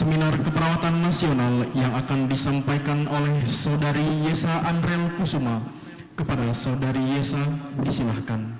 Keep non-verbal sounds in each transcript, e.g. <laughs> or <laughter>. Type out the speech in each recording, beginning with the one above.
Seminar Keperawatan Nasional yang akan disampaikan oleh Saudari Yesa Andrel Kusuma. Kepada Saudari Yesa, disilahkan.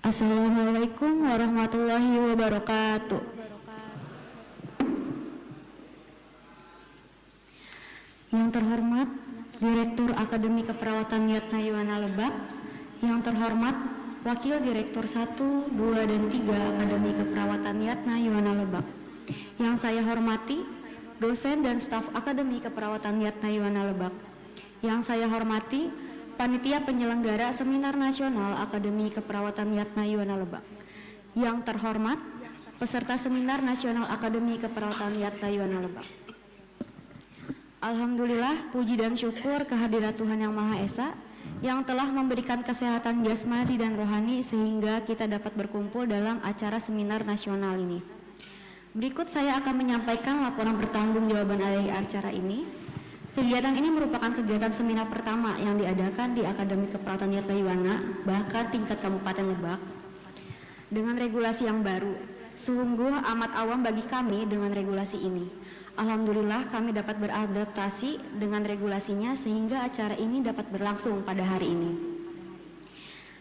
Assalamualaikum warahmatullahi wabarakatuh. Yang terhormat Direktur Akademi Keperawatan Yatna Yuwana Lebak, yang terhormat Wakil Direktur 1, 2, dan 3 Akademi Keperawatan Yatna Yuwana Lebak, yang saya hormati dosen dan staf Akademi Keperawatan Yatna Yuwana Lebak, yang saya hormati Panitia Penyelenggara Seminar Nasional Akademi Keperawatan Yatna Yuwana Lebak. Yang terhormat, peserta Seminar Nasional Akademi Keperawatan Yatna Yuwana Lebak. Alhamdulillah, puji dan syukur kehadirat Tuhan Yang Maha Esa yang telah memberikan kesehatan jasmani dan rohani sehingga kita dapat berkumpul dalam acara seminar nasional ini. Berikut saya akan menyampaikan laporan bertanggung jawaban dari acara ini. Kegiatan ini merupakan kegiatan seminar pertama yang diadakan di Akademi Keperawatan Yatna Yuwana, bahkan tingkat Kabupaten Lebak. Dengan regulasi yang baru, sungguh amat awam bagi kami dengan regulasi ini. Alhamdulillah kami dapat beradaptasi dengan regulasinya sehingga acara ini dapat berlangsung pada hari ini.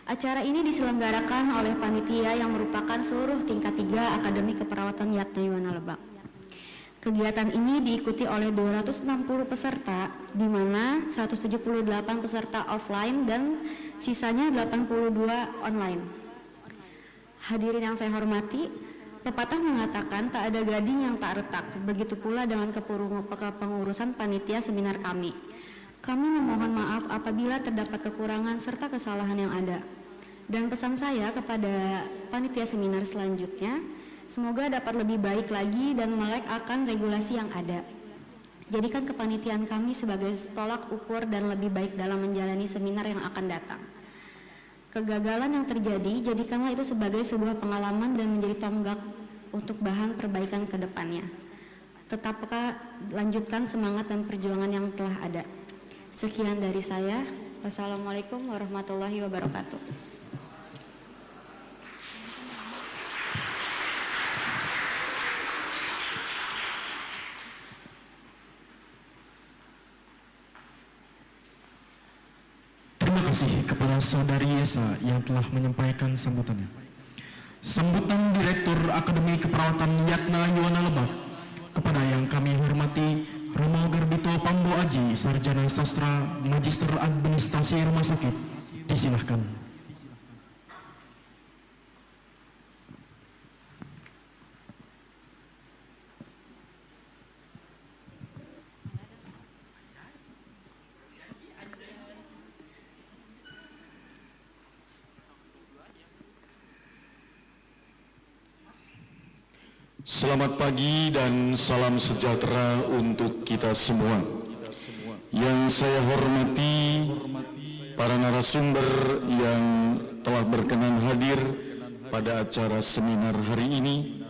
Acara ini diselenggarakan oleh panitia yang merupakan seluruh tingkat 3 Akademi Keperawatan Yatna Yuwana Lebak. Kegiatan ini diikuti oleh 260 peserta, di mana 178 peserta offline dan sisanya 82 online. Hadirin yang saya hormati, pepatah mengatakan tak ada gading yang tak retak, begitu pula dengan kepengurusan panitia seminar kami. Kami memohon maaf apabila terdapat kekurangan serta kesalahan yang ada. Dan pesan saya kepada panitia seminar selanjutnya, Semoga dapat lebih baik lagi dan melek akan regulasi yang ada. Jadikan kepanitiaan kami sebagai tolak ukur dan lebih baik dalam menjalani seminar yang akan datang. Kegagalan yang terjadi, jadikanlah itu sebagai sebuah pengalaman dan menjadi tonggak untuk bahan perbaikan ke depannya. Tetapkah lanjutkan semangat dan perjuangan yang telah ada. Sekian dari saya. Wassalamualaikum warahmatullahi wabarakatuh. Kasih kepada Saudari Yesa yang telah menyampaikan sambutannya. Sambutan Direktur Akademi Keperawatan Yatna Yuwana Lebak kepada yang kami hormati Romo Garbito Pambo Aji, Sarjana Sastra, Magister Administrasi Rumah Sakit. Disilahkan. Selamat pagi dan salam sejahtera untuk kita semua. Yang saya hormati para narasumber yang telah berkenan hadir pada acara seminar hari ini,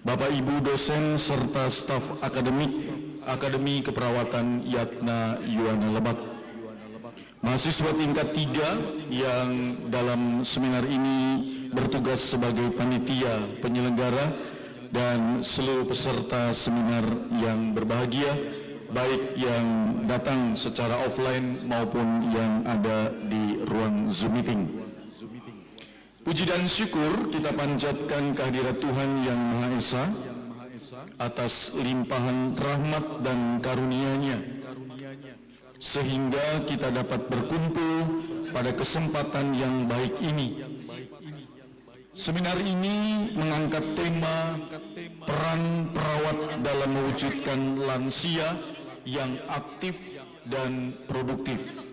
Bapak Ibu dosen serta staf akademik Akademi Keperawatan Yatna Yuwana Lebak. Mahasiswa tingkat tiga yang dalam seminar ini bertugas sebagai panitia penyelenggara dan seluruh peserta seminar yang berbahagia baik yang datang secara offline maupun yang ada di ruang Zoom meeting. Puji dan syukur kita panjatkan kehadirat Tuhan Yang Maha Esa atas limpahan rahmat dan karunia-Nya sehingga kita dapat berkumpul pada kesempatan yang baik ini Seminar ini mengangkat tema peran perawat dalam mewujudkan lansia yang aktif dan produktif.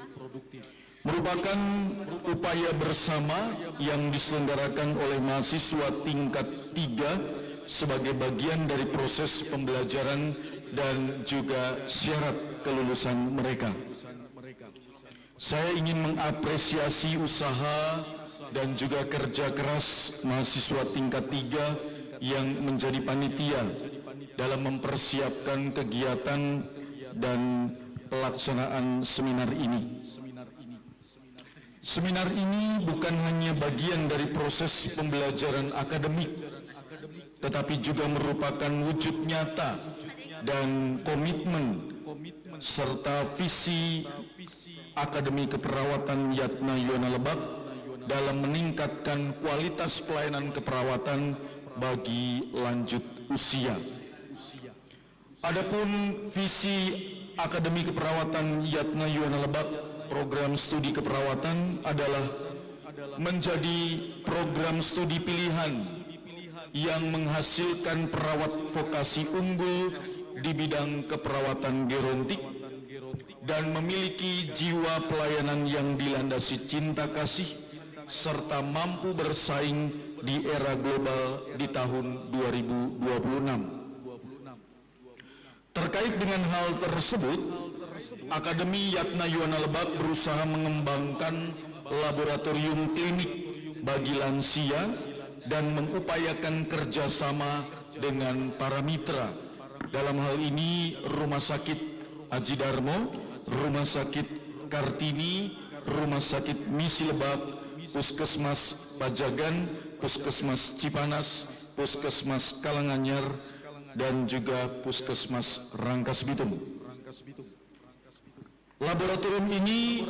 Merupakan upaya bersama yang diselenggarakan oleh mahasiswa tingkat tiga sebagai bagian dari proses pembelajaran dan juga syarat kelulusan mereka. Saya ingin mengapresiasi usaha dan juga kerja keras mahasiswa tingkat tiga yang menjadi panitia dalam mempersiapkan kegiatan dan pelaksanaan seminar ini. Seminar ini bukan hanya bagian dari proses pembelajaran akademik, tetapi juga merupakan wujud nyata dan komitmen serta visi Akademi Keperawatan Yatna Yona Lebak dalam meningkatkan kualitas pelayanan keperawatan bagi lanjut usia. Adapun visi Akademi Keperawatan Yatna Yona Lebak program studi keperawatan adalah menjadi program studi pilihan yang menghasilkan perawat vokasi unggul di bidang keperawatan gerontik dan memiliki jiwa pelayanan yang dilandasi cinta kasih serta mampu bersaing di era global di tahun 2026. Terkait dengan hal tersebut, Akademi Yatna Yuwana Lebak berusaha mengembangkan laboratorium klinik bagi lansia dan mengupayakan kerjasama dengan para mitra. Dalam hal ini Rumah Sakit Aji Darmo, Rumah Sakit Kartini, Rumah Sakit Misi Lebak, Puskesmas Pajagan, Puskesmas Cipanas, Puskesmas Kalanganyar, dan juga Puskesmas Rangkas Bitung. Laboratorium ini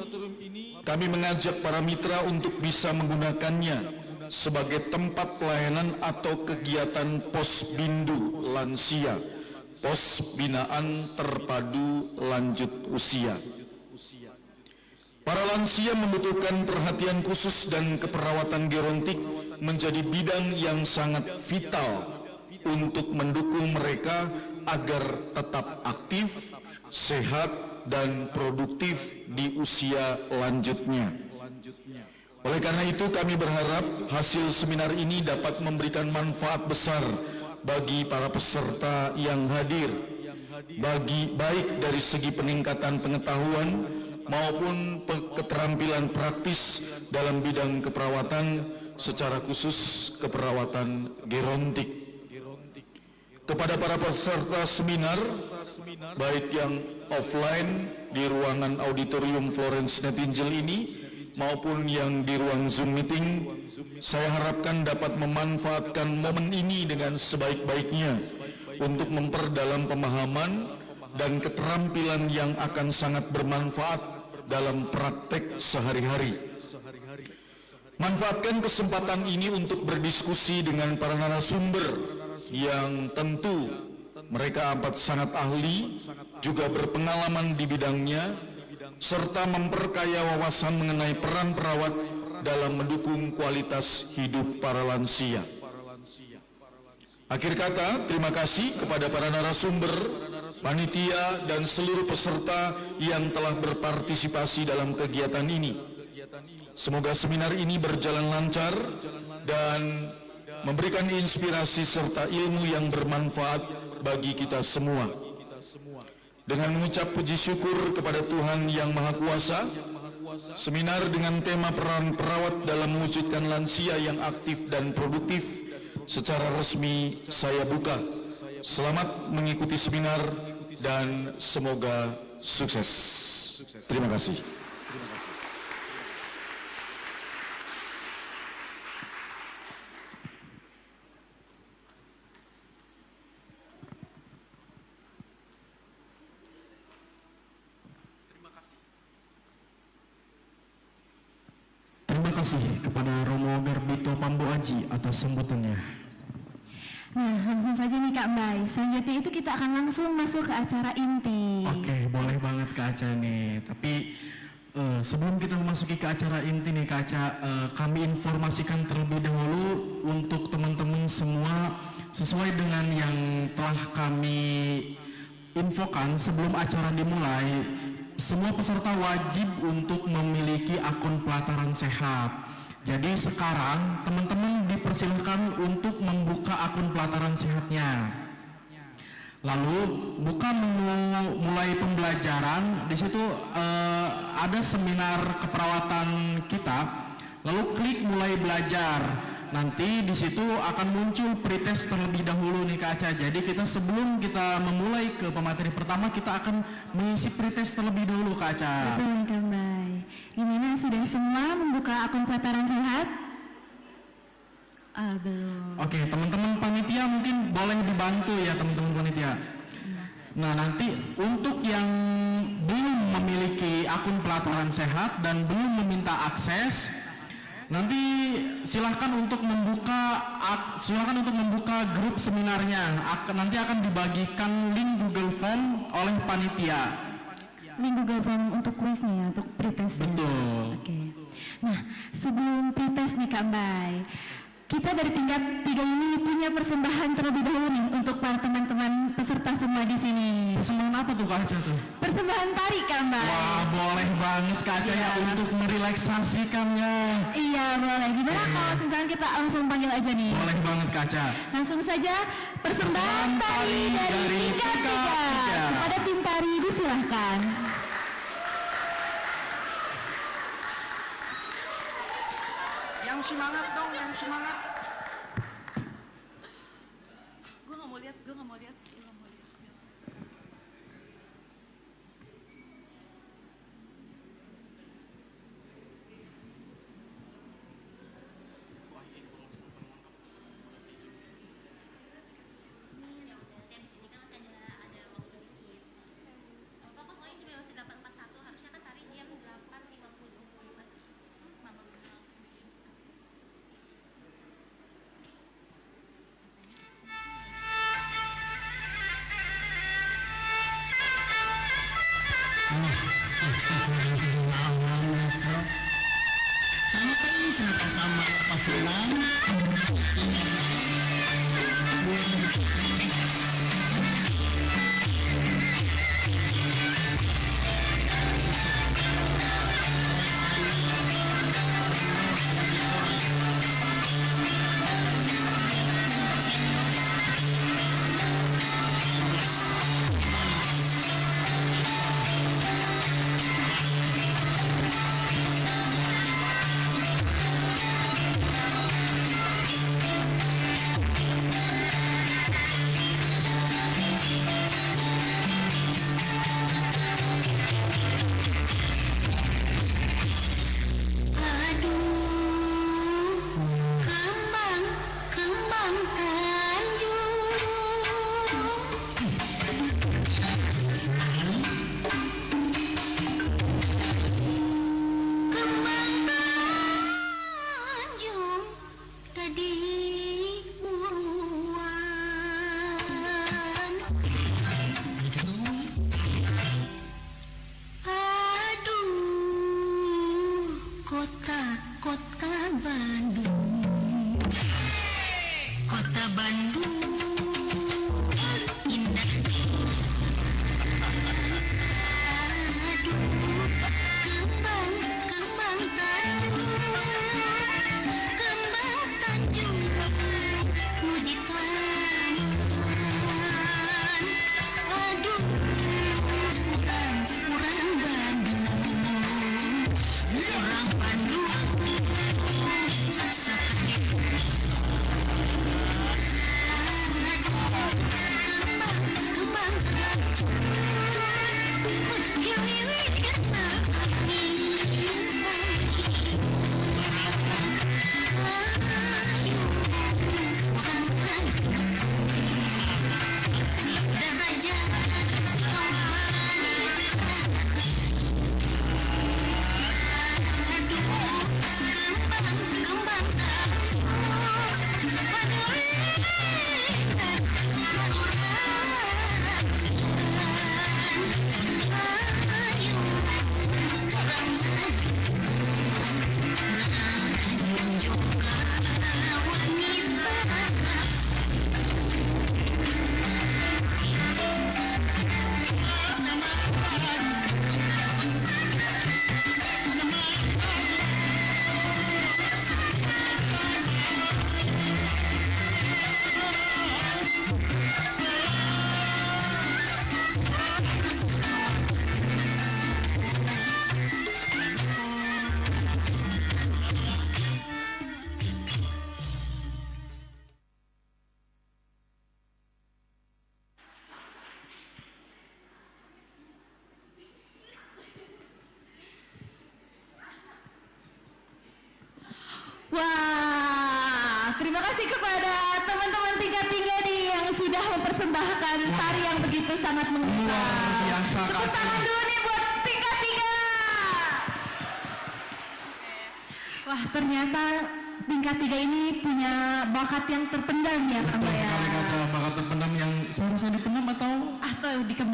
kami mengajak para mitra untuk bisa menggunakannya sebagai tempat pelayanan atau kegiatan pos bindu lansia, pos binaan terpadu lanjut usia. Para lansia membutuhkan perhatian khusus dan keperawatan gerontik menjadi bidang yang sangat vital untuk mendukung mereka agar tetap aktif, sehat, dan produktif di usia lanjutnya. Oleh karena itu kami berharap hasil seminar ini dapat memberikan manfaat besar bagi para peserta yang hadir, bagi baik dari segi peningkatan pengetahuan maupun keterampilan praktis dalam bidang keperawatan secara khusus keperawatan gerontik. Kepada para peserta seminar baik yang offline di ruangan auditorium Florence Nightingale ini maupun yang di ruang Zoom meeting saya harapkan dapat memanfaatkan momen ini dengan sebaik-baiknya untuk memperdalam pemahaman dan keterampilan yang akan sangat bermanfaat dalam praktek sehari-hari. Manfaatkan kesempatan ini untuk berdiskusi dengan para narasumber yang tentu mereka amat sangat ahli, juga berpengalaman di bidangnya, serta memperkaya wawasan mengenai peran perawat dalam mendukung kualitas hidup para lansia. Akhir kata, terima kasih kepada para narasumber, panitia, dan seluruh peserta yang telah berpartisipasi dalam kegiatan ini. Semoga seminar ini berjalan lancar dan memberikan inspirasi serta ilmu yang bermanfaat bagi kita semua. Dengan mengucap puji syukur kepada Tuhan Yang Maha Kuasa, seminar dengan tema peran perawat dalam mewujudkan lansia yang aktif dan produktif secara resmi saya buka. Selamat mengikuti seminar dan semoga sukses. Terima kasih. kasih kepada Romo Garbito Pambu Aji atas sambutannya. Nah, langsung saja nih Kak Mbak. Selanjutnya itu kita akan langsung masuk ke acara inti. Oke, boleh banget Kak Aca nih. Tapi uh, sebelum kita memasuki ke acara inti nih Kak Aca, uh, kami informasikan terlebih dahulu untuk teman-teman semua sesuai dengan yang telah kami infokan sebelum acara dimulai semua peserta wajib untuk memiliki akun pelataran sehat. Jadi sekarang teman-teman dipersilakan untuk membuka akun pelataran sehatnya. Lalu buka menu mulai pembelajaran, di situ eh, ada seminar keperawatan kita. Lalu klik mulai belajar. Nanti di situ akan muncul pretest terlebih dahulu nih Kak Aca. Jadi kita sebelum kita memulai ke pemateri pertama kita akan mengisi pretest terlebih dahulu Kak Aca. Betul nih Kak Mbay. Gimana sudah semua membuka akun pelataran sehat? Ah, belum. Oke, teman-teman panitia mungkin boleh dibantu ya teman-teman panitia. Nah, nanti untuk yang belum memiliki akun pelataran sehat dan belum meminta akses, nanti silahkan untuk membuka silahkan untuk membuka grup seminarnya. Nanti akan dibagikan link Google Form oleh panitia. Link Google Form untuk kuisnya ya, untuk pretestnya. Betul. Oke. Nah, sebelum pretest nih Kak Mbay, kita dari tingkat tiga ini punya persembahan terlebih dahulu nih untuk para teman-teman peserta semua di sini. Persembahan apa tuh Kak Aca tuh? Persembahan tari Kak Mbay. Wah, boleh banget Kak Aca ya Iya. untuk merelaksasikannya. Iya boleh. Gimana kalau misalnya kita langsung panggil aja nih? Boleh banget Kak Aca. Langsung saja persembahan tari dari tingkat tiga. Kepada tim tari disilahkan. Yang semangat dong, 吃吗？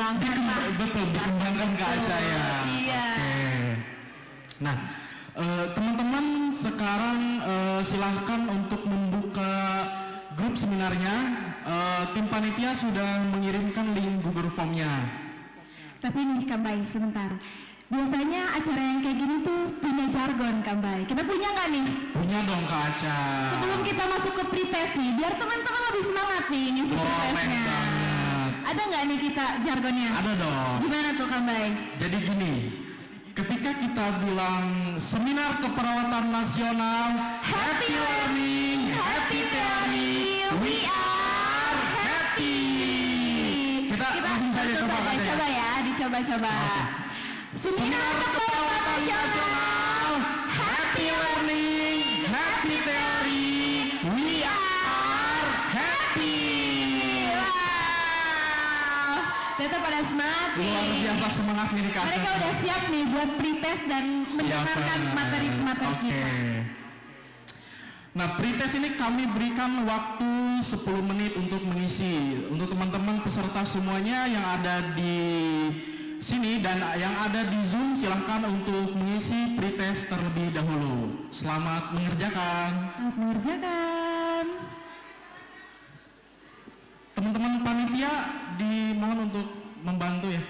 Dikembangkan Pak. betul dikembangkan ke Aca ya. Iya. Oke. Nah, eh, teman-teman sekarang eh, silahkan untuk membuka grup seminarnya. Eh, tim panitia sudah mengirimkan link Google Form-nya. Tapi nih Kang Bay, sebentar. Biasanya acara yang kayak gini tuh punya jargon Kang Bay. Kita punya nggak nih? Punya dong Kak Aca. Sebelum kita masuk ke pretest nih, biar teman-teman lebih semangat nih ngisi pretestnya. Ada nggak nih kita jargonnya? Ada dong. Gimana tuh Kang Bay? Jadi gini, ketika kita bilang seminar keperawatan nasional Happy Learning, Happy Theory, we are happy. Kita, langsung saja coba coba, coba ya, dicoba-coba. Seminar keperawatan nasional, Happy ternyata pada semangat nih. Luar biasa semangat nih Kak Mereka udah siap nih buat pretest dan mendengarkan materi-materi Oke. kita. Nah, pretest ini kami berikan waktu 10 menit untuk mengisi. Untuk teman-teman peserta semuanya yang ada di sini dan yang ada di Zoom silahkan untuk mengisi pretest terlebih dahulu. Selamat mengerjakan. Selamat mengerjakan. Teman-teman panitia dimohon untuk membantu ya.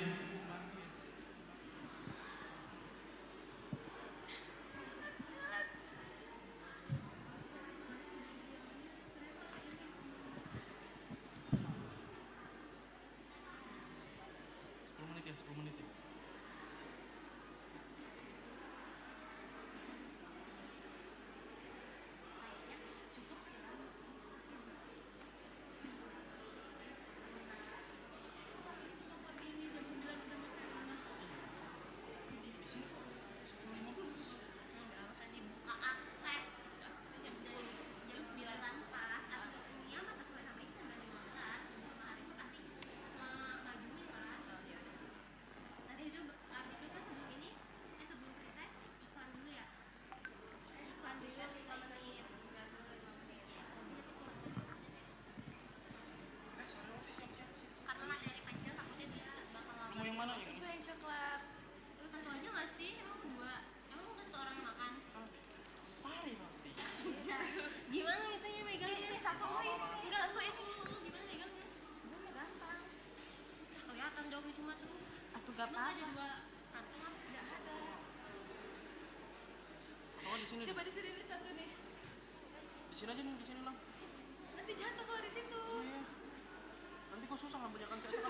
Gimana itunya megangnya? Ini satu ini. Enggak, tuh ini. Gimana megangnya? Udah gampang. Kelihatan dong itu mah tuh. Ada dua kantong ada. Oh di sini. Coba di sini satu nih. Di sini aja nih, di sini lah. Nanti jatuh kalau di situ. Nanti kok susah ngambilnya kan saya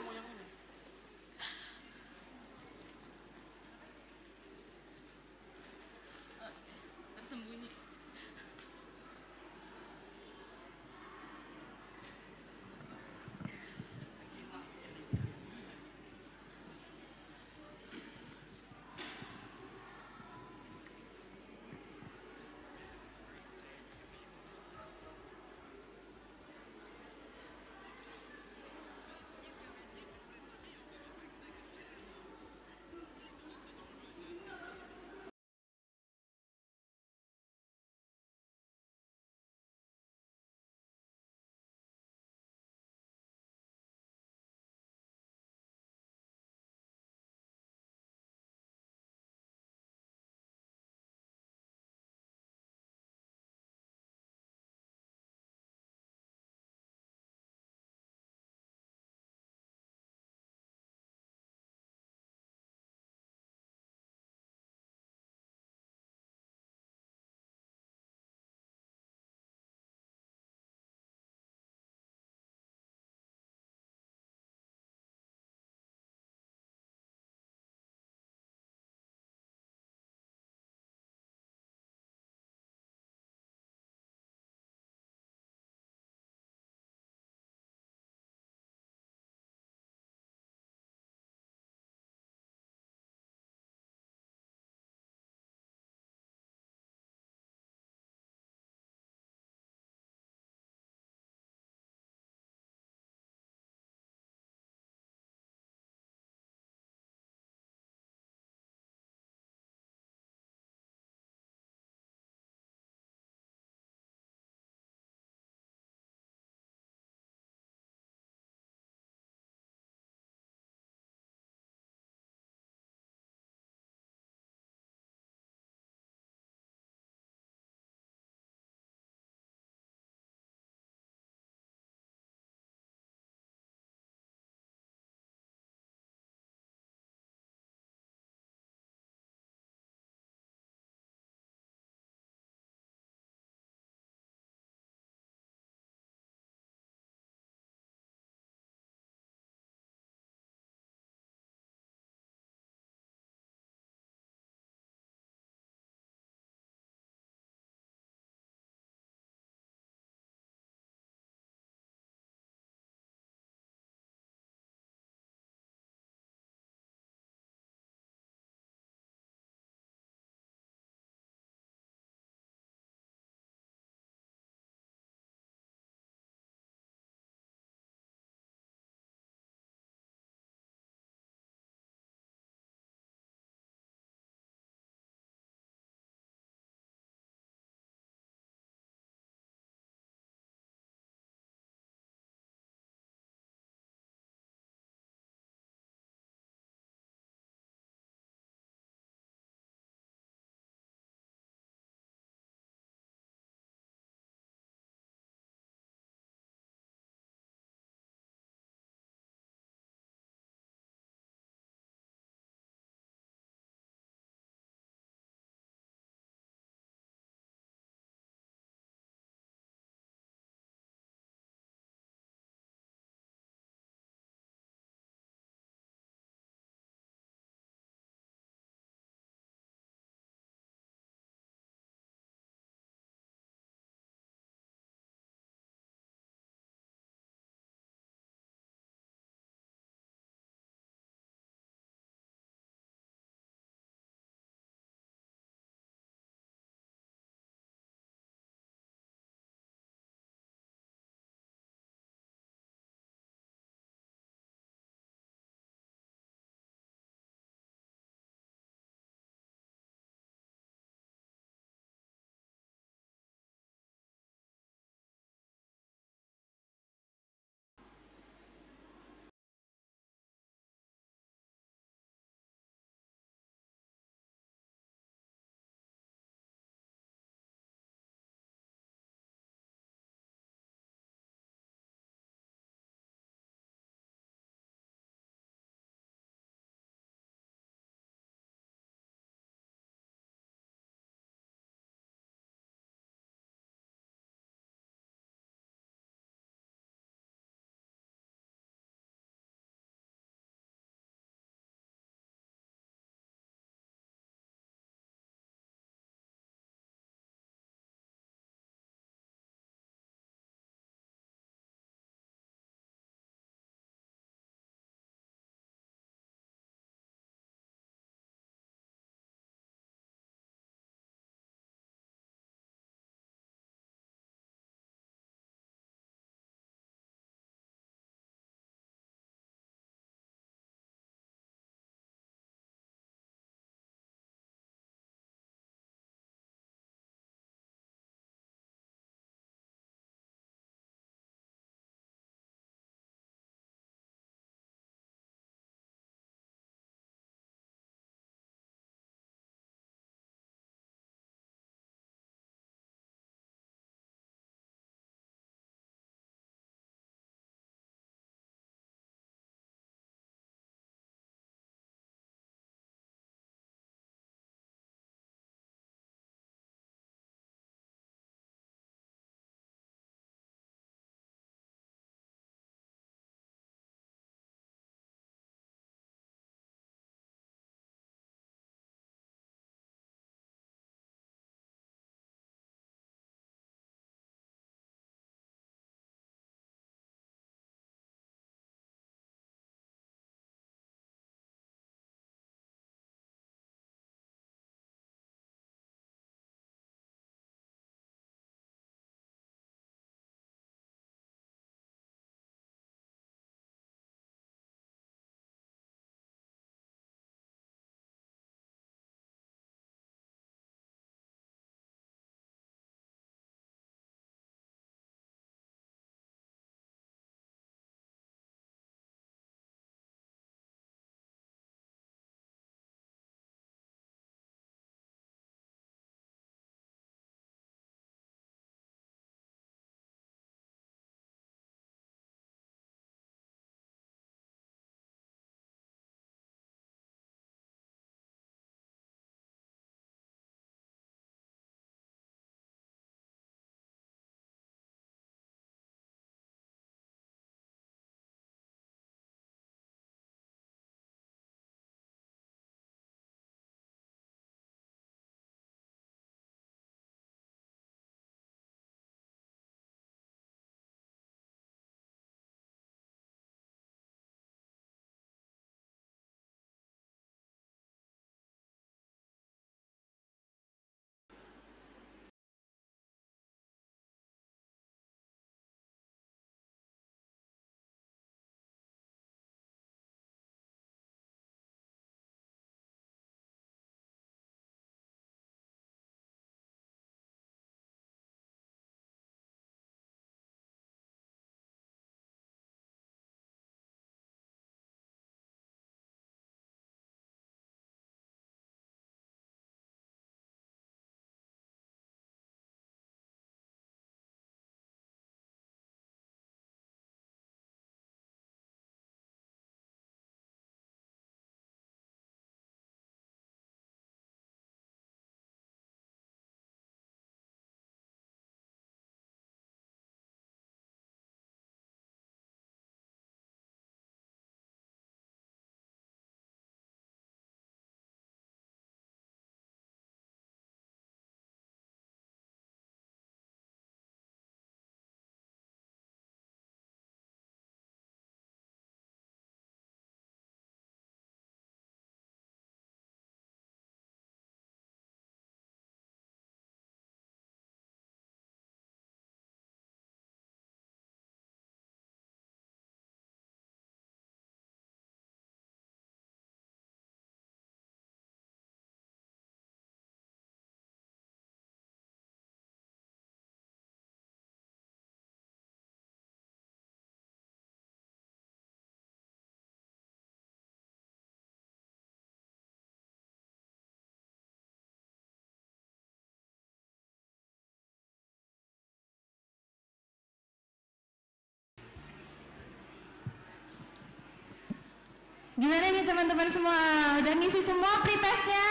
Gimana nih teman-teman semua? Udah ngisi semua pretestnya?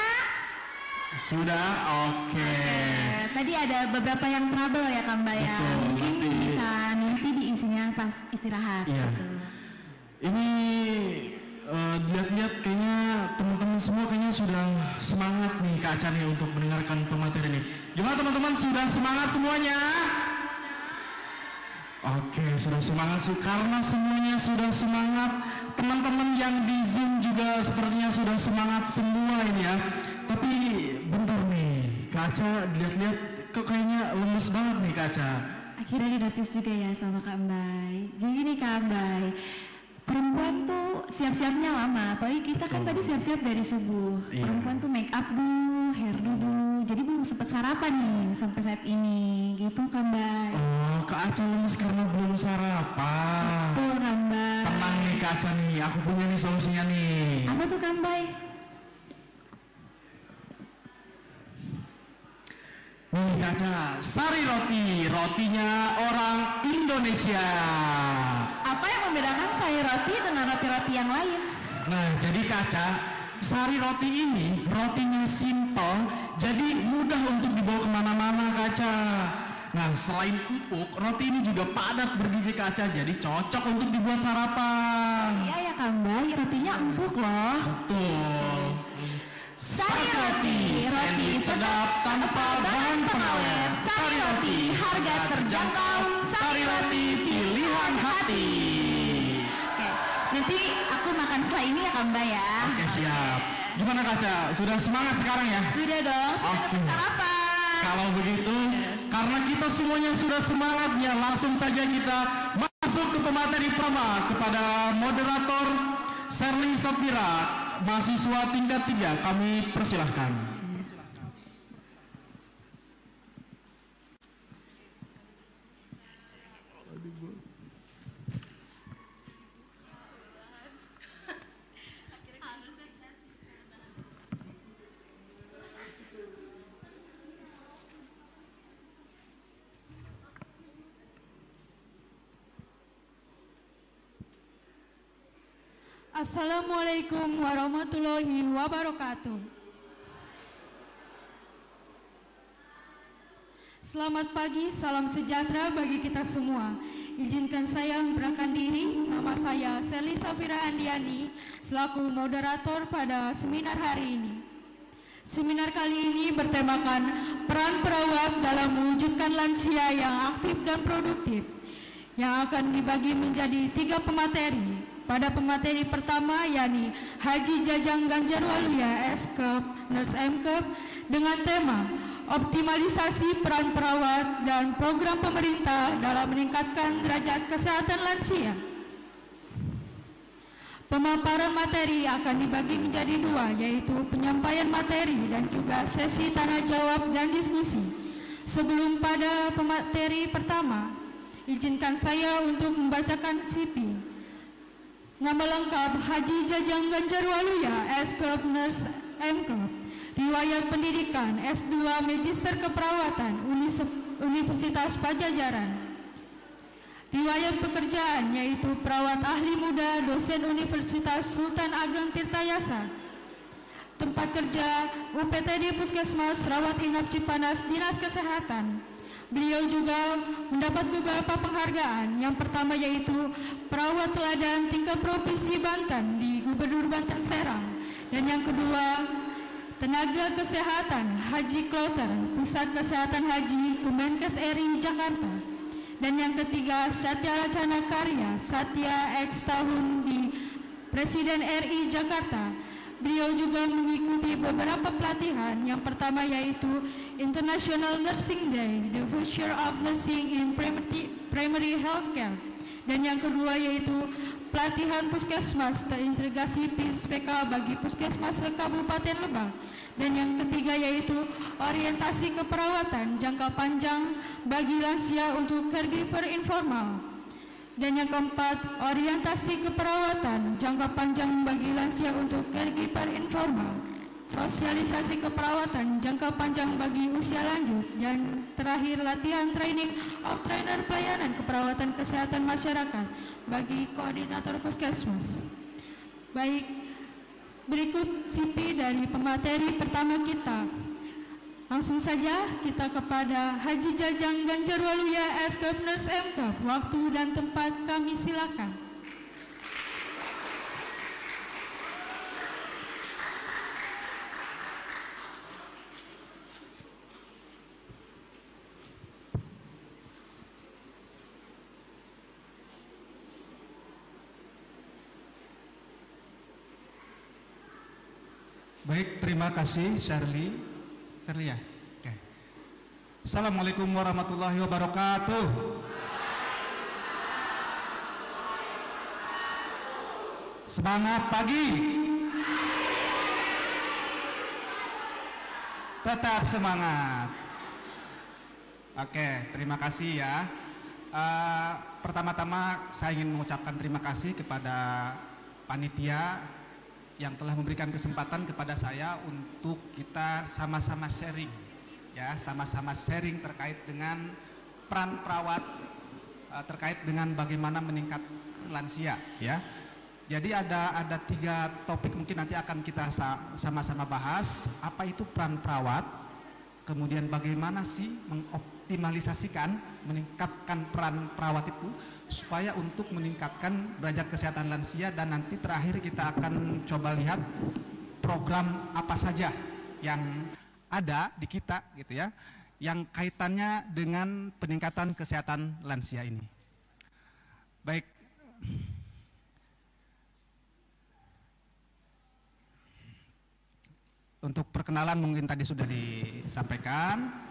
Sudah, oke. Eh, tadi ada beberapa yang trouble ya Kak Mbak ya. Mungkin nanti- bisa nanti diisinya pas istirahat. Iya. gitu. Ini eh, dilihat-lihat kayaknya teman-teman semua kayaknya sudah semangat nih Kak Aca nih untuk mendengarkan pemateri ini. Gimana teman-teman sudah semangat semuanya? Oke, sudah semangat sih karena semuanya sudah semangat. Teman-teman yang di Zoom juga sepertinya sudah semangat semua ini ya. Tapi bentar nih, Kak Aca dilihat-lihat kok kayaknya lemes banget nih Kak Aca. Akhirnya dinotis juga ya sama Kak Mbay. Jadi nih Kak Mbay, perempuan tuh siap-siapnya lama. Apalagi kita kan tadi siap-siap dari subuh. Iya. Perempuan tuh make up dulu, hairdo dulu. Jadi belum sempat sarapan nih sampai saat ini. Gitu Kak Mbay. Oh, Kak Aca lemes karena belum sarapan. Tuh Kak Mbay. Tenang nih Kak Aca nih, aku punya nih solusinya nih. Apa tuh Kak Mbay? Nih Kak Aca, sari roti, rotinya orang Indonesia. Apa yang membedakan saya roti dengan roti-roti yang lain? Nah, jadi Kak Aca, sari roti ini rotinya simple, jadi mudah untuk dibawa ke mana-mana Kak Aca. Nah, selain empuk, roti ini juga padat bergizi Kak Aca, jadi cocok untuk dibuat sarapan. Iya ya Kak Mbay, rotinya empuk loh. Betul. Sari roti, roti sedap tanpa bahan pengawet. Sari roti, harga terjangkau. Sari roti, pilihan hati. Oke, nanti aku makan setelah ini ya Mbak ya. Oke, siap. Gimana Kaca? Sudah semangat sekarang ya? Sudah dong, sudah Oke. sarapan. Kalau begitu, karena kita semuanya sudah semangat ya, langsung saja kita masuk ke pemateri pertama kepada moderator Serli Sapira, mahasiswa tingkat 3. Kami persilahkan. Assalamualaikum warahmatullahi wabarakatuh. Selamat pagi, salam sejahtera bagi kita semua. Izinkan saya memperkenalkan diri, nama saya Seli Safira Andiani, selaku moderator pada seminar hari ini. Seminar kali ini bertemakan peran perawat dalam mewujudkan lansia yang aktif dan produktif, yang akan dibagi menjadi tiga pemateri. Pada pemateri pertama yakni Haji Jajang Ganjarwaluya S.Kep, Nurse M.Kep dengan tema optimalisasi peran perawat dan program pemerintah dalam meningkatkan derajat kesehatan lansia. Pemaparan materi akan dibagi menjadi dua, yaitu penyampaian materi dan juga sesi tanya jawab dan diskusi. Sebelum pada pemateri pertama, izinkan saya untuk membacakan CV. Nama lengkap Haji Jajang Ganjarwaluya, S.Kep Nurse M.Kep. Riwayat pendidikan S2 Magister Keperawatan Universitas Pajajaran. Riwayat pekerjaan yaitu perawat ahli muda dosen Universitas Sultan Ageng Tirtayasa. Tempat kerja UPTD Puskesmas Rawat Inap Cipanas Dinas Kesehatan. Beliau juga mendapat beberapa penghargaan. Yang pertama yaitu perawat teladan tingkat provinsi Banten di Gubernur Banten Serang. Dan yang kedua tenaga kesehatan Haji Kloter Pusat Kesehatan Haji Kemenkes RI Jakarta. Dan yang ketiga Satya Racana Karya Satya X tahun di Presiden RI Jakarta. Beliau juga mengikuti beberapa pelatihan. Yang pertama yaitu International Nursing Day, The Future of Nursing in Primary, Primary Healthcare. Dan yang kedua yaitu pelatihan puskesmas terintegrasi PIS-PK bagi puskesmas Kabupaten Lebak. Dan yang ketiga yaitu orientasi keperawatan jangka panjang bagi lansia untuk caregiver informal. Dan yang keempat, orientasi keperawatan jangka panjang bagi lansia untuk caregiver informal. Sosialisasi keperawatan jangka panjang bagi usia lanjut. Dan terakhir, latihan training of trainer pelayanan keperawatan kesehatan masyarakat bagi koordinator puskesmas. Baik, berikut CV dari pemateri pertama kita. Langsung saja kita kepada Haji Jajang Ganjar Waluya S. Governors MK. Waktu dan tempat kami silakan. Baik, terima kasih Shirley. Shirley ya? Oke. Assalamualaikum warahmatullahi wabarakatuh. Semangat pagi. Tetap semangat. Oke, terima kasih ya. Eh, Pertama-tama saya ingin mengucapkan terima kasih kepada panitia yang telah memberikan kesempatan kepada saya untuk kita sama-sama sharing ya sama-sama sharing terkait dengan peran perawat uh, terkait dengan bagaimana meningkat lansia ya. Jadi ada ada tiga topik mungkin nanti akan kita sa- sama-sama bahas. Apa itu peran perawat? Kemudian bagaimana sih mengoptimalisasikan meningkatkan peran perawat itu supaya untuk meningkatkan derajat kesehatan lansia dan nanti terakhir kita akan coba lihat program apa saja yang ada di kita gitu ya yang kaitannya dengan peningkatan kesehatan lansia ini. Baik. Untuk perkenalan mungkin tadi sudah disampaikan.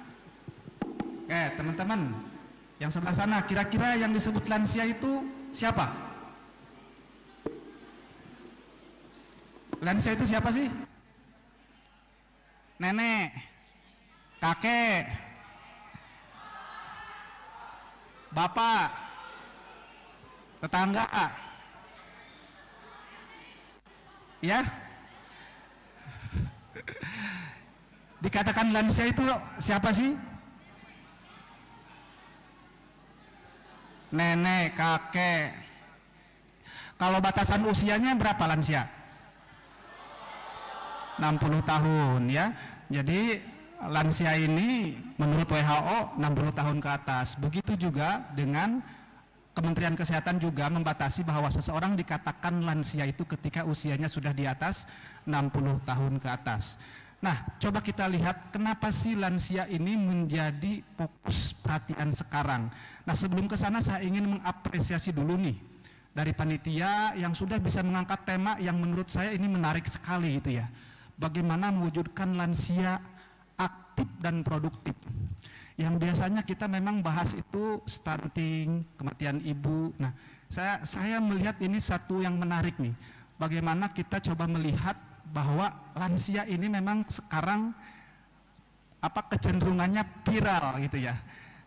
Oke, teman-teman, yang sebelah sana kira-kira yang disebut lansia itu siapa? Lansia itu siapa sih? Nenek, kakek, bapak, tetangga. Ya? <laughs> Dikatakan lansia itu siapa sih? Nenek, kakek. Kalau batasan usianya berapa lansia? 60 tahun ya. Jadi lansia ini menurut WHO 60 tahun ke atas. Begitu juga dengan Kementerian Kesehatan juga membatasi bahwa seseorang dikatakan lansia itu ketika usianya sudah di atas 60 tahun ke atas. Nah, coba kita lihat kenapa sih lansia ini menjadi fokus perhatian sekarang. Nah, sebelum ke sana saya ingin mengapresiasi dulu nih dari panitia yang sudah bisa mengangkat tema yang menurut saya ini menarik sekali itu ya. Bagaimana mewujudkan lansia aktif dan produktif. Yang biasanya kita memang bahas itu stunting, kematian ibu. Nah, saya saya melihat ini satu yang menarik nih. Bagaimana kita coba melihat bahwa lansia ini memang sekarang apa kecenderungannya viral gitu ya.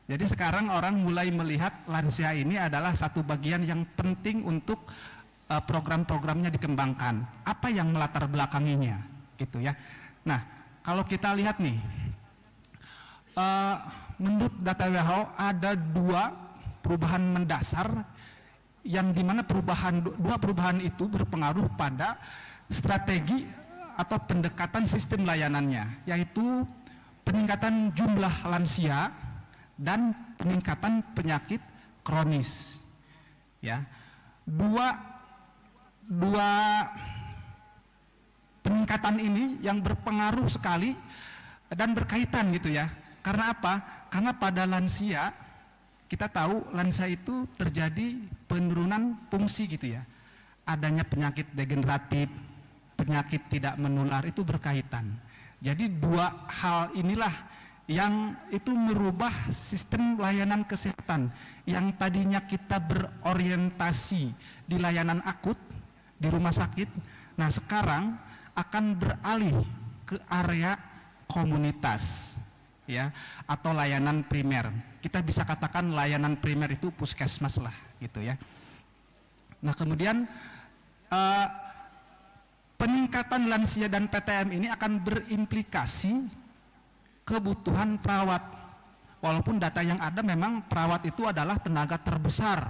Jadi sekarang orang mulai melihat lansia ini adalah satu bagian yang penting untuk uh, program-programnya dikembangkan. Apa yang melatar belakanginya gitu ya. Nah, kalau kita lihat nih uh, menurut data WHO ada dua perubahan mendasar yang di mana perubahan dua perubahan itu berpengaruh pada strategi atau pendekatan sistem layanannya yaitu peningkatan jumlah lansia dan peningkatan penyakit kronis. Ya dua dua peningkatan ini yang berpengaruh sekali dan berkaitan gitu ya. Karena apa? Karena pada lansia kita tahu lansia itu terjadi penurunan fungsi gitu ya. Adanya penyakit degeneratif penyakit tidak menular itu berkaitan jadi dua hal inilah yang itu merubah sistem layanan kesehatan yang tadinya kita berorientasi di layanan akut di rumah sakit nah sekarang akan beralih ke area komunitas ya atau layanan primer. Kita bisa katakan layanan primer itu puskesmas lah gitu ya. Nah, kemudian eh, peningkatan lansia dan PTM ini akan berimplikasi kebutuhan perawat. Walaupun data yang ada memang perawat itu adalah tenaga terbesar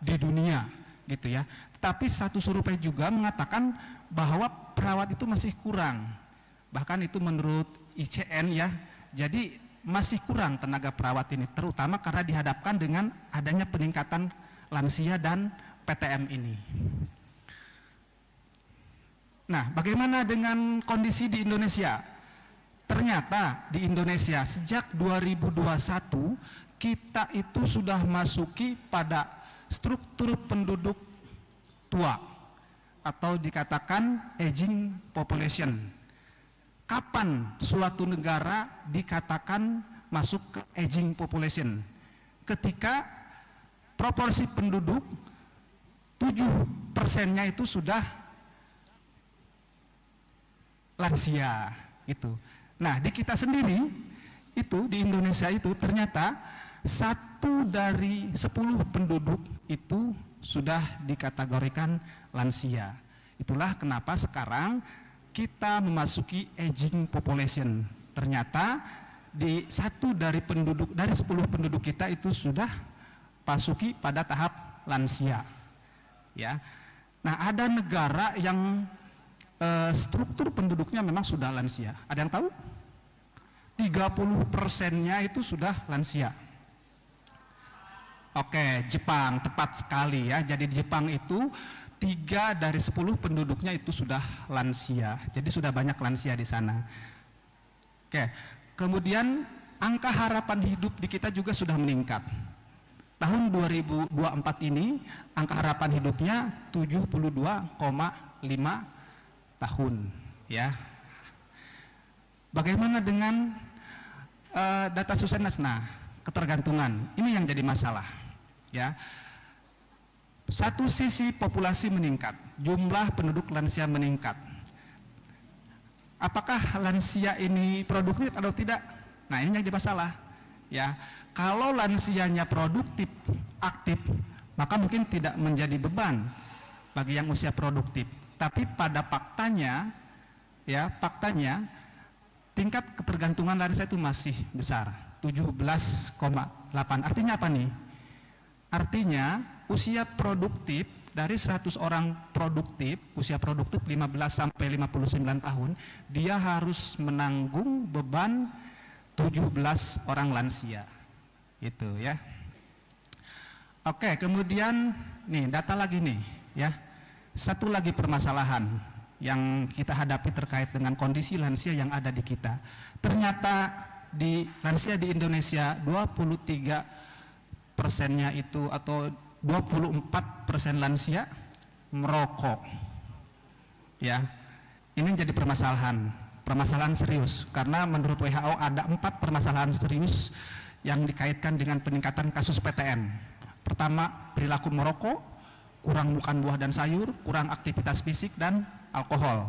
di dunia. gitu ya. Tapi satu survei juga mengatakan bahwa perawat itu masih kurang. Bahkan itu menurut ICN ya. Jadi masih kurang tenaga perawat ini terutama karena dihadapkan dengan adanya peningkatan lansia dan PTM ini. Nah, bagaimana dengan kondisi di Indonesia? Ternyata di Indonesia sejak 2021 kita itu sudah masuki pada struktur penduduk tua atau dikatakan aging population. Kapan suatu negara dikatakan masuk ke aging population? Ketika proporsi penduduk 7 persennya itu sudah lansia gitu. Nah di kita sendiri itu di Indonesia itu ternyata satu dari sepuluh penduduk itu sudah dikategorikan lansia. Itulah kenapa sekarang kita memasuki aging population. Ternyata di satu dari penduduk dari sepuluh penduduk kita itu sudah masuki pada tahap lansia. Ya. Nah, ada negara yang eh, struktur penduduknya memang sudah lansia. Ada yang tahu? 30 persennya itu sudah lansia. Oke, Jepang tepat sekali ya. Jadi di Jepang itu tiga dari 10 penduduknya itu sudah lansia. Jadi sudah banyak lansia di sana. Oke, kemudian angka harapan hidup di kita juga sudah meningkat. Tahun 2024 ini angka harapan hidupnya 72,5 tahun ya. Bagaimana dengan uh, data Susenas? Nah, ketergantungan ini yang jadi masalah ya. Satu sisi populasi meningkat, jumlah penduduk lansia meningkat. Apakah lansia ini produktif atau tidak? Nah, ini yang jadi masalah. Ya, kalau lansianya produktif, aktif, maka mungkin tidak menjadi beban bagi yang usia produktif. Tapi pada faktanya, ya faktanya tingkat ketergantungan lansia itu masih besar, 17,8. Artinya apa nih? Artinya usia produktif dari 100 orang produktif, usia produktif 15 sampai 59 tahun, dia harus menanggung beban 17 orang lansia. Itu ya. Oke, kemudian nih data lagi nih ya. Satu lagi permasalahan yang kita hadapi terkait dengan kondisi lansia yang ada di kita. Ternyata di lansia di Indonesia 23 persennya itu atau 24 persen lansia merokok. Ya, ini jadi permasalahan, permasalahan serius karena menurut WHO ada empat permasalahan serius yang dikaitkan dengan peningkatan kasus PTM. Pertama, perilaku merokok, kurang makan buah dan sayur, kurang aktivitas fisik dan alkohol.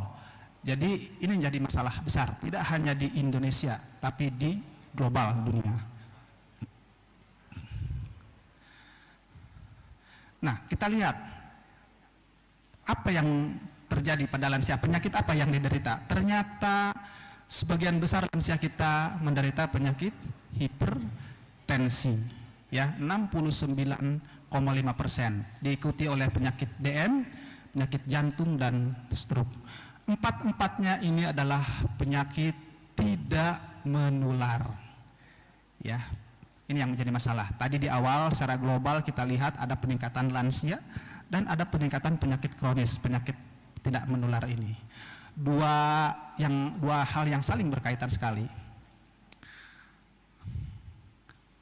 Jadi ini menjadi masalah besar, tidak hanya di Indonesia, tapi di global dunia. Nah, kita lihat apa yang terjadi pada lansia, penyakit apa yang diderita. Ternyata sebagian besar lansia kita menderita penyakit hipertensi, ya 69,5 persen, diikuti oleh penyakit DM, penyakit jantung dan stroke. Empat-empatnya ini adalah penyakit tidak menular. Ya, ini yang menjadi masalah. Tadi di awal secara global kita lihat ada peningkatan lansia dan ada peningkatan penyakit kronis, penyakit tidak menular ini. Dua yang dua hal yang saling berkaitan sekali.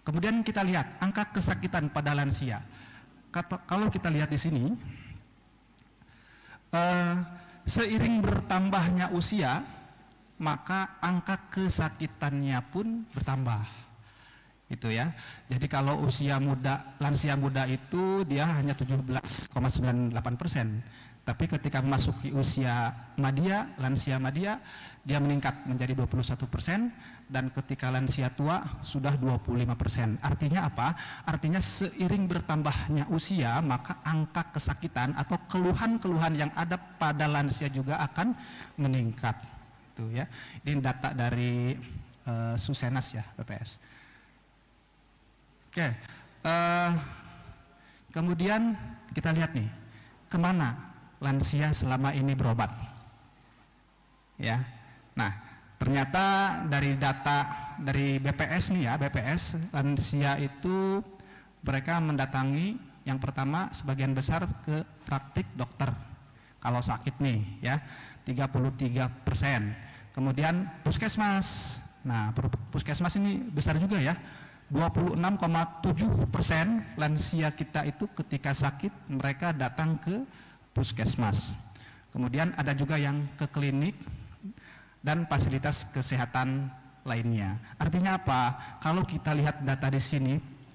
Kemudian kita lihat angka kesakitan pada lansia. Kata, kalau kita lihat di sini, uh, seiring bertambahnya usia, maka angka kesakitannya pun bertambah. Itu ya. Jadi kalau usia muda, lansia muda itu dia hanya 17,98 persen. Tapi ketika memasuki usia madia, lansia madia, dia meningkat menjadi 21 persen dan ketika lansia tua sudah 25 persen. Artinya apa? Artinya seiring bertambahnya usia maka angka kesakitan atau keluhan-keluhan yang ada pada lansia juga akan meningkat. Itu ya. Ini data dari uh, Susenas ya, BPS. Oke. Uh, kemudian kita lihat nih ke mana lansia selama ini berobat? Ya, nah ternyata dari data dari BPS nih ya, BPS lansia itu mereka mendatangi yang pertama sebagian besar ke praktik dokter. Kalau sakit nih ya 33 persen. Kemudian puskesmas. Nah puskesmas ini besar juga ya 26,7 persen lansia kita itu ketika sakit mereka datang ke puskesmas. Kemudian ada juga yang ke klinik dan fasilitas kesehatan lainnya. Artinya apa? Kalau kita lihat data di sini,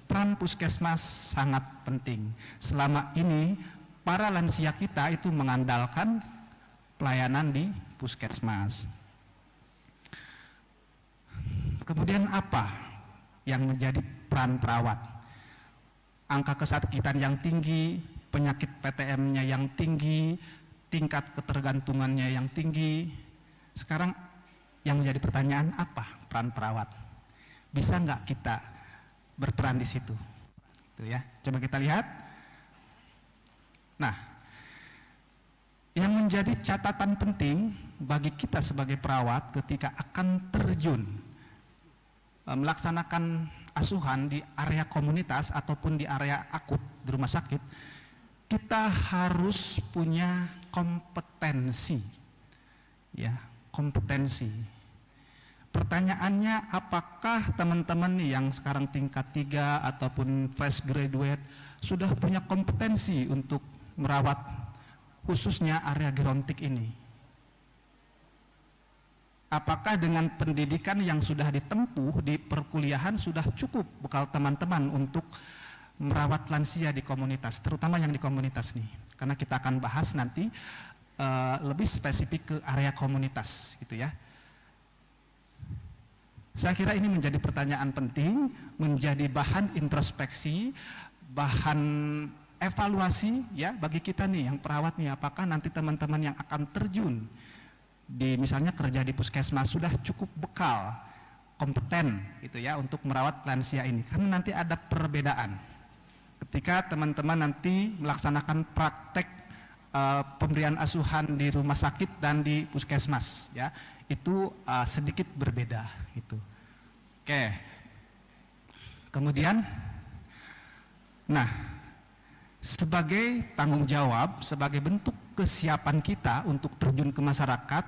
peran puskesmas sangat penting. Selama ini para lansia kita itu mengandalkan pelayanan di puskesmas. Kemudian apa yang menjadi peran perawat? Angka kesakitan yang tinggi, penyakit PTM-nya yang tinggi, tingkat ketergantungannya yang tinggi. Sekarang yang menjadi pertanyaan apa peran perawat? Bisa nggak kita berperan di situ? Itu ya. Coba kita lihat. Nah, yang menjadi catatan penting bagi kita sebagai perawat ketika akan terjun e, melaksanakan asuhan di area komunitas ataupun di area akut di rumah sakit, kita harus punya kompetensi. Ya, kompetensi. Pertanyaannya apakah teman-teman yang sekarang tingkat 3 ataupun fresh graduate sudah punya kompetensi untuk merawat khususnya area gerontik ini? Apakah dengan pendidikan yang sudah ditempuh di perkuliahan sudah cukup bekal teman-teman untuk merawat lansia di komunitas, terutama yang di komunitas nih? Karena kita akan bahas nanti eh, lebih spesifik ke area komunitas gitu ya. Saya kira ini menjadi pertanyaan penting, menjadi bahan introspeksi, bahan evaluasi ya bagi kita nih yang perawat nih. Apakah nanti teman-teman yang akan terjun di misalnya kerja di puskesmas sudah cukup bekal kompeten gitu ya untuk merawat lansia ini? Karena nanti ada perbedaan. Ketika teman-teman nanti melaksanakan praktek eh, pemberian asuhan di rumah sakit dan di puskesmas ya. Itu eh, sedikit berbeda itu oke. Kemudian nah sebagai tanggung jawab, sebagai bentuk kesiapan kita untuk terjun ke masyarakat,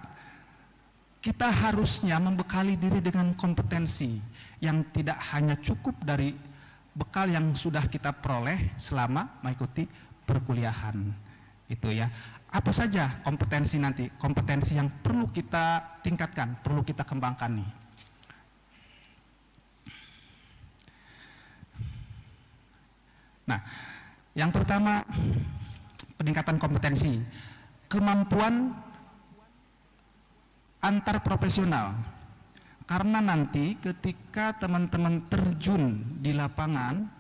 kita harusnya membekali diri dengan kompetensi yang tidak hanya cukup dari bekal yang sudah kita peroleh selama mengikuti perkuliahan. Itu ya. Apa saja kompetensi nanti? Kompetensi yang perlu kita tingkatkan, perlu kita kembangkan nih. Nah, yang pertama, peningkatan kompetensi, kemampuan antar profesional. Karena nanti ketika teman-teman terjun di lapangan,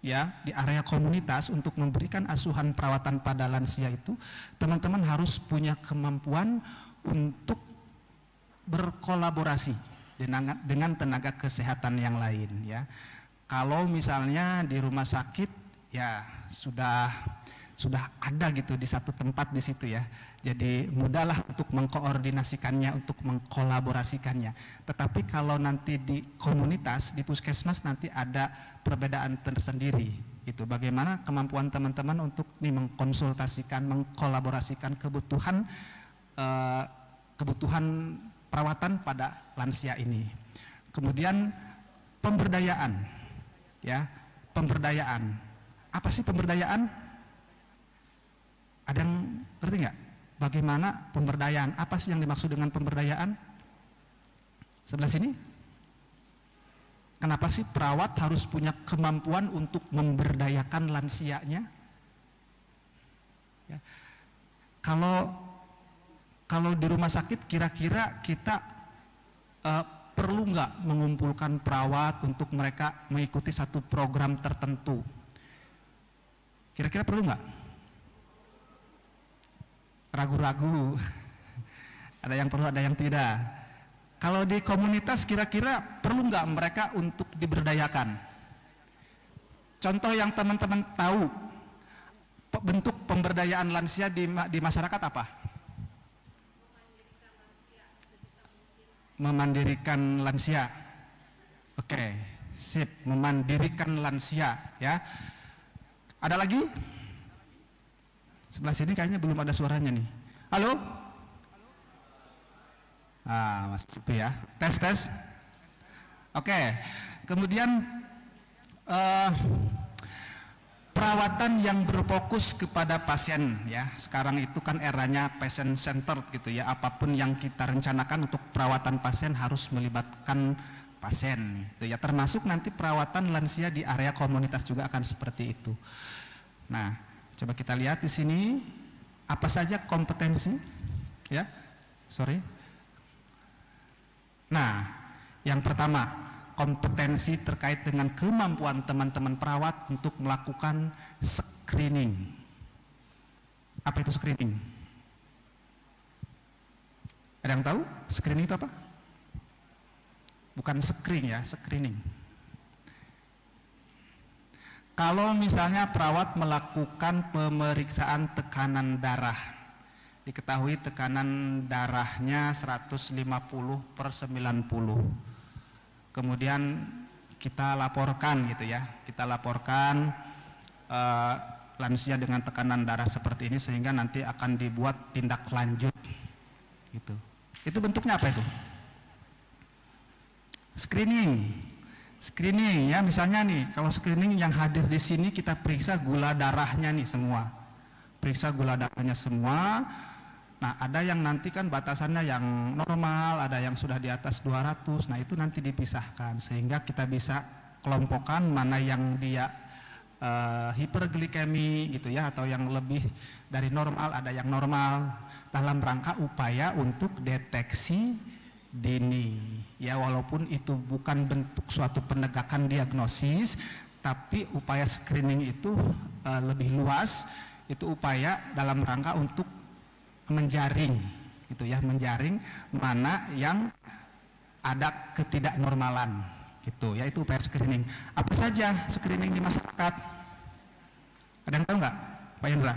ya di area komunitas untuk memberikan asuhan perawatan pada lansia itu, teman-teman harus punya kemampuan untuk berkolaborasi dengan, tenaga kesehatan yang lain, ya. Kalau misalnya di rumah sakit, ya sudah sudah ada gitu di satu tempat di situ ya. Jadi mudahlah untuk mengkoordinasikannya, untuk mengkolaborasikannya. Tetapi kalau nanti di komunitas, di puskesmas nanti ada perbedaan tersendiri. Itu bagaimana kemampuan teman-teman untuk nih mengkonsultasikan, mengkolaborasikan kebutuhan eh, kebutuhan perawatan pada lansia ini. Kemudian pemberdayaan, ya pemberdayaan. Apa sih pemberdayaan? Ada yang ngerti nggak? Bagaimana pemberdayaan? Apa sih yang dimaksud dengan pemberdayaan? Sebelah sini. Kenapa sih perawat harus punya kemampuan untuk memberdayakan lansianya? Ya. Kalau kalau di rumah sakit kira-kira kita eh, perlu nggak mengumpulkan perawat untuk mereka mengikuti satu program tertentu? Kira-kira perlu nggak? Ragu-ragu. <laughs> Ada yang perlu, ada yang tidak. Kalau di komunitas kira-kira perlu nggak mereka untuk diberdayakan? Contoh yang teman-teman tahu, bentuk pemberdayaan lansia di, di masyarakat apa? Memandirikan lansia. Oke, sip, memandirikan lansia ya. Ada lagi? Sebelah sini kayaknya belum ada suaranya nih. Halo? Ah, Mas Cupi ya. Tes tes. Oke. Kemudian eh, perawatan yang berfokus kepada pasien ya. Sekarang itu kan eranya patient centered gitu ya. Apa pun yang kita rencanakan untuk perawatan pasien harus melibatkan pasien gitu ya. Termasuk nanti perawatan lansia di area komunitas juga akan seperti itu. Nah, coba kita lihat di sini apa saja kompetensi ya. Sorry. Nah, yang pertama, kompetensi terkait dengan kemampuan teman-teman perawat untuk melakukan screening. Apa itu screening? Ada yang tahu? Screening itu apa? Bukan screen ya, screening. Kalau misalnya perawat melakukan pemeriksaan tekanan darah, diketahui tekanan darahnya 150 per 90. Kemudian kita laporkan gitu ya, kita laporkan eh, lansia dengan tekanan darah seperti ini sehingga nanti akan dibuat tindak lanjut gitu. Itu bentuknya apa itu? Screening. Screening ya misalnya nih kalau screening yang hadir di sini kita periksa gula darahnya nih semua. Periksa gula darahnya semua. Nah, ada yang nanti kan batasannya yang normal, ada yang sudah di atas 200. Nah, itu nanti dipisahkan sehingga kita bisa kelompokkan mana yang dia eh, hiperglikemi gitu ya atau yang lebih dari normal, ada yang normal dalam rangka upaya untuk deteksi dini. Ya walaupun itu bukan bentuk suatu penegakan diagnosis tapi upaya screening itu eh, lebih luas. Itu upaya dalam rangka untuk menjaring gitu ya menjaring mana yang ada ketidaknormalan gitu ya. Itu upaya screening. Apa saja screening di masyarakat? Ada yang tahu nggak Pak Hendra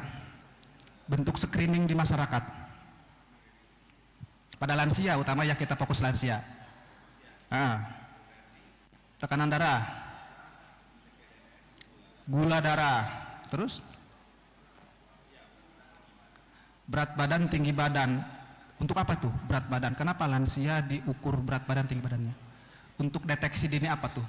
bentuk screening di masyarakat pada lansia utama ya kita fokus lansia. Ah. tekanan darah. Gula darah. Terus? Berat badan tinggi badan. Untuk apa tuh berat badan? Kenapa lansia diukur berat badan tinggi badannya? Untuk deteksi dini apa tuh?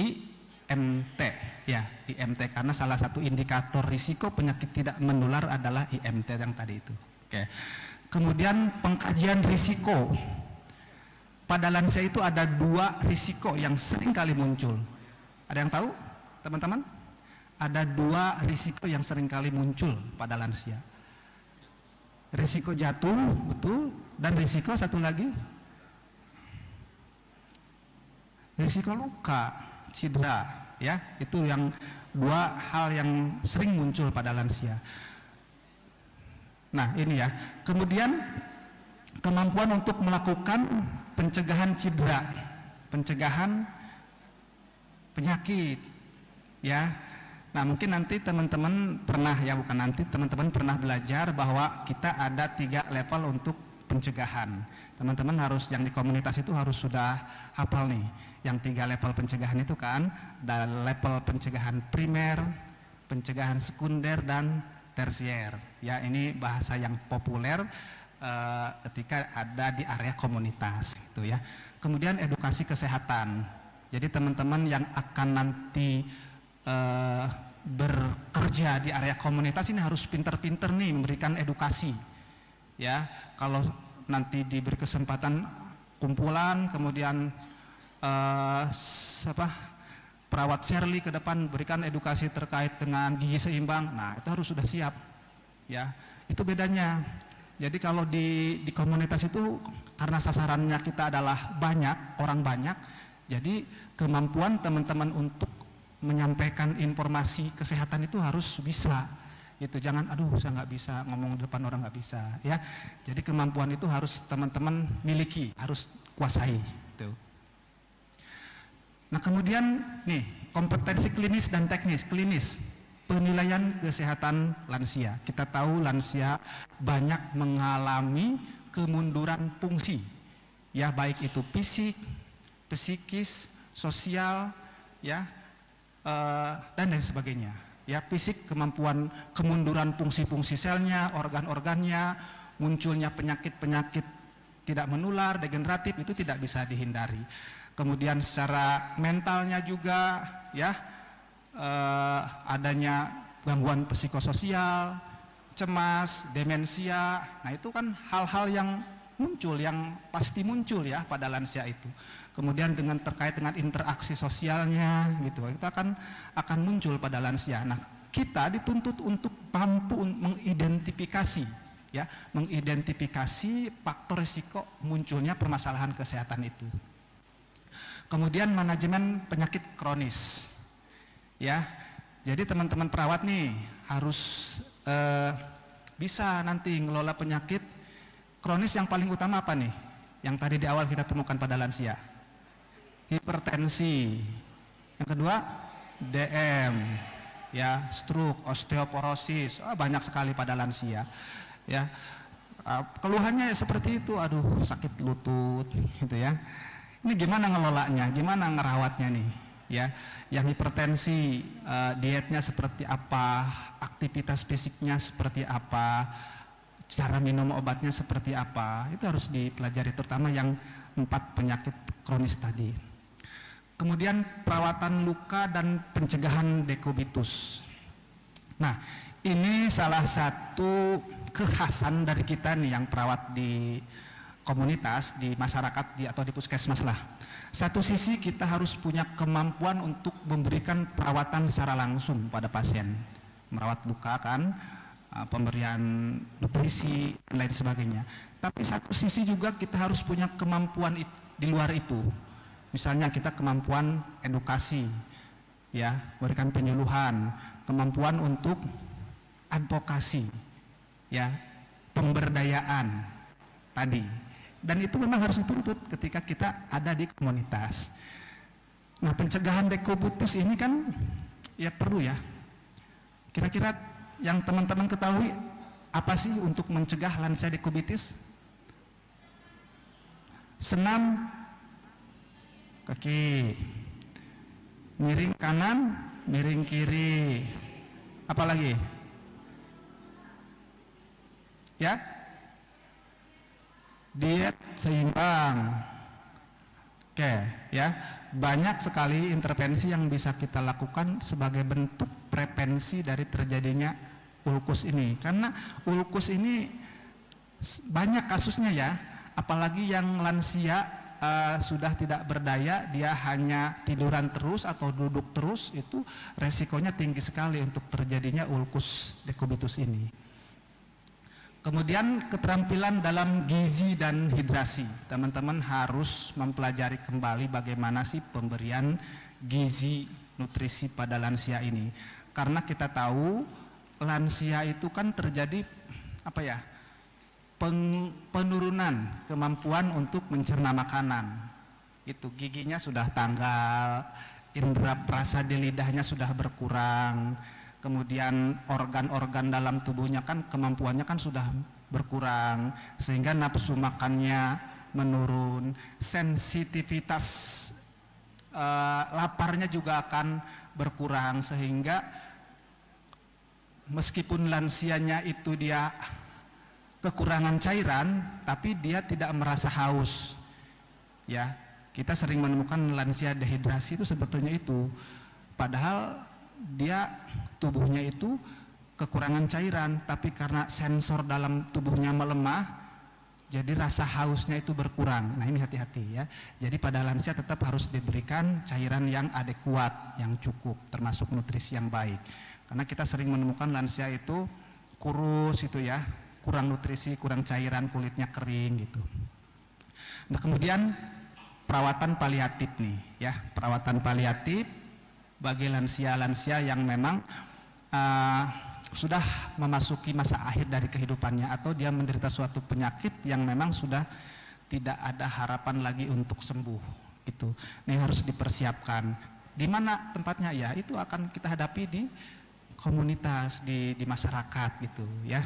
IMT ya IMT karena salah satu indikator risiko penyakit tidak menular adalah IMT yang tadi itu oke. Kemudian pengkajian risiko. Pada lansia itu ada dua risiko yang sering kali muncul. Ada yang tahu teman-teman? Ada dua risiko yang sering kali muncul pada lansia. Risiko jatuh betul dan risiko satu lagi. Risiko luka cedera ya. Itu yang dua hal yang sering muncul pada lansia nah ini ya. Kemudian kemampuan untuk melakukan pencegahan cedera pencegahan penyakit ya. Nah mungkin nanti teman-teman pernah ya bukan nanti teman-teman pernah belajar bahwa kita ada tiga level untuk pencegahan. Teman-teman harus yang di komunitas itu harus sudah hafal nih yang tiga level pencegahan itu kan. Ada level pencegahan primer pencegahan sekunder dan tersier. Ya ini bahasa yang populer eh, ketika ada di area komunitas gitu ya. Kemudian edukasi kesehatan. Jadi teman-teman yang akan nanti eh, bekerja di area komunitas ini harus pinter-pinter nih memberikan edukasi. Ya kalau nanti diberi kesempatan kumpulan kemudian eh, apa perawat Shirley ke depan berikan edukasi terkait dengan gizi seimbang. Nah itu harus sudah siap ya. Itu bedanya. Jadi kalau di di komunitas itu karena sasarannya kita adalah banyak orang banyak jadi kemampuan teman-teman untuk menyampaikan informasi kesehatan itu harus bisa gitu. Jangan aduh saya nggak bisa ngomong di depan orang nggak bisa ya. Jadi kemampuan itu harus teman-teman miliki harus kuasai gitu. Nah kemudian nih kompetensi klinis dan teknis. Klinis, penilaian kesehatan lansia. Kita tahu lansia banyak mengalami kemunduran fungsi, ya baik itu fisik, psikis, sosial, ya eh, dan lain sebagainya. Ya fisik kemampuan kemunduran fungsi-fungsi selnya, organ-organnya, munculnya penyakit-penyakit tidak menular, degeneratif itu tidak bisa dihindari. Kemudian secara mentalnya juga ya eh, adanya gangguan psikososial, cemas, demensia. Nah, itu kan hal-hal yang muncul yang pasti muncul ya pada lansia itu. Kemudian dengan terkait dengan interaksi sosialnya gitu, itu akan akan muncul pada lansia. Nah, kita dituntut untuk mampu mengidentifikasi ya, mengidentifikasi faktor risiko munculnya permasalahan kesehatan itu. Kemudian manajemen penyakit kronis. Ya. Jadi teman-teman perawat nih harus eh, bisa nanti ngelola penyakit kronis yang paling utama apa nih? Yang tadi di awal kita temukan pada lansia. Hipertensi. Yang kedua, DM, ya, stroke, osteoporosis. Oh, banyak sekali pada lansia. Ya. Ah, keluhannya ya seperti itu, aduh sakit lutut gitu ya. Ini gimana ngelolanya, gimana ngerawatnya nih? Ya, yang hipertensi eh, dietnya seperti apa, aktivitas fisiknya seperti apa, cara minum obatnya seperti apa, itu harus dipelajari terutama yang empat penyakit kronis tadi. Kemudian perawatan luka dan pencegahan dekubitus. Nah, ini salah satu kekhasan dari kita nih yang perawat di komunitas, di masyarakat di atau di puskesmas lah. Satu sisi kita harus punya kemampuan untuk memberikan perawatan secara langsung pada pasien, merawat luka kan, uh, pemberian nutrisi dan lain sebagainya. Tapi satu sisi juga kita harus punya kemampuan di luar itu. Misalnya kita kemampuan edukasi, ya, memberikan penyuluhan, kemampuan untuk advokasi, ya, pemberdayaan tadi. Dan itu memang harus dituntut ketika kita ada di komunitas. Nah, pencegahan dekubitus ini kan ya perlu ya. Kira-kira yang teman-teman ketahui apa sih untuk mencegah lansia dekubitis? Senam kaki, miring kanan, miring kiri, apa lagi? Ya, diet seimbang. Oke, ya. Banyak sekali intervensi yang bisa kita lakukan sebagai bentuk prevensi dari terjadinya ulkus ini. Karena ulkus ini banyak kasusnya ya, apalagi yang lansia eh, sudah tidak berdaya, dia hanya tiduran terus atau duduk terus, itu resikonya tinggi sekali untuk terjadinya ulkus dekubitus ini. Kemudian keterampilan dalam gizi dan hidrasi. Teman-teman harus mempelajari kembali bagaimana sih pemberian gizi nutrisi pada lansia ini. Karena kita tahu lansia itu kan terjadi apa ya? peng- penurunan kemampuan untuk mencerna makanan. Itu giginya sudah tanggal, indera perasa di lidahnya sudah berkurang, kemudian organ-organ dalam tubuhnya kan kemampuannya kan sudah berkurang sehingga nafsu makannya menurun, sensitivitas eh, laparnya juga akan berkurang sehingga meskipun lansianya itu dia kekurangan cairan tapi dia tidak merasa haus. Ya, kita sering menemukan lansia dehidrasi itu sebetulnya itu padahal dia tubuhnya itu kekurangan cairan tapi karena sensor dalam tubuhnya melemah jadi rasa hausnya itu berkurang. Nah, ini hati-hati ya. Jadi pada lansia tetap harus diberikan cairan yang adekuat, yang cukup termasuk nutrisi yang baik. Karena kita sering menemukan lansia itu kurus itu ya, kurang nutrisi, kurang cairan, kulitnya kering gitu. Nah, kemudian perawatan paliatif nih ya, perawatan paliatif bagi lansia-lansia yang memang uh, sudah memasuki masa akhir dari kehidupannya atau dia menderita suatu penyakit yang memang sudah tidak ada harapan lagi untuk sembuh itu. Ini harus dipersiapkan. di mana tempatnya ya itu akan kita hadapi di komunitas di di masyarakat gitu ya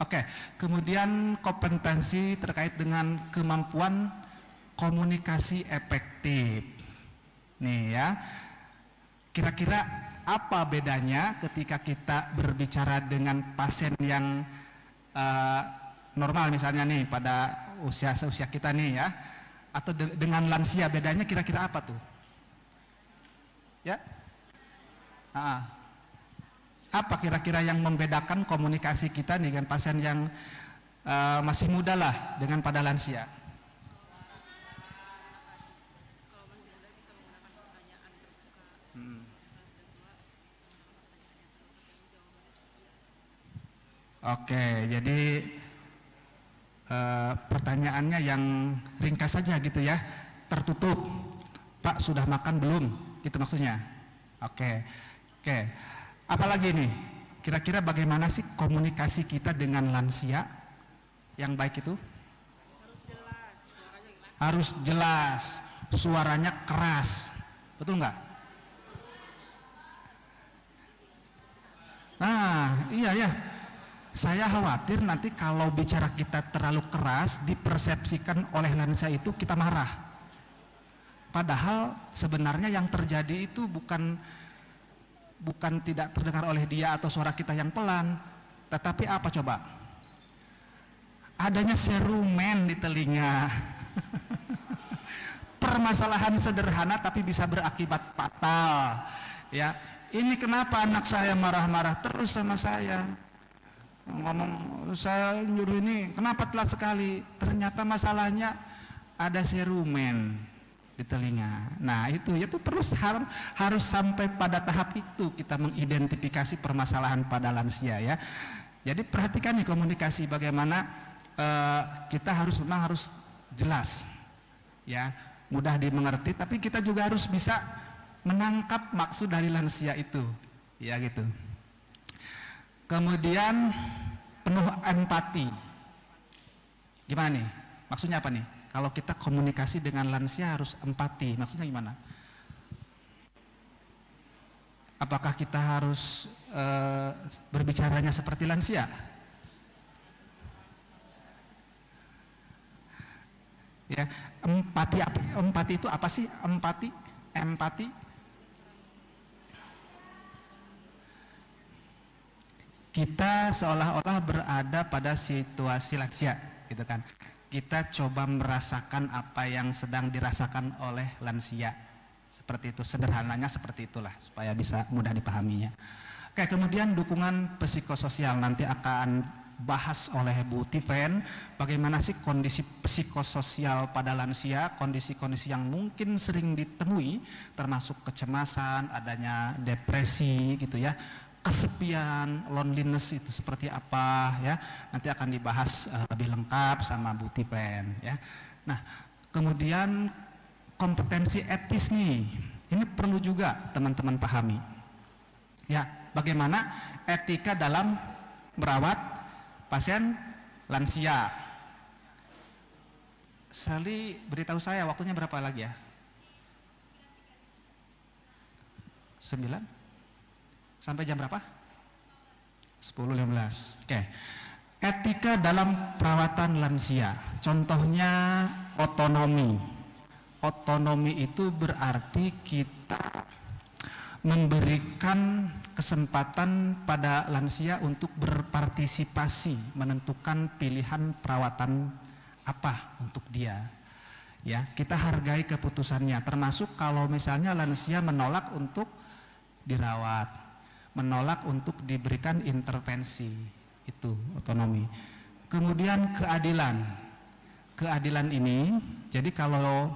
Oke, kemudian kompetensi terkait dengan kemampuan komunikasi efektif. Nih ya, kira-kira apa bedanya ketika kita berbicara dengan pasien yang eh, normal misalnya nih pada usia usia kita nih ya, atau de- dengan lansia bedanya kira-kira apa tuh? Ya, Ah, apa kira-kira yang membedakan komunikasi kita dengan pasien yang eh, masih muda lah dengan pada lansia? Oke, jadi eh, pertanyaannya yang ringkas saja gitu ya, tertutup. Pak sudah makan belum? Itu maksudnya. Oke, oke. Apalagi nih, kira-kira bagaimana sih komunikasi kita dengan lansia yang baik itu? Harus jelas, suaranya keras, betul nggak? Nah, iya ya. Saya khawatir nanti kalau bicara kita terlalu keras dipersepsikan oleh lansia itu kita marah. Padahal sebenarnya yang terjadi itu bukan bukan tidak terdengar oleh dia atau suara kita yang pelan, tetapi apa coba? Adanya serumen di telinga. <laughs> Permasalahan sederhana tapi bisa berakibat fatal. Ya, ini kenapa anak saya marah-marah terus sama saya? Ngomong saya nyuruh ini, kenapa telat sekali? Ternyata masalahnya ada serumen di telinga. Nah itu itu terus harus harus sampai pada tahap itu kita mengidentifikasi permasalahan pada lansia ya. Jadi perhatikan nih komunikasi bagaimana eh, kita harus memang harus jelas ya mudah dimengerti tapi kita juga harus bisa menangkap maksud dari lansia itu ya gitu. Kemudian penuh empati. Gimana nih? Maksudnya apa nih? Kalau kita komunikasi dengan lansia harus empati. Maksudnya gimana? Apakah kita harus eh, berbicaranya seperti lansia? Ya, empati? Empati itu apa sih? Empati, empati. Kita seolah-olah berada pada situasi lansia, gitu kan? Kita coba merasakan apa yang sedang dirasakan oleh lansia. Seperti itu, sederhananya seperti itulah supaya bisa mudah dipahaminya. Oke, kemudian dukungan psikososial nanti akan bahas oleh Bu Tiven bagaimana sih kondisi psikososial pada lansia, kondisi-kondisi yang mungkin sering ditemui termasuk kecemasan, adanya depresi gitu ya kesepian, loneliness itu seperti apa ya. Nanti akan dibahas uh, lebih lengkap sama Bu Tiven ya. Nah, kemudian kompetensi etis nih. Ini perlu juga teman-teman pahami. Ya, bagaimana etika dalam merawat pasien lansia. Sali beritahu saya waktunya berapa lagi ya? 9 Sampai jam berapa? 10.15. Oke. Etika dalam perawatan lansia. Contohnya otonomi. Otonomi itu berarti kita memberikan kesempatan pada lansia untuk berpartisipasi menentukan pilihan perawatan apa untuk dia. Ya, kita hargai keputusannya termasuk kalau misalnya lansia menolak untuk dirawat menolak untuk diberikan intervensi itu otonomi. Kemudian keadilan. Keadilan ini jadi kalau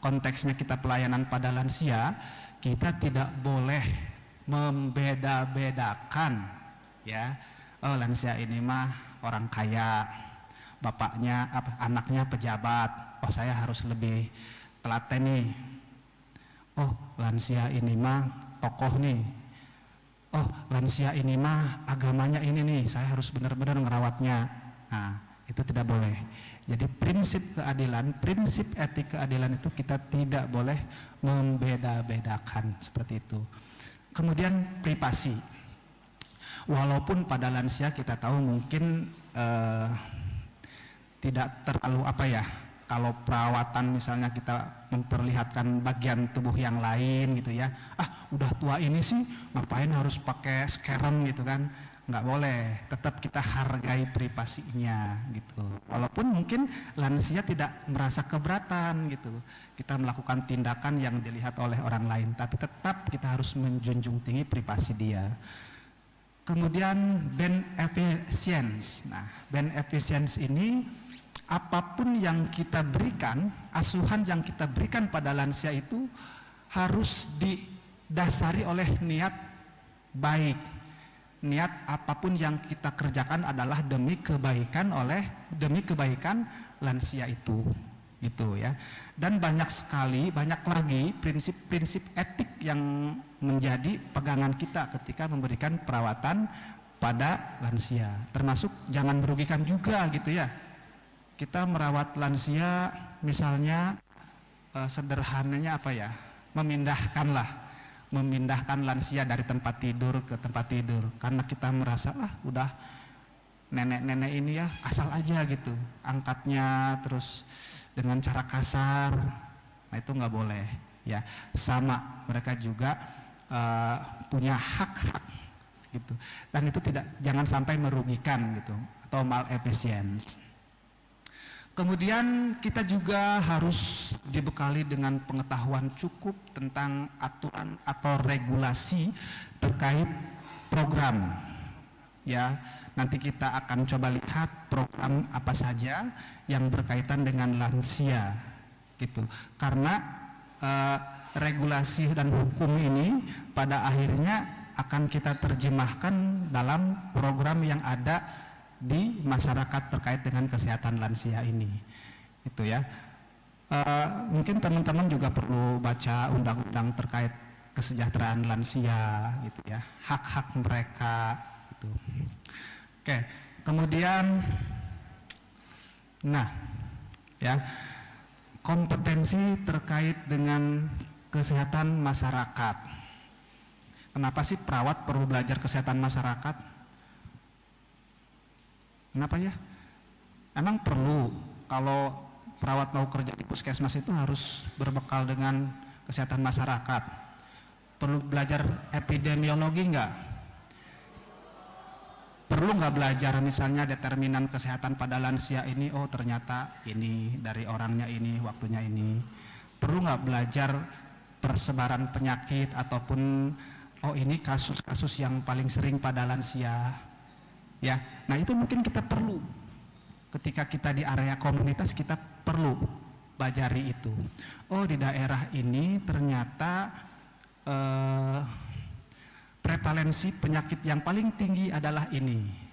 konteksnya kita pelayanan pada lansia, kita tidak boleh membeda-bedakan ya. Oh, lansia ini mah orang kaya, bapaknya apa anaknya pejabat. Oh, saya harus lebih telaten nih. Oh, lansia ini mah tokoh nih, oh lansia ini mah agamanya ini nih saya harus benar-benar ngerawatnya nah itu tidak boleh. Jadi prinsip keadilan, prinsip etik keadilan itu kita tidak boleh membeda-bedakan seperti itu. Kemudian privasi. Walaupun pada lansia kita tahu mungkin eh, tidak terlalu apa ya, kalau perawatan misalnya kita memperlihatkan bagian tubuh yang lain gitu ya, ah udah tua ini sih ngapain harus pakai sekarang gitu kan? nggak boleh, tetap kita hargai privasinya gitu. Walaupun mungkin lansia tidak merasa keberatan gitu, kita melakukan tindakan yang dilihat oleh orang lain, tapi tetap kita harus menjunjung tinggi privasi dia. Kemudian beneficence. Nah, beneficence ini apa pun yang kita berikan, asuhan yang kita berikan pada lansia itu harus didasari oleh niat baik. Niat apa pun yang kita kerjakan adalah demi kebaikan oleh demi kebaikan lansia itu. Gitu ya. Dan banyak sekali banyak lagi prinsip-prinsip etik yang menjadi pegangan kita ketika memberikan perawatan pada lansia. Termasuk jangan merugikan juga gitu ya kita merawat lansia misalnya eh, sederhananya apa ya? Memindahkanlah memindahkan lansia dari tempat tidur ke tempat tidur. Karena kita merasa ah udah nenek-nenek ini ya asal aja gitu angkatnya terus dengan cara kasar. Nah itu nggak boleh ya. Sama mereka juga uh, punya hak-hak gitu. Dan itu tidak jangan sampai merugikan gitu atau mal efisiensi Kemudian kita juga harus dibekali dengan pengetahuan cukup tentang aturan atau regulasi terkait program. Ya, nanti kita akan coba lihat program apa saja yang berkaitan dengan lansia gitu. Karena eh, regulasi dan hukum ini pada akhirnya akan kita terjemahkan dalam program yang ada di masyarakat terkait dengan kesehatan lansia ini. Itu ya. Uh, mungkin teman-teman juga perlu baca undang-undang terkait kesejahteraan lansia gitu ya. Hak-hak mereka itu oke kemudian nah ya. Kompetensi terkait dengan kesehatan masyarakat. Kenapa sih perawat perlu belajar kesehatan masyarakat Kenapa ya? Emang perlu kalau perawat mau kerja di puskesmas itu harus berbekal dengan kesehatan masyarakat. Perlu belajar epidemiologi enggak? Perlu nggak belajar misalnya determinan kesehatan pada lansia ini, oh ternyata ini dari orangnya ini, waktunya ini. Perlu nggak belajar persebaran penyakit ataupun oh ini kasus-kasus yang paling sering pada lansia ya nah itu mungkin kita perlu ketika kita di area komunitas kita perlu bajari itu oh di daerah ini ternyata eh, prevalensi penyakit yang paling tinggi adalah ini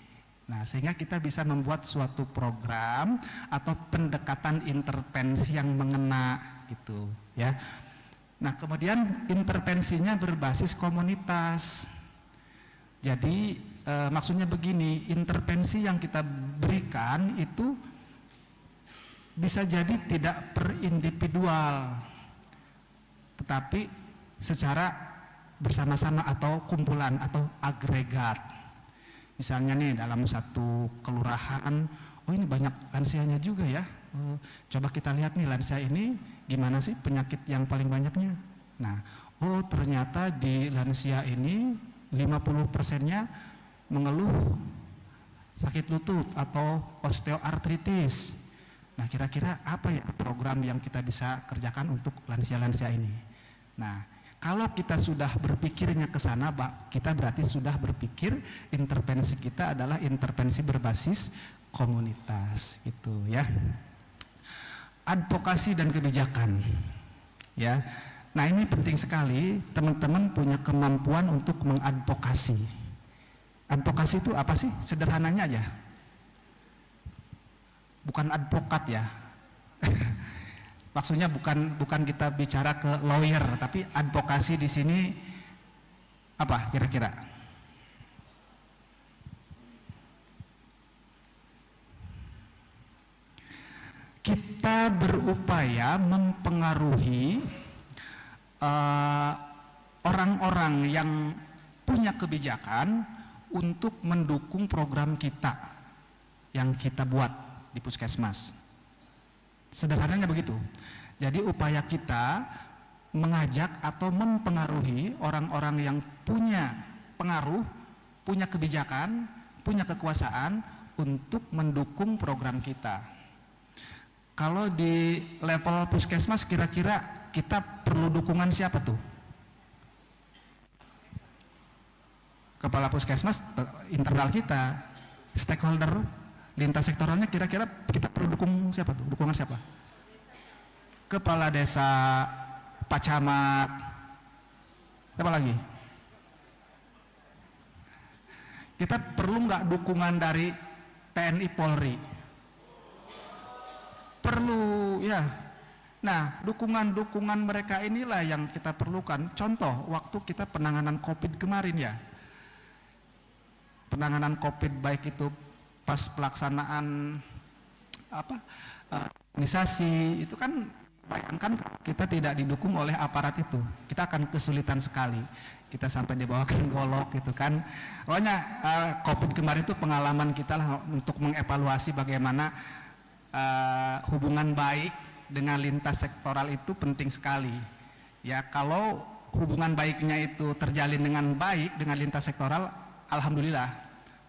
Nah, sehingga kita bisa membuat suatu program atau pendekatan intervensi yang mengena gitu, ya. Nah, kemudian intervensinya berbasis komunitas. Jadi e, maksudnya begini, intervensi yang kita berikan itu bisa jadi tidak per individual, tetapi secara bersama-sama atau kumpulan atau agregat. Misalnya nih dalam satu kelurahan, oh ini banyak lansianya juga ya. Oh, coba kita lihat nih lansia ini gimana sih penyakit yang paling banyaknya. Nah, oh ternyata di lansia ini 50 persennya mengeluh sakit lutut atau osteoartritis. Nah, kira-kira apa ya program yang kita bisa kerjakan untuk lansia-lansia ini? Nah, kalau kita sudah berpikirnya ke sana, kita berarti sudah berpikir intervensi kita adalah intervensi berbasis komunitas, gitu ya. Advokasi dan kebijakan, ya. Nah, ini penting sekali teman-teman punya kemampuan untuk mengadvokasi Advokasi itu apa sih? Sederhananya aja. Bukan advokat ya. <laughs> Maksudnya bukan bukan kita bicara ke lawyer, tapi advokasi di sini apa kira-kira? bisa berupaya mempengaruhi eh, orang-orang yang punya kebijakan untuk mendukung program kita yang kita buat di puskesmas. Sederhananya begitu. Jadi upaya kita mengajak atau mempengaruhi orang-orang yang punya pengaruh, punya kebijakan, punya kekuasaan untuk mendukung program kita. Kalau di level puskesmas kira-kira kita perlu dukungan siapa tuh? Kepala puskesmas internal kita, stakeholder lintas sektoralnya kira-kira kita perlu dukung siapa tuh? Dukungan siapa? Kepala desa, Pak Camat, apa lagi? Kita perlu nggak dukungan dari TNI Polri? Perlu ya. Nah, dukungan-dukungan mereka inilah yang kita perlukan. Contoh, waktu kita penanganan COVID kemarin ya. Penanganan COVID baik itu pas pelaksanaan apa eh, organisasi itu kan bayangkan kita tidak didukung oleh aparat itu. Kita akan kesulitan sekali. Kita sampai dibawakan <laughs> golok gitu kan. Pokoknya eh, covid kemarin itu pengalaman kita lah untuk mengevaluasi bagaimana eh, hubungan baik dengan lintas sektoral itu penting sekali. Ya kalau hubungan baiknya itu terjalin dengan baik dengan lintas sektoral alhamdulillah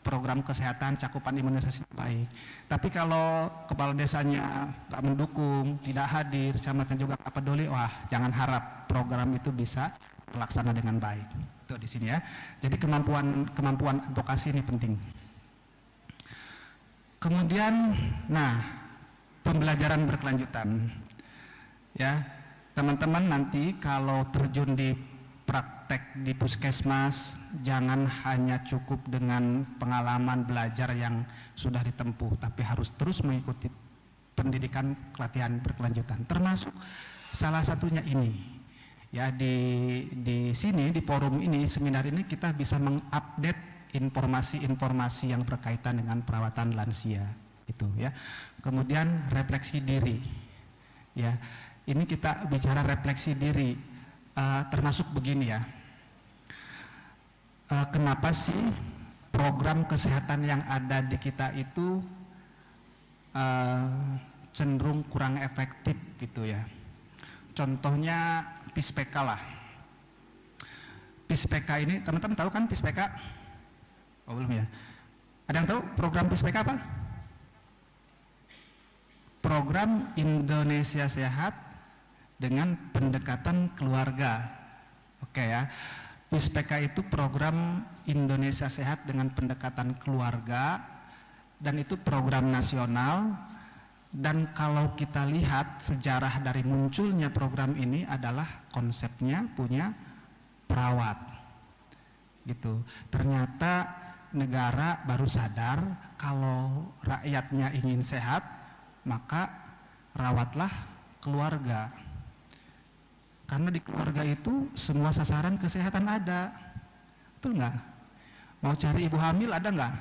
program kesehatan cakupan imunisasi baik. Tapi kalau kepala desanya nggak mendukung, tidak hadir, kecamatan juga nggak peduli, wah jangan harap program itu bisa terlaksana dengan baik. Itu di sini ya. Jadi kemampuan kemampuan advokasi ini penting. Kemudian, nah pembelajaran berkelanjutan, ya teman-teman nanti kalau terjun di praktek di puskesmas jangan hanya cukup dengan pengalaman belajar yang sudah ditempuh tapi harus terus mengikuti pendidikan pelatihan berkelanjutan. Termasuk salah satunya ini. Ya di di sini di forum ini seminar ini kita bisa mengupdate informasi-informasi yang berkaitan dengan perawatan lansia itu ya. Kemudian refleksi diri ya. Ini kita bicara refleksi diri. Uh, termasuk begini ya. Uh, kenapa sih program kesehatan yang ada di kita itu uh, cenderung kurang efektif gitu ya. Contohnya PISPK lah. PISPK ini teman-teman tahu kan PISPK? Oh belum ya. Ada yang tahu program PISPK apa? Program Indonesia Sehat dengan pendekatan keluarga. Oke ya. PISPK itu program Indonesia Sehat dengan pendekatan keluarga dan itu program nasional. Dan kalau kita lihat sejarah dari munculnya program ini adalah konsepnya punya perawat. Gitu. Ternyata negara baru sadar kalau rakyatnya ingin sehat maka rawatlah keluarga karena di keluarga itu semua sasaran kesehatan ada. Betul nggak? Mau cari ibu hamil ada nggak?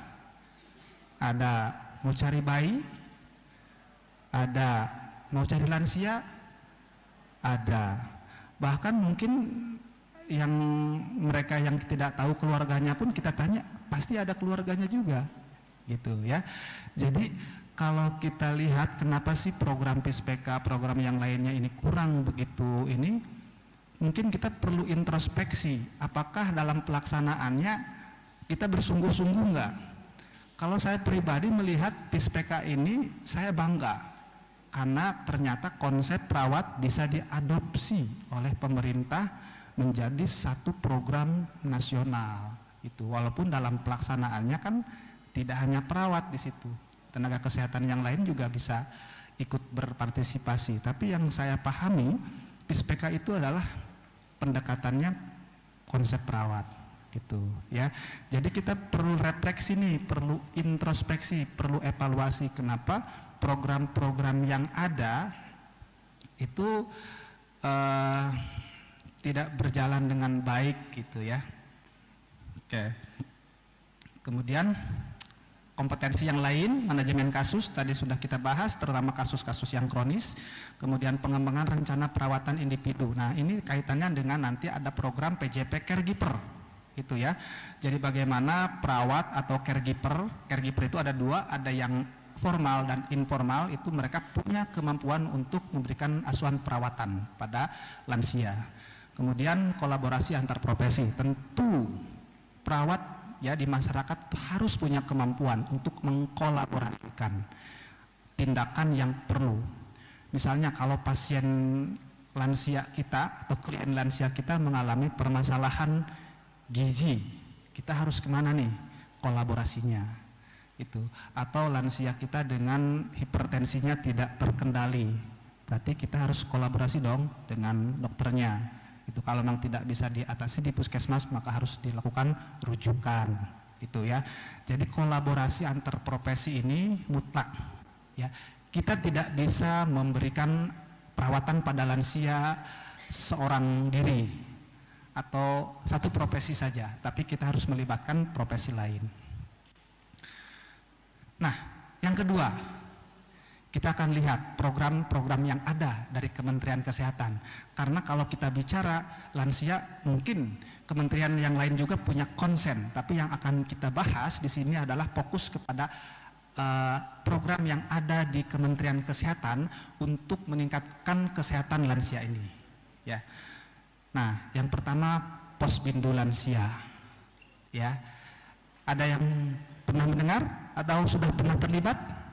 Ada. Mau cari bayi? Ada. Mau cari lansia? Ada. Bahkan mungkin yang mereka yang tidak tahu keluarganya pun kita tanya pasti ada keluarganya juga gitu ya jadi kalau kita lihat kenapa sih program PSPK program yang lainnya ini kurang begitu ini mungkin kita perlu introspeksi apakah dalam pelaksanaannya kita bersungguh-sungguh enggak kalau saya pribadi melihat PISPK ini saya bangga karena ternyata konsep perawat bisa diadopsi oleh pemerintah menjadi satu program nasional. Itu walaupun dalam pelaksanaannya kan tidak hanya perawat di situ tenaga kesehatan yang lain juga bisa ikut berpartisipasi. Tapi yang saya pahami PISPK itu adalah pendekatannya konsep perawat gitu ya. Jadi kita perlu refleksi nih, perlu introspeksi, perlu evaluasi kenapa program-program yang ada itu uh, tidak berjalan dengan baik gitu ya. Oke. Kemudian kompetensi yang lain, manajemen kasus tadi sudah kita bahas, terutama kasus-kasus yang kronis, kemudian pengembangan rencana perawatan individu. Nah ini kaitannya dengan nanti ada program PJP Caregiver, gitu ya. Jadi bagaimana perawat atau caregiver, caregiver itu ada dua, ada yang formal dan informal itu mereka punya kemampuan untuk memberikan asuhan perawatan pada lansia. Kemudian kolaborasi antar profesi, tentu perawat ya di masyarakat harus punya kemampuan untuk mengkolaborasikan tindakan yang perlu. Misalnya kalau pasien lansia kita atau klien lansia kita mengalami permasalahan gizi, kita harus ke mana nih kolaborasinya itu atau lansia kita dengan hipertensinya tidak terkendali berarti kita harus kolaborasi dong dengan dokternya itu kalau memang tidak bisa diatasi di puskesmas maka harus dilakukan rujukan. Itu ya. Jadi kolaborasi antar profesi ini mutlak ya. Kita tidak bisa memberikan perawatan pada lansia seorang diri atau satu profesi saja tapi kita harus melibatkan profesi lain. Nah yang kedua kita akan lihat program-program yang ada dari Kementerian Kesehatan. Karena kalau kita bicara lansia, mungkin kementerian yang lain juga punya konsen, tapi yang akan kita bahas di sini adalah fokus kepada uh, program yang ada di Kementerian Kesehatan untuk meningkatkan kesehatan lansia ini. Ya. Nah, yang pertama posbindu lansia. Ya. Ada yang pernah mendengar atau sudah pernah terlibat?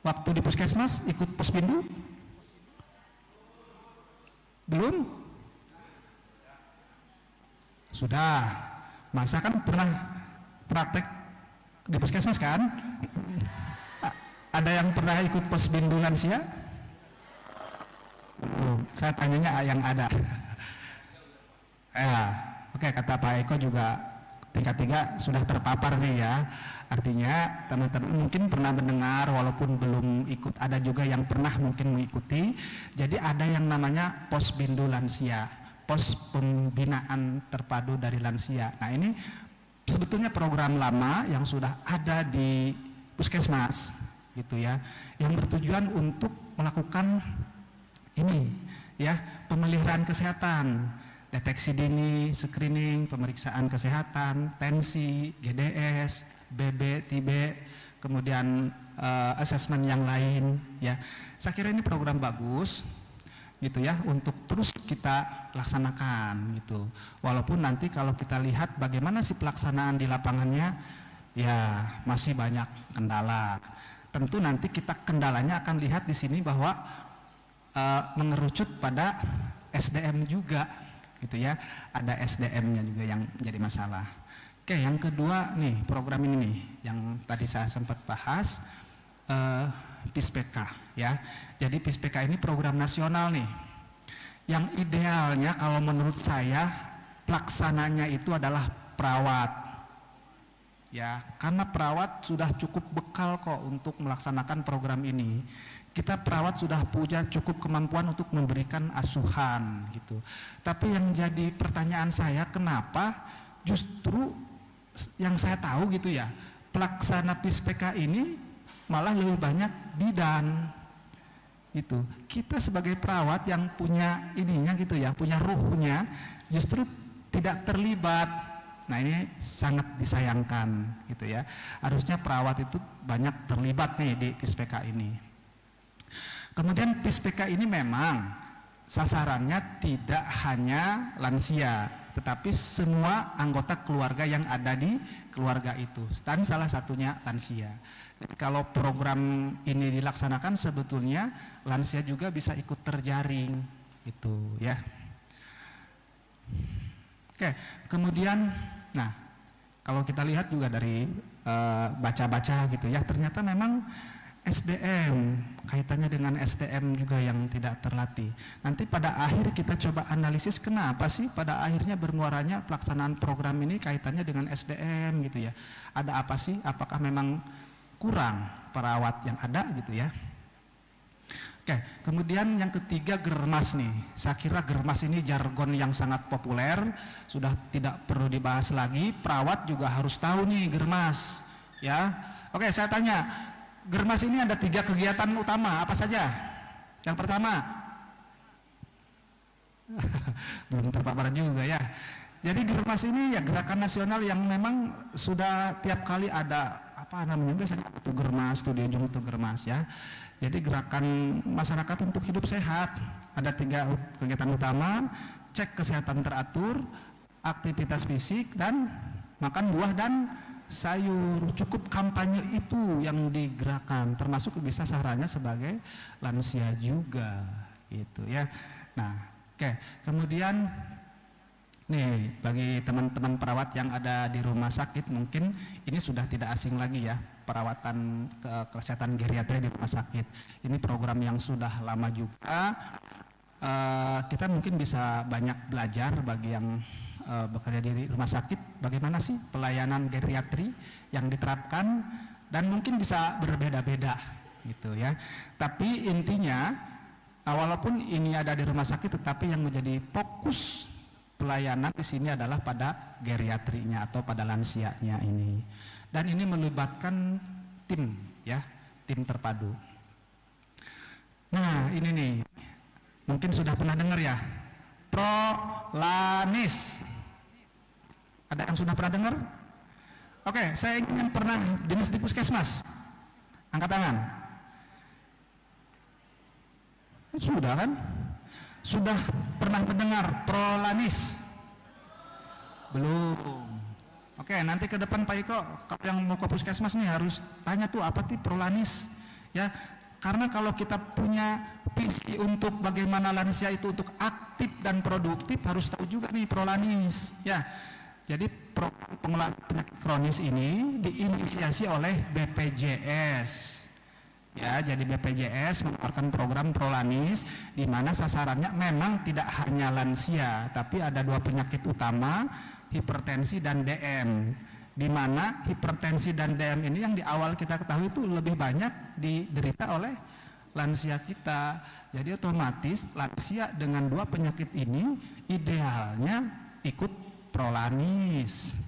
Waktu di puskesmas ikut posbindu? Belum? Sudah. Masa kan pernah praktek di puskesmas kan? Ada yang pernah ikut posbindu lansia? Belum. Saya tanyanya yang ada. Ya, oke kata Pak Eko juga tingkat tiga sudah terpapar nih ya. Artinya teman-teman mungkin pernah mendengar walaupun belum ikut ada juga yang pernah mungkin mengikuti. Jadi ada yang namanya pos bindu lansia, pos pembinaan terpadu dari lansia. Nah ini sebetulnya program lama yang sudah ada di puskesmas gitu ya, yang bertujuan untuk melakukan ini ya pemeliharaan kesehatan deteksi dini, screening, pemeriksaan kesehatan, tensi, GDS, BB, TB, kemudian uh, asesmen yang lain ya. Saya kira ini program bagus gitu ya untuk terus kita laksanakan gitu. Walaupun nanti kalau kita lihat bagaimana sih pelaksanaan di lapangannya ya masih banyak kendala. Tentu nanti kita kendalanya akan lihat di sini bahwa uh, mengerucut pada SDM juga gitu ya. Ada SDM-nya juga yang jadi masalah. Oke, yang kedua nih program ini nih yang tadi saya sempat bahas uh, PISPK ya. Jadi PISPK ini program nasional nih. Yang idealnya kalau menurut saya pelaksananya itu adalah perawat. Ya, karena perawat sudah cukup bekal kok untuk melaksanakan program ini. Kita perawat sudah punya cukup kemampuan untuk memberikan asuhan gitu. Tapi yang jadi pertanyaan saya kenapa justru yang saya tahu gitu ya, pelaksana PISPK ini malah lebih banyak bidan. Itu. Kita sebagai perawat yang punya ininya gitu ya, punya ruhnya justru tidak terlibat. Nah, ini sangat disayangkan gitu ya. Harusnya perawat itu banyak terlibat nih di PISPK ini. Kemudian PISPK ini memang sasarannya tidak hanya lansia, tetapi semua anggota keluarga yang ada di keluarga itu dan salah satunya lansia. Jadi kalau program ini dilaksanakan sebetulnya lansia juga bisa ikut terjaring itu ya. Oke, kemudian nah kalau kita lihat juga dari eh, baca-baca uh, gitu ya ternyata memang SDM, kaitannya dengan SDM juga yang tidak terlatih. Nanti pada akhir kita coba analisis kenapa sih pada akhirnya bermuaranya pelaksanaan program ini kaitannya dengan SDM gitu ya. Ada apa sih? Apakah memang kurang perawat yang ada gitu ya? Oke, kemudian yang ketiga germas nih. Saya kira germas ini jargon yang sangat populer, sudah tidak perlu dibahas lagi. Perawat juga harus tahu nih germas Ya, oke saya tanya, Germas ini ada tiga kegiatan utama, apa saja? Yang pertama, <laughs> belum terpapar juga ya. Jadi Germas ini ya gerakan nasional yang memang sudah tiap kali ada apa namanya biasanya itu Germas, studi ujung itu Germas ya. Jadi gerakan masyarakat untuk hidup sehat ada tiga kegiatan utama, cek kesehatan teratur, aktivitas fisik dan makan buah dan sayur. Cukup kampanye itu yang digerakkan, termasuk bisa sarannya sebagai lansia juga, gitu ya. Nah, oke. Kemudian nih bagi teman-teman perawat yang ada di rumah sakit mungkin ini sudah tidak asing lagi ya perawatan ke kesehatan geriatri di rumah sakit. Ini program yang sudah lama juga. Eh, kita mungkin bisa banyak belajar bagi yang eh, bekerja di rumah sakit bagaimana sih pelayanan geriatri yang diterapkan dan mungkin bisa berbeda-beda gitu ya. Tapi intinya eh, walaupun ini ada di rumah sakit tetapi yang menjadi fokus pelayanan di sini adalah pada geriatrinya atau pada lansianya ini. Dan ini melibatkan tim ya, tim terpadu. Nah, ini nih. Mungkin sudah pernah dengar ya. Prolanis. Ada yang sudah pernah dengar? Oke, saya ingin pernah dinas di puskesmas. Angkat tangan. Sudah kan? Sudah pernah mendengar Prolanis? Belum. Oke, nanti ke depan Pak Iko, kalau yang mau ke puskesmas nih harus tanya tuh apa sih Prolanis? Ya, karena kalau kita punya visi untuk bagaimana lansia itu untuk aktif dan produktif harus tahu juga nih Prolanis. Ya, jadi program pengelolaan penyakit kronis ini diinisiasi oleh BPJS. Ya, jadi BPJS mengeluarkan program Prolanis di mana sasarannya memang tidak hanya lansia, tapi ada dua penyakit utama, hipertensi dan DM. Di mana hipertensi dan DM ini yang di awal kita ketahui itu lebih banyak diderita oleh lansia kita. Jadi otomatis lansia dengan dua penyakit ini idealnya ikut Prolanis.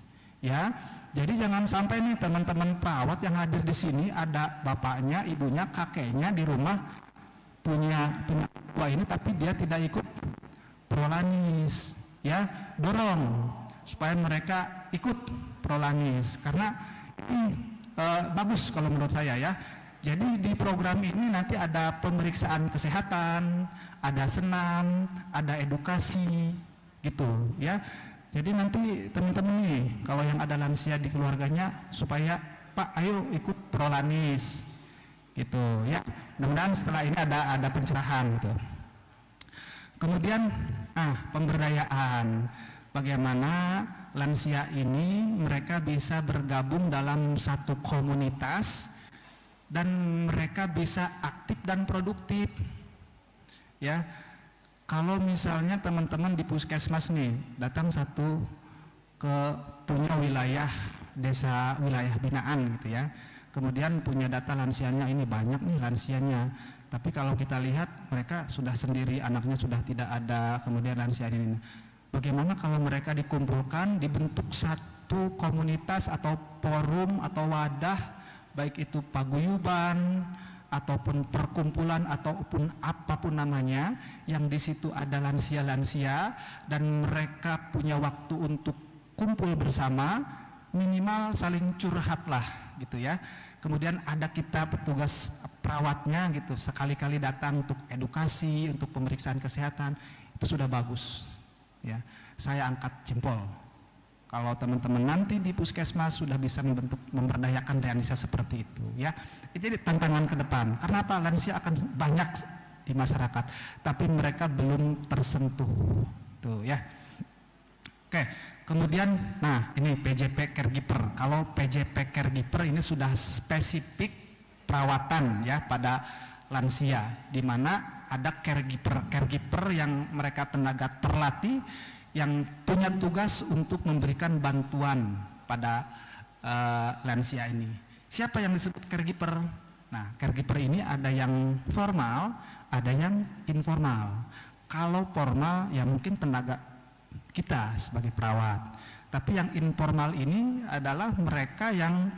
Ya, jadi jangan sampai nih teman-teman perawat yang hadir di sini ada bapaknya, ibunya, kakeknya di rumah punya punya dua ini tapi dia tidak ikut prolanis. Ya, dorong supaya mereka ikut prolanis karena ini eh, bagus kalau menurut saya ya. Jadi di program ini nanti ada pemeriksaan kesehatan, ada senam, ada edukasi gitu ya. Jadi nanti teman-teman nih, kalau yang ada lansia di keluarganya, supaya Pak, ayo ikut prolanis, gitu ya. Mudah-mudahan setelah ini ada ada pencerahan gitu. Kemudian, ah pemberdayaan, bagaimana lansia ini mereka bisa bergabung dalam satu komunitas dan mereka bisa aktif dan produktif, ya kalau misalnya teman-teman di puskesmas nih datang satu ke punya wilayah desa wilayah binaan gitu ya. Kemudian punya data lansianya ini banyak nih lansianya. Tapi kalau kita lihat mereka sudah sendiri anaknya sudah tidak ada kemudian lansia ini. Bagaimana kalau mereka dikumpulkan dibentuk satu komunitas atau forum atau wadah baik itu paguyuban ataupun perkumpulan ataupun apa pun namanya yang di situ ada lansia-lansia dan mereka punya waktu untuk kumpul bersama minimal saling curhat lah gitu ya. Kemudian ada kita petugas perawatnya gitu sekali-kali datang untuk edukasi untuk pemeriksaan kesehatan itu sudah bagus ya. Saya angkat jempol kalau teman-teman nanti di puskesmas sudah bisa membentuk memberdayakan lansia seperti itu ya. Itu jadi tantangan ke depan. Karena apa? Lansia akan banyak di masyarakat tapi mereka belum tersentuh tuh ya. Oke kemudian nah ini PJP caregiver kalau PJP caregiver ini sudah spesifik perawatan ya pada lansia di mana ada caregiver caregiver yang mereka tenaga terlatih yang punya tugas untuk memberikan bantuan pada uh, lansia ini. Siapa yang disebut caregiver? Nah, caregiver ini ada yang formal, ada yang informal. Kalau formal ya mungkin tenaga kita sebagai perawat. Tapi yang informal ini adalah mereka yang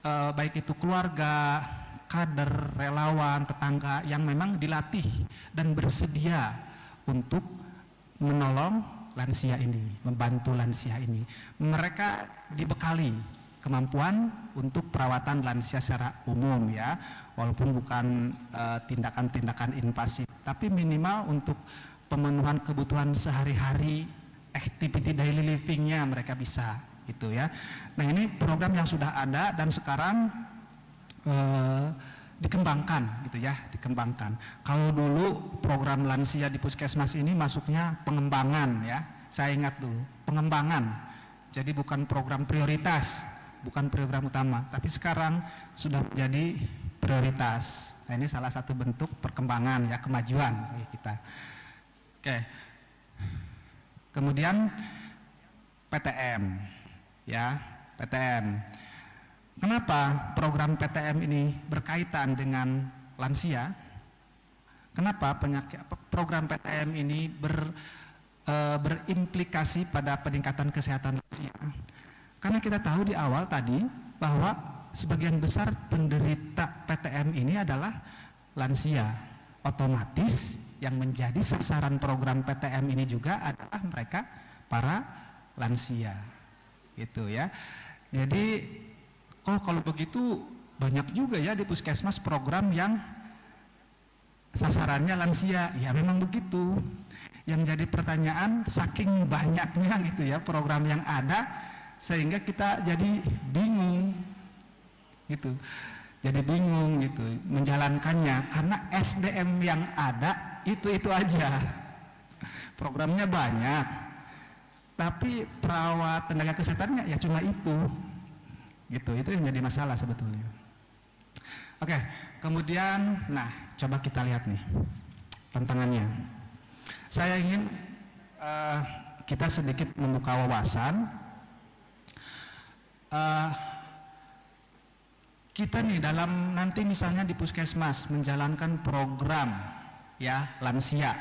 eh, baik itu keluarga, kader, relawan, tetangga yang memang dilatih dan bersedia untuk menolong lansia ini, membantu lansia ini. Mereka dibekali kemampuan untuk perawatan lansia secara umum ya, walaupun bukan eh, tindakan-tindakan invasif, tapi minimal untuk pemenuhan kebutuhan sehari-hari, activity daily livingnya mereka bisa gitu ya. Nah ini program yang sudah ada dan sekarang eh, dikembangkan gitu ya, dikembangkan. Kalau dulu program lansia di puskesmas ini masuknya pengembangan ya, saya ingat dulu pengembangan. Jadi bukan program prioritas, bukan program utama, tapi sekarang sudah menjadi prioritas. Nah ini salah satu bentuk perkembangan ya kemajuan kita. Oke. Kemudian PTM ya, PTM. Kenapa program PTM ini berkaitan dengan lansia? Kenapa penyakit program PTM ini ber, e, berimplikasi pada peningkatan kesehatan lansia? Karena kita tahu di awal tadi bahwa sebagian besar penderita PTM ini adalah lansia. Otomatis yang menjadi sasaran program PTM ini juga adalah mereka para lansia. Gitu ya. Jadi oh kalau begitu banyak juga ya di puskesmas program yang sasarannya lansia. Ya memang begitu. Yang jadi pertanyaan saking banyaknya gitu ya program yang ada sehingga kita jadi bingung gitu. Jadi bingung gitu menjalankannya karena SDM yang ada itu-itu aja. Programnya banyak. Tapi perawat tenaga kesehatannya ya cuma itu gitu itu yang jadi masalah sebetulnya. Oke kemudian nah coba kita lihat nih tantangannya. Saya ingin uh, kita sedikit membuka wawasan. Uh, kita nih dalam nanti misalnya di puskesmas menjalankan program ya lansia.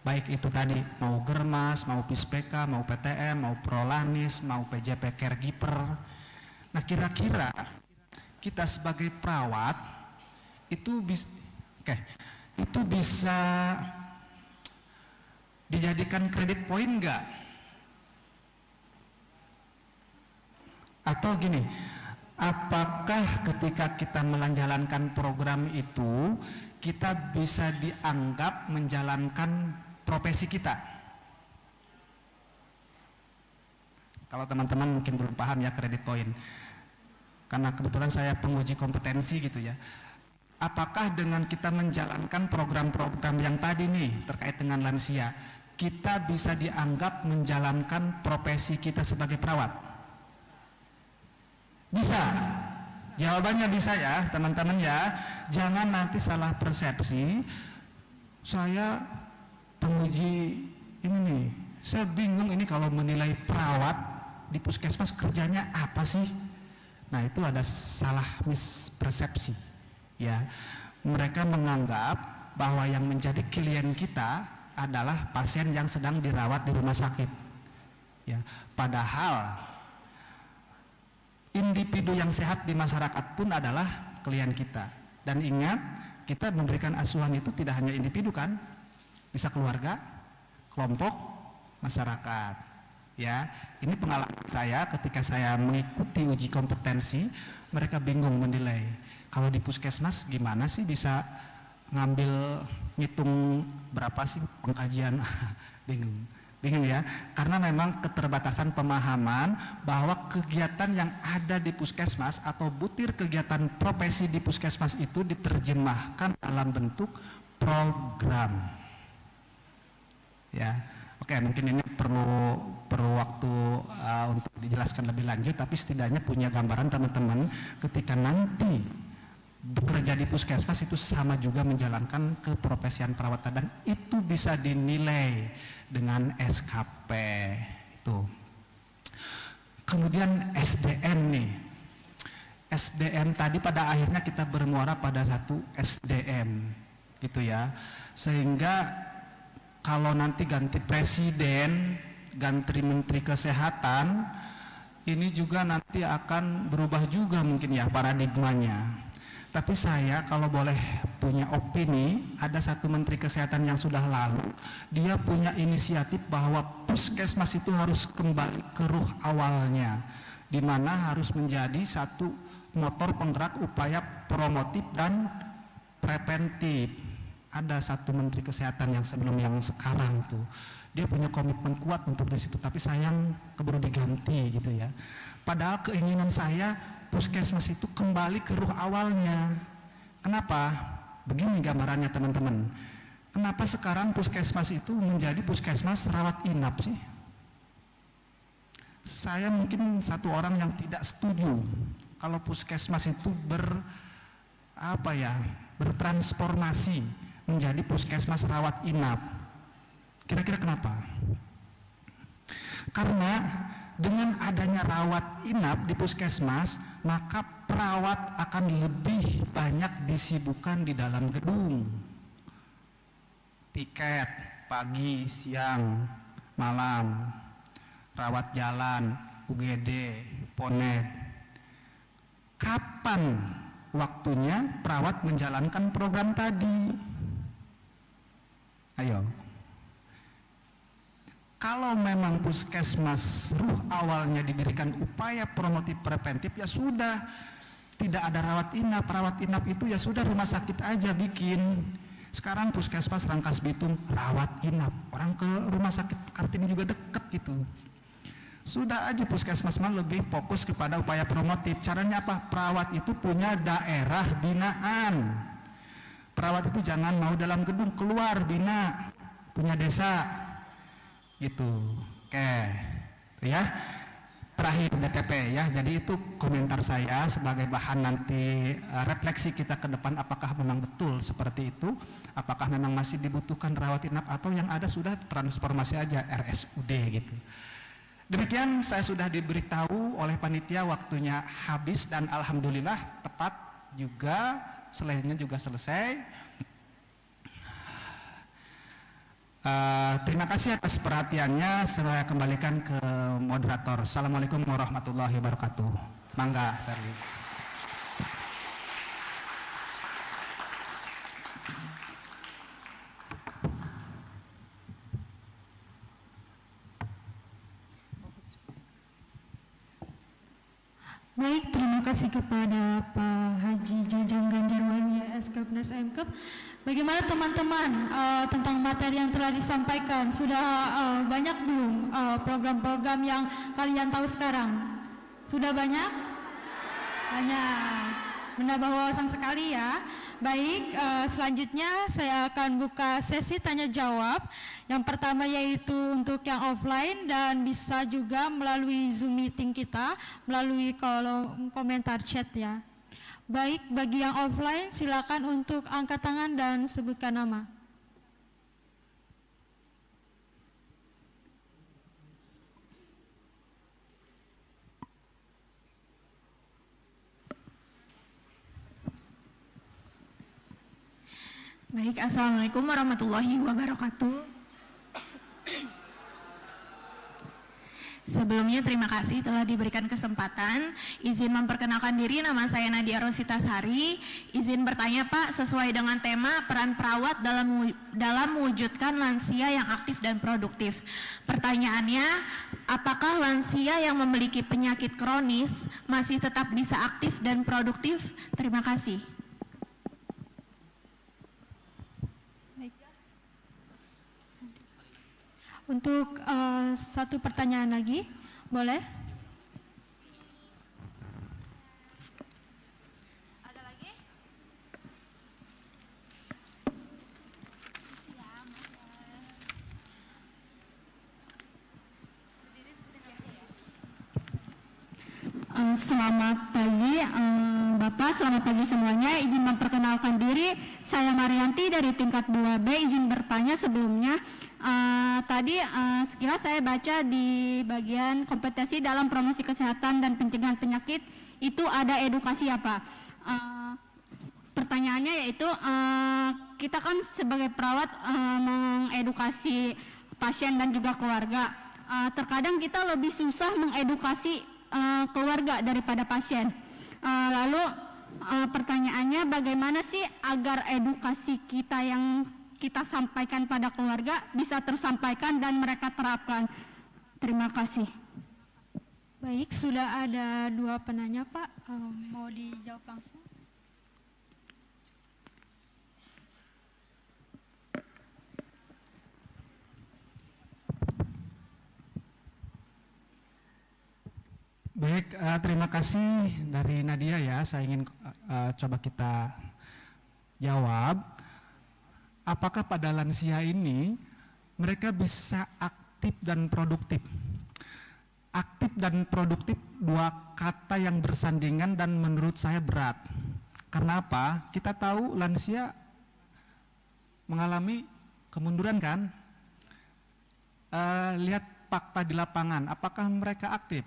Baik itu tadi mau germas mau pispeka mau PTM mau prolanis mau PJP caregiver Nah kira-kira kita sebagai perawat itu bisa, oke, itu bisa dijadikan kredit poin nggak? Atau gini, apakah ketika kita menjalankan program itu kita bisa dianggap menjalankan profesi kita? Kalau teman-teman mungkin belum paham ya kredit poin. Karena kebetulan saya penguji kompetensi gitu ya. Apakah dengan kita menjalankan program-program yang tadi nih terkait dengan lansia, kita bisa dianggap menjalankan profesi kita sebagai perawat? Bisa. Jawabannya bisa ya, teman-teman ya. Jangan nanti salah persepsi. Saya penguji ini nih, saya bingung ini kalau menilai perawat di puskesmas kerjanya apa sih? Nah itu ada salah mispersepsi. Ya, mereka menganggap bahwa yang menjadi klien kita adalah pasien yang sedang dirawat di rumah sakit. Ya, padahal individu yang sehat di masyarakat pun adalah klien kita. Dan ingat, kita memberikan asuhan itu tidak hanya individu kan, bisa keluarga, kelompok, masyarakat ya ini pengalaman saya ketika saya mengikuti uji kompetensi mereka bingung menilai kalau di puskesmas gimana sih bisa ngambil ngitung berapa sih pengkajian? <laughs> Bingung bingung ya. Karena memang keterbatasan pemahaman bahwa kegiatan yang ada di puskesmas atau butir kegiatan profesi di puskesmas itu diterjemahkan dalam bentuk program. Ya Oke, mungkin ini perlu perlu waktu uh, untuk dijelaskan lebih lanjut, tapi setidaknya punya gambaran teman-teman ketika nanti bekerja di puskesmas itu sama juga menjalankan keprofesian perawatan dan itu bisa dinilai dengan SKP itu. Kemudian SDM nih. SDM tadi pada akhirnya kita bermuara pada satu SDM gitu ya. Sehingga kalau nanti ganti presiden, ganti menteri kesehatan, ini juga nanti akan berubah juga mungkin ya paradigmanya. Tapi saya kalau boleh punya opini, ada satu menteri kesehatan yang sudah lalu, dia punya inisiatif bahwa puskesmas itu harus kembali ke ruh awalnya, di mana harus menjadi satu motor penggerak upaya promotif dan preventif. Ada satu menteri kesehatan yang sebelum yang sekarang tuh, dia punya komitmen kuat untuk di situ, tapi sayang keburu diganti gitu ya. Padahal keinginan saya puskesmas itu kembali ke ruh awalnya. Kenapa? Begini gambarannya teman-teman. Kenapa sekarang puskesmas itu menjadi puskesmas rawat inap sih? Saya mungkin satu orang yang tidak setuju kalau puskesmas itu ber apa ya bertransformasi menjadi puskesmas rawat inap. Kira-kira kenapa? Karena dengan adanya rawat inap di puskesmas, maka perawat akan lebih banyak disibukkan di dalam gedung. Piket pagi, siang, malam, rawat jalan, UGD, ponet. Kapan waktunya perawat menjalankan program tadi? Ayo, kalau memang puskesmas ruh awalnya diberikan upaya promotif preventif ya sudah. Tidak ada rawat inap rawat inap itu ya sudah rumah sakit aja bikin. Sekarang puskesmas Rangkas Bitung rawat inap. Orang ke rumah sakit Kartini juga deket gitu. Sudah aja puskesmas mah lebih fokus kepada upaya promotif. Caranya apa? Perawat itu punya daerah binaan perawat itu jangan mau dalam gedung keluar bina punya desa. Gitu. Oke. Ya. Terakhir DTP ya. Jadi itu komentar saya sebagai bahan nanti uh, refleksi kita ke depan apakah memang betul seperti itu? Apakah memang masih dibutuhkan rawat inap atau yang ada sudah transformasi aja RSUD gitu. Demikian saya sudah diberitahu oleh panitia waktunya habis dan alhamdulillah tepat juga selainnya juga selesai Uh, terima kasih atas perhatiannya. Saya kembalikan ke moderator. Assalamualaikum warahmatullahi wabarakatuh. Mangga, Sarli. Baik, terima kasih kepada Pak Haji Jajang Ganjar Walia SK Nurse MKep. Bagaimana teman-teman uh, tentang materi yang telah disampaikan? Sudah uh, banyak belum uh, program-program yang kalian tahu sekarang? Sudah banyak? Banyak. Menambah wawasan sekali ya. Baik, uh, selanjutnya saya akan buka sesi tanya jawab. Yang pertama yaitu untuk yang offline dan bisa juga melalui Zoom meeting kita, melalui kolom komentar chat ya. Baik, bagi yang offline silakan untuk angkat tangan dan sebutkan nama. Baik, Assalamualaikum warahmatullahi wabarakatuh. Sebelumnya terima kasih telah diberikan kesempatan. Izin memperkenalkan diri, nama saya Nadia Rosita Sari. Izin bertanya Pak, sesuai dengan tema peran perawat dalam dalam mewujudkan lansia yang aktif dan produktif. Pertanyaannya, apakah lansia yang memiliki penyakit kronis masih tetap bisa aktif dan produktif? Terima kasih. Untuk uh, satu pertanyaan lagi, boleh? Ada lagi? Eh, Selamat pagi eh, Bapak, selamat pagi semuanya. Izin memperkenalkan diri, saya Marianti dari tingkat 2B. Izin bertanya sebelumnya, eh, tadi eh, sekilas saya baca di bagian kompetensi dalam promosi kesehatan dan pencegahan penyakit itu ada edukasi ya. Eh, pertanyaannya yaitu eh, kita kan sebagai perawat eh, mengedukasi pasien dan juga keluarga. Eh, terkadang kita lebih susah mengedukasi eh, keluarga daripada pasien. Eh, lalu eh, pertanyaannya bagaimana sih agar edukasi kita yang kita sampaikan pada keluarga bisa tersampaikan dan mereka terapkan. Terima kasih. Baik, sudah ada dua penanya Pak. Eh, mau dijawab langsung? Baik, eh, terima kasih dari Nadia ya. Saya ingin eh, coba kita jawab. Apakah pada lansia ini mereka bisa aktif dan produktif? Aktif dan produktif dua kata yang bersandingan dan menurut saya berat. Karena apa? Kita tahu lansia mengalami kemunduran kan? Eh, lihat fakta di lapangan, apakah mereka aktif?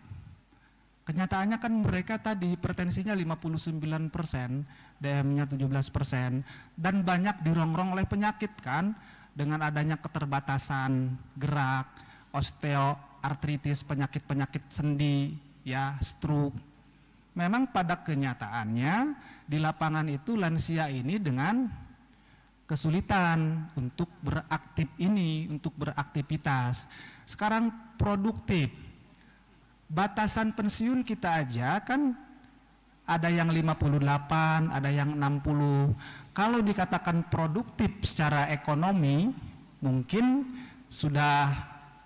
Kenyataannya kan mereka tadi hipertensinya 59 persen, DM-nya 17 persen, dan banyak dirongrong oleh penyakit kan, dengan adanya keterbatasan gerak, osteoartritis, penyakit-penyakit sendi, ya stroke. Memang pada kenyataannya di lapangan itu lansia ini dengan kesulitan untuk beraktif ini, untuk beraktivitas. Sekarang produktif, batasan pensiun kita aja kan ada yang 58, ada yang 60. Kalau dikatakan produktif secara ekonomi mungkin sudah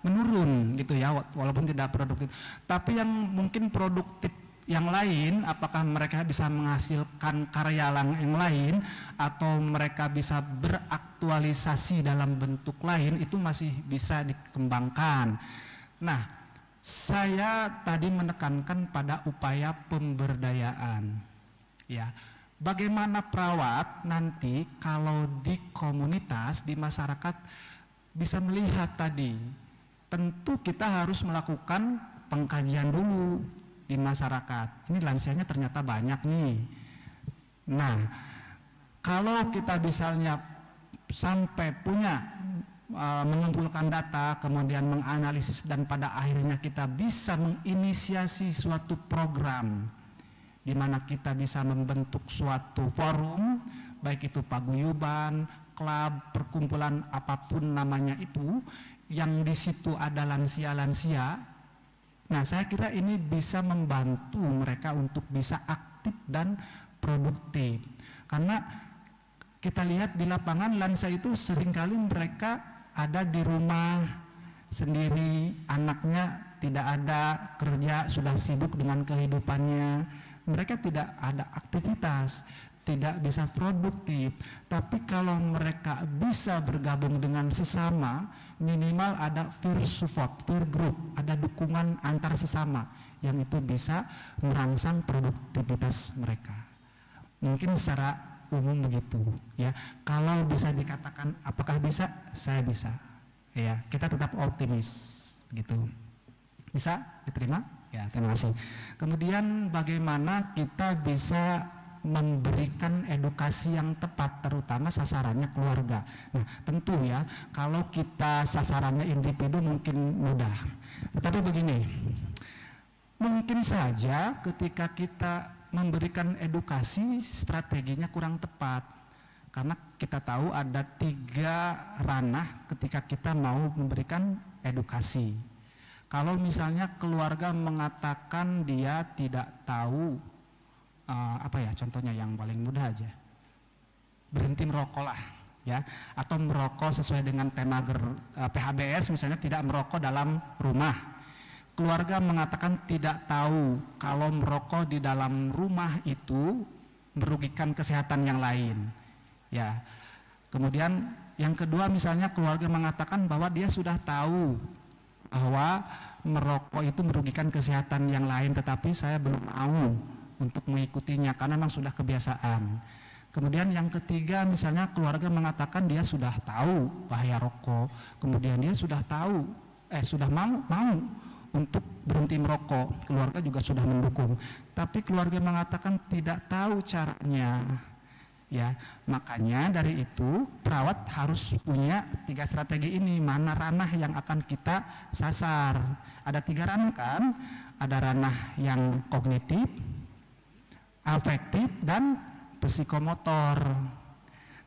menurun gitu ya walaupun tidak produktif. Tapi yang mungkin produktif yang lain apakah mereka bisa menghasilkan karya yang lain atau mereka bisa beraktualisasi dalam bentuk lain itu masih bisa dikembangkan. Nah, saya tadi menekankan pada upaya pemberdayaan. Ya, bagaimana perawat nanti kalau di komunitas di masyarakat bisa melihat tadi, tentu kita harus melakukan pengkajian dulu di masyarakat. Ini lansianya ternyata banyak nih. Nah, kalau kita misalnya sampai punya uh, mengumpulkan data, kemudian menganalisis dan pada akhirnya kita bisa menginisiasi suatu program di mana kita bisa membentuk suatu forum, baik itu paguyuban, klub, perkumpulan apa pun namanya itu, yang di situ ada lansia-lansia. Nah, saya kira ini bisa membantu mereka untuk bisa aktif dan produktif. Karena kita lihat di lapangan lansia itu sering kali mereka ada di rumah sendiri, anaknya tidak ada kerja, sudah sibuk dengan kehidupannya. Mereka tidak ada aktivitas, tidak bisa produktif. Tapi kalau mereka bisa bergabung dengan sesama, minimal ada peer support, peer group, ada dukungan antar sesama yang itu bisa merangsang produktivitas mereka. Mungkin secara umum begitu ya. Kalau bisa dikatakan apakah bisa? Saya bisa. Ya, kita tetap optimis gitu. Bisa diterima? Ya, terima kasih. Kemudian bagaimana kita bisa memberikan edukasi yang tepat terutama sasarannya keluarga. Nah, tentu ya, kalau kita sasarannya individu mungkin mudah. Tetapi begini, mungkin saja ketika kita memberikan edukasi strateginya kurang tepat. Karena kita tahu ada tiga ranah ketika kita mau memberikan edukasi. Kalau misalnya keluarga mengatakan dia tidak tahu uh, apa ya contohnya yang paling mudah aja. Berhenti merokok lah ya. Atau merokok sesuai dengan tema ger, uh, PHBS misalnya tidak merokok dalam rumah keluarga mengatakan tidak tahu kalau merokok di dalam rumah itu merugikan kesehatan yang lain ya kemudian yang kedua misalnya keluarga mengatakan bahwa dia sudah tahu bahwa merokok itu merugikan kesehatan yang lain tetapi saya belum mau untuk mengikutinya karena memang sudah kebiasaan. Kemudian yang ketiga misalnya keluarga mengatakan dia sudah tahu bahaya rokok, kemudian dia sudah tahu eh sudah mau mau untuk berhenti merokok, keluarga juga sudah mendukung. Tapi keluarga mengatakan tidak tahu caranya. Ya, makanya dari itu perawat harus punya tiga strategi ini. Mana ranah yang akan kita sasar? Ada tiga ranah kan? ada ranah yang kognitif, afektif dan psikomotor.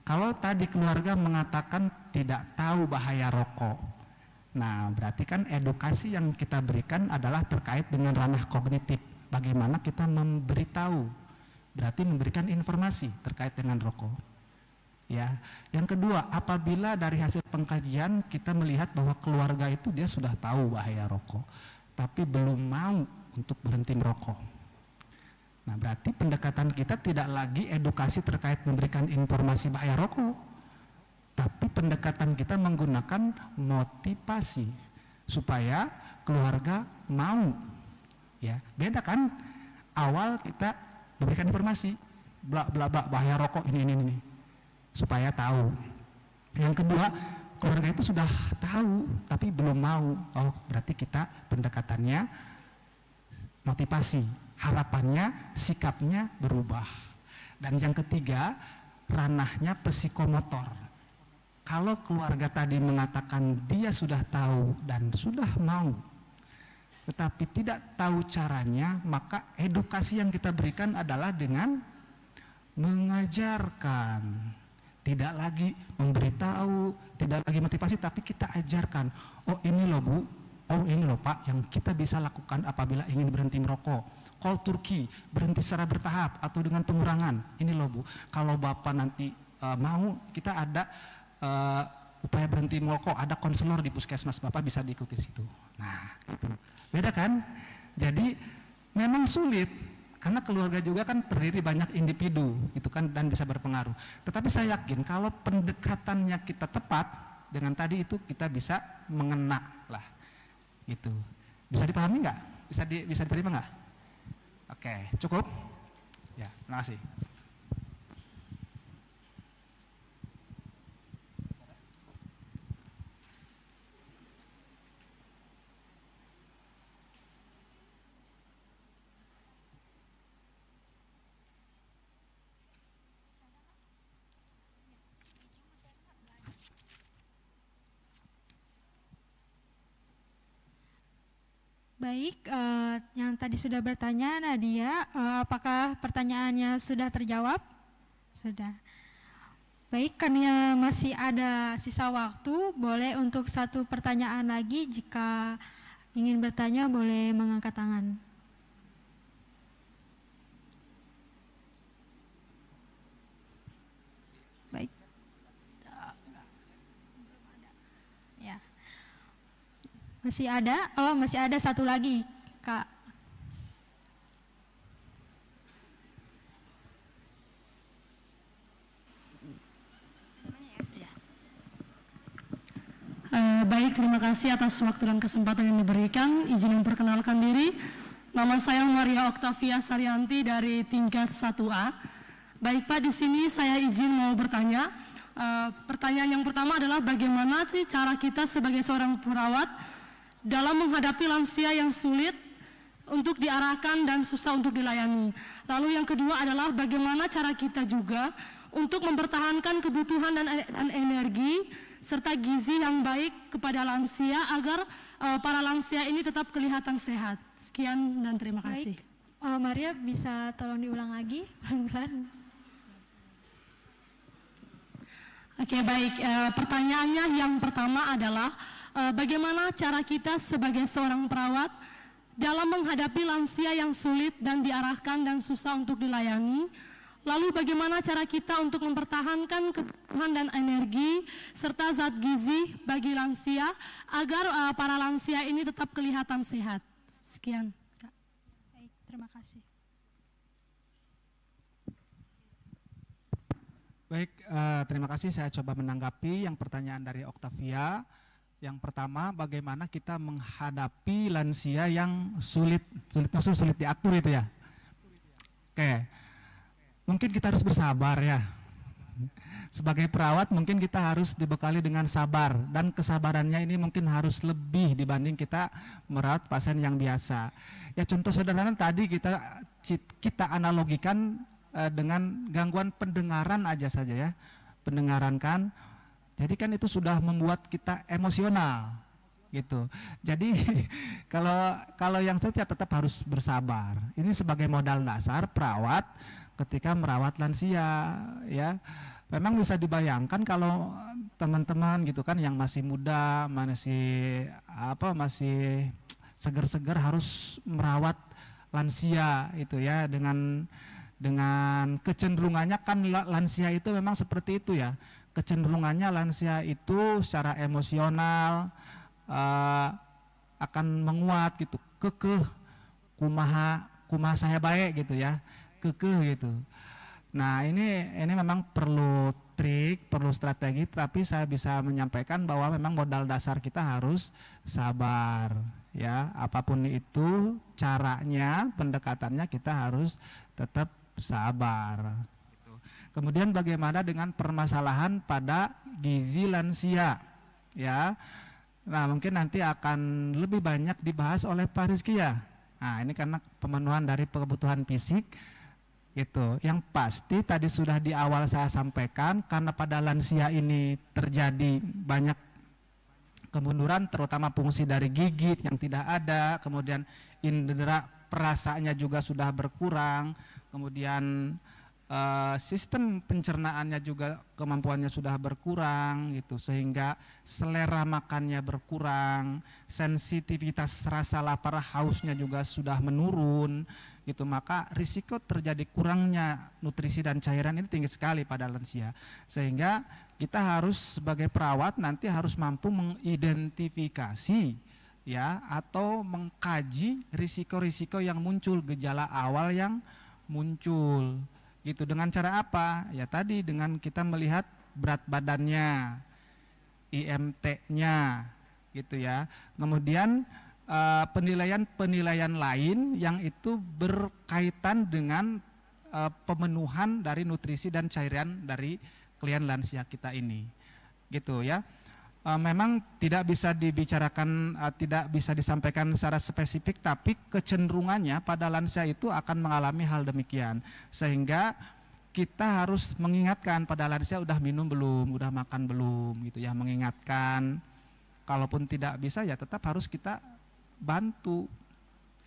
Kalau tadi keluarga mengatakan tidak tahu bahaya rokok, nah berarti kan edukasi yang kita berikan adalah terkait dengan ranah kognitif. Bagaimana kita memberitahu, berarti memberikan informasi terkait dengan rokok. Ya, yang kedua, apabila dari hasil pengkajian kita melihat bahwa keluarga itu dia sudah tahu bahaya rokok, tapi belum mau untuk berhenti merokok. Nah, berarti pendekatan kita tidak lagi edukasi terkait memberikan informasi bahaya rokok, tapi pendekatan kita menggunakan motivasi supaya keluarga mau. Ya, beda kan? Awal kita memberikan informasi, bla bla bla bahaya rokok ini ini ini, supaya tahu. Yang kedua, keluarga itu sudah tahu tapi belum mau. Oh, berarti kita pendekatannya motivasi, harapannya sikapnya berubah. Dan yang ketiga, ranahnya psikomotor. Kalau keluarga tadi mengatakan dia sudah tahu dan sudah mau, tetapi tidak tahu caranya, maka edukasi yang kita berikan adalah dengan mengajarkan. Tidak lagi memberitahu, tidak lagi motivasi, tapi kita ajarkan. Oh ini loh bu, oh ini loh pak, yang kita bisa lakukan apabila ingin berhenti merokok. Call Turki, berhenti secara bertahap atau dengan pengurangan. Ini loh bu, kalau bapak nanti uh, mau, kita ada uh, upaya berhenti merokok, ada konselor di puskesmas, bapak bisa diikuti situ. Nah, itu beda kan? Jadi memang sulit karena keluarga juga kan terdiri banyak individu itu kan dan bisa berpengaruh. Tetapi saya yakin kalau pendekatannya kita tepat dengan tadi itu kita bisa mengena lah. Itu. Bisa dipahami nggak? Bisa di, bisa diterima nggak? Oke, cukup? Ya, terima kasih. Baik, eh, yang tadi sudah bertanya Nadia, eh, apakah pertanyaannya sudah terjawab? Sudah. Baik, karena masih ada sisa waktu, boleh untuk satu pertanyaan lagi jika ingin bertanya boleh mengangkat tangan. Baik. Ya. Masih ada? Oh, masih ada satu lagi, Kak. Eh, baik, terima kasih atas waktu dan kesempatan yang diberikan. Izin memperkenalkan diri. Nama saya Maria Oktavia Saryanti dari tingkat 1A. Baik Pak, di sini saya izin mau bertanya. Eh, pertanyaan yang pertama adalah bagaimana sih cara kita sebagai seorang perawat dalam menghadapi lansia yang sulit untuk diarahkan dan susah untuk dilayani. Lalu yang kedua adalah bagaimana cara kita juga untuk mempertahankan kebutuhan dan, dan energi serta gizi yang baik kepada lansia agar uh, para lansia ini tetap kelihatan sehat. Sekian dan terima kasih. Baik, uh, Maria bisa tolong diulang lagi pelan-pelan. Oke baik, uh, pertanyaannya yang pertama adalah uh, bagaimana cara kita sebagai seorang perawat dalam menghadapi lansia yang sulit dan diarahkan dan susah untuk dilayani. Lalu bagaimana cara kita untuk mempertahankan kebutuhan dan energi serta zat gizi bagi lansia agar uh, para lansia ini tetap kelihatan sehat. Sekian. Kak. Baik, terima kasih. Baik, uh, terima kasih. Saya coba menanggapi yang pertanyaan dari Octavia. Yang pertama, bagaimana kita menghadapi lansia yang sulit, sulit maksud sulit diatur itu ya? Oke, mungkin kita harus bersabar ya. Sebagai perawat mungkin kita harus dibekali dengan sabar dan kesabarannya ini mungkin harus lebih dibanding kita merawat pasien yang biasa. Ya contoh sederhana tadi kita kita analogikan uh, dengan gangguan pendengaran aja saja ya. Pendengaran kan jadi kan itu sudah membuat kita emosional. gitu. Jadi <laughs> kalau kalau yang setia tetap harus bersabar. Ini sebagai modal dasar perawat ketika merawat lansia ya. Memang bisa dibayangkan kalau teman-teman gitu kan yang masih muda, masih apa masih seger-seger harus merawat lansia itu ya dengan dengan kecenderungannya kan la- lansia itu memang seperti itu ya. Kecenderungannya lansia itu secara emosional eh, akan menguat gitu, kekeh, kumaha kumaha saya baik gitu ya, kekeh gitu. Nah ini ini memang perlu trik, perlu strategi, tapi saya bisa menyampaikan bahwa memang modal dasar kita harus sabar, ya. Apa pun itu caranya, pendekatannya kita harus tetap sabar. Kemudian bagaimana dengan permasalahan pada gizi lansia, ya. Nah mungkin nanti akan lebih banyak dibahas oleh Pak Rizky ya. Nah ini karena pemenuhan dari kebutuhan fisik itu yang pasti tadi sudah di awal saya sampaikan karena pada lansia ini terjadi banyak kemunduran terutama fungsi dari gigit yang tidak ada kemudian indera perasaannya juga sudah berkurang kemudian eh, sistem pencernaannya juga kemampuannya sudah berkurang gitu sehingga selera makannya berkurang sensitivitas rasa lapar hausnya juga sudah menurun gitu maka risiko terjadi kurangnya nutrisi dan cairan ini tinggi sekali pada lansia. Sehingga kita harus sebagai perawat nanti harus mampu mengidentifikasi ya atau mengkaji risiko-risiko yang muncul gejala awal yang muncul gitu dengan cara apa? Ya tadi dengan kita melihat berat badannya IMT-nya gitu ya. Kemudian eh, penilaian-penilaian lain yang itu berkaitan dengan eh, pemenuhan dari nutrisi dan cairan dari klien lansia kita ini. Gitu ya Eh, memang tidak bisa dibicarakan eh, tidak bisa disampaikan secara spesifik tapi kecenderungannya pada lansia itu akan mengalami hal demikian. Sehingga kita harus mengingatkan pada lansia udah minum belum? Udah makan belum? gitu ya mengingatkan. Kalaupun tidak bisa ya tetap harus kita bantu.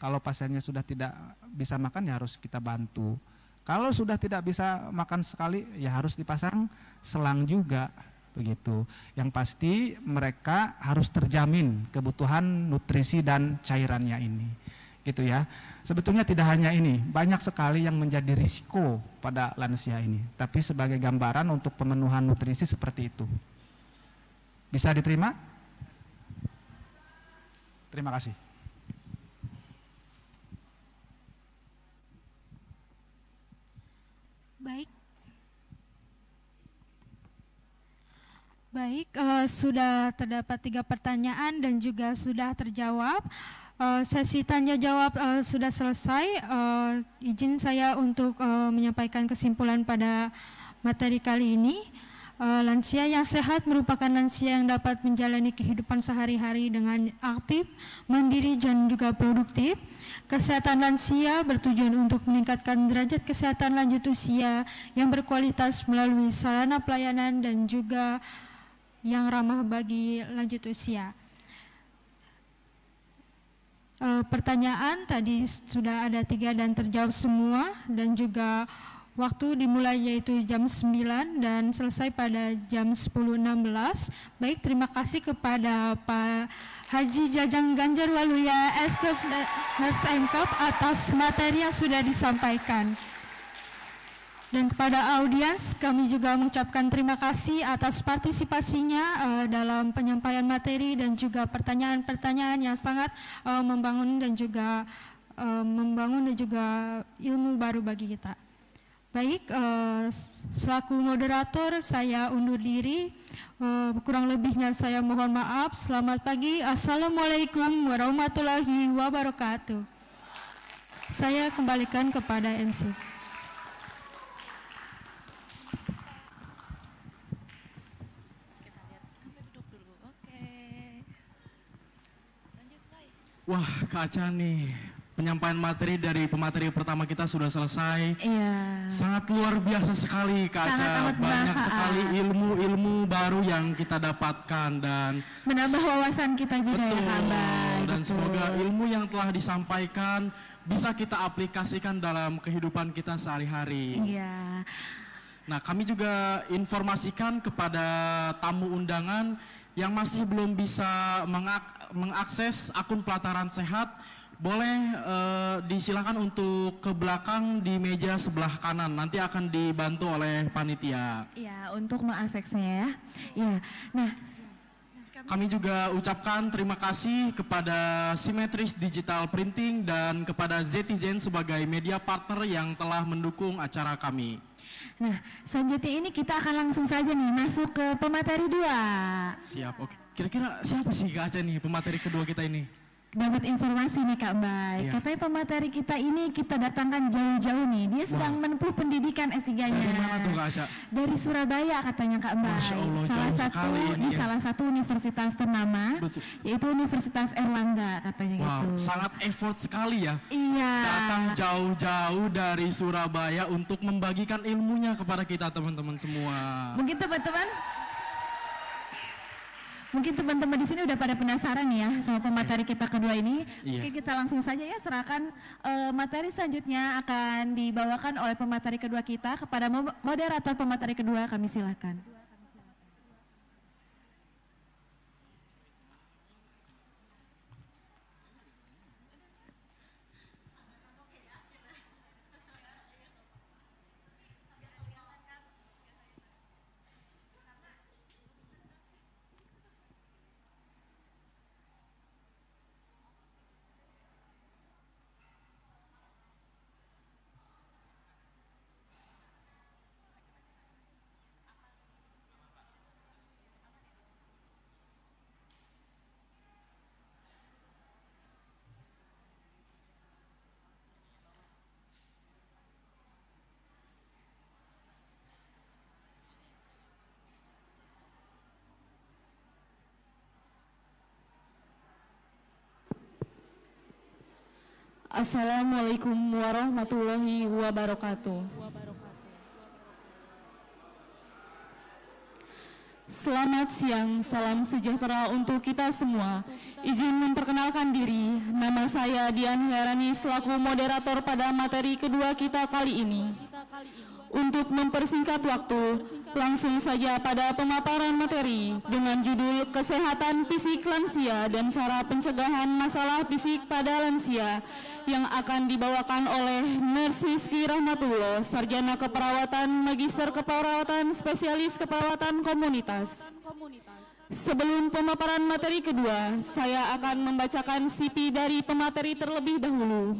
Kalau pasiennya sudah tidak bisa makan ya harus kita bantu. Kalau sudah tidak bisa makan sekali ya harus dipasang selang juga begitu. Yang pasti mereka harus terjamin kebutuhan nutrisi dan cairannya ini. Gitu ya. Sebetulnya tidak hanya ini, banyak sekali yang menjadi risiko pada lansia ini. Tapi sebagai gambaran untuk pemenuhan nutrisi seperti itu. Bisa diterima? Terima kasih. Baik. Baik, eh, sudah terdapat tiga pertanyaan dan juga sudah terjawab. Eh, sesi tanya jawab eh, sudah selesai. Eh, izin saya untuk eh, menyampaikan kesimpulan pada materi kali ini. Eh, lansia yang sehat merupakan lansia yang dapat menjalani kehidupan sehari-hari dengan aktif, mandiri, dan juga produktif. Kesehatan lansia bertujuan untuk meningkatkan derajat kesehatan lanjut usia yang berkualitas melalui sarana pelayanan dan juga yang ramah bagi lanjut usia. Eh, pertanyaan tadi sudah ada tiga dan terjawab semua dan juga waktu dimulai yaitu jam 9 dan selesai pada jam 10.16. Baik, terima kasih kepada Pak Haji Jajang Ganjar Waluya Eskep Nurse Enkop atas materi yang sudah disampaikan. Dan kepada audiens kami juga mengucapkan terima kasih atas partisipasinya eh, dalam penyampaian materi dan juga pertanyaan-pertanyaan yang sangat eh, membangun dan juga eh, membangun dan juga ilmu baru bagi kita. Baik, selaku moderator saya undur diri. Kurang lebihnya saya mohon maaf. Selamat pagi. Assalamualaikum warahmatullahi wabarakatuh. Saya kembalikan kepada MC. Wah, Kak Aca nih penyampaian materi dari pemateri pertama kita sudah selesai. Iya. Sangat luar biasa sekali Kak Sangat Aca. amat Banyak sekali ilmu-ilmu baru yang kita dapatkan dan Menambah wawasan kita juga ya Kak Mbak. dan gitu. semoga ilmu yang telah disampaikan bisa kita aplikasikan dalam kehidupan kita sehari-hari. Iya. Nah, kami juga informasikan kepada tamu undangan yang masih belum bisa mengak- mengakses akun pelataran sehat, boleh eh, disilakan untuk ke belakang di meja sebelah kanan. Nanti akan dibantu oleh panitia. Iya, untuk mengaksesnya ya. Iya. Nah, Kami juga ucapkan terima kasih kepada Simetris Digital Printing dan kepada Zetizen sebagai media partner yang telah mendukung acara kami. Nah selanjutnya ini kita akan langsung saja nih masuk ke pemateri dua. Siap, oke. Kira-kira siapa sih Kak Aca nih pemateri kedua kita ini? Dapat informasi nih Kak Mbak. Iya. Katanya pemateri kita ini kita datangkan jauh-jauh nih. Dia sedang menempuh pendidikan S3-nya. Dari mana tuh Kak Aca? Dari Surabaya katanya Kak Mbak. Allah, salah satu di ya. salah satu universitas ternama, Betul. yaitu Universitas Erlangga katanya Wow, gitu. sangat effort sekali ya. Iya. Datang jauh-jauh dari Surabaya untuk membagikan ilmunya kepada kita teman-teman semua. Mungkin teman-teman Mungkin teman-teman di sini udah pada penasaran nih ya sama pemateri kita kedua ini. Iya. Mungkin kita langsung saja ya serahkan eh, materi selanjutnya akan dibawakan oleh pemateri kedua kita kepada mo- moderator pemateri kedua kami silakan. Assalamualaikum warahmatullahi wabarakatuh. Selamat siang, salam sejahtera untuk kita semua. Izin memperkenalkan diri, nama saya Dian Herani selaku moderator pada materi kedua kita kali ini. Untuk mempersingkat waktu, langsung saja pada pemaparan materi dengan judul Kesehatan Fisik Lansia dan Cara Pencegahan Masalah Fisik pada Lansia yang akan dibawakan oleh Nurse Rizky Rahmatullah, Sarjana Keperawatan, Magister Keperawatan, Spesialis Keperawatan Komunitas. Sebelum pemaparan materi kedua, saya akan membacakan CV dari pemateri terlebih dahulu.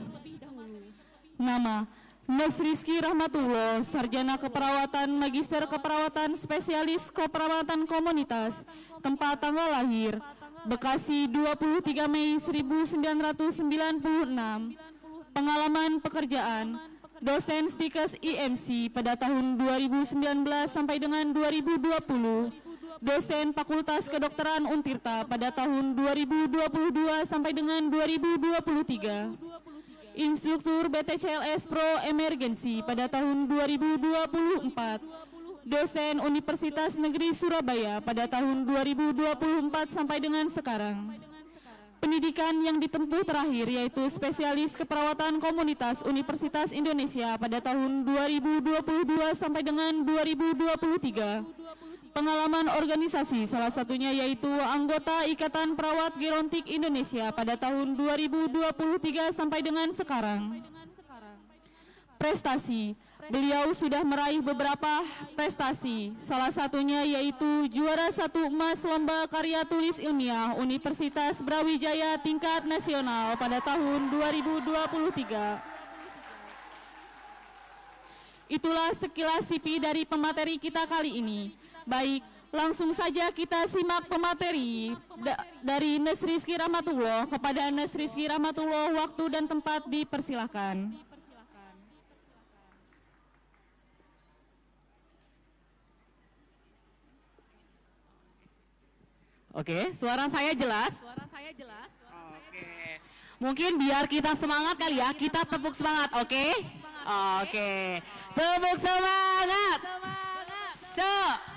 Nama Nurse Rizky Rahmatullah, Sarjana Keperawatan, Magister Keperawatan, Spesialis Keperawatan Komunitas, tempat tanggal lahir, Bekasi 23 Mei 1996, pengalaman pekerjaan, dosen stikes IMC pada tahun 2019 sampai dengan 2020, dosen Fakultas Kedokteran Untirta pada tahun 2022 sampai dengan 2023, instruktur BTCLS Pro Emergency pada tahun 2024, dosen Universitas Negeri Surabaya pada tahun 2024 sampai dengan sekarang. Pendidikan yang ditempuh terakhir yaitu spesialis keperawatan komunitas Universitas Indonesia pada tahun 2022 sampai dengan 2023. Pengalaman organisasi salah satunya yaitu anggota Ikatan Perawat Gerontik Indonesia pada tahun 2023 sampai dengan sekarang. Prestasi Beliau sudah meraih beberapa prestasi, salah satunya yaitu juara satu emas lomba karya tulis ilmiah Universitas Brawijaya tingkat nasional pada tahun 2023. Itulah sekilas CV dari pemateri kita kali ini. Baik, langsung saja kita simak pemateri da- dari Nes Rizky Rahmatullah kepada Nes Rizky Rahmatullah waktu dan tempat dipersilahkan. Oke, suara saya jelas? Suara saya jelas. Oke. Mungkin biar kita semangat kali ya, kita tepuk semangat, oke? Oke. Tepuk semangat. Semangat.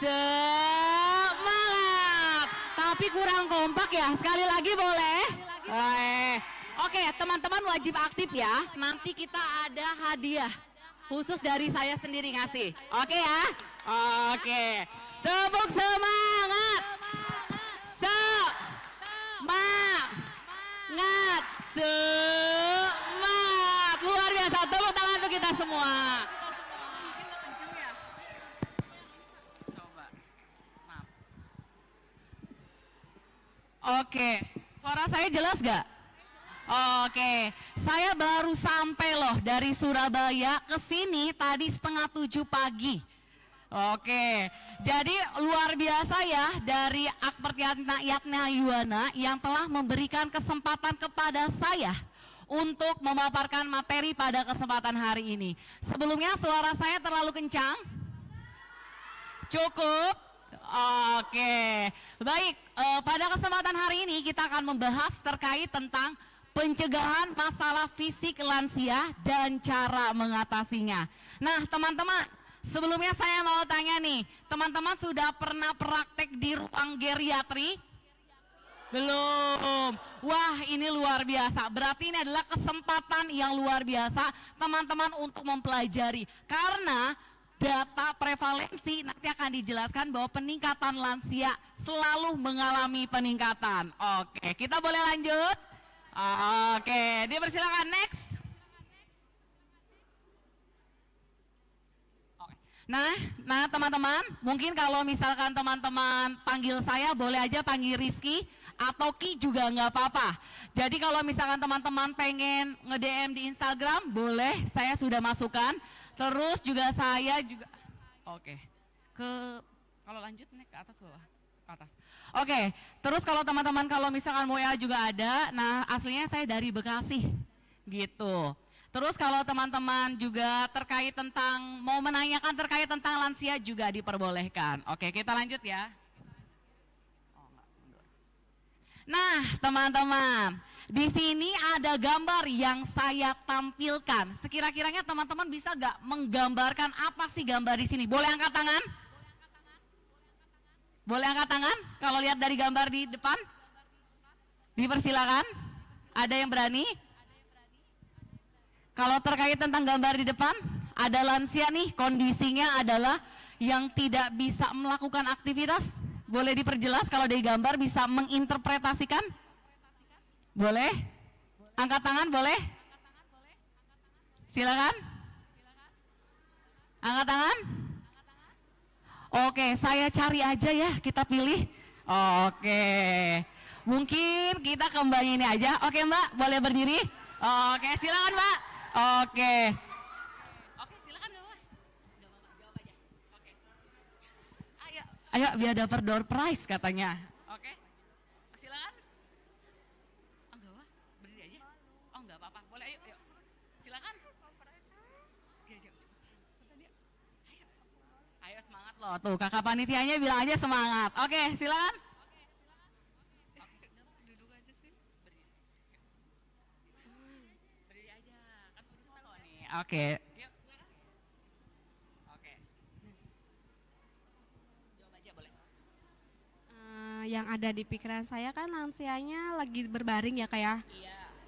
Semangat. Tapi kurang kompak ya. Sekali lagi boleh? Eh. Oke, teman-teman wajib aktif ya. Nanti kita ada hadiah khusus dari saya sendiri ngasih. Oke ya? Oke. Tepuk semangat. Semangat. Semangat. Luar biasa. Tepuk tangan untuk kita semua. Oke, suara saya jelas gak? Oke, saya baru sampai loh dari Surabaya ke sini tadi setengah tujuh pagi. Oke, jadi luar biasa ya dari Akper Yatna, Yatna Yuwana yang telah memberikan kesempatan kepada saya untuk memaparkan materi pada kesempatan hari ini. Sebelumnya suara saya terlalu kencang? Cukup? Oke, baik. eh, pada kesempatan hari ini kita akan membahas terkait tentang pencegahan masalah fisik lansia dan cara mengatasinya. Nah, teman-teman, sebelumnya saya mau tanya nih, teman-teman sudah pernah praktek di ruang geriatri? Belum. Wah, ini luar biasa. Berarti ini adalah kesempatan yang luar biasa teman-teman untuk mempelajari. Karena data prevalensi nanti akan dijelaskan bahwa peningkatan lansia selalu mengalami peningkatan. Oke, kita boleh lanjut? Oke, dipersilakan next. Nah, nah teman-teman, mungkin kalau misalkan teman-teman panggil saya, boleh aja panggil Rizky atau Ki juga nggak apa-apa. Jadi kalau misalkan teman-teman pengen nge-DM di Instagram, boleh, saya sudah masukkan. Terus juga saya juga, oke, ke kalau lanjut nih ke atas bawah, ke atas. Oke, terus kalau teman-teman kalau misalkan ya juga ada, nah aslinya saya dari Bekasi, gitu. Terus kalau teman-teman juga terkait tentang mau menanyakan terkait tentang lansia juga diperbolehkan. Oke, kita lanjut ya. Nah, teman-teman, di sini ada gambar yang saya tampilkan. Sekira-kiranya teman-teman bisa gak menggambarkan apa sih gambar di sini? Boleh angkat tangan? Boleh angkat tangan? Kalau lihat dari gambar di depan? Dipersilakan. Ada yang berani? Kalau terkait tentang gambar di depan, ada lansia nih, kondisinya adalah yang tidak bisa melakukan aktivitas. Boleh diperjelas kalau dari gambar bisa menginterpretasikan? Boleh? Angkat tangan boleh? Silakan. Angkat tangan. Oke, saya cari aja ya, kita pilih. Oke. Mungkin kita kembali ini aja. Oke, Mbak, boleh berdiri? Oke, silakan, Mbak. Oke. Oke, silakan, Mbak. Ayo, ayo biar dapat door prize katanya. Oke. Silakan. Oh, enggak, Wak. Berdiri aja. Oh, enggak apa-apa. Boleh, ayo, ayo. Silakan. Iya, ayo, cepetan ya. Ayo. Ayo loh. Tuh, kakak panitianya bilang aja semangat. Oke, silakan. Oke, duduk aja sih. Berdiri. Berdiri aja. Kan susah loh nih. Oke. Yuk, silakan. Oke. Jawab aja boleh. Eh, yang ada di pikiran saya kan lansianya lagi berbaring ya kayak.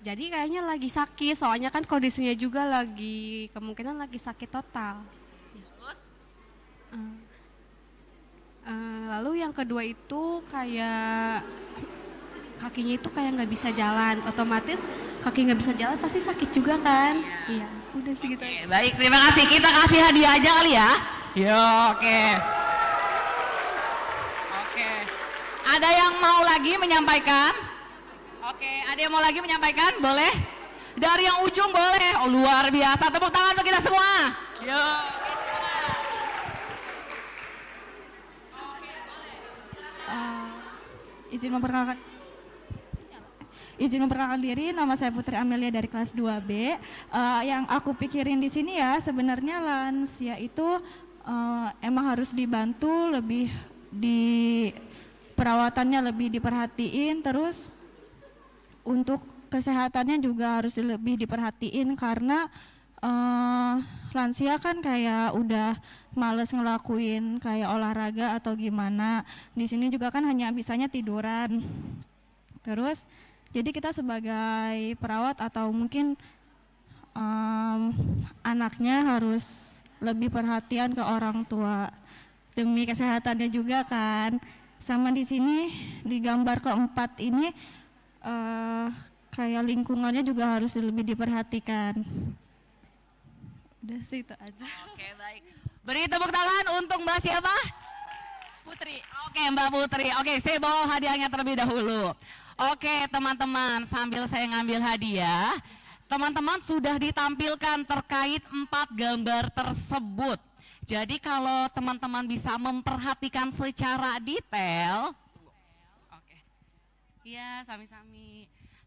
Jadi kayaknya lagi sakit, soalnya kan kondisinya juga lagi kemungkinan lagi sakit total. Terus? Eh, eh, lalu yang kedua itu kayak kakinya itu kayak nggak bisa jalan, otomatis kaki nggak bisa jalan pasti sakit juga kan? Iya, udah segitu. Oke, baik, terima kasih. Kita kasih hadiah aja kali ya. Yo, oke. Oke. Ada yang mau lagi menyampaikan? Oke, ada yang mau lagi menyampaikan? Boleh? Dari yang ujung boleh. Oh, luar biasa. Tepuk tangan untuk kita semua. Yo. Eh, izin memperkenalkan izin memperkenalkan diri nama saya Putri Amelia dari kelas 2B Eh, yang aku pikirin di sini ya sebenarnya lansia itu eh, emang harus dibantu lebih di perawatannya lebih diperhatiin terus untuk kesehatannya juga harus lebih diperhatiin karena eh, lansia kan kayak udah males ngelakuin kayak olahraga atau gimana. Di sini juga kan hanya bisanya tiduran. Terus jadi kita sebagai perawat atau mungkin em, anaknya harus lebih perhatian ke orang tua. Demi kesehatannya juga kan. Sama di sini di gambar keempat ini eh, kayak lingkungannya juga harus lebih diperhatikan. Udah sih itu aja. Oke, baik. Beri tepuk tangan untuk Mbak siapa? Putri. Oke, Mbak Putri. Oke, saya bawa hadiahnya terlebih dahulu. Oke, teman-teman, sambil saya ngambil hadiah, teman-teman sudah ditampilkan terkait empat gambar tersebut. Jadi kalau teman-teman bisa memperhatikan secara detail, Oke. Iya, sami-sami.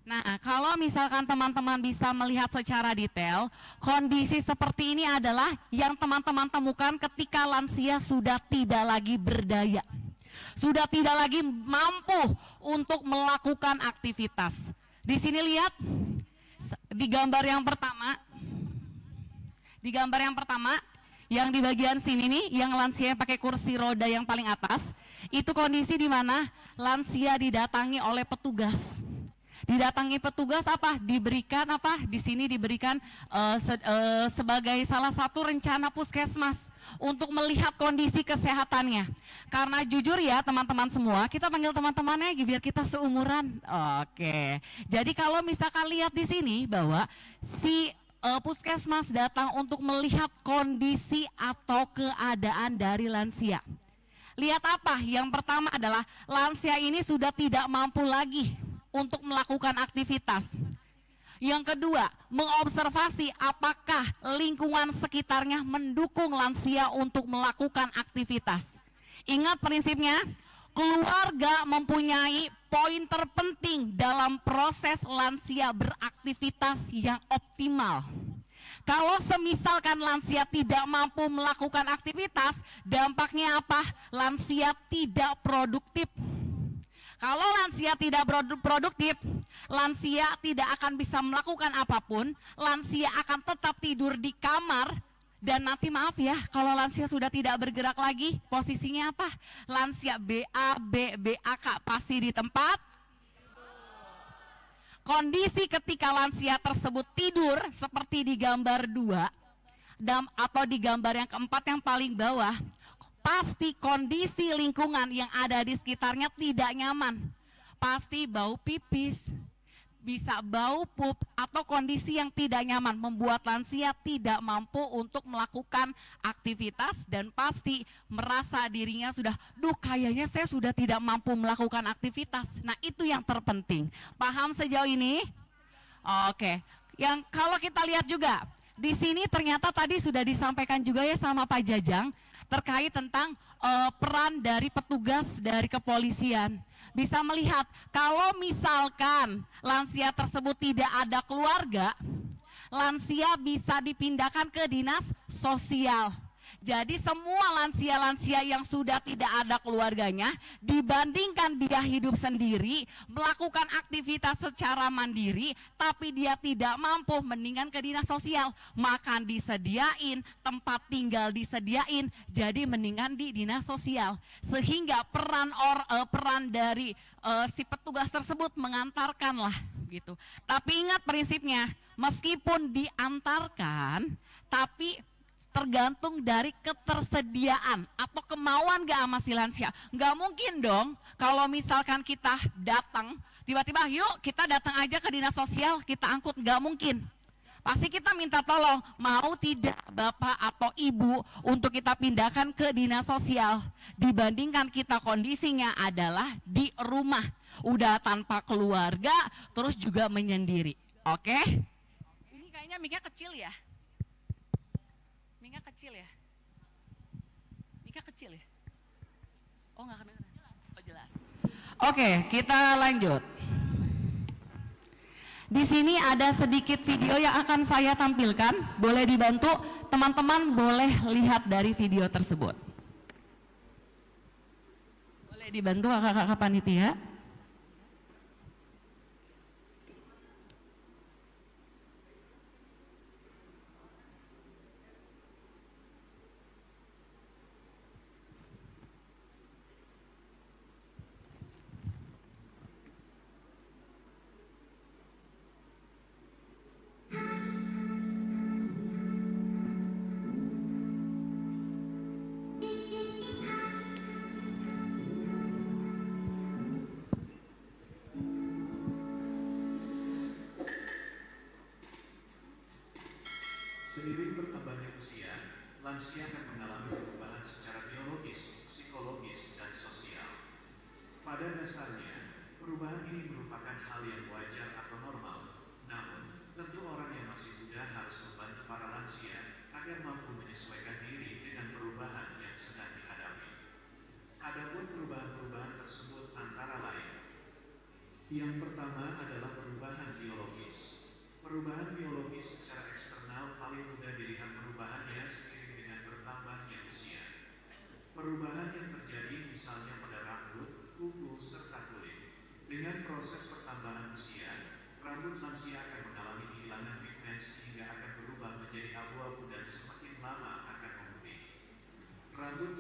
Nah, kalau misalkan teman-teman bisa melihat secara detail, kondisi seperti ini adalah yang teman-teman temukan ketika lansia sudah tidak lagi berdaya. Sudah tidak lagi mampu untuk melakukan aktivitas. Di sini lihat di gambar yang pertama. Di gambar yang pertama, yang di bagian sini nih, yang lansia yang pakai kursi roda yang paling atas, itu kondisi di mana lansia didatangi oleh petugas. Didatangi petugas apa? Diberikan apa? Di sini diberikan eh, se- eh, sebagai salah satu rencana puskesmas untuk melihat kondisi kesehatannya. Karena jujur ya teman-teman semua, kita panggil teman-temannya biar kita seumuran. Oke. Jadi kalau misalkan lihat di sini bahwa si eh, puskesmas datang untuk melihat kondisi atau keadaan dari lansia. Lihat apa? Yang pertama adalah lansia ini sudah tidak mampu lagi untuk melakukan aktivitas. Yang kedua, mengobservasi apakah lingkungan sekitarnya mendukung lansia untuk melakukan aktivitas. Ingat prinsipnya, keluarga mempunyai poin terpenting dalam proses lansia beraktivitas yang optimal. Kalau semisalkan lansia tidak mampu melakukan aktivitas, dampaknya apa? Lansia tidak produktif. Kalau lansia tidak produ- produktif, lansia tidak akan bisa melakukan apa pun, lansia akan tetap tidur di kamar dan nanti maaf ya, kalau lansia sudah tidak bergerak lagi, posisinya apa? Lansia BAB, BAK pasti di tempat Kondisi ketika lansia tersebut tidur seperti di gambar dua dan atau di gambar yang keempat yang paling bawah, pasti kondisi lingkungan yang ada di sekitarnya tidak nyaman. Pasti bau pipis, bisa bau pup atau kondisi yang tidak nyaman membuat lansia tidak mampu untuk melakukan aktivitas dan pasti merasa dirinya sudah, duh kayaknya saya sudah tidak mampu melakukan aktivitas. Nah itu yang terpenting. Paham sejauh ini? Oke. Yang kalau kita lihat juga di sini ternyata tadi sudah disampaikan juga ya sama Pak Jajang terkait tentang eh, peran dari petugas dari kepolisian. Bisa melihat kalau misalkan lansia tersebut tidak ada keluarga, lansia bisa dipindahkan ke dinas sosial. Jadi semua lansia-lansia yang sudah tidak ada keluarganya dibandingkan dia hidup sendiri, melakukan aktivitas secara mandiri, tapi dia tidak mampu mendingan ke dinas sosial, makan disediain, tempat tinggal disediain, jadi mendingan di dinas sosial. Sehingga peran or, eh, peran dari eh, si petugas tersebut mengantarkan lah gitu. Tapi ingat prinsipnya, meskipun diantarkan, tapi tergantung dari ketersediaan atau kemauan gak sama si lansia. Gak mungkin dong kalau misalkan kita datang, tiba-tiba yuk kita datang aja ke dinas sosial, kita angkut, gak mungkin. Pasti kita minta tolong, mau tidak bapak atau ibu untuk kita pindahkan ke dinas sosial. Dibandingkan kita kondisinya adalah di rumah, udah tanpa keluarga, terus juga menyendiri. Oke? Ini kayaknya Mika kecil ya? Mika kecil ya? Mika kecil ya? Oh nggak kedengeran? Oh jelas. Oke, kita lanjut. Di sini ada sedikit video yang akan saya tampilkan. Boleh dibantu, teman-teman boleh lihat dari video tersebut. Boleh dibantu kakak-kakak panitia.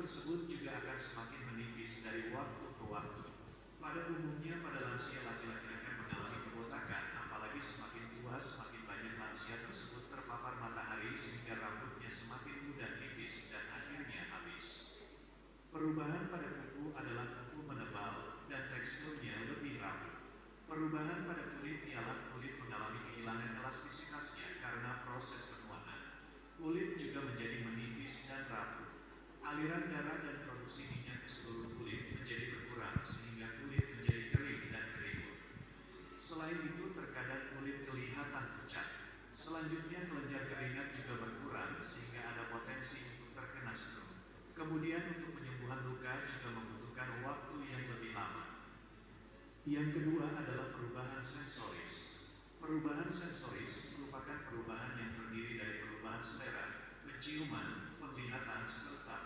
Tersebut juga akan semakin menipis dari waktu ke waktu. Pada umumnya pada lansia laki-laki akan mengalami kebotakan, apalagi semakin tua semakin banyak lansia tersebut terpapar matahari sehingga rambutnya semakin mudah tipis dan akhirnya habis. Perubahan pada kuku adalah kuku menebal dan teksturnya lebih rapuh. Perubahan pada kulit ialah kulit mengalami kehilangan elastisitasnya karena proses penuaan. Kulit juga menjadi menipis dan rapuh. Aliran darah dan produksi minyak ke seluruh kulit menjadi berkurang sehingga kulit menjadi kering dan keriput. Selain itu terkadang kulit kelihatan pucat. Selanjutnya kelenjar keringat juga berkurang sehingga ada potensi untuk terkena stroke. Kemudian untuk penyembuhan luka juga membutuhkan waktu yang lebih lama. Yang kedua adalah perubahan sensoris. Perubahan sensoris merupakan perubahan yang terdiri dari perubahan selera, penciuman, penglihatan, serta.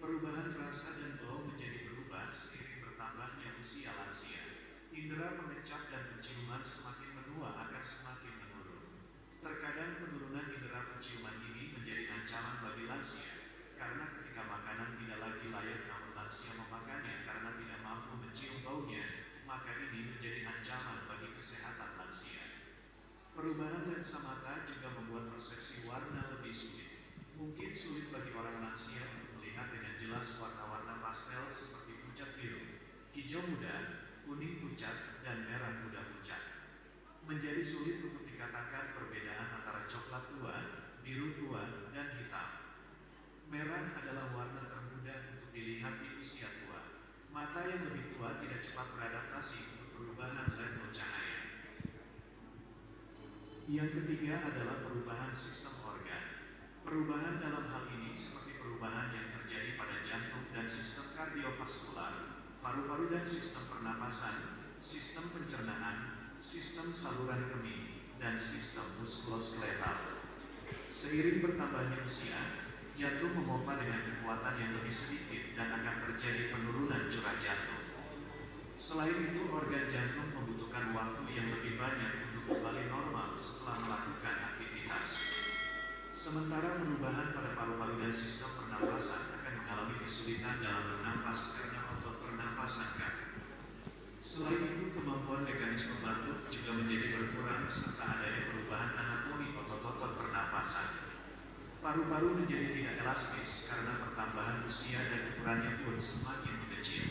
Perubahan rasa dan bau menjadi berubah seiring bertambahnya usia lansia. Indera pengecap dan penciuman semakin menua akan semakin menurun. Terkadang penurunan indera penciuman ini menjadi ancaman bagi lansia karena ketika makanan tidak lagi layak namun lansia memakannya karena tidak mampu mencium baunya, maka ini menjadi ancaman bagi kesehatan lansia. Perubahan lensa mata juga membuat persepsi warna lebih sulit. Mungkin sulit bagi orang lansia untuk jelas warna-warna pastel seperti pucat biru, hijau muda, kuning pucat, dan merah muda pucat. Menjadi sulit untuk dikatakan perbedaan antara coklat tua, biru tua, dan hitam. Merah adalah warna termudah untuk dilihat di usia tua. Mata yang lebih tua tidak cepat beradaptasi untuk perubahan level cahaya. Yang ketiga adalah perubahan sistem organ. Perubahan dalam hal ini seperti perubahan yang terjadi pada jantung dan sistem kardiovaskular, paru-paru dan sistem pernapasan, sistem pencernaan, sistem saluran kemih, dan sistem muskuloskeletal. Seiring bertambahnya usia, jantung memompa dengan kekuatan yang lebih sedikit dan akan terjadi penurunan curah jantung. Selain itu, organ jantung membutuhkan waktu yang lebih banyak untuk kembali normal setelah melakukan aktivitas. Sementara perubahan pada paru-paru dan sistem pernafasan akan mengalami kesulitan dalam bernafas karena otot pernafasan. Selain itu, kemampuan mekanisme batuk juga menjadi berkurang serta adanya perubahan anatomi otot-otot pernafasan. Paru-paru menjadi tidak elastis karena pertambahan usia dan ukurannya pun semakin mengecil.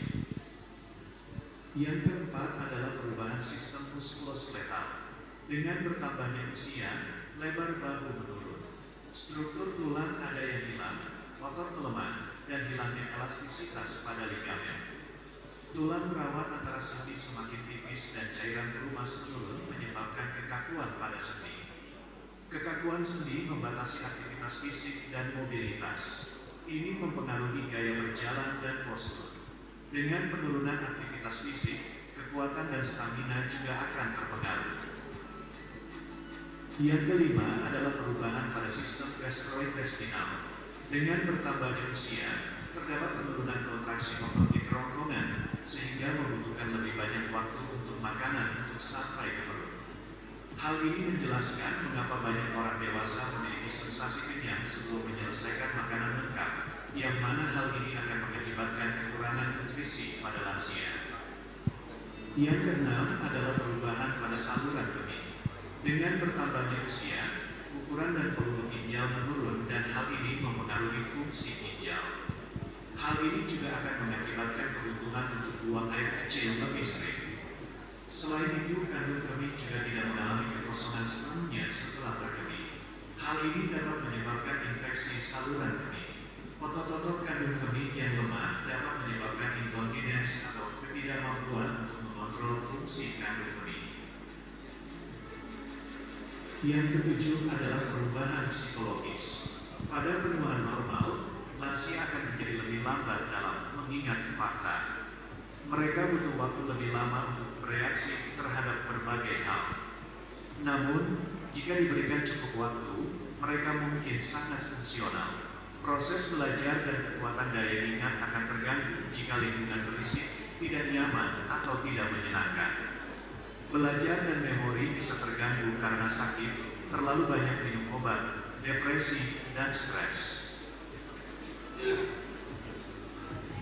Yang keempat adalah perubahan sistem muskuloskeletal. Dengan bertambahnya usia, lebar bahu menurun. Struktur tulang ada yang hilang, otot melemah, dan hilangnya elastisitas pada ligamen. Tulang rawan antara sendi semakin tipis dan cairan perumas menurun menyebabkan kekakuan pada sendi. Kekakuan sendi membatasi aktivitas fisik dan mobilitas. Ini mempengaruhi gaya berjalan dan postur. Dengan penurunan aktivitas fisik, kekuatan dan stamina juga akan terpengaruh. Yang kelima adalah perubahan pada sistem gastrointestinal. Dengan bertambahnya usia, terdapat penurunan kontraksi otot kerongkongan sehingga membutuhkan lebih banyak waktu untuk makanan untuk sampai ke perut. Hal ini menjelaskan mengapa banyak orang dewasa memiliki sensasi kenyang sebelum menyelesaikan makanan lengkap, yang mana hal ini akan mengakibatkan kekurangan nutrisi pada lansia. Yang keenam adalah perubahan pada saluran kemih. Dengan bertambahnya usia, ukuran dan volume ginjal menurun dan hal ini mempengaruhi fungsi ginjal. Hal ini juga akan mengakibatkan kebutuhan untuk buang air kecil lebih sering. Selain itu, kandung kemih juga tidak mengalami kekosongan sepenuhnya setelah berkemih. Hal ini dapat menyebabkan infeksi saluran kemih. Otot-otot kandung kemih yang lemah dapat menyebabkan inkontinens atau ketidakmampuan untuk mengontrol fungsi kandung kemih. Yang ketujuh adalah perubahan psikologis. Pada penuaan normal, lansia akan menjadi lebih lambat dalam mengingat fakta. Mereka butuh waktu lebih lama untuk bereaksi terhadap berbagai hal. Namun, jika diberikan cukup waktu, mereka mungkin sangat fungsional. Proses belajar dan kekuatan daya ingat akan terganggu jika lingkungan berisik, tidak nyaman, atau tidak menyenangkan. Belajar dan memori bisa terganggu karena sakit, terlalu banyak minum obat, depresi, dan stres.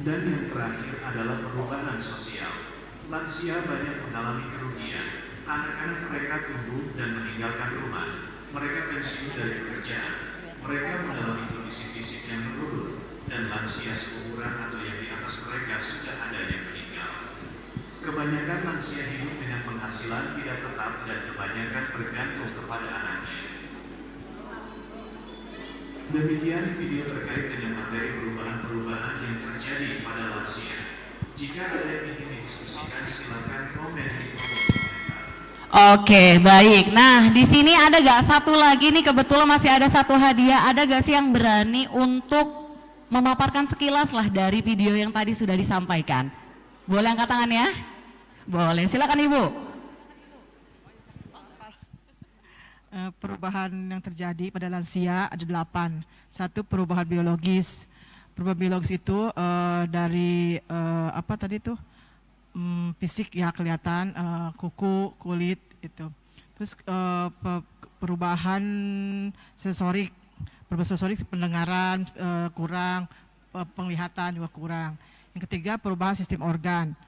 Dan yang terakhir adalah perubahan sosial. Lansia banyak mengalami kerugian. Anak-anak mereka tumbuh dan meninggalkan rumah. Mereka pensiun dari pekerjaan. Mereka mengalami kondisi fisik yang menurun. Dan lansia seumuran atau yang di atas mereka sudah ada yang meninggal. Kebanyakan lansia hidup penghasilan tidak tetap dan kebanyakan bergantung kepada anaknya. Demikian video terkait dengan materi perubahan-perubahan yang terjadi pada lansia. Jika ada yang ingin didiskusikan, silakan komen di kolom Oke, baik. Nah, di sini ada gak satu lagi nih kebetulan masih ada satu hadiah. Ada gak sih yang berani untuk memaparkan sekilas lah dari video yang tadi sudah disampaikan? Boleh angkat tangan ya? Boleh. Silakan Ibu. Eh, perubahan yang terjadi pada lansia ada delapan. Satu perubahan biologis. Perubahan biologis itu eh, dari eh, apa tadi tuh Hmm, fisik ya kelihatan eh, kuku, kulit itu. Terus eh, pe- perubahan sensorik, perubahan sensorik pendengaran eh, kurang, pe- penglihatan juga kurang. Yang ketiga perubahan sistem organ.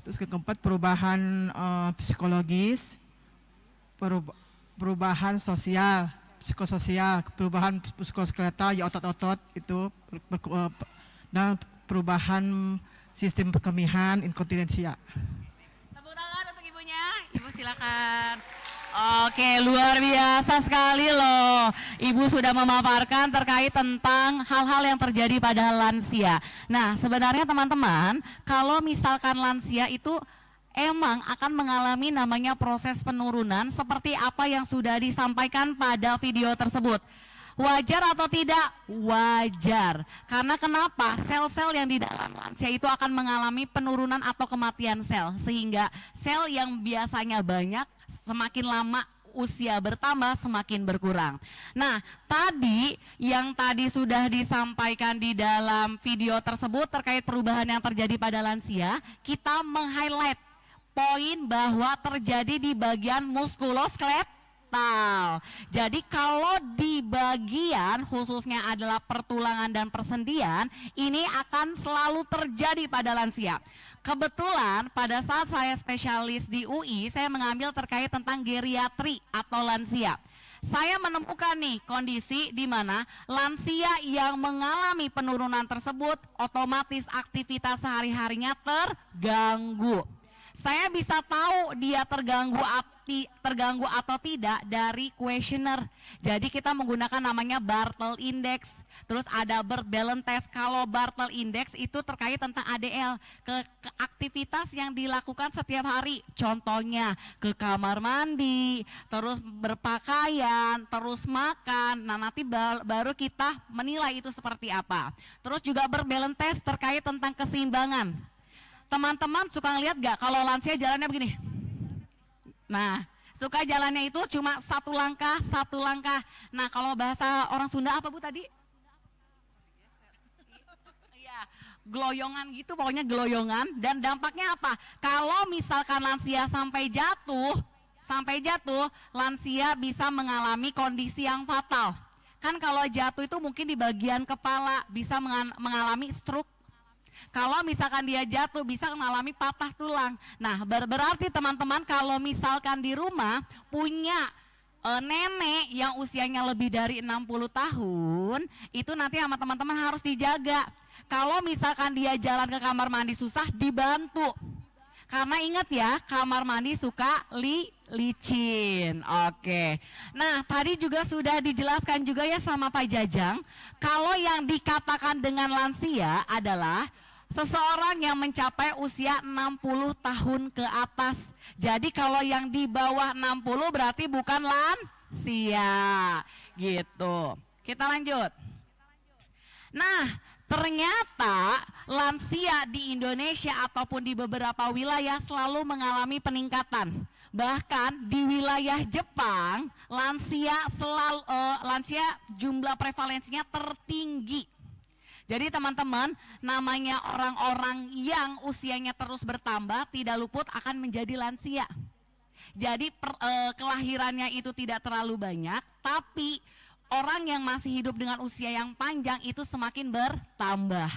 Terus keempat perubahan eh, psikologis, perub- perubahan sosial, psikososial, perubahan muskuloskeletal, ya otot-otot itu, eh, dan perubahan sistem perkemihan, inkontinensia. Tepuk tangan untuk ibunya. Ibu silakan. Oke, luar biasa sekali loh. Ibu sudah memaparkan terkait tentang hal-hal yang terjadi pada lansia. Nah, sebenarnya teman-teman, kalau misalkan lansia itu emang akan mengalami namanya proses penurunan seperti apa yang sudah disampaikan pada video tersebut. Wajar atau tidak? Wajar. Karena kenapa? Sel-sel yang di dalam lansia itu akan mengalami penurunan atau kematian sel. Sehingga sel yang biasanya banyak semakin lama usia bertambah semakin berkurang. Nah, tadi yang tadi sudah disampaikan di dalam video tersebut terkait perubahan yang terjadi pada lansia, kita meng-highlight poin bahwa terjadi di bagian muskuloskeletal. Jadi kalau di bagian khususnya adalah pertulangan dan persendian, ini akan selalu terjadi pada lansia. Kebetulan pada saat saya spesialis di UI, saya mengambil terkait tentang geriatri atau lansia. Saya menemukan nih kondisi di mana lansia yang mengalami penurunan tersebut otomatis aktivitas sehari-harinya terganggu. Saya bisa tahu dia terganggu ati, terganggu atau tidak dari questionnaire. Jadi kita menggunakan namanya Bartle Index. Terus ada Bert Balance Test. Kalau Bartle Index itu terkait tentang ADL, ke, ke aktivitas yang dilakukan setiap hari. Contohnya ke kamar mandi, terus berpakaian, terus makan. Nah nanti ba- baru kita menilai itu seperti apa. Terus juga berbalance test terkait tentang keseimbangan. Teman-teman suka ngeliat gak kalau lansia jalannya begini? Nah, suka jalannya itu cuma satu langkah, satu langkah. Nah, kalau bahasa orang Sunda apa Bu tadi? Iya, gitu, pokoknya geloyongan. Dan dampaknya apa? Kalau misalkan lansia sampai jatuh, sampai jatuh, lansia bisa mengalami kondisi yang fatal. Kan kalau jatuh itu mungkin di bagian kepala bisa mengalami stroke. Kalau misalkan dia jatuh bisa mengalami patah tulang. Nah, ber- berarti teman-teman kalau misalkan di rumah punya eh, nenek yang usianya lebih dari 60 tahun, itu nanti sama teman-teman harus dijaga. Kalau misalkan dia jalan ke kamar mandi susah, dibantu. Karena ingat ya, kamar mandi suka li licin. Oke. Nah, tadi juga sudah dijelaskan juga ya sama Pak Jajang, kalau yang dikatakan dengan lansia adalah seseorang yang mencapai usia 60 tahun ke atas. Jadi kalau yang di bawah 60 berarti bukan lansia. Gitu. Kita lanjut. Nah, ternyata lansia di Indonesia ataupun di beberapa wilayah selalu mengalami peningkatan. Bahkan di wilayah Jepang, lansia selalu eh, lansia jumlah prevalensinya tertinggi. Jadi teman-teman, namanya orang-orang yang usianya terus bertambah tidak luput akan menjadi lansia. Jadi per- eh, kelahirannya itu tidak terlalu banyak, tapi orang yang masih hidup dengan usia yang panjang itu semakin bertambah.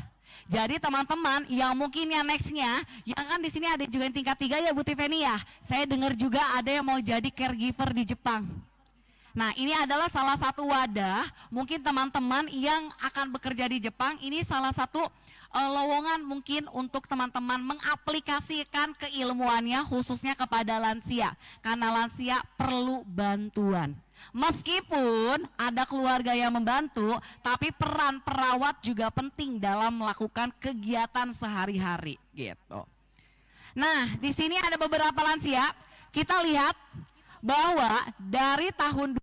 Jadi teman-teman yang mungkin yang nextnya, yang kan di sini ada juga yang tingkat tiga ya Bu Tiffany ya. Saya dengar juga ada yang mau jadi caregiver di Jepang. Nah ini adalah salah satu wadah, mungkin teman-teman yang akan bekerja di Jepang, ini salah satu eh, lowongan mungkin untuk teman-teman mengaplikasikan keilmuannya khususnya kepada lansia. Karena lansia perlu bantuan. Meskipun ada keluarga yang membantu, tapi peran perawat juga penting dalam melakukan kegiatan sehari-hari gitu. Nah, di sini ada beberapa lansia. Kita lihat bahwa dari tahun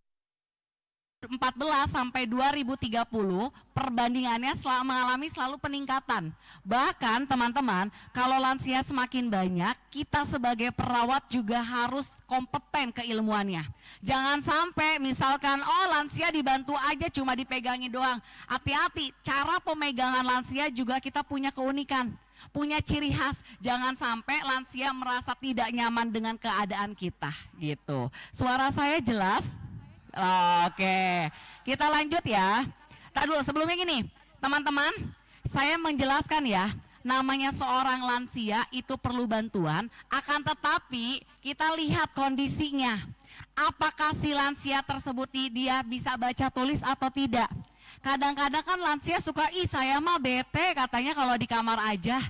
2014 sampai 2030 perbandingannya sel- mengalami selalu peningkatan. Bahkan teman-teman, kalau lansia semakin banyak, kita sebagai perawat juga harus kompeten keilmuannya. Jangan sampai misalkan oh lansia dibantu aja cuma dipegangin doang. Hati-hati, cara pemegangan lansia juga kita punya keunikan punya ciri khas. Jangan sampai lansia merasa tidak nyaman dengan keadaan kita gitu. Suara saya jelas? Oke, kita lanjut ya. Tak dulu sebelumnya gini, teman-teman, saya menjelaskan ya, namanya seorang lansia itu perlu bantuan, akan tetapi kita lihat kondisinya. Apakah si lansia tersebut dia bisa baca tulis atau tidak? Kadang-kadang kan lansia suka, ih saya mah bete katanya kalau di kamar aja.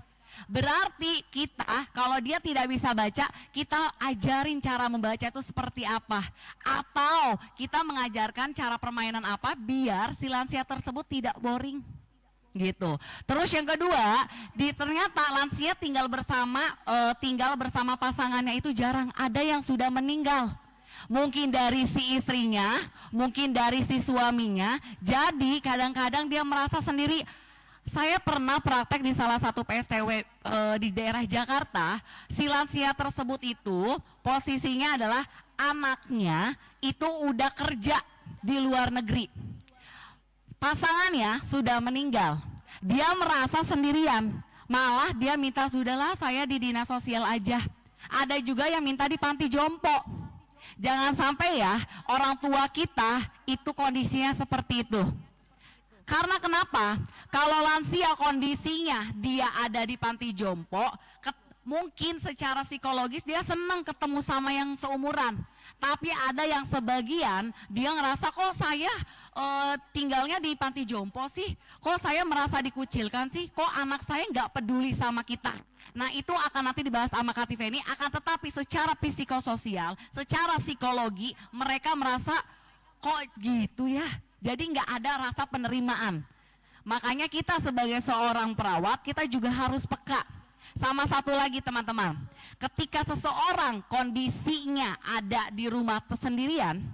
Berarti kita kalau dia tidak bisa baca, kita ajarin cara membaca itu seperti apa. Atau kita mengajarkan cara permainan apa biar si lansia tersebut tidak boring gitu. Terus yang kedua, di ternyata lansia tinggal bersama eh, tinggal bersama pasangannya itu jarang. Ada yang sudah meninggal. Mungkin dari si istrinya, mungkin dari si suaminya. Jadi kadang-kadang dia merasa sendiri. Saya pernah praktek di salah satu PSTW eh, di daerah Jakarta. Si lansia tersebut itu posisinya adalah anaknya itu udah kerja di luar negeri pasangannya sudah meninggal. Dia merasa sendirian. Malah dia minta sudahlah saya di dinas sosial aja. Ada juga yang minta di panti jompo. Jangan sampai ya orang tua kita itu kondisinya seperti itu. Karena kenapa? Kalau lansia kondisinya dia ada di panti jompo, mungkin secara psikologis dia senang ketemu sama yang seumuran. Tapi ada yang sebagian dia ngerasa kok saya eh, tinggalnya di panti jompo sih, kok saya merasa dikucilkan sih, kok anak saya nggak peduli sama kita. Nah itu akan nanti dibahas sama Kak Tiffany, akan tetapi secara psikososial, secara psikologi mereka merasa kok gitu ya, jadi nggak ada rasa penerimaan. Makanya kita sebagai seorang perawat kita juga harus peka. Sama satu lagi teman-teman, ketika seseorang kondisinya ada di rumah sendirian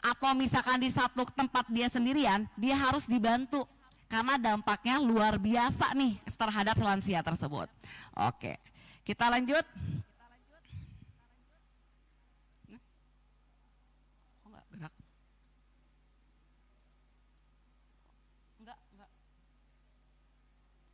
atau misalkan di satu tempat dia sendirian, dia harus dibantu karena dampaknya luar biasa nih terhadap lansia tersebut. Oke, kita lanjut. Kok nggak gerak? Enggak, enggak.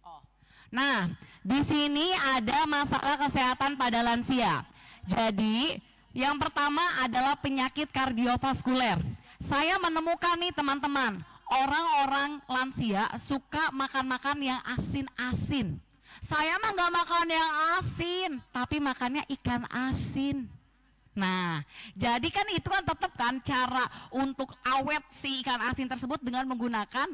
Oh. Nah, di sini ada masalah kesehatan pada lansia. Jadi, yang pertama adalah penyakit kardiovaskuler. Saya menemukan nih teman-teman, orang-orang lansia suka makan-makan yang asin-asin. Saya mah nggak makan yang asin, tapi makannya ikan asin. Nah, jadi kan itu kan tetap kan cara untuk awet si ikan asin tersebut dengan menggunakan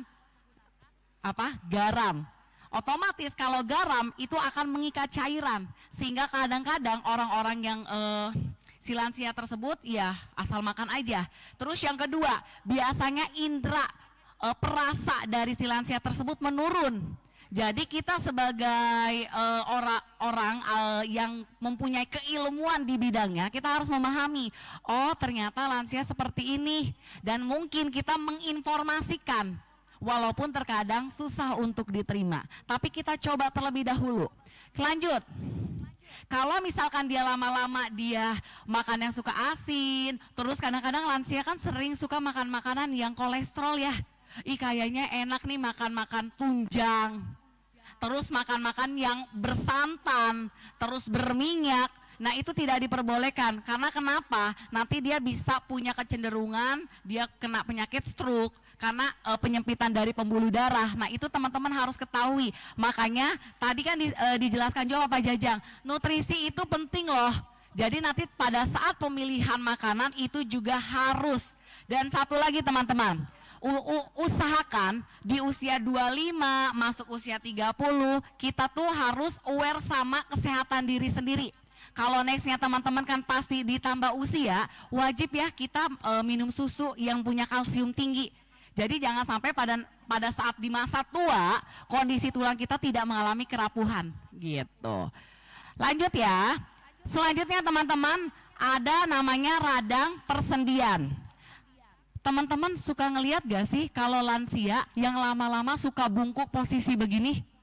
apa? Garam. Otomatis kalau garam itu akan mengikat cairan sehingga kadang-kadang orang-orang yang eh, si lansia tersebut ya asal makan aja. Terus yang kedua, biasanya indera eh, perasa dari si lansia tersebut menurun. Jadi kita sebagai eh, ora- orang eh, yang mempunyai keilmuan di bidangnya, kita harus memahami, oh ternyata lansia seperti ini dan mungkin kita menginformasikan walaupun terkadang susah untuk diterima. Tapi kita coba terlebih dahulu. Lanjut. Kalau misalkan dia lama-lama dia makan yang suka asin, terus kadang-kadang lansia kan sering suka makan makanan yang kolesterol ya. Ih kayaknya enak nih makan-makan tunjang. Terus makan-makan yang bersantan, terus berminyak. Nah itu tidak diperbolehkan karena kenapa? Nanti dia bisa punya kecenderungan dia kena penyakit stroke karena eh, penyempitan dari pembuluh darah. Nah itu teman-teman harus ketahui. Makanya tadi kan di- eh, dijelaskan juga Pak Jajang, nutrisi itu penting loh. Jadi nanti pada saat pemilihan makanan itu juga harus. Dan satu lagi teman-teman, usahakan di usia 25 masuk usia 30 kita tuh harus aware sama kesehatan diri sendiri. Kalau nextnya teman-teman kan pasti ditambah usia, wajib ya kita eh, minum susu yang punya kalsium tinggi. Jadi jangan sampai pada pada saat di masa tua kondisi tulang kita tidak mengalami kerapuhan gitu. Lanjut ya. Selanjutnya teman-teman ada namanya radang persendian. Teman-teman suka ngelihat gak sih kalau lansia yang lama-lama suka bungkuk posisi begini?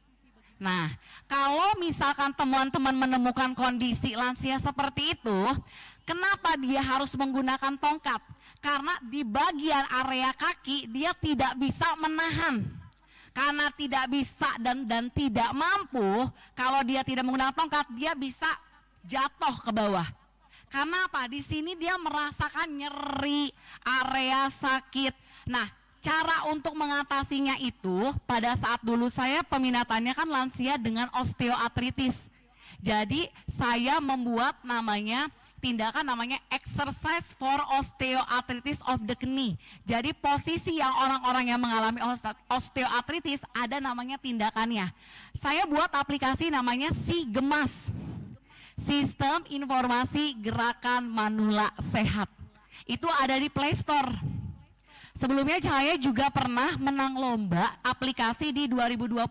Nah, kalau misalkan teman-teman menemukan kondisi lansia seperti itu, kenapa dia harus menggunakan tongkat? Karena di bagian area kaki dia tidak bisa menahan. Karena tidak bisa dan dan tidak mampu, kalau dia tidak menggunakan tongkat, dia bisa jatuh ke bawah. Karena apa? Di sini dia merasakan nyeri, area sakit. Nah, cara untuk mengatasinya itu pada saat dulu saya peminatannya kan lansia dengan osteoartritis. Jadi saya membuat namanya tindakan namanya exercise for osteoarthritis of the knee. Jadi posisi yang orang-orang yang mengalami oste- osteoartritis ada namanya tindakannya. Saya buat aplikasi namanya Si Gemas. Sistem Informasi Gerakan Manula Sehat. Itu ada di Play Store. Sebelumnya saya juga pernah menang lomba aplikasi di 2021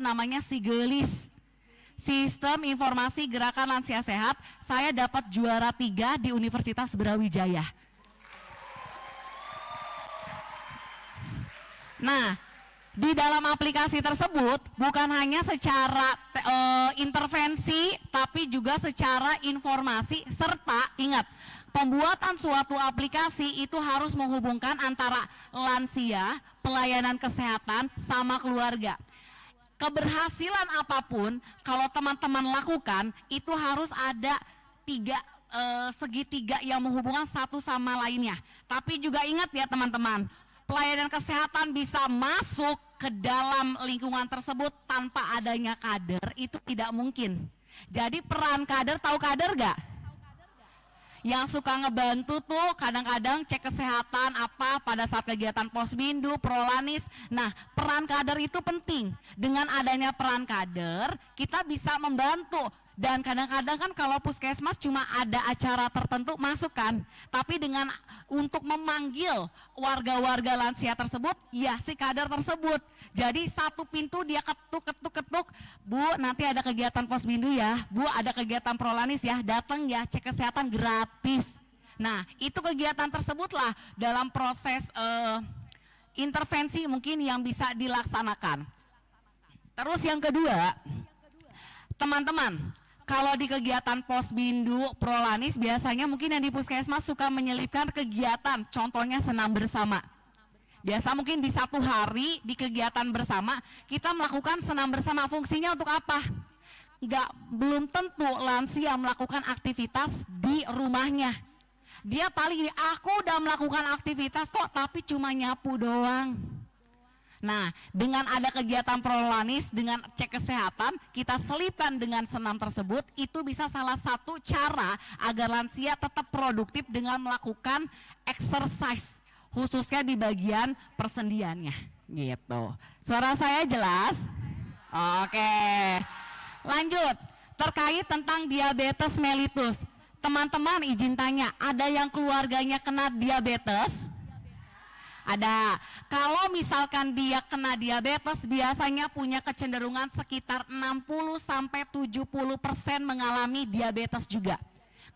namanya Sigelis. Sistem Informasi Gerakan Lansia Sehat, saya dapat juara tiga di Universitas Brawijaya. Nah, di dalam aplikasi tersebut bukan hanya secara eh, intervensi, tapi juga secara informasi serta ingat pembuatan suatu aplikasi itu harus menghubungkan antara lansia, pelayanan kesehatan, sama keluarga. Keberhasilan apa pun, kalau teman-teman lakukan itu harus ada tiga eh, segitiga yang menghubungkan satu sama lainnya. Tapi juga ingat ya teman-teman, pelayanan kesehatan bisa masuk ke dalam lingkungan tersebut tanpa adanya kader itu tidak mungkin. Jadi peran kader tahu kader gak? Yang suka ngebantu tuh kadang-kadang cek kesehatan apa pada saat kegiatan posbindu, prolanis. Nah peran kader itu penting. Dengan adanya peran kader kita bisa membantu dan kadang-kadang kan kalau puskesmas cuma ada acara tertentu masuk kan tapi dengan untuk memanggil warga-warga lansia tersebut ya si kader tersebut jadi satu pintu dia ketuk ketuk ketuk. Bu nanti ada kegiatan posbindu ya. Bu ada kegiatan prolanis ya. Datang ya cek kesehatan gratis. Nah itu kegiatan tersebutlah dalam proses eh, intervensi mungkin yang bisa dilaksanakan. Terus yang kedua teman-teman kalau di kegiatan posbindu prolanis biasanya mungkin yang di puskesmas suka menyelipkan kegiatan. Contohnya senam bersama Biasa mungkin di satu hari di kegiatan bersama kita melakukan senam bersama. Fungsinya untuk apa? Nggak belum tentu lansia melakukan aktivitas di rumahnya. Dia paling ini, aku udah melakukan aktivitas kok, tapi cuma nyapu doang. Nah, dengan ada kegiatan prolanis, dengan cek kesehatan, kita selipkan dengan senam tersebut, itu bisa salah satu cara agar lansia tetap produktif dengan melakukan exercise, khususnya di bagian persendiannya. Gitu. Suara saya jelas? Oke. Lanjut, terkait tentang diabetes mellitus. Teman-teman izin tanya, ada yang keluarganya kena diabetes? Ada. Kalau misalkan dia kena diabetes, biasanya punya kecenderungan sekitar 60 sampai 70% mengalami diabetes juga.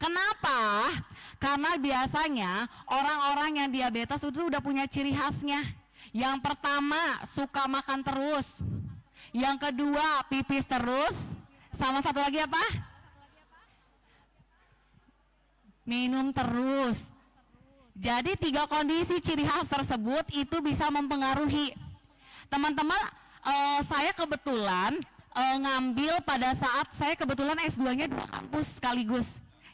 Kenapa? Karena biasanya orang-orang yang diabetes itu udah punya ciri khasnya. Yang pertama, suka makan terus. Yang kedua, pipis terus. Sama satu lagi apa? minum terus. Jadi tiga kondisi ciri khas tersebut itu bisa mempengaruhi. Teman-teman, eh, saya kebetulan eh, ngambil pada saat saya kebetulan S2-nya dua kampus sekaligus.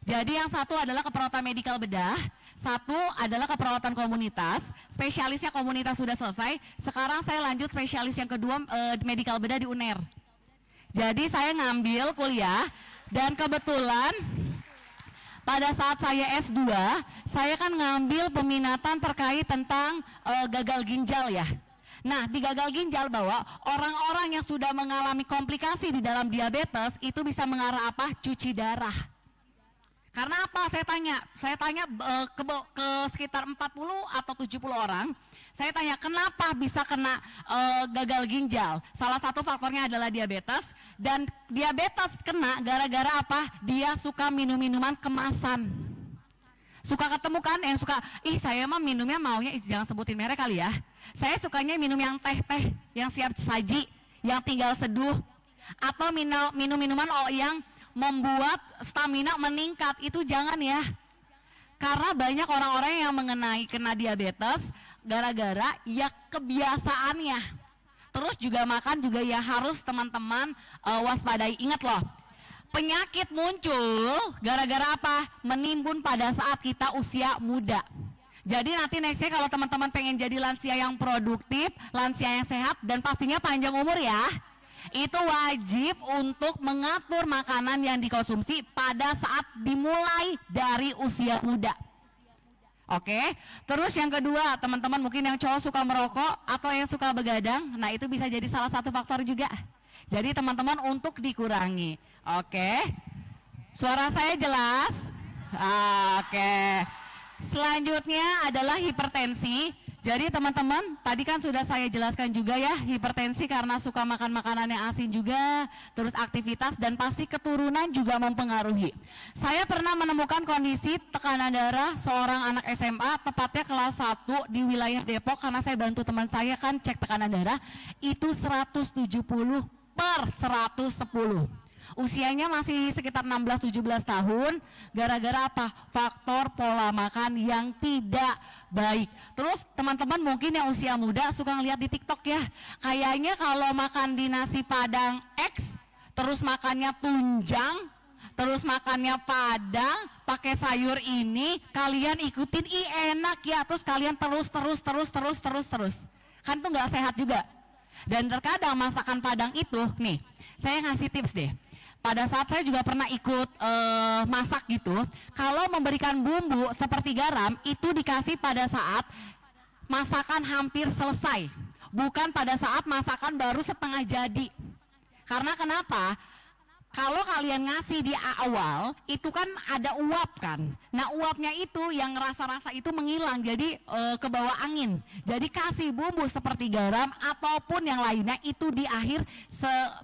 Jadi yang satu adalah keperawatan medikal bedah, satu adalah keperawatan komunitas, spesialisnya komunitas sudah selesai. Sekarang saya lanjut spesialis yang kedua eh, medikal bedah di UNER. Jadi saya ngambil kuliah dan kebetulan pada saat saya S2, saya kan ngambil peminatan terkait tentang eh, gagal ginjal ya. Nah, di gagal ginjal bahwa orang-orang yang sudah mengalami komplikasi di dalam diabetes itu bisa mengarah apa? Cuci darah. Karena apa? Saya tanya, saya tanya eh, ke, ke sekitar 40 atau 70 orang. Saya tanya, kenapa bisa kena eh, gagal ginjal? Salah satu faktornya adalah diabetes dan diabetes kena gara-gara apa? Dia suka minum minuman kemasan. Suka ketemu kan yang suka, ih saya mah minumnya maunya jangan sebutin merek kali ya. Saya sukanya minum yang teh-teh, yang siap saji, yang tinggal seduh. Atau minum, minum minuman yang membuat stamina meningkat, itu jangan ya. Karena banyak orang-orang yang mengenai kena diabetes gara-gara ya kebiasaannya. Terus juga makan juga ya harus teman-teman uh, waspadai. Ingat loh, penyakit muncul gara-gara apa? Menimbun pada saat kita usia muda. Jadi nanti nextnya kalau teman-teman pengen jadi lansia yang produktif, lansia yang sehat dan pastinya panjang umur ya, itu wajib untuk mengatur makanan yang dikonsumsi pada saat dimulai dari usia muda. Oke, terus yang kedua teman-teman mungkin yang cowok suka merokok atau yang suka begadang, nah itu bisa jadi salah satu faktor juga. Jadi teman-teman untuk dikurangi. Oke, suara saya jelas? Oke, selanjutnya adalah hipertensi. Jadi teman-teman, tadi kan sudah saya jelaskan juga ya, hipertensi karena suka makan makanan yang asin juga, terus aktivitas dan pasti keturunan juga mempengaruhi. Saya pernah menemukan kondisi tekanan darah seorang anak SMA, tepatnya kelas 1 di wilayah Depok karena saya bantu teman saya kan cek tekanan darah, itu 170 per 110 usianya masih sekitar 16-17 tahun gara-gara apa? Faktor pola makan yang tidak baik. Terus teman-teman mungkin yang usia muda suka ngeliat di TikTok ya. Kayaknya kalau makan di nasi padang X terus makannya tunjang terus makannya padang pakai sayur ini kalian ikutin i enak ya terus kalian terus terus terus terus terus terus kan tuh nggak sehat juga dan terkadang masakan padang itu nih saya ngasih tips deh pada saat saya juga pernah ikut uh, masak gitu, kalau memberikan bumbu seperti garam itu dikasih pada saat masakan hampir selesai, bukan pada saat masakan baru setengah jadi. Karena kenapa? Kalau kalian ngasih di awal, itu kan ada uap kan. Nah uapnya itu yang rasa-rasa itu menghilang, jadi e, ke bawah angin. Jadi kasih bumbu seperti garam ataupun yang lainnya itu di akhir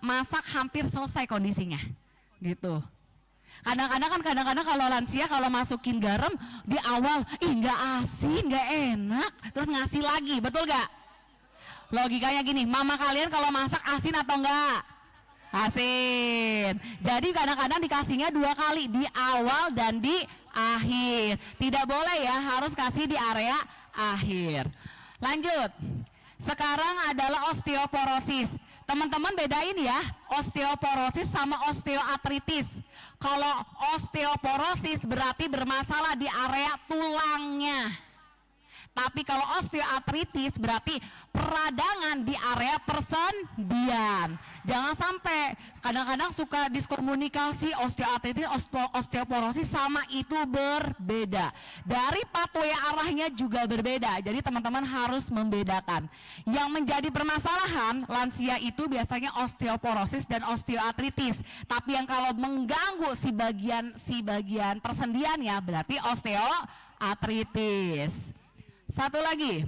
masak hampir selesai kondisinya. Gitu. Kadang-kadang kan kadang-kadang kalau lansia kalau masukin garam di awal, ih nggak asin, nggak enak, terus ngasih lagi, betul gak? Logikanya gini, mama kalian kalau masak asin atau enggak? Asin. Jadi kadang-kadang dikasihnya dua kali di awal dan di akhir. Tidak boleh ya, harus kasih di area akhir. Lanjut. Sekarang adalah osteoporosis. Teman-teman bedain ya, osteoporosis sama osteoartritis. Kalau osteoporosis berarti bermasalah di area tulangnya. Tapi kalau osteoartritis berarti peradangan di area persendian. Jangan sampai kadang-kadang suka diskomunikasi osteoartritis, osteoporosis sama itu berbeda. Dari pathway arahnya juga berbeda. Jadi teman-teman harus membedakan. Yang menjadi permasalahan lansia itu biasanya osteoporosis dan osteoartritis. Tapi yang kalau mengganggu si bagian si bagian persendiannya berarti osteoartritis. Satu lagi,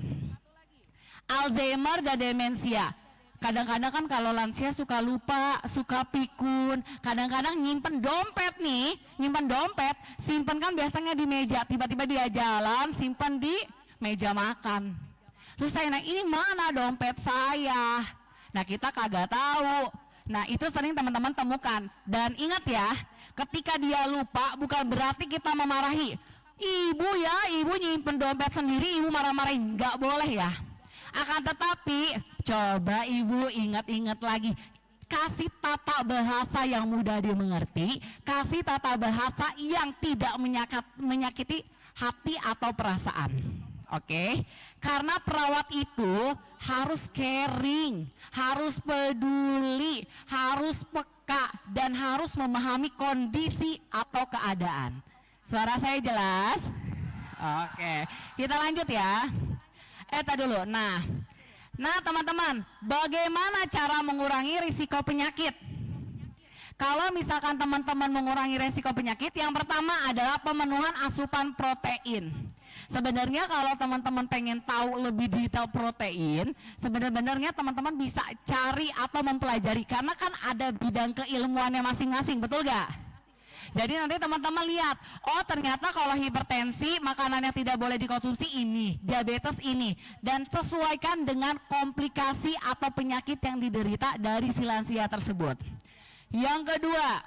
Alzheimer dan demensia. Kadang-kadang kan kalau lansia suka lupa, suka pikun, kadang-kadang nyimpen dompet nih, nyimpen dompet, simpen kan biasanya di meja, tiba-tiba dia jalan, simpen di meja makan. Terus saya nanya, ini mana dompet saya? Nah kita kagak tahu. Nah itu sering teman-teman temukan. Dan ingat ya, ketika dia lupa bukan berarti kita memarahi. Ibu ya, ibu nyimpen dompet sendiri, ibu marah-marahin. Nggak boleh ya. Akan tetapi, coba ibu ingat-ingat lagi. Kasih tata bahasa yang mudah dimengerti, kasih tata bahasa yang tidak menyakat- menyakiti hati atau perasaan. Oke, karena perawat itu harus caring, harus peduli, harus peka, dan harus memahami kondisi atau keadaan. Suara saya jelas? Oke, kita lanjut ya. Eh, tak dulu. Nah, nah teman-teman, bagaimana cara mengurangi risiko penyakit? Kalau misalkan teman-teman mengurangi risiko penyakit, yang pertama adalah pemenuhan asupan protein. Sebenarnya kalau teman-teman pengen tahu lebih detail protein, sebenarnya teman-teman bisa cari atau mempelajari karena kan ada bidang keilmuannya masing-masing, betul gak? Jadi nanti teman-teman lihat, oh ternyata kalau hipertensi makanan yang tidak boleh dikonsumsi ini, diabetes ini, dan sesuaikan dengan komplikasi atau penyakit yang diderita dari si lansia tersebut. Yang kedua,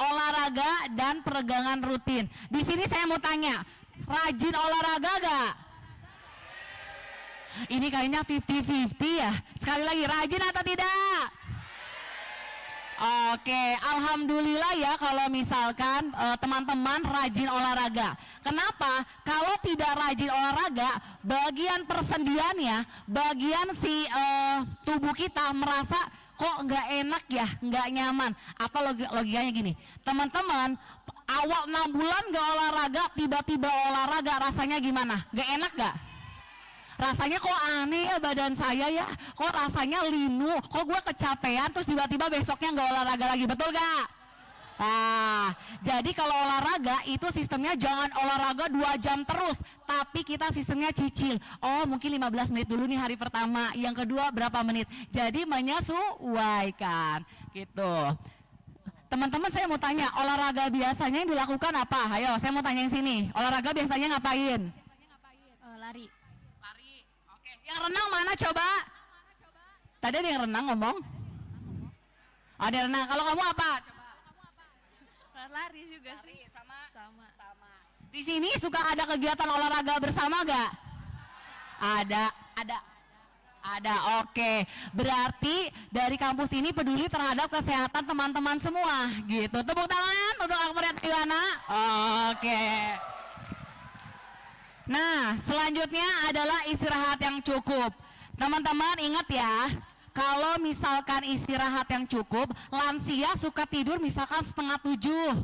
olahraga dan peregangan rutin. Di sini saya mau tanya, rajin olahraga gak? Ini kayaknya 50-50 ya. Sekali lagi, rajin atau tidak? Oke, alhamdulillah ya kalau misalkan eh, teman-teman rajin olahraga. Kenapa? Kalau tidak rajin olahraga, bagian persendiannya, bagian si eh, tubuh kita merasa kok nggak enak ya, nggak nyaman. Atau logi- logikanya gini, teman-teman awal 6 bulan nggak olahraga, tiba-tiba olahraga rasanya gimana? Nggak enak nggak? Rasanya kok aneh ya badan saya ya kok rasanya linu kok gue kecapean terus tiba-tiba besoknya nggak olahraga lagi betul gak Nah, jadi kalau olahraga itu sistemnya jangan olahraga dua jam terus, tapi kita sistemnya cicil. Oh, mungkin 15 menit dulu nih hari pertama, yang kedua berapa menit. Jadi menyesuaikan gitu. Teman-teman saya mau tanya, olahraga biasanya yang dilakukan apa? Ayo, saya mau tanya yang sini. Olahraga biasanya ngapain? lari. Yang renang mana coba? Tadi ada yang renang ngomong? Ada renang. Kalau kamu apa? Lari juga sih. Sama. Sama. Di sini suka ada kegiatan olahraga bersama gak? Ada, ada. Ada, oke. Berarti dari kampus ini peduli terhadap kesehatan teman-teman semua, gitu. Tepuk tangan untuk Akbar Triwana. Oke. Nah, selanjutnya adalah istirahat yang cukup. Teman-teman ingat ya, kalau misalkan istirahat yang cukup, lansia suka tidur misalkan setengah tujuh.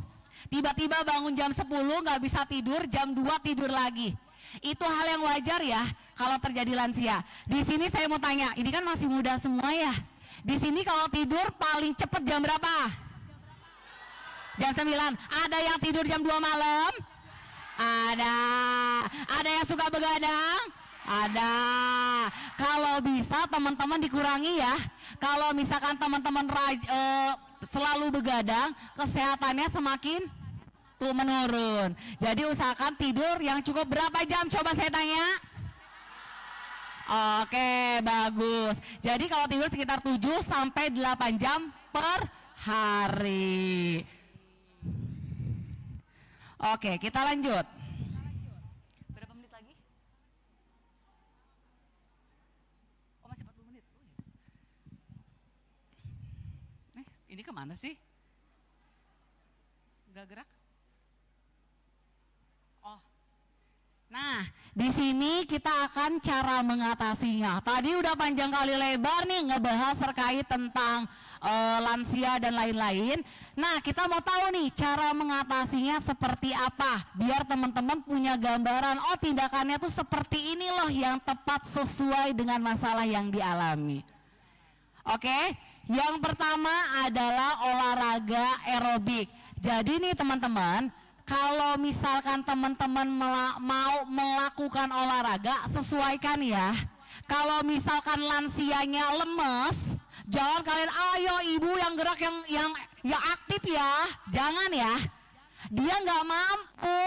Tiba-tiba bangun jam 10 nggak bisa tidur, jam 2 tidur lagi. Itu hal yang wajar ya kalau terjadi lansia. Di sini saya mau tanya, ini kan masih muda semua ya. Di sini kalau tidur paling cepet jam berapa? Jam 9. Ada yang tidur jam 2 malam? Ada. Ada yang suka begadang? Ada. Kalau bisa teman-teman dikurangi ya. Kalau misalkan teman-teman eh, selalu begadang, kesehatannya semakin tuh menurun. Jadi usahakan tidur yang cukup berapa jam? Coba saya tanya. Oke, bagus. Jadi kalau tidur sekitar 7 sampai 8 jam per hari. Oke, kita lanjut. Berapa menit lagi? Oh, masih 40 menit. Oh, iya. eh, ini ke mana sih? Gak gerak? Oh. Nah, di sini kita akan cara mengatasinya. Tadi udah panjang kali lebar nih ngebahas terkait tentang eh, lansia dan lain-lain. Nah, kita mau tahu nih cara mengatasinya seperti apa, biar teman-teman punya gambaran. Oh, tindakannya tuh seperti ini loh yang tepat sesuai dengan masalah yang dialami. Oke, yang pertama adalah olahraga aerobik. Jadi nih teman-teman, kalau misalkan teman-teman mau melakukan olahraga, sesuaikan ya. Kalau misalkan lansianya lemes, jangan kalian ayo ibu yang gerak yang yang yang aktif ya, jangan ya. Dia nggak mampu.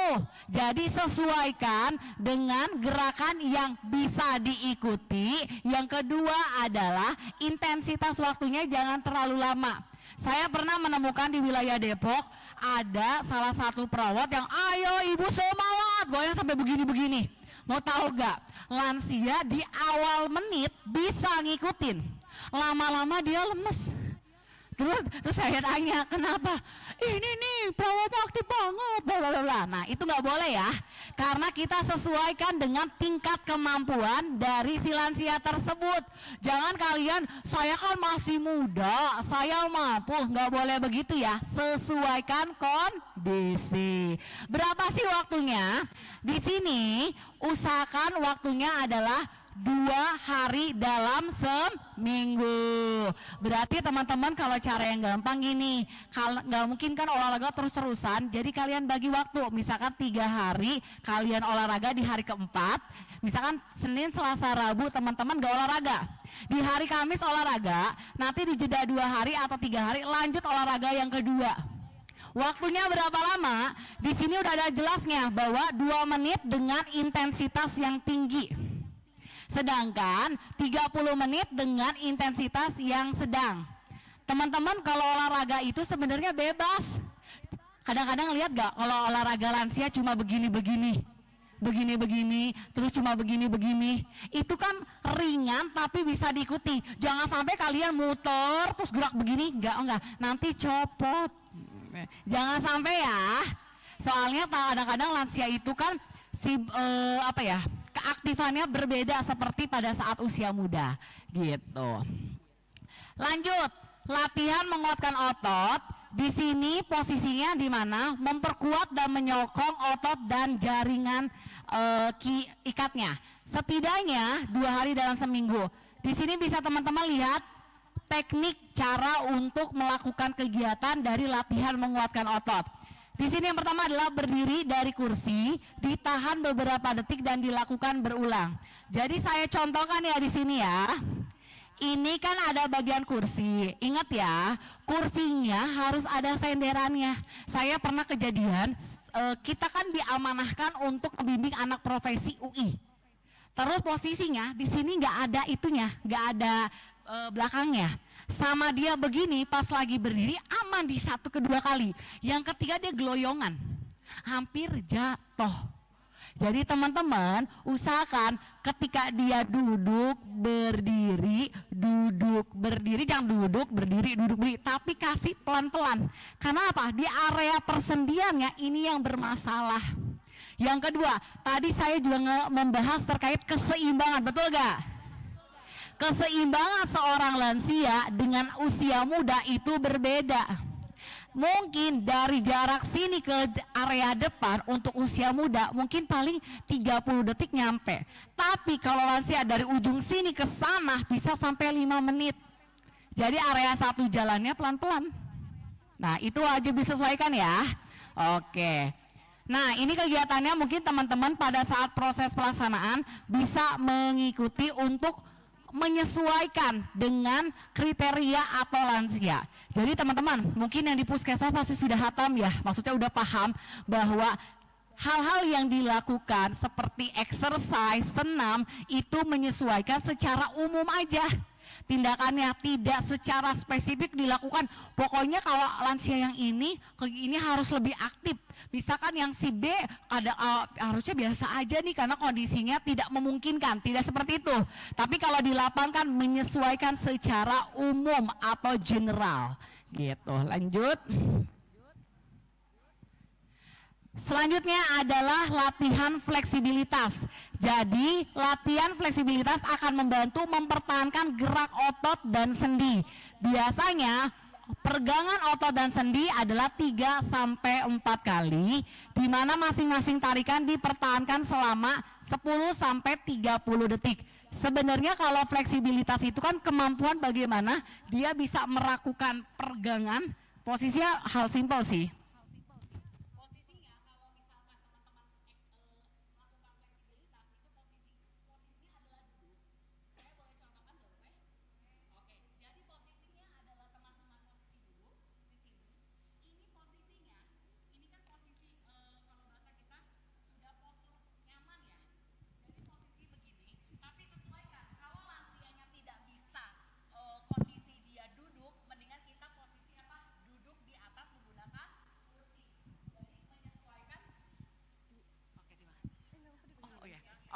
Jadi sesuaikan dengan gerakan yang bisa diikuti. Yang kedua adalah intensitas waktunya jangan terlalu lama. Saya pernah menemukan di wilayah Depok ada salah satu perawat yang ayo ibu semangat goyang sampai begini-begini. Mau tahu gak? Lansia di awal menit bisa ngikutin. Lama-lama dia lemes. Terus, terus saya tanya kenapa? Ini nih perawatnya aktif banget. Bla, bla. Nah itu nggak boleh ya, karena kita sesuaikan dengan tingkat kemampuan dari si lansia tersebut. Jangan kalian, saya kan masih muda, saya mampu, nggak boleh begitu ya. Sesuaikan kondisi. Berapa sih waktunya? Di sini usahakan waktunya adalah dua hari dalam seminggu. Berarti teman-teman kalau cara yang gampang gini, kalau nggak mungkin kan olahraga terus-terusan, jadi kalian bagi waktu. Misalkan tiga hari kalian olahraga di hari keempat, misalkan Senin, Selasa, Rabu teman-teman nggak olahraga. Di hari Kamis olahraga, nanti di jeda dua hari atau tiga hari lanjut olahraga yang kedua. Waktunya berapa lama? Di sini udah ada jelasnya bahwa dua menit dengan intensitas yang tinggi. Sedangkan 30 menit dengan intensitas yang sedang. Teman-teman kalau olahraga itu sebenarnya bebas. Kadang-kadang lihat gak kalau olahraga lansia cuma begini-begini. Begini-begini, terus cuma begini-begini. Itu kan ringan tapi bisa diikuti. Jangan sampai kalian muter terus gerak begini. Enggak, enggak. Nanti copot. Jangan sampai ya. Soalnya kadang-kadang lansia itu kan si eh, apa ya? Keaktifannya berbeda seperti pada saat usia muda gitu. Lanjut, latihan menguatkan otot. Di sini posisinya di mana? Memperkuat dan menyokong otot dan jaringan eh, ki, ikatnya. Setidaknya dua hari dalam seminggu. Di sini bisa teman-teman lihat teknik cara untuk melakukan kegiatan dari latihan menguatkan otot. Di sini yang pertama adalah berdiri dari kursi, ditahan beberapa detik dan dilakukan berulang. Jadi saya contohkan ya di sini ya. Ini kan ada bagian kursi. Ingat ya, kursinya harus ada senderannya. Saya pernah kejadian, eh, kita kan diamanahkan untuk membimbing anak profesi UI. Terus posisinya di sini nggak ada itunya, nggak ada eh, belakangnya. Sama dia begini, pas lagi berdiri aman di satu kedua kali. Yang ketiga dia geloyongan, hampir jatuh. Jadi teman-teman usahakan ketika dia duduk berdiri, duduk berdiri, jangan duduk berdiri, duduk berdiri, tapi kasih pelan-pelan. Karena apa? Di area persendiannya ini yang bermasalah. Yang kedua, tadi saya juga membahas terkait keseimbangan, betul gak? Keseimbangan seorang lansia dengan usia muda itu berbeda. Mungkin dari jarak sini ke area depan untuk usia muda mungkin paling 30 detik nyampe. Tapi kalau lansia dari ujung sini ke sana bisa sampai 5 menit. Jadi area satu jalannya pelan-pelan. Nah itu wajib disesuaikan ya. Oke. Nah ini kegiatannya mungkin teman-teman pada saat proses pelaksanaan bisa mengikuti untuk menyesuaikan dengan kriteria atau lansia. Jadi teman-teman, mungkin yang di puskesmas pasti sudah hatam ya, maksudnya udah paham bahwa hal-hal yang dilakukan seperti exercise, senam itu menyesuaikan secara umum aja. Tindakannya tidak secara spesifik dilakukan. Pokoknya kalau lansia yang ini, ini harus lebih aktif. Misalkan yang si B ada uh, harusnya biasa aja nih karena kondisinya tidak memungkinkan, tidak seperti itu. Tapi kalau di lapangan menyesuaikan secara umum atau general Gitu, lanjut. Selanjutnya adalah latihan fleksibilitas. Jadi, latihan fleksibilitas akan membantu mempertahankan gerak otot dan sendi. Biasanya, pergangan otot dan sendi adalah 3 sampai 4 kali di mana masing-masing tarikan dipertahankan selama 10 sampai 30 detik. Sebenarnya kalau fleksibilitas itu kan kemampuan bagaimana dia bisa melakukan pergangan, posisinya hal simpel sih.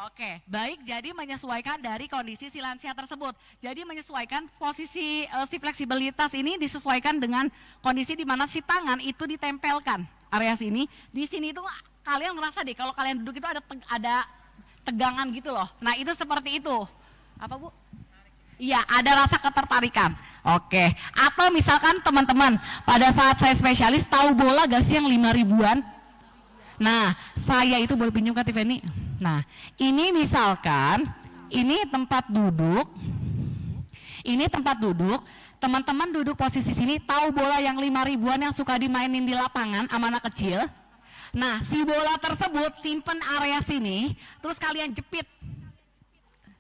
Oke, baik. Jadi menyesuaikan dari kondisi si lansia tersebut. Jadi menyesuaikan posisi eh, si fleksibilitas ini disesuaikan dengan kondisi di mana si tangan itu ditempelkan area sini. Di sini itu kalian ngerasa deh kalau kalian duduk itu ada teg- ada tegangan gitu loh. Nah itu seperti itu. Apa bu? Iya, ada rasa ketertarikan. Oke. Atau misalkan teman-teman, pada saat saya spesialis tahu bola gak sih yang lima ribuan? Nah, saya itu boleh pinjam ke Tiffany. Nah, ini misalkan, ini tempat duduk, ini tempat duduk, teman-teman duduk posisi sini, tahu bola yang lima ribuan yang suka dimainin di lapangan sama anak kecil? Nah, si bola tersebut simpen area sini, terus kalian jepit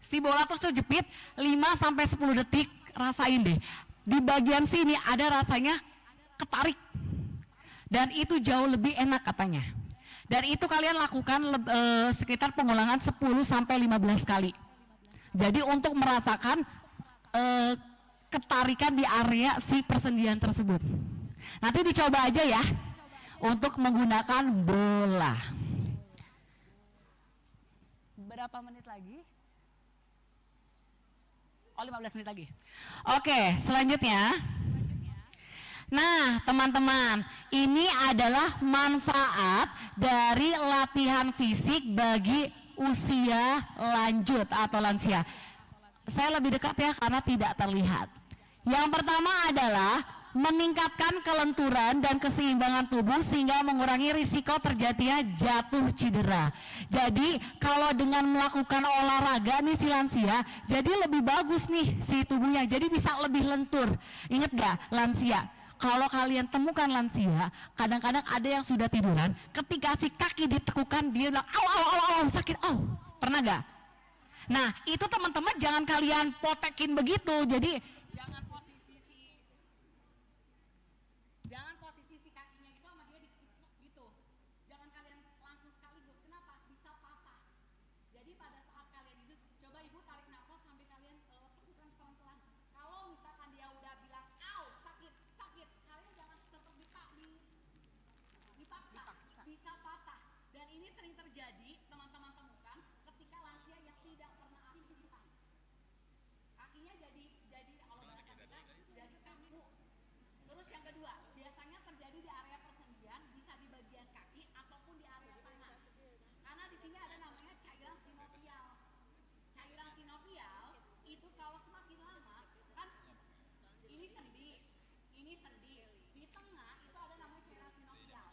si bola terus tuh jepit 5 sampai 10 detik rasain deh. Di bagian sini ada rasanya ketarik. Dan itu jauh lebih enak katanya. Dan itu kalian lakukan eh, sekitar pengulangan 10 sampai 15 kali. Jadi untuk merasakan eh, ketarikan di area si persendian tersebut. Nanti dicoba aja ya untuk menggunakan bola. Berapa menit lagi? Oh 15 menit lagi. Oke, selanjutnya. Nah, teman-teman, ini adalah manfaat dari latihan fisik bagi usia lanjut atau lansia. Saya lebih dekat ya karena tidak terlihat. Yang pertama adalah meningkatkan kelenturan dan keseimbangan tubuh sehingga mengurangi risiko terjadinya jatuh cedera. Jadi kalau dengan melakukan olahraga nih si lansia, jadi lebih bagus nih si tubuhnya, jadi bisa lebih lentur. Ingat gak lansia? Kalau kalian temukan lansia, kadang-kadang ada yang sudah tiduran, ketika si kaki ditekukan dia bilang, au, au, au, au, sakit, au. Pernah gak? Nah, itu teman-teman jangan kalian potekin begitu. Jadi jangan posisi si jangan posisi si kakinya itu sama dia ditekuk gitu. Jangan kalian langsung sekaligus. Kenapa? Bisa patah. Jadi pada saat kalian itu coba ibu tarik nafas sampai kalian eh, tekukan pelan-pelan. Kalau misalkan dia udah bilang, "Au, sakit, sakit." Kalian jangan tetap dipak di dipaksa, bisa patah. Dan ini sering terjadi teman-teman temukan ketika lansia yang tidak pernah aktivitas. Kakinya jadi jadi kalau bahasa kita jadi kaku. Terus yang kedua, biasanya terjadi di area persendian, bisa di bagian kaki ataupun di area tangan. Karena di sini ada namanya cairan sinovial. Cairan sinovial itu kalau semakin lama kan ini sendi, ini sendi. Di tengah itu ada namanya cairan sinovial.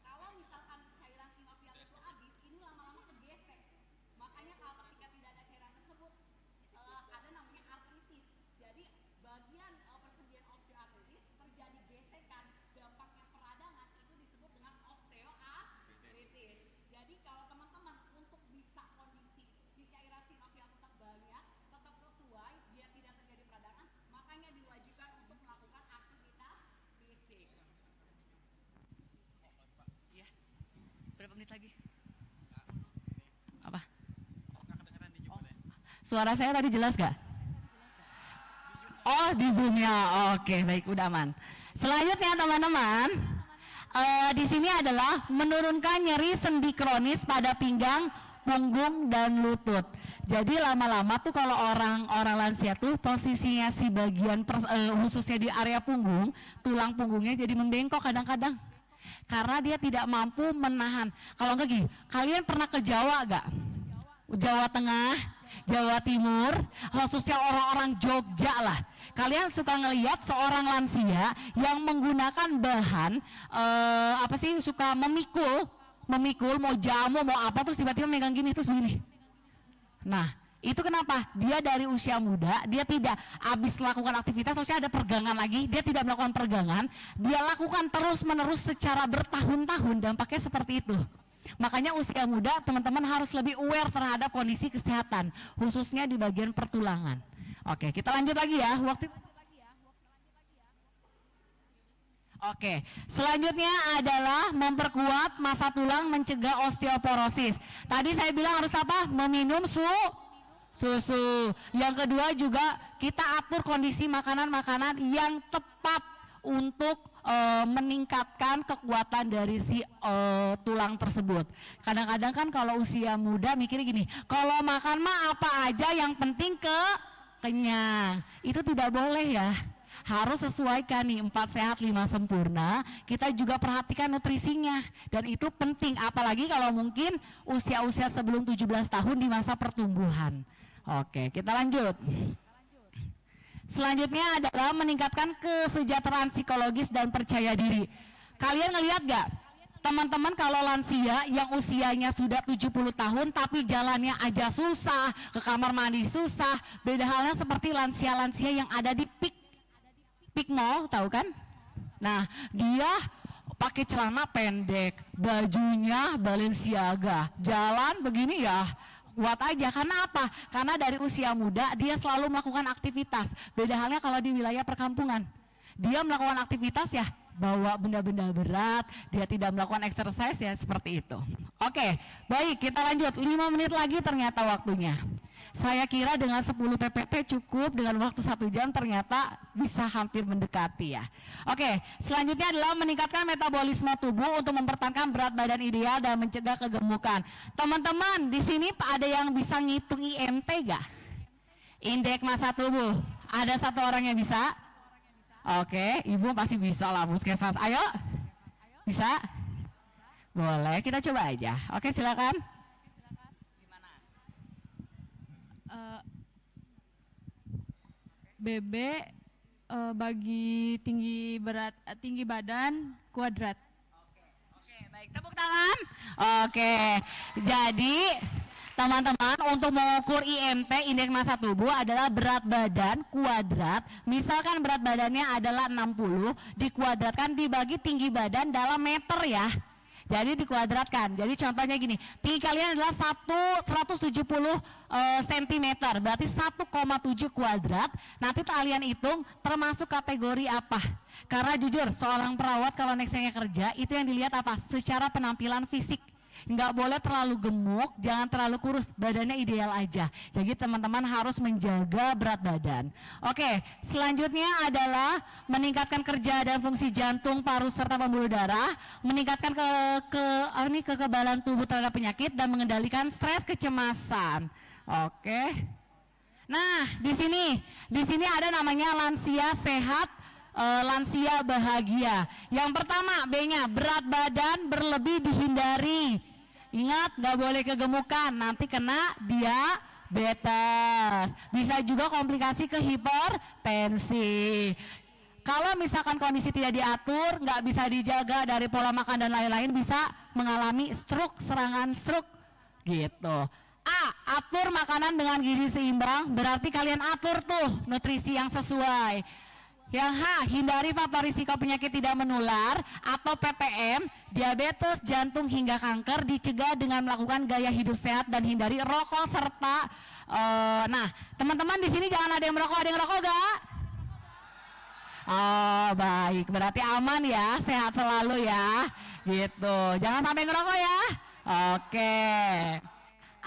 Kalau misalkan cairan sinovial itu habis, ini lama-lama kegesek. Makanya kalau ketika tidak ada cairan tersebut, eh, ada namanya artritis. Jadi bagian eh, persendian osteoartritis terjadi gesekan, dampaknya peradangan itu disebut dengan osteoartritis. Jadi kalau teman-teman untuk bisa kondisi si cairan sinovial tetap banyak, tetap sesuai, biar tidak terjadi peradangan, makanya diwajibkan untuk melakukan aktivitas fisik. Iya. Berapa menit lagi? Apa? Oh. Suara saya tadi jelas gak? Oh di zoom ya, oke baik udah aman. Selanjutnya teman-teman, eh, di sini adalah menurunkan nyeri sendi kronis pada pinggang punggung dan lutut. Jadi lama-lama tuh kalau orang orang lansia tuh posisinya si bagian pers- eh, khususnya di area punggung, tulang punggungnya jadi membengkok kadang-kadang. Karena dia tidak mampu menahan. Kalau enggak gini, kalian pernah ke Jawa gak? Jawa Tengah, Jawa Timur, khususnya orang-orang Jogja lah. Kalian suka ngelihat seorang lansia yang menggunakan bahan eh, apa sih suka memikul, memikul mau jamu mau apa terus tiba-tiba megang gini terus begini. Nah, itu kenapa? Dia dari usia muda, dia tidak habis melakukan aktivitas, terusnya ada pergangan lagi, dia tidak melakukan pergangan, dia lakukan terus-menerus secara bertahun-tahun, dampaknya seperti itu. Makanya usia muda teman-teman harus lebih aware terhadap kondisi kesehatan, khususnya di bagian pertulangan. Oke, kita lanjut lagi ya. Waktu Oke, selanjutnya adalah memperkuat masa tulang mencegah osteoporosis. Tadi saya bilang harus apa? Meminum su susu. Yang kedua juga kita atur kondisi makanan-makanan yang tepat untuk eh, meningkatkan kekuatan dari si eh, tulang tersebut. Kadang-kadang kan kalau usia muda mikirnya gini, kalau makan mah apa aja yang penting ke kenyang. Itu tidak boleh ya harus sesuaikan nih empat sehat lima sempurna kita juga perhatikan nutrisinya dan itu penting apalagi kalau mungkin usia-usia sebelum 17 tahun di masa pertumbuhan oke kita lanjut. Selanjutnya adalah meningkatkan kesejahteraan psikologis dan percaya diri. Kalian ngelihat gak? Teman-teman kalau lansia yang usianya sudah 70 tahun tapi jalannya aja susah, ke kamar mandi susah, beda halnya seperti lansia-lansia yang ada di peak Peak Mall, tahu kan? Nah, dia pakai celana pendek, bajunya Balenciaga, jalan begini ya kuat aja karena apa? Karena dari usia muda dia selalu melakukan aktivitas. Beda halnya kalau di wilayah perkampungan. Dia melakukan aktivitas ya bawa benda-benda berat, dia tidak melakukan exercise ya seperti itu. Oke, baik kita lanjut. 5 menit lagi ternyata waktunya. Saya kira dengan 10 PPT cukup dengan waktu satu jam ternyata bisa hampir mendekati ya. Oke, selanjutnya adalah meningkatkan metabolisme tubuh untuk mempertahankan berat badan ideal dan mencegah kegemukan. Teman-teman, di sini ada yang bisa ngitung IMT gak? Indeks massa tubuh. Ada satu orang yang bisa? Oke, ibu pasti bisa lah puskesmas. Ayo, bisa? Boleh, kita coba aja. Oke, silakan. Eh, BB eh, bagi tinggi berat eh, tinggi badan kuadrat. Baik, tepuk tangan. Oke, jadi teman-teman untuk mengukur IMT indeks massa tubuh adalah berat badan kuadrat. Misalkan berat badannya adalah 60, dikuadratkan dibagi tinggi badan dalam meter ya. Jadi dikuadratkan. Jadi contohnya gini, tinggi kalian adalah 1 170 eh, cm, berarti 1,7 kuadrat. Nanti kalian hitung termasuk kategori apa. Karena jujur, seorang perawat kalau nextnya kerja, itu yang dilihat apa? Secara penampilan fisik nggak boleh terlalu gemuk, jangan terlalu kurus, badannya ideal aja. Jadi teman-teman harus menjaga berat badan. Oke, selanjutnya adalah meningkatkan kerja dan fungsi jantung, paru serta pembuluh darah, meningkatkan ke, ke ini kekebalan tubuh terhadap penyakit dan mengendalikan stres kecemasan. Oke. Nah, di sini, di sini ada namanya lansia sehat eh, lansia bahagia. Yang pertama B-nya berat badan berlebih dihindari. Ingat nggak boleh kegemukan, nanti kena diabetes. Bisa juga komplikasi ke hipertensi. Kalau misalkan kondisi tidak diatur, nggak bisa dijaga dari pola makan dan lain-lain, bisa mengalami stroke, serangan stroke gitu. A. Atur makanan dengan gizi seimbang, berarti kalian atur tuh nutrisi yang sesuai. Yang H, hindari faktor risiko penyakit tidak menular atau PPM, diabetes, jantung hingga kanker dicegah dengan melakukan gaya hidup sehat dan hindari rokok serta eh, nah, teman-teman di sini jangan ada yang merokok, ada yang rokok gak? Oh, baik. Berarti aman ya, sehat selalu ya. Gitu. Jangan sampai ngerokok ya. Oke.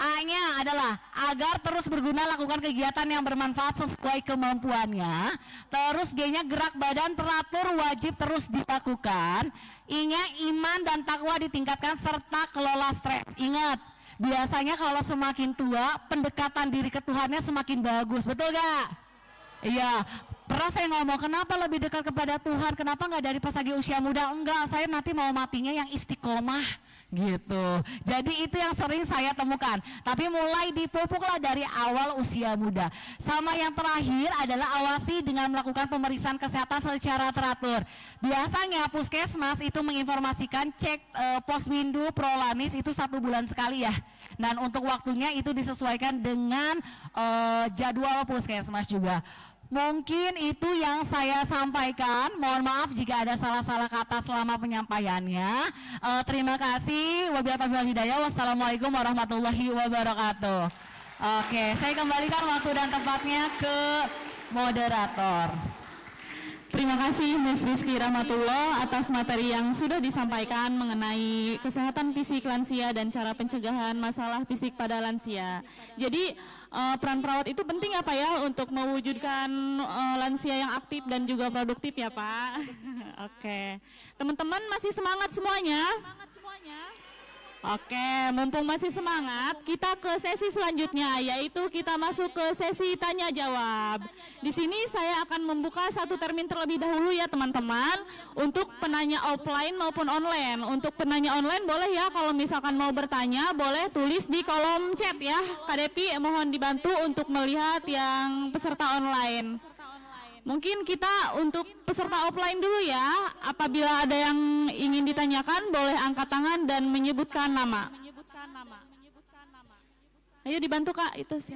A-nya adalah agar terus berguna lakukan kegiatan yang bermanfaat sesuai kemampuannya. Terus G-nya gerak badan teratur wajib terus dilakukan. I-nya iman dan takwa ditingkatkan serta kelola stres. Ingat, Biasanya kalau semakin tua, pendekatan diri ke Tuhannya semakin bagus, betul gak? Iya, pernah saya ngomong kenapa lebih dekat kepada Tuhan, kenapa nggak dari pas lagi usia muda? Enggak, saya nanti mau matinya yang istiqomah gitu. Jadi itu yang sering saya temukan. Tapi mulai dipupuklah dari awal usia muda. Sama yang terakhir adalah awasi dengan melakukan pemeriksaan kesehatan secara teratur. Biasanya puskesmas itu menginformasikan cek e, posmindu prolanis itu satu bulan sekali ya. Dan untuk waktunya itu disesuaikan dengan e, jadwal puskesmas juga. Mungkin itu yang saya sampaikan. Mohon maaf jika ada salah-salah kata selama penyampaiannya. Eh, terima kasih. Wabillahi hidayah. Wassalamualaikum warahmatullahi wabarakatuh. Oke, saya kembalikan waktu dan tempatnya ke moderator. Terima kasih Ms. Rizky Rahmatullah atas materi yang sudah disampaikan mengenai kesehatan fisik lansia dan cara pencegahan masalah fisik pada lansia. Jadi eh, peran perawat itu penting ya Pak ya untuk mewujudkan eh, lansia yang aktif dan juga produktif ya Pak. <laughs> Oke, teman-teman masih semangat semuanya? Oke, mumpung masih semangat, kita ke sesi selanjutnya, yaitu kita masuk ke sesi tanya jawab. Di sini saya akan membuka satu termin terlebih dahulu ya teman-teman, untuk penanya offline maupun online. Untuk penanya online boleh ya, kalau misalkan mau bertanya, boleh tulis di kolom chat ya. Kak Depi mohon dibantu untuk melihat yang peserta online. Mungkin kita untuk peserta offline dulu ya. Apabila ada yang ingin ditanyakan, boleh angkat tangan dan menyebutkan nama. Ayo dibantu kak, itu sih.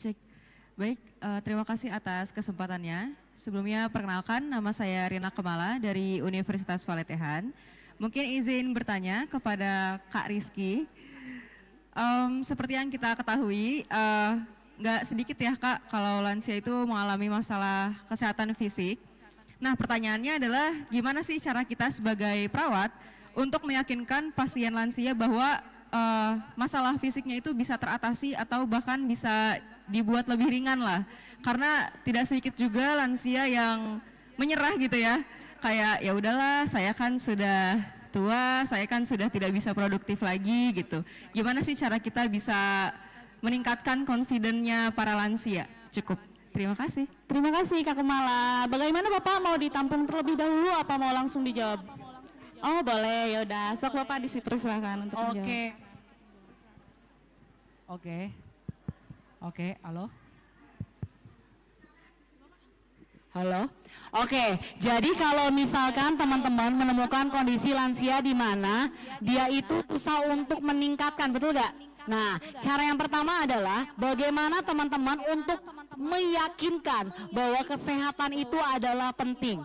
Cek. Baik, eh, terima kasih atas kesempatannya. Sebelumnya perkenalkan nama saya Rina Kemala dari Universitas Valetehan. Mungkin izin bertanya kepada Kak Rizky. Em, seperti yang kita ketahui, eh, nggak sedikit ya Kak kalau lansia itu mengalami masalah kesehatan fisik. Nah pertanyaannya adalah gimana sih cara kita sebagai perawat untuk meyakinkan pasien lansia bahwa eh, masalah fisiknya itu bisa teratasi atau bahkan bisa dibuat lebih ringan lah. Karena tidak sedikit juga lansia yang menyerah gitu ya. Kayak ya udahlah, saya kan sudah tua, saya kan sudah tidak bisa produktif lagi gitu. Gimana sih cara kita bisa meningkatkan confidence-nya para lansia? Cukup. Terima kasih. Terima kasih Kak Kemala. Bagaimana Bapak mau ditampung terlebih dahulu apa mau langsung dijawab? Oh boleh, yaudah. Sok Bapak dipersilakan untuk. Oke. Oke. Oke, halo. Halo. Oke, jadi kalau misalkan teman-teman menemukan kondisi lansia di mana dia itu susah untuk meningkatkan, betul nggak? Nah, cara yang pertama adalah bagaimana teman-teman untuk meyakinkan bahwa kesehatan itu adalah penting.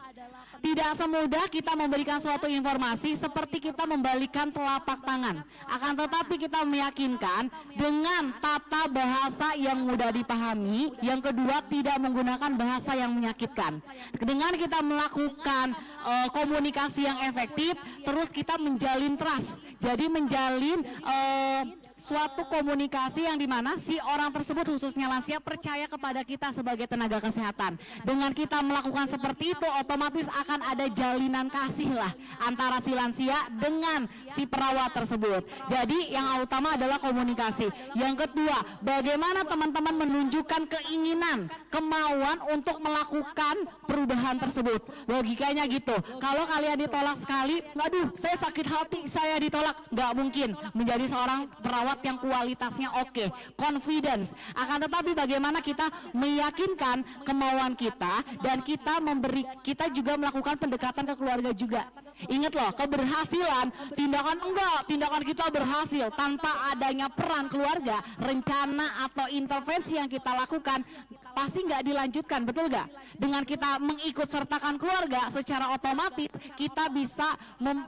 Tidak semudah kita memberikan suatu informasi seperti kita membalikan telapak tangan. Akan tetapi kita meyakinkan dengan tata bahasa yang mudah dipahami. Yang kedua tidak menggunakan bahasa yang menyakitkan. Dengan kita melakukan eh, komunikasi yang efektif, terus kita menjalin trust. Jadi menjalin eh, suatu komunikasi yang di mana si orang tersebut khususnya lansia percaya kepada kita sebagai tenaga kesehatan. Dengan kita melakukan seperti itu otomatis akan ada jalinan kasih lah antara si lansia dengan si perawat tersebut. Jadi yang utama adalah komunikasi. Yang kedua, bagaimana teman-teman menunjukkan keinginan, kemauan untuk melakukan perubahan tersebut. Logikanya gitu. Kalau kalian ditolak sekali, aduh saya sakit hati, saya ditolak. Nggak mungkin menjadi seorang perawat yang kualitasnya oke, confidence. Akan tetapi bagaimana kita meyakinkan kemauan kita dan kita memberi kita juga melakukan pendekatan ke keluarga juga. Ingat loh, keberhasilan tindakan enggak, tindakan kita berhasil tanpa adanya peran keluarga, rencana atau intervensi yang kita lakukan pasti nggak dilanjutkan, betul nggak? Dengan kita mengikut sertakan keluarga, secara otomatis kita bisa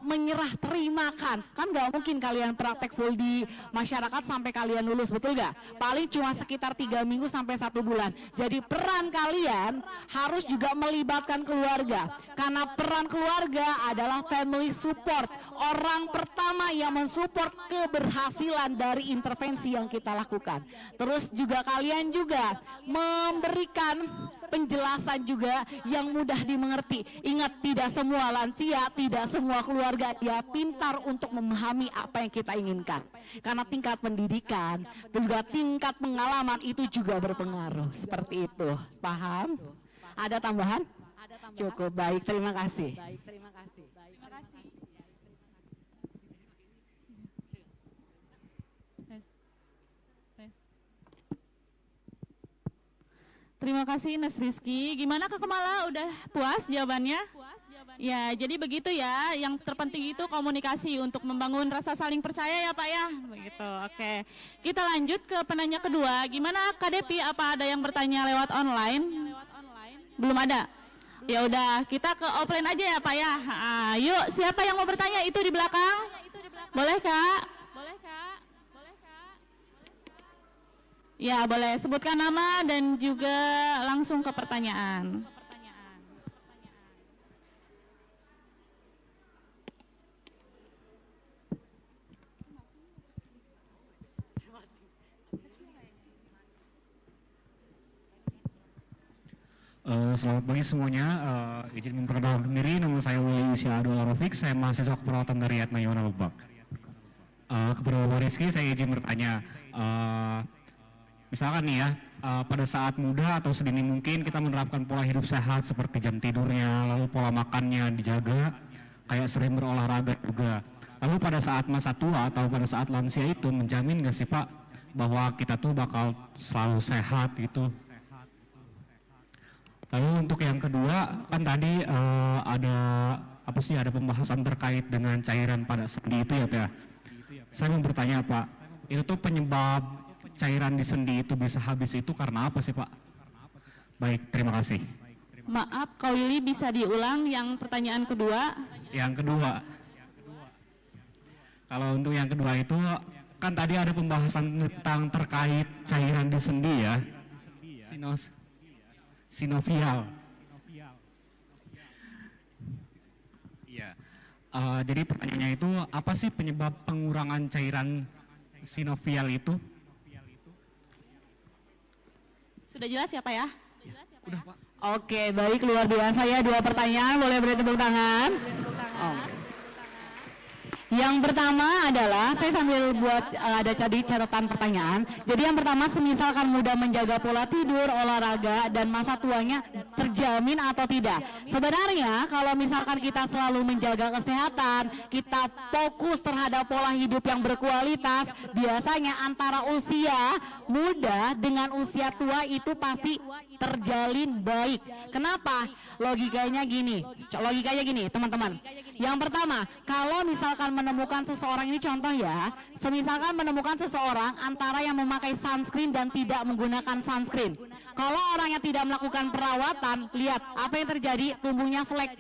menyerah terimakan. Kan nggak mungkin kalian praktek full di masyarakat sampai kalian lulus, betul nggak? Paling cuma sekitar tiga minggu sampai satu bulan. Jadi peran kalian harus juga melibatkan keluarga, karena peran keluarga adalah family support. Orang pertama yang mensupport keberhasilan dari intervensi yang kita lakukan. Terus juga kalian juga memberikan penjelasan juga yang mudah dimengerti. Ingat tidak semua lansia, tidak semua keluarga dia pintar untuk memahami apa yang kita inginkan. Karena tingkat pendidikan, juga tingkat pengalaman itu juga berpengaruh. Seperti itu. Paham? Ada tambahan? Cukup baik, terima kasih. Terima kasih. Tes. Tes. Terima kasih Nes Rizky. Gimana Kak Kemala? Udah puas jawabannya? Ya, jadi begitu ya. Yang terpenting itu komunikasi untuk membangun rasa saling percaya ya Pak ya. Begitu. Oke. Kita lanjut ke penanya kedua. Gimana Kak Depi? Apa ada yang bertanya lewat online? Belum ada. Ya udah, kita ke offline aja ya Pak ya. Ah, yuk, siapa yang mau bertanya itu di belakang? Boleh Kak? Ya, boleh sebutkan nama dan juga langsung ke pertanyaan. Eh, selamat pagi semuanya. Eh, izin memperkenalkan diri, nama saya Willy Syahadul Arofik, saya mahasiswa keperawatan dari Yatna Yona Lebak. Eh, kepada Bapak Rizky, saya izin bertanya, eh, misalkan nih ya, eh, pada saat muda atau sedini mungkin kita menerapkan pola hidup sehat seperti jam tidurnya, lalu pola makannya dijaga, kayak sering berolahraga juga. Lalu pada saat masa tua atau pada saat lansia itu menjamin nggak sih Pak bahwa kita tuh bakal selalu sehat gitu? Lalu untuk yang kedua kan tadi eh, ada apa sih ada pembahasan terkait dengan cairan pada sendi itu ya Pak. ya? Saya mau bertanya Pak, itu tuh penyebab cairan di sendi itu bisa habis itu karena apa sih Pak? Baik, terima kasih. Maaf, Kak Willy bisa diulang yang pertanyaan kedua? Yang kedua, kalau untuk yang kedua itu kan tadi ada pembahasan tentang terkait cairan di sendi ya. Sinos sinovial. Iya. Eh, jadi pertanyaannya itu apa sih penyebab pengurangan cairan sinovial itu? Sudah jelas ya Pak ya? Udah Pak. Oke, baik luar biasa ya dua pertanyaan. Boleh beri tepuk tangan? Oh. Yang pertama adalah saya sambil buat eh, ada tadi catatan pertanyaan. Jadi yang pertama semisalkan mudah menjaga pola tidur, olahraga dan masa tuanya terjamin atau tidak. Sebenarnya kalau misalkan kita selalu menjaga kesehatan, kita fokus terhadap pola hidup yang berkualitas, biasanya antara usia muda dengan usia tua itu pasti terjalin baik. Kenapa? Logikanya gini, logikanya gini teman-teman. Yang pertama, kalau misalkan menemukan seseorang ini contoh ya, semisalkan menemukan seseorang antara yang memakai sunscreen dan tidak menggunakan sunscreen. Kalau orang yang tidak melakukan perawatan, lihat apa yang terjadi, tumbuhnya flek.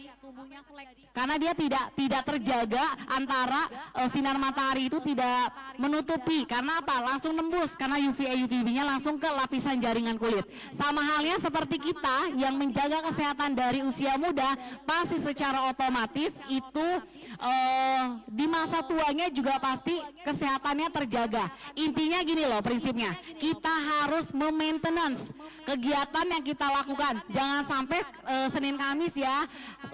Karena dia tidak tidak terjaga antara eh, sinar matahari itu tidak menutupi. Karena apa? Langsung nembus karena UVA UVB-nya langsung ke lapisan jaringan kulit. Sama halnya seperti kita yang menjaga kesehatan dari usia muda, pasti secara otomatis itu eh, di masa tuanya juga pasti kesehatannya terjaga. Intinya gini loh prinsipnya, kita harus memaintenance kegiatan yang kita lakukan. Jangan sampai eh, Senin Kamis ya,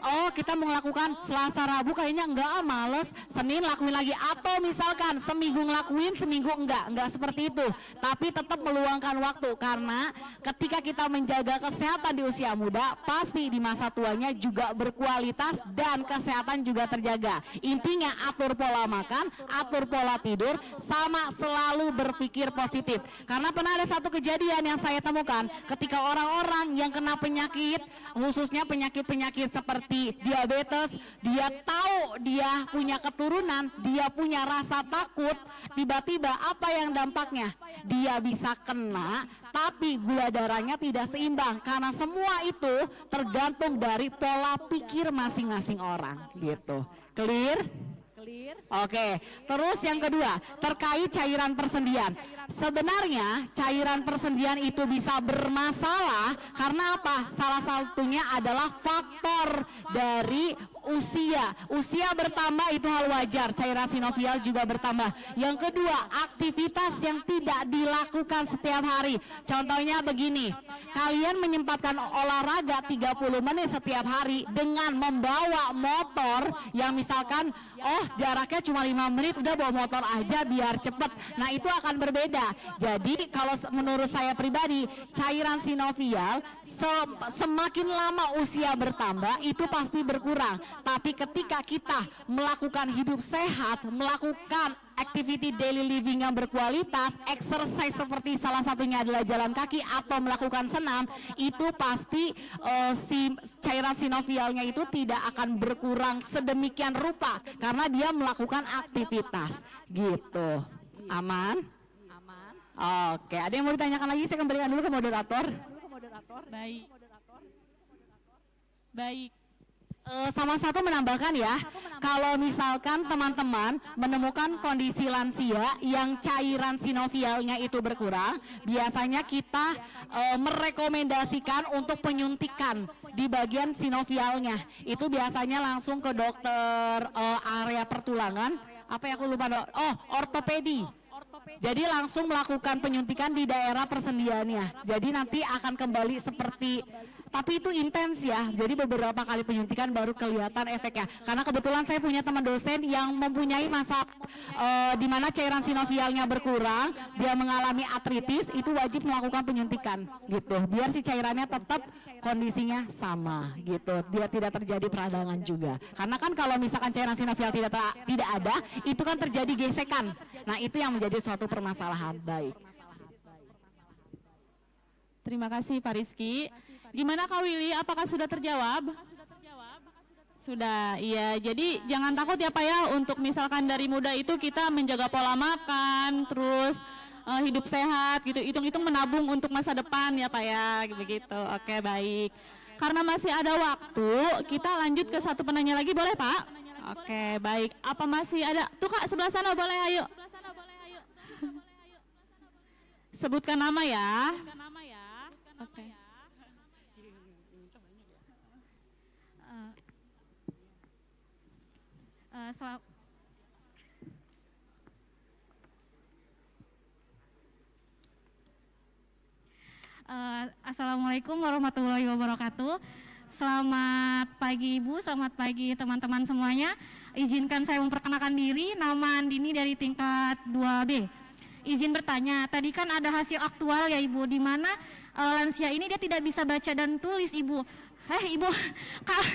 oh kita mau melakukan Selasa Rabu kayaknya enggak ah, males, Senin lakuin lagi atau misalkan seminggu ngelakuin seminggu enggak, enggak seperti itu. Tapi tetap meluangkan waktu karena ketika kita menjaga kesehatan di usia muda, pasti di masa tuanya juga berkualitas dan kesehatan juga terjaga. Intinya atur pola makan, atur pola tidur, sama selalu berpikir positif. Karena pernah ada satu kejadian yang saya temukan ketika orang-orang yang kena penyakit, khususnya penyakit-penyakit seperti diabetes, dia tahu dia punya keturunan, dia punya rasa takut, tiba-tiba apa yang dampaknya? Dia bisa kena, tapi gula darahnya tidak seimbang karena semua itu tergantung dari pola pikir masing-masing orang, gitu. Clear? Oke, terus yang kedua terkait cairan persendian. Sebenarnya cairan persendian itu bisa bermasalah karena apa? Salah satunya adalah faktor dari usia. Usia bertambah itu hal wajar, cairan sinovial juga bertambah. Yang kedua, aktivitas yang tidak dilakukan setiap hari. Contohnya begini, kalian menyempatkan olahraga 30 menit setiap hari dengan membawa motor yang misalkan oh jaraknya cuma 5 menit udah bawa motor aja biar cepet. Nah, itu akan berbeda. Jadi kalau menurut saya pribadi, cairan sinovial se- semakin lama usia bertambah itu pasti berkurang. Tapi ketika kita melakukan hidup sehat, melakukan activity daily living yang berkualitas, exercise seperti salah satunya adalah jalan kaki atau melakukan senam, itu pasti eh, si cairan sinovialnya itu tidak akan berkurang sedemikian rupa karena dia melakukan aktivitas gitu. Aman? Oke, ada yang mau ditanyakan lagi? Saya kembalikan dulu ke moderator. Baik. Baik. Eh, sama satu menambahkan ya, kalau misalkan teman-teman menemukan kondisi lansia yang cairan sinovialnya itu berkurang, biasanya kita eh, merekomendasikan untuk penyuntikan di bagian sinovialnya. Itu biasanya langsung ke dokter eh, area pertulangan, apa ya aku lupa dok, oh ortopedi. Jadi langsung melakukan penyuntikan di daerah persendiannya. Jadi nanti akan kembali seperti tapi itu intens ya. Jadi beberapa kali penyuntikan baru kelihatan efeknya. Karena kebetulan saya punya teman dosen yang mempunyai masa eh, di mana cairan sinovialnya berkurang, dia mengalami artritis, itu wajib melakukan penyuntikan gitu. Biar si cairannya tetap kondisinya sama gitu. Dia tidak terjadi peradangan juga. Karena kan kalau misalkan cairan sinovial tidak tidak ada, itu kan terjadi gesekan. Nah, itu yang menjadi suatu permasalahan. Baik. Terima kasih Pak Rizky. Gimana Kak Willy, apakah sudah terjawab? Sudah, iya. Jadi jangan takut ya Pak ya untuk misalkan dari muda itu kita menjaga pola makan, terus eh, hidup sehat gitu. Hitung-hitung menabung untuk masa depan ya Pak ya, begitu. Oke, baik. Karena masih ada waktu, kita lanjut ke satu penanya lagi boleh Pak? Oke, baik. Apa masih ada? Tuh Kak sebelah sana boleh ayo. Sebutkan nama ya. Oke. Eh, Assalamualaikum warahmatullahi wabarakatuh. Selamat pagi Ibu, selamat pagi teman-teman semuanya. Izinkan saya memperkenalkan diri, nama Andini dari tingkat 2B. Izin bertanya, tadi kan ada hasil aktual ya Ibu, di mana eh, lansia ini dia tidak bisa baca dan tulis Ibu. Eh Ibu, <laughs> Kak.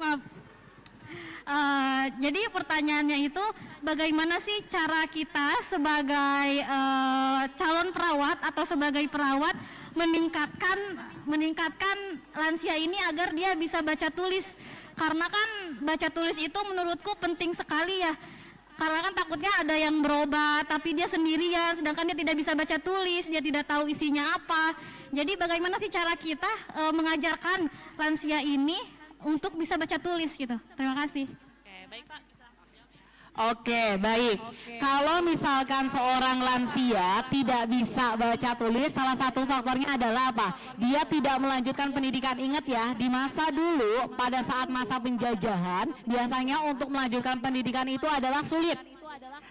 Maaf. Eh, jadi pertanyaannya itu bagaimana sih cara kita sebagai eh, calon perawat atau sebagai perawat meningkatkan meningkatkan lansia ini agar dia bisa baca tulis? Karena kan baca tulis itu menurutku penting sekali ya. Karena kan takutnya ada yang berobat tapi dia sendirian sedangkan dia tidak bisa baca tulis dia tidak tahu isinya apa. Jadi bagaimana sih cara kita eh, mengajarkan lansia ini untuk bisa baca tulis gitu terima kasih Oke, baik. Kalau misalkan seorang lansia tidak bisa baca tulis, salah satu faktornya adalah apa? Dia tidak melanjutkan pendidikan. Ingat ya, di masa dulu, pada saat masa penjajahan, biasanya untuk melanjutkan pendidikan itu adalah sulit.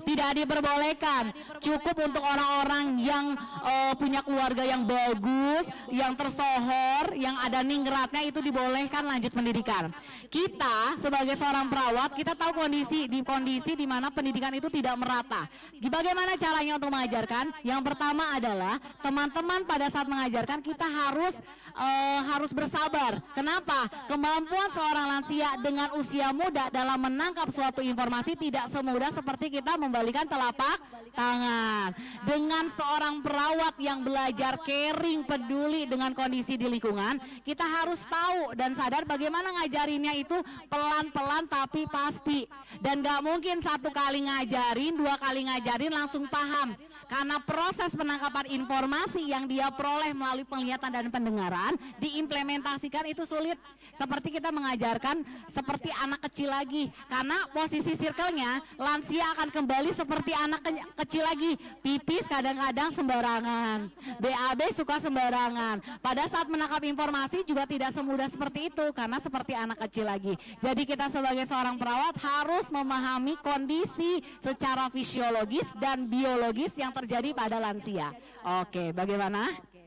Tidak diperbolehkan. Cukup untuk orang-orang yang eh, punya keluarga yang bagus, yang tersohor, yang ada ningratnya itu dibolehkan lanjut pendidikan. Kita sebagai seorang perawat, kita tahu kondisi di kondisi di mana pendidikan itu tidak merata. Bagaimana caranya untuk mengajarkan? Yang pertama adalah teman-teman pada saat mengajarkan kita harus eh, harus bersabar. Kenapa? Kemampuan seorang lansia dengan usia muda dalam menangkap suatu informasi tidak semudah seperti kita membalikan telapak tangan. Dengan seorang perawat yang belajar caring, peduli dengan kondisi di lingkungan, kita harus tahu dan sadar bagaimana ngajarinnya itu pelan-pelan tapi pasti. Dan gak mungkin satu kali ngajarin, dua kali ngajarin langsung paham. Karena proses penangkapan informasi yang dia peroleh melalui penglihatan dan pendengaran diimplementasikan itu sulit. Seperti kita mengajarkan seperti anak kecil lagi, karena posisi circle-nya lansia akan kembali seperti anak ke- kecil lagi. Pipis kadang-kadang sembarangan, BAB suka sembarangan. Pada saat menangkap informasi juga tidak semudah seperti itu, karena seperti anak kecil lagi. Jadi kita sebagai seorang perawat harus memahami kondisi secara fisiologis dan biologis yang terjadi pada lansia. Oke, bagaimana? Oke,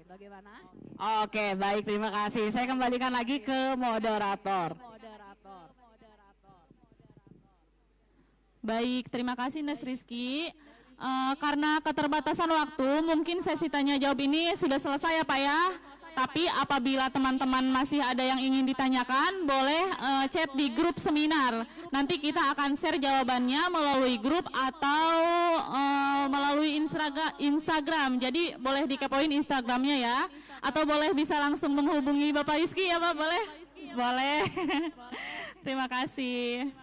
baik, terima kasih. Saya kembalikan lagi ke moderator. Baik, terima kasih Nes Rizky. Eh, karena keterbatasan waktu, mungkin sesi tanya jawab ini sudah selesai ya Pak ya. Tapi apabila teman-teman masih ada yang ingin ditanyakan, boleh eh, chat di grup seminar. Nanti kita akan share jawabannya melalui grup atau eh, melalui Instagra- Instagram. Jadi boleh dikepoin Instagramnya ya. Atau boleh bisa langsung menghubungi Bapak Rizky ya Pak, boleh? Boleh. <laughs> Terima kasih.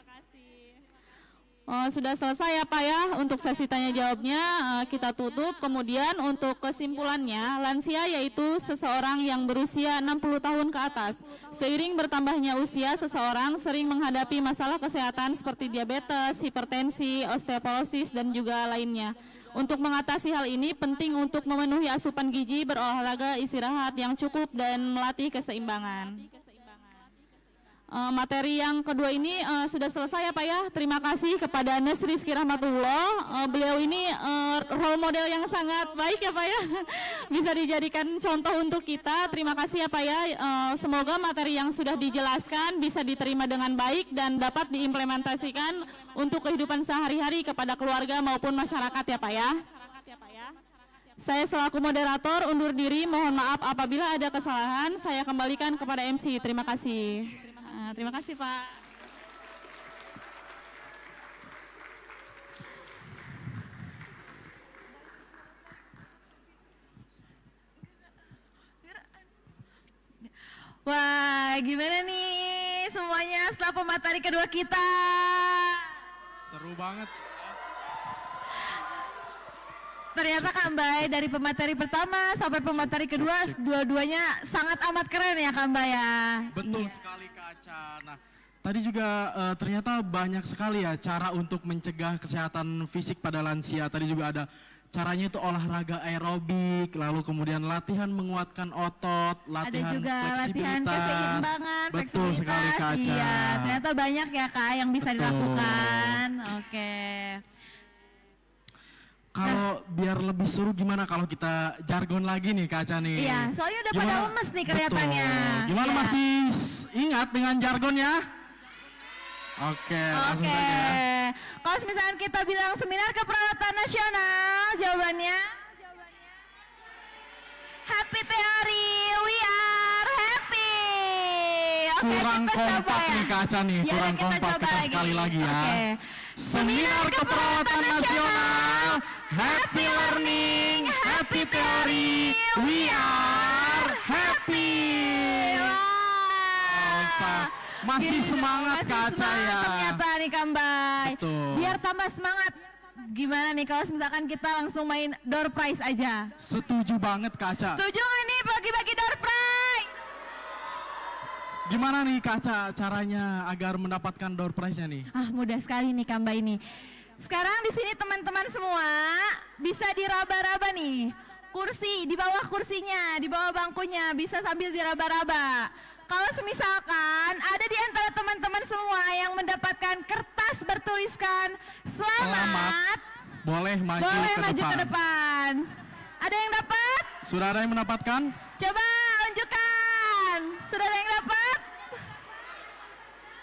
Oh, sudah selesai ya Pak ya untuk sesi tanya jawabnya eh, kita tutup. Kemudian untuk kesimpulannya, lansia yaitu seseorang yang berusia 60 tahun ke atas. Seiring bertambahnya usia, seseorang sering menghadapi masalah kesehatan seperti diabetes, hipertensi, osteoporosis dan juga lainnya. Untuk mengatasi hal ini penting untuk memenuhi asupan gizi, berolahraga, istirahat yang cukup dan melatih keseimbangan. Eh, materi yang kedua ini eh, sudah selesai ya Pak ya. Terima kasih kepada Nes Rizky Rahmatullah. Eh, beliau ini eh, role model yang sangat baik ya Pak ya. <laughs> Bisa dijadikan contoh untuk kita. Terima kasih ya Pak ya. Eh, semoga materi yang sudah dijelaskan bisa diterima dengan baik dan dapat diimplementasikan untuk kehidupan sehari-hari kepada keluarga maupun masyarakat ya Pak ya. Saya selaku moderator undur diri, mohon maaf apabila ada kesalahan. Saya kembalikan kepada MC. Terima kasih. Nah, terima kasih Pak. Wah, gimana nih semuanya setelah pemateri kedua kita? Seru banget. Ternyata Kak Mbay dari pemateri pertama sampai pemateri kedua dua-duanya sangat amat keren ya Kak Mbay ya. Betul sekali Kak Aca. Nah, tadi juga eh, ternyata banyak sekali ya cara untuk mencegah kesehatan fisik pada lansia. Tadi juga ada caranya itu olahraga aerobik, lalu kemudian latihan menguatkan otot, Ada latihan juga latihan fleksibilitas. keseimbangan, Betul sekali Kak. Aca. Iya, ternyata banyak ya Kak yang bisa Betul. dilakukan. Oke. Kalau biar lebih seru gimana kalau kita jargon lagi nih Kak Aca nih? Iya, soalnya udah pada lemes nih kelihatannya. Betul. Gimana Iya. masih ingat dengan jargonnya? Oke, langsung Oke. saja. Kalau misalkan kita bilang seminar keperawatan nasional, jawabannya Happy Theory, we are kurang kompak nih Kak Aca nih, Ya, kurang kita kompak coba kita lagi. sekali lagi ya. Oke. Seminar Keperawatan Nasional, Happy Learning, Happy Theory, we are happy. Masih Gini, semangat masih Kak Aca semangat ya. Ternyata nih Kak Mbay. Betul. Biar tambah semangat. Gimana nih kalau misalkan kita langsung main door prize aja? Setuju banget Kak Aca. Setuju nih bagi-bagi door prize? Gimana nih Kak Aca caranya agar mendapatkan door prize-nya nih? Ah mudah sekali nih Kak Mbak ini. Sekarang di sini teman-teman semua bisa diraba-raba nih. Kursi, di bawah kursinya, di bawah bangkunya bisa sambil diraba-raba. Kalau semisalkan ada di antara teman-teman semua yang mendapatkan kertas bertuliskan selamat, Boleh maju boleh ke maju depan. ke depan. Ada yang dapat? Sudah ada yang mendapatkan? Coba Sudah ada yang dapat?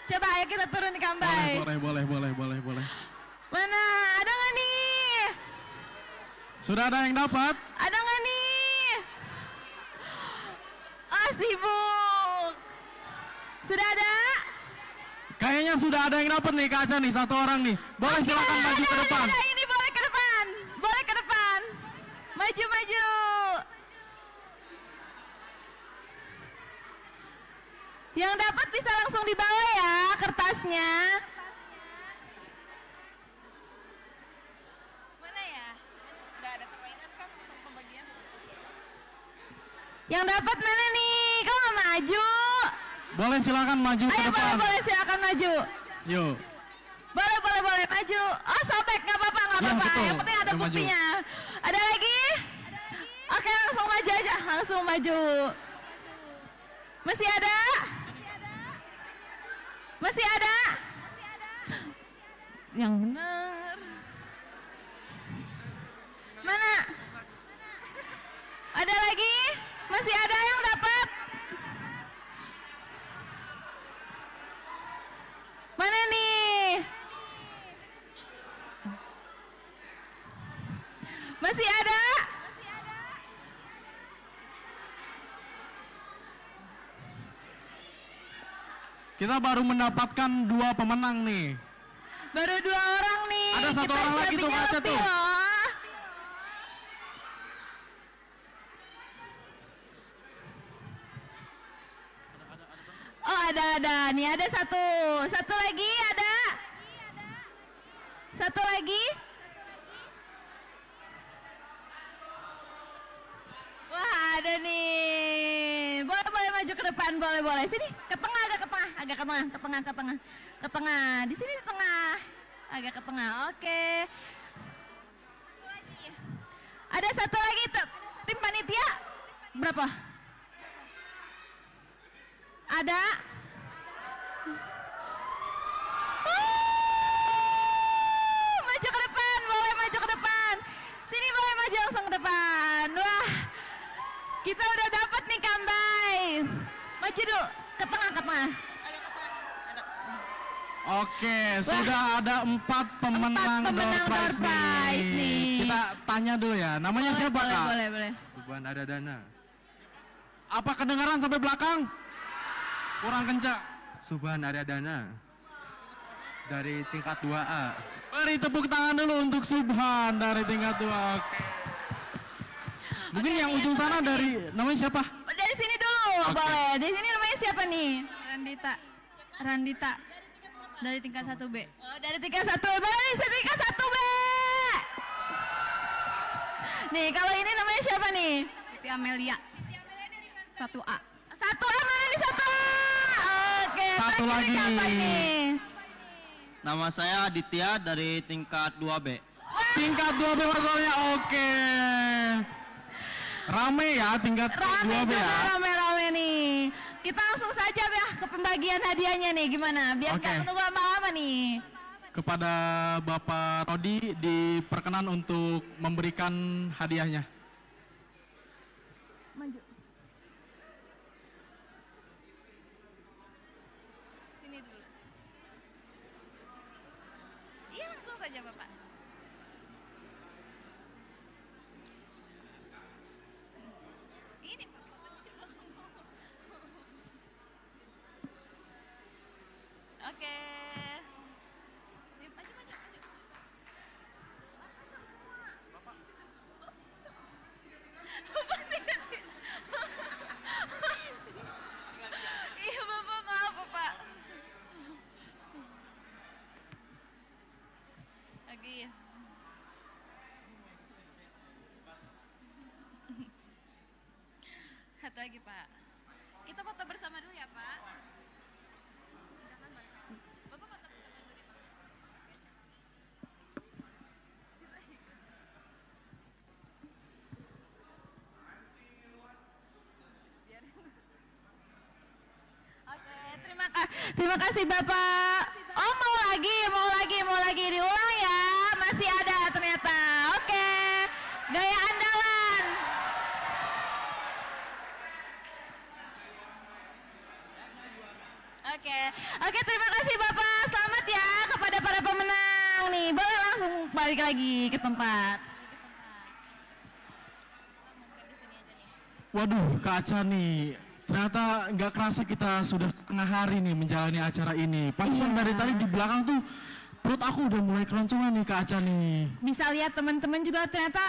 Coba ayo kita turun di kambai. Boleh, boleh, boleh, boleh, boleh. Mana? Ada nggak nih? Sudah ada yang dapat? Ada nggak nih? Ah sibuk. Sudah ada? Kayaknya sudah ada yang dapat nih Kak Aca nih, satu orang nih. Boleh silakan maju ke depan. Ada ini boleh ke depan. Boleh ke depan. Maju maju. Yang dapat bisa langsung dibawa ya kertasnya. Mana ya? Nggak ada permainan kan langsung pembagian. Yang dapat mana nih? Kok maju. Boleh silakan maju ke Ayo boleh depan. boleh silakan maju. Yuk. Boleh boleh boleh maju. Oh sobek nggak apa-apa nggak Iya, apa-apa. Yang penting ada Udah maju. buktinya. Ada lagi? Oke langsung maju aja langsung maju. Masih ada? Masih ada? Yang benar. Mana? Ada lagi? Masih ada yang dapat? Mana nih? Masih ada? Kita baru mendapatkan dua pemenang nih. Baru dua orang nih. Ada satu Kita orang lagi tuh, kaca tuh. loh. Oh ada ada nih ada satu satu lagi ada satu lagi wah ada nih. Boleh boleh maju ke depan boleh boleh. Sini ke tengah agak ke tengah. Agak ke tengah ke tengah ke tengah. Ke tengah. Di sini di tengah. Agak ke tengah oke. Ada satu lagi tim panitia. Berapa? Ada. Maju ke depan boleh maju ke depan. Sini boleh maju langsung ke depan. Wah kita udah dapat nih kambai maju dulu ke tengah ke tengah Oke, sudah ada empat pemenang, door pemenang prize, door prize nih. nih. Kita tanya dulu ya, namanya Boleh, siapa boleh, kak? boleh boleh Subhan ada dana. Apa kedengaran sampai belakang? Kurang kencang. Subhan ada dana. Dari tingkat 2A. Beri tepuk tangan dulu untuk Subhan dari tingkat dua. Oke. Mungkin yang ujung sana dari namanya siapa? Oh, dari sini dulu boleh. Di sini namanya siapa nih? Randita. Randita. Dari tingkat 1 B oh dari tingkat 1 B dari tingkat 1 B nih kalau ini namanya siapa nih? Siti Amelia. 1A 1A mana nih 1A oke Satu lagi. siapa ini Nama saya Aditya dari tingkat 2B. Tingkat 2B masalahnya oke. Rame ya tingkat rame 2B juga ya. rame-rame nih. Kita langsung saja ya ke pembagian hadiahnya nih gimana? Biar nggak menunggu lama-lama nih. Kepada Bapak Rodi diperkenan untuk memberikan hadiahnya. maju sini dulu iya langsung saja bapak ini oke Nih, maju maju maju Iya bapak maaf bapak. Lagi ya. Satu lagi pak. Kita foto bersama dulu ya pak. Bapak foto bersama dulu deh, Pak. Oke, terima kasih. Bapak. Oh, mau lagi, mau lagi, mau lagi diulang ya. Masih ada ternyata. Oke. Gaya andalan. Oke. Oke, terima kasih Bapak. Selamat ya kepada para pemenang nih. Boleh langsung balik lagi ke tempat. Waduh, Kak Aca nih, ternyata nggak kerasa kita sudah tengah hari nih menjalani acara ini. Pantesan Iya. dari tadi di belakang tuh perut aku udah mulai keloncongan nih Kak Aca nih. Bisa lihat teman-teman juga ternyata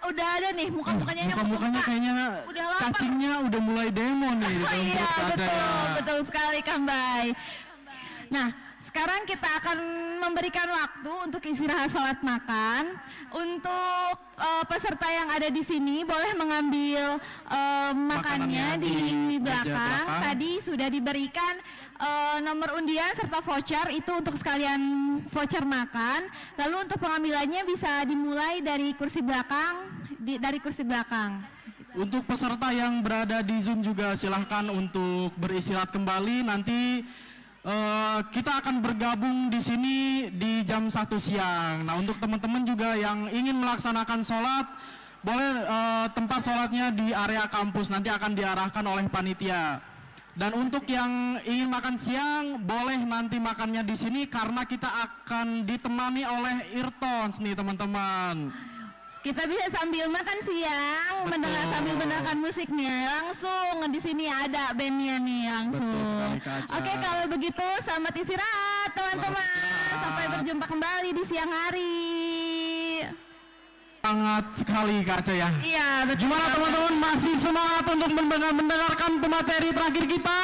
udah ada nih muka-mukanya yang Muka-mukanya muka. kayaknya udah lapar. cacingnya udah mulai demo nih Oh <laughs> iya betul betul sekali Kang Bay. Nah sekarang kita akan memberikan waktu untuk istirahat sholat makan. Untuk eh, peserta yang ada di sini boleh mengambil eh, makannya di, meja belakang. belakang. Tadi sudah diberikan eh, nomor undian serta voucher itu untuk sekalian voucher makan. Lalu untuk pengambilannya bisa dimulai dari kursi belakang, di- dari kursi belakang. Untuk peserta yang berada di Zoom juga silahkan untuk beristirahat kembali. Nanti eh, kita akan bergabung di sini di jam 1 siang. Nah untuk teman-teman juga yang ingin melaksanakan sholat, boleh eh, tempat sholatnya di area kampus. Nanti akan diarahkan oleh panitia. Dan untuk yang ingin makan siang, boleh nanti makannya di sini karena kita akan ditemani oleh Eartons nih teman-teman. Kita bisa sambil makan siang, mendengar sambil mendengarkan musiknya. Langsung di sini ada bandnya nih langsung. sekali. Oke kalau begitu selamat istirahat teman-teman. Sampai berjumpa kembali di siang hari. Sangat sekali Kak Aca ya. Iya betul. Gimana teman-teman masih semangat untuk mendengar- mendengarkan pemateri terakhir kita?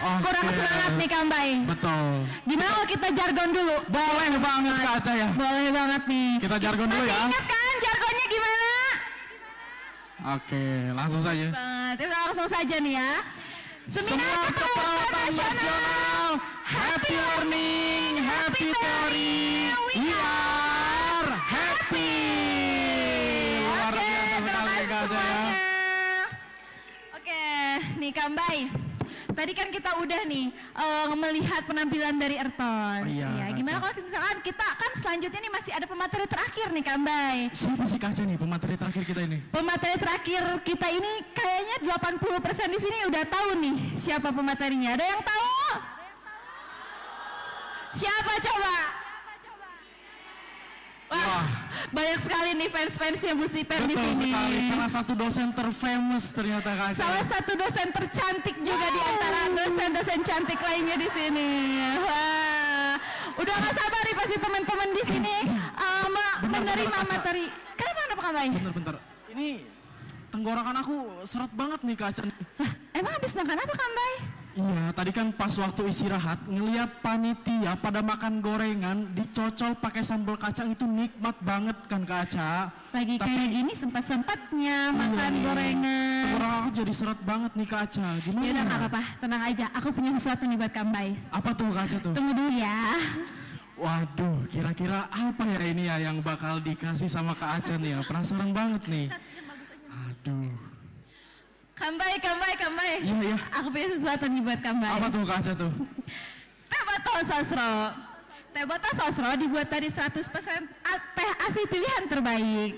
Kurang Oke. semangat nih Kambai. Betul. Gimana kalau kita jargon dulu? Boleh banget Kak Aca ya. Boleh banget nih. Kita jargon dulu Masih ya. ingat kan jargonnya gimana? Oke, langsung saja. Kita langsung saja nih ya. Seminar Seminar Keperawatan Nasional. Happy learning, happy theory, we are happy. Luar biasa sekali Kak ya. Oke, nih Kambai. Tadi kan kita udah nih eh, melihat penampilan dari Erton. Iya, Ya, gimana kalau misalkan kita kan selanjutnya nih masih ada pemateri terakhir nih Kambai. Siapa sih Kak Aca nih pemateri terakhir kita ini? Pemateri terakhir kita ini kayaknya 80% di sini udah tahu nih siapa pematerinya. Ada yang tahu? Siapa coba? Wah, <laughs> banyak sekali nih fans-fansnya Gusti Pen di sini. sekali, salah satu dosen terfamous ternyata Kak Aca. Salah satu dosen tercantik juga di antara dosen-dosen cantik lainnya di sini. Wah, udah gak sabar nih pasti teman-teman di sini uh, <clears throat> ma- menerima materi. Kenapa kenapa Kak Bay? Bentar-bentar, ini tenggorokan aku seret banget nih Kak Aca. Emang habis makan apa Kak Bay? Iya, tadi kan pas waktu istirahat ngelihat panitia pada makan gorengan dicocol pakai sambal kacang itu nikmat banget kan Kak Aca. Lagi Tapi- kayak gini sempat-sempatnya makan Iya, gorengan. Aku jadi seret banget nih Kak Aca. Gimana? Ya udah apa-apa, tenang aja. Aku punya sesuatu nih buat Kak Bay. Apa tuh Kak Aca tuh? Tunggu dulu ya. Waduh, kira-kira apa ya ini ya yang bakal dikasih sama Kak Aca nih ya? Penasaran banget nih. Aduh. Kambai, Kambai, Kambai. Iya, iya. Aku punya sesuatu nih buat Kambai. Apa tuh Kak Aca tuh? Teh botol sosro. Teh botol sosro dibuat dari 100% a- teh asli pilihan terbaik.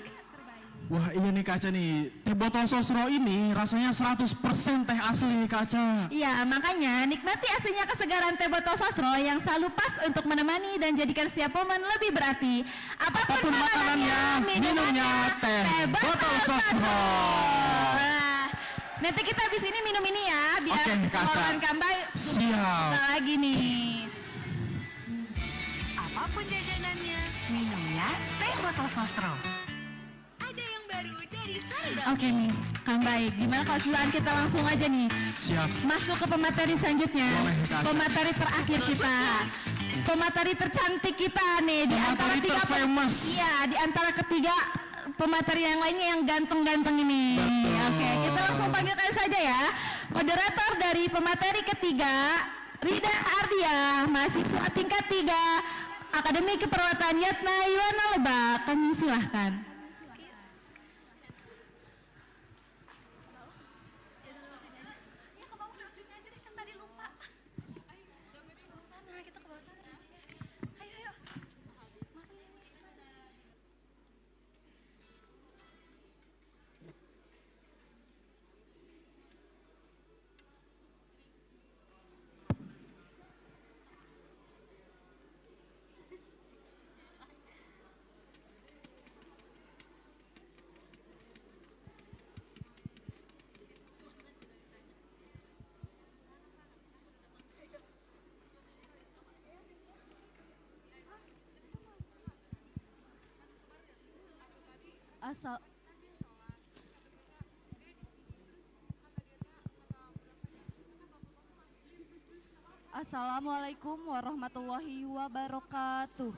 Wah iya nih Kak Aca nih, teh botol sosro ini rasanya 100% teh asli nih Kak Aca. Iya, makanya nikmati aslinya kesegaran teh botol sosro yang selalu pas untuk menemani dan jadikan setiap momen lebih berarti. Apa pun, Apa pun makanannya, minumnya teh botol sosro. Wah, Nanti kita habis ini minum ini ya, biar Aca. tenggorokan Kambai Siap. Lagi nih. Apa pun jajanannya, minumnya teh botol sostro. Ada yang baru dari Sari Oke nih, Kambai, gimana kalau silakan kita langsung aja nih Siap. masuk ke pemateri selanjutnya. Boleh. Pemateri terakhir kita. Pemateri tercantik kita nih di antara tiga terfamous. Iya, di antara ketiga pemateri yang lainnya yang ganteng-ganteng ini. Oke, kita langsung panggilkan saja ya. Moderator dari pemateri ketiga, Rida Ardia, mahasiswa tingkat 3 Akademi Keperawatan Yatna Yuwana Lebak. Kami silahkan. Asal Assalamualaikum warahmatullahi wabarakatuh.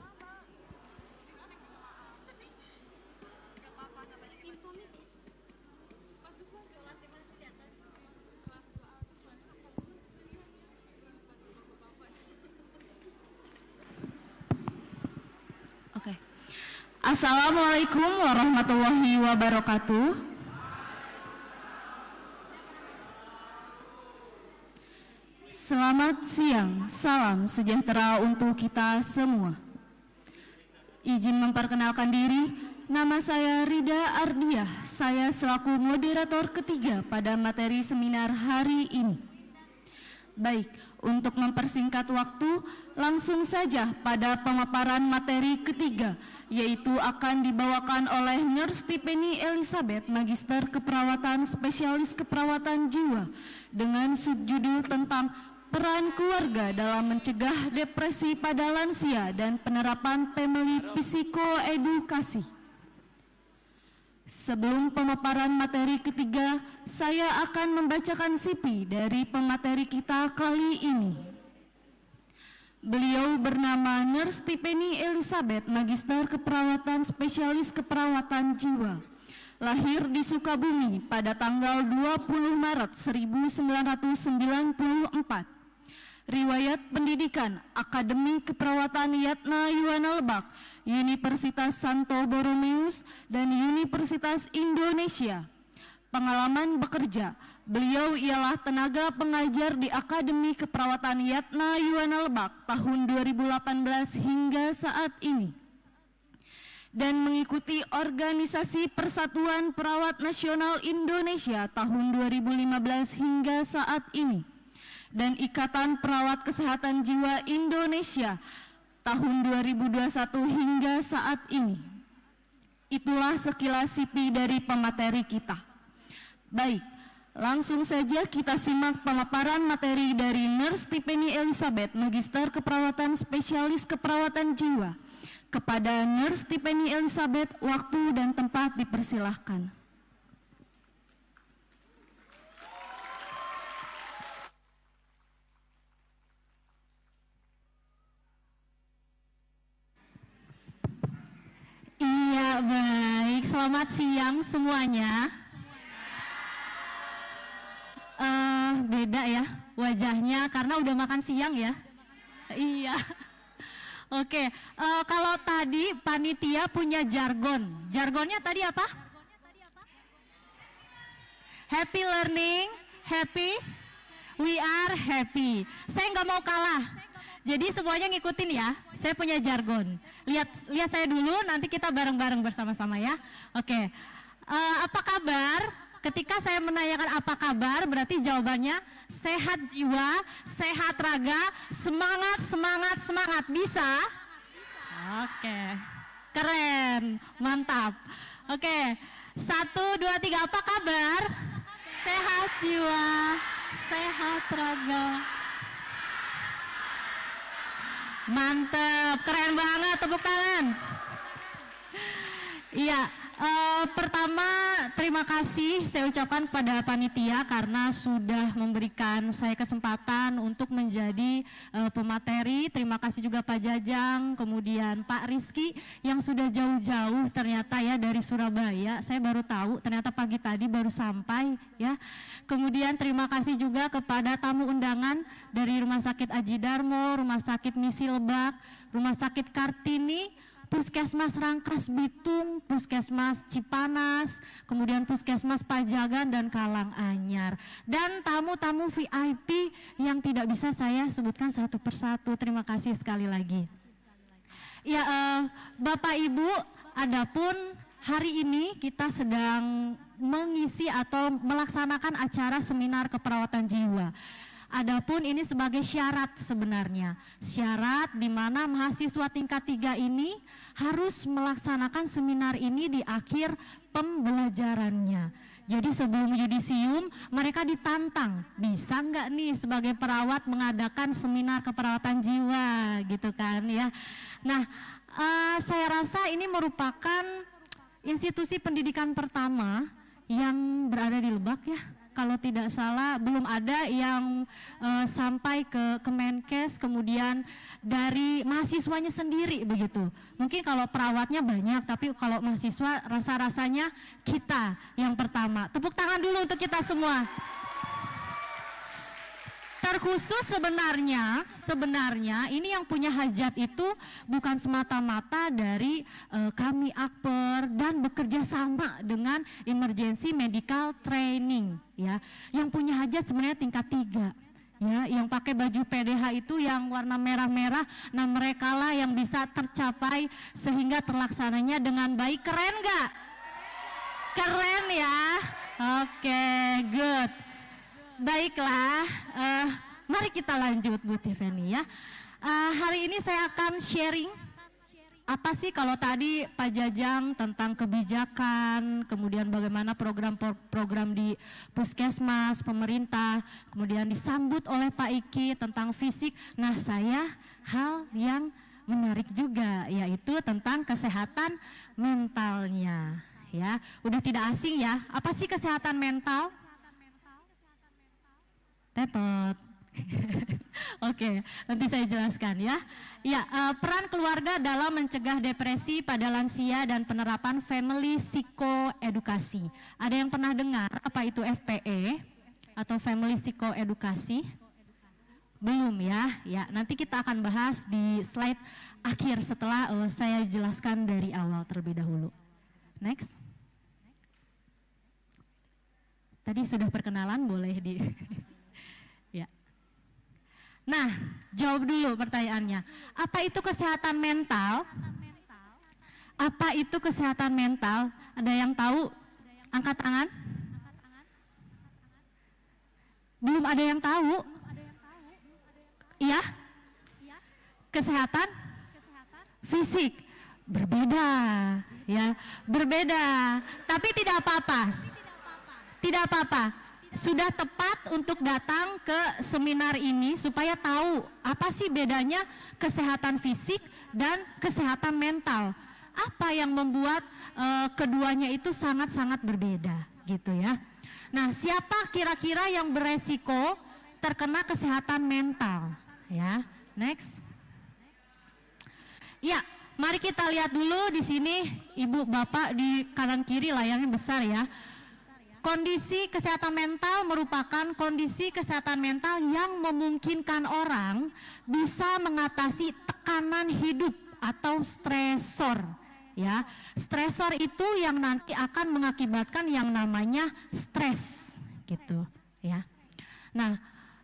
Oke. Assalamualaikum warahmatullahi wabarakatuh. Selamat siang, salam sejahtera untuk kita semua. Izin memperkenalkan diri, nama saya Rida Ardiah. Saya selaku moderator ketiga pada materi seminar hari ini. Baik, untuk mempersingkat waktu, langsung saja pada pemaparan materi ketiga, yaitu akan dibawakan oleh Nurse Tiffany Elizabeth, Magister Keperawatan Spesialis Keperawatan Jiwa, dengan subjudul tentang peran keluarga dalam mencegah depresi pada lansia dan penerapan family psikoedukasi. Sebelum pemaparan materi ketiga, saya akan membacakan sipi dari pemateri kita kali ini. Beliau bernama Nurse Tiffany Elizabeth, Magister Keperawatan Spesialis Keperawatan Jiwa. Lahir di Sukabumi pada tanggal 20 Maret 1994 riwayat pendidikan Akademi Keperawatan Yatna Yuwana Lebak, Universitas Santo Borromeus, dan Universitas Indonesia. Pengalaman bekerja, beliau ialah tenaga pengajar di Akademi Keperawatan Yatna Yuwana Lebak tahun 2018 hingga saat ini. Dan mengikuti organisasi Persatuan Perawat Nasional Indonesia tahun 2015 hingga saat ini. Dan Ikatan Perawat Kesehatan Jiwa Indonesia tahun 2021 hingga saat ini. Itulah sekilas CV dari pemateri kita. Baik, langsung saja kita simak pemaparan materi dari Nurse Tiffany Elizabeth, Magister Keperawatan Spesialis Keperawatan Jiwa. Kepada Nurse Tiffany Elizabeth, waktu dan tempat dipersilahkan. Iya baik, selamat siang semuanya. Uh, beda ya wajahnya karena udah makan siang ya. Iya. Oke, okay. uh, kalau tadi panitia punya jargon, jargonnya tadi apa? Happy learning, happy, we are happy. Saya nggak mau kalah. Jadi semuanya ngikutin ya. Saya punya jargon. Lihat lihat saya dulu nanti kita bareng-bareng bersama-sama ya. Oke. Uh, apa kabar? Ketika saya menanyakan apa kabar, berarti jawabannya sehat jiwa, sehat raga, semangat, semangat, semangat. Bisa? Oke. Keren, mantap. Oke. Satu, dua, tiga. Apa kabar? Sehat jiwa, sehat raga, Mantep, keren banget tepuk tangan. Iya, uh, pertama terima kasih saya ucapkan kepada panitia karena sudah memberikan saya kesempatan untuk menjadi uh, pemateri. Terima kasih juga Pak Jajang, kemudian Pak Rizky yang sudah jauh-jauh ternyata ya dari Surabaya. Saya baru tahu ternyata pagi tadi baru sampai ya. Kemudian terima kasih juga kepada tamu undangan dari Rumah Sakit Aji Darmo, Rumah Sakit Misi Lebak, Rumah Sakit Kartini, Puskesmas Rangkas Bitung, Puskesmas Cipanas, kemudian Puskesmas Pajagan dan Kalang Anyar. Dan tamu-tamu VIP yang tidak bisa saya sebutkan satu persatu. Terima kasih sekali lagi. Ya, uh, Bapak Ibu, adapun hari ini kita sedang mengisi atau melaksanakan acara seminar keperawatan jiwa. Adapun ini sebagai syarat sebenarnya. Syarat di mana mahasiswa tingkat tiga ini harus melaksanakan seminar ini di akhir pembelajarannya. Jadi sebelum yudisium mereka ditantang, bisa nggak nih sebagai perawat mengadakan seminar keperawatan jiwa gitu kan ya. Nah uh, saya rasa ini merupakan institusi pendidikan pertama yang berada di Lebak ya kalau tidak salah belum ada yang uh, sampai ke Kemenkes kemudian dari mahasiswanya sendiri begitu. Mungkin kalau perawatnya banyak tapi kalau mahasiswa rasa-rasanya kita yang pertama. Tepuk tangan dulu untuk kita semua terkhusus sebenarnya sebenarnya ini yang punya hajat itu bukan semata-mata dari uh, kami akper dan bekerja sama dengan emergency medical training ya. Yang punya hajat sebenarnya tingkat tiga ya. Yang pakai baju PDH itu yang warna merah-merah nah mereka lah yang bisa tercapai sehingga terlaksananya dengan baik. Keren gak? keren ya? Oke okay, good Baiklah, uh, mari kita lanjut Bu Tiffany ya. Uh, hari ini saya akan sharing apa sih kalau tadi Pak Jajang tentang kebijakan, kemudian bagaimana program-program di puskesmas, pemerintah, kemudian disambut oleh Pak Iki tentang fisik. Nah saya hal yang menarik juga yaitu tentang kesehatan mentalnya ya. Udah tidak asing ya, apa sih kesehatan mental? Tetot. <laughs> Oke, nanti saya jelaskan ya. Ya, uh, peran keluarga dalam mencegah depresi pada lansia dan penerapan family psikoedukasi. Ada yang pernah dengar apa itu FPE atau family psikoedukasi? Belum ya? Ya, nanti kita akan bahas di slide akhir setelah uh, saya jelaskan dari awal terlebih dahulu. Next. Tadi sudah perkenalan, boleh di <laughs> Nah, jawab dulu pertanyaannya. Apa itu kesehatan mental? Apa itu kesehatan mental? Ada yang tahu? Angkat tangan. Belum ada yang tahu? Iya? Kesehatan fisik berbeda, ya, berbeda. Tapi tidak apa-apa. Tidak apa-apa sudah tepat untuk datang ke seminar ini supaya tahu apa sih bedanya kesehatan fisik dan kesehatan mental. Apa yang membuat uh, keduanya itu sangat-sangat berbeda gitu ya. Nah, siapa kira-kira yang beresiko terkena kesehatan mental ya? Next. Ya, mari kita lihat dulu di sini Ibu Bapak di kanan kiri layarnya besar ya Kondisi kesehatan mental merupakan kondisi kesehatan mental yang memungkinkan orang bisa mengatasi tekanan hidup atau stresor ya. Stresor itu yang nanti akan mengakibatkan yang namanya stres gitu ya. Nah,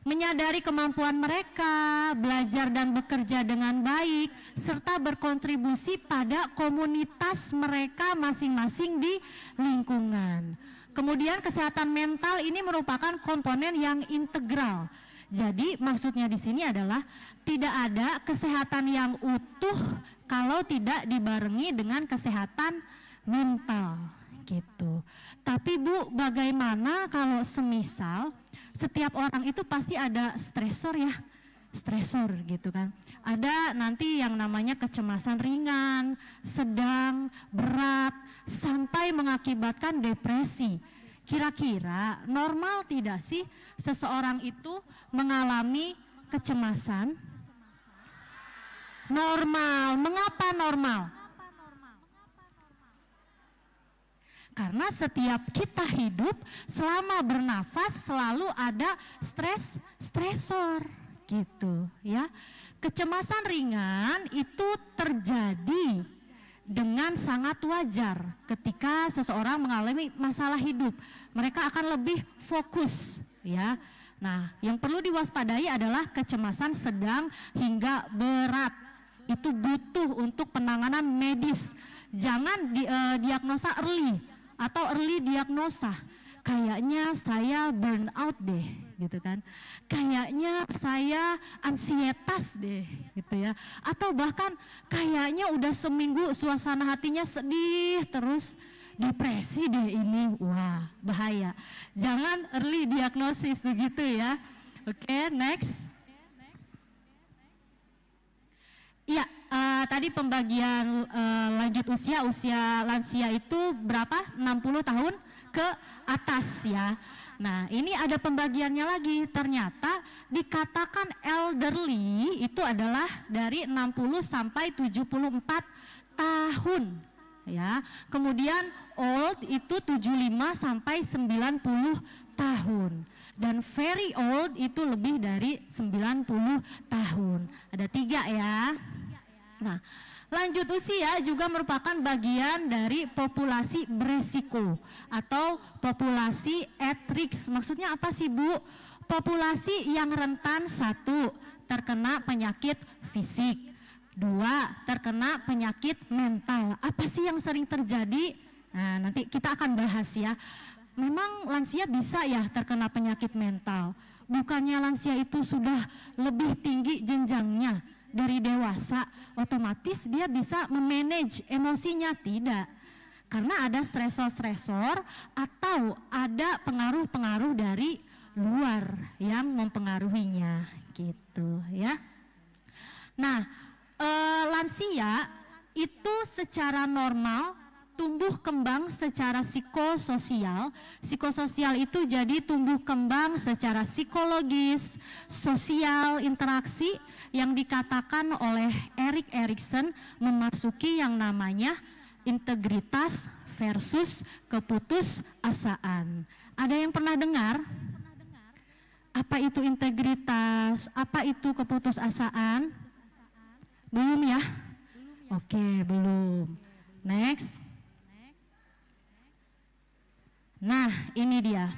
menyadari kemampuan mereka, belajar dan bekerja dengan baik, serta berkontribusi pada komunitas mereka masing-masing di lingkungan. Kemudian kesehatan mental ini merupakan komponen yang integral. Jadi maksudnya di sini adalah tidak ada kesehatan yang utuh kalau tidak dibarengi dengan kesehatan mental gitu. Tapi Bu, bagaimana kalau semisal setiap orang itu pasti ada stresor ya? Stresor gitu kan. Ada nanti yang namanya kecemasan ringan, sedang, berat, sampai mengakibatkan depresi. Kira-kira normal tidak sih seseorang itu mengalami kecemasan? Normal. Mengapa normal? Karena setiap kita hidup selama bernafas selalu ada stres, stresor gitu ya. Kecemasan ringan itu terjadi dengan sangat wajar ketika seseorang mengalami masalah hidup. Mereka akan lebih fokus ya. Nah, yang perlu diwaspadai adalah kecemasan sedang hingga berat. Itu butuh untuk penanganan medis. Jangan di, uh, diagnosa early atau early diagnosa kayaknya saya burn out deh gitu kan. Kayaknya saya ansietas deh gitu ya. Atau bahkan kayaknya udah seminggu suasana hatinya sedih terus depresi deh ini. Wah bahaya. Jangan early diagnosis begitu ya. Oke okay, next. Ya, uh, tadi pembagian uh, lanjut usia usia lansia itu berapa? 60 tahun ke atas ya Nah, ini ada pembagiannya lagi. Ternyata dikatakan elderly itu adalah dari 60 sampai 74 tahun ya. Kemudian old itu 75 sampai 90 tahun dan very old itu lebih dari 90 tahun. Ada tiga ya. Nah, lanjut usia juga merupakan bagian dari populasi beresiko atau populasi at risk. Maksudnya apa sih Bu? Populasi yang rentan satu terkena penyakit fisik. Dua, terkena penyakit mental. Apa sih yang sering terjadi? Nah, nanti kita akan bahas ya. Memang lansia bisa ya terkena penyakit mental. Bukannya lansia itu sudah lebih tinggi jenjangnya dari dewasa, otomatis dia bisa memanage emosinya tidak. Karena ada stresor-stresor atau ada pengaruh-pengaruh dari luar yang mempengaruhinya gitu ya. Nah, e, lansia itu secara normal tumbuh kembang secara psikososial. Psikososial itu jadi tumbuh kembang secara psikologis, sosial, interaksi yang dikatakan oleh Erik Erikson memasuki yang namanya integritas versus keputusasaan. Ada yang pernah dengar? Apa itu integritas? Apa itu keputusasaan? Belum ya? Oke, belum. Next. Nah, ini dia.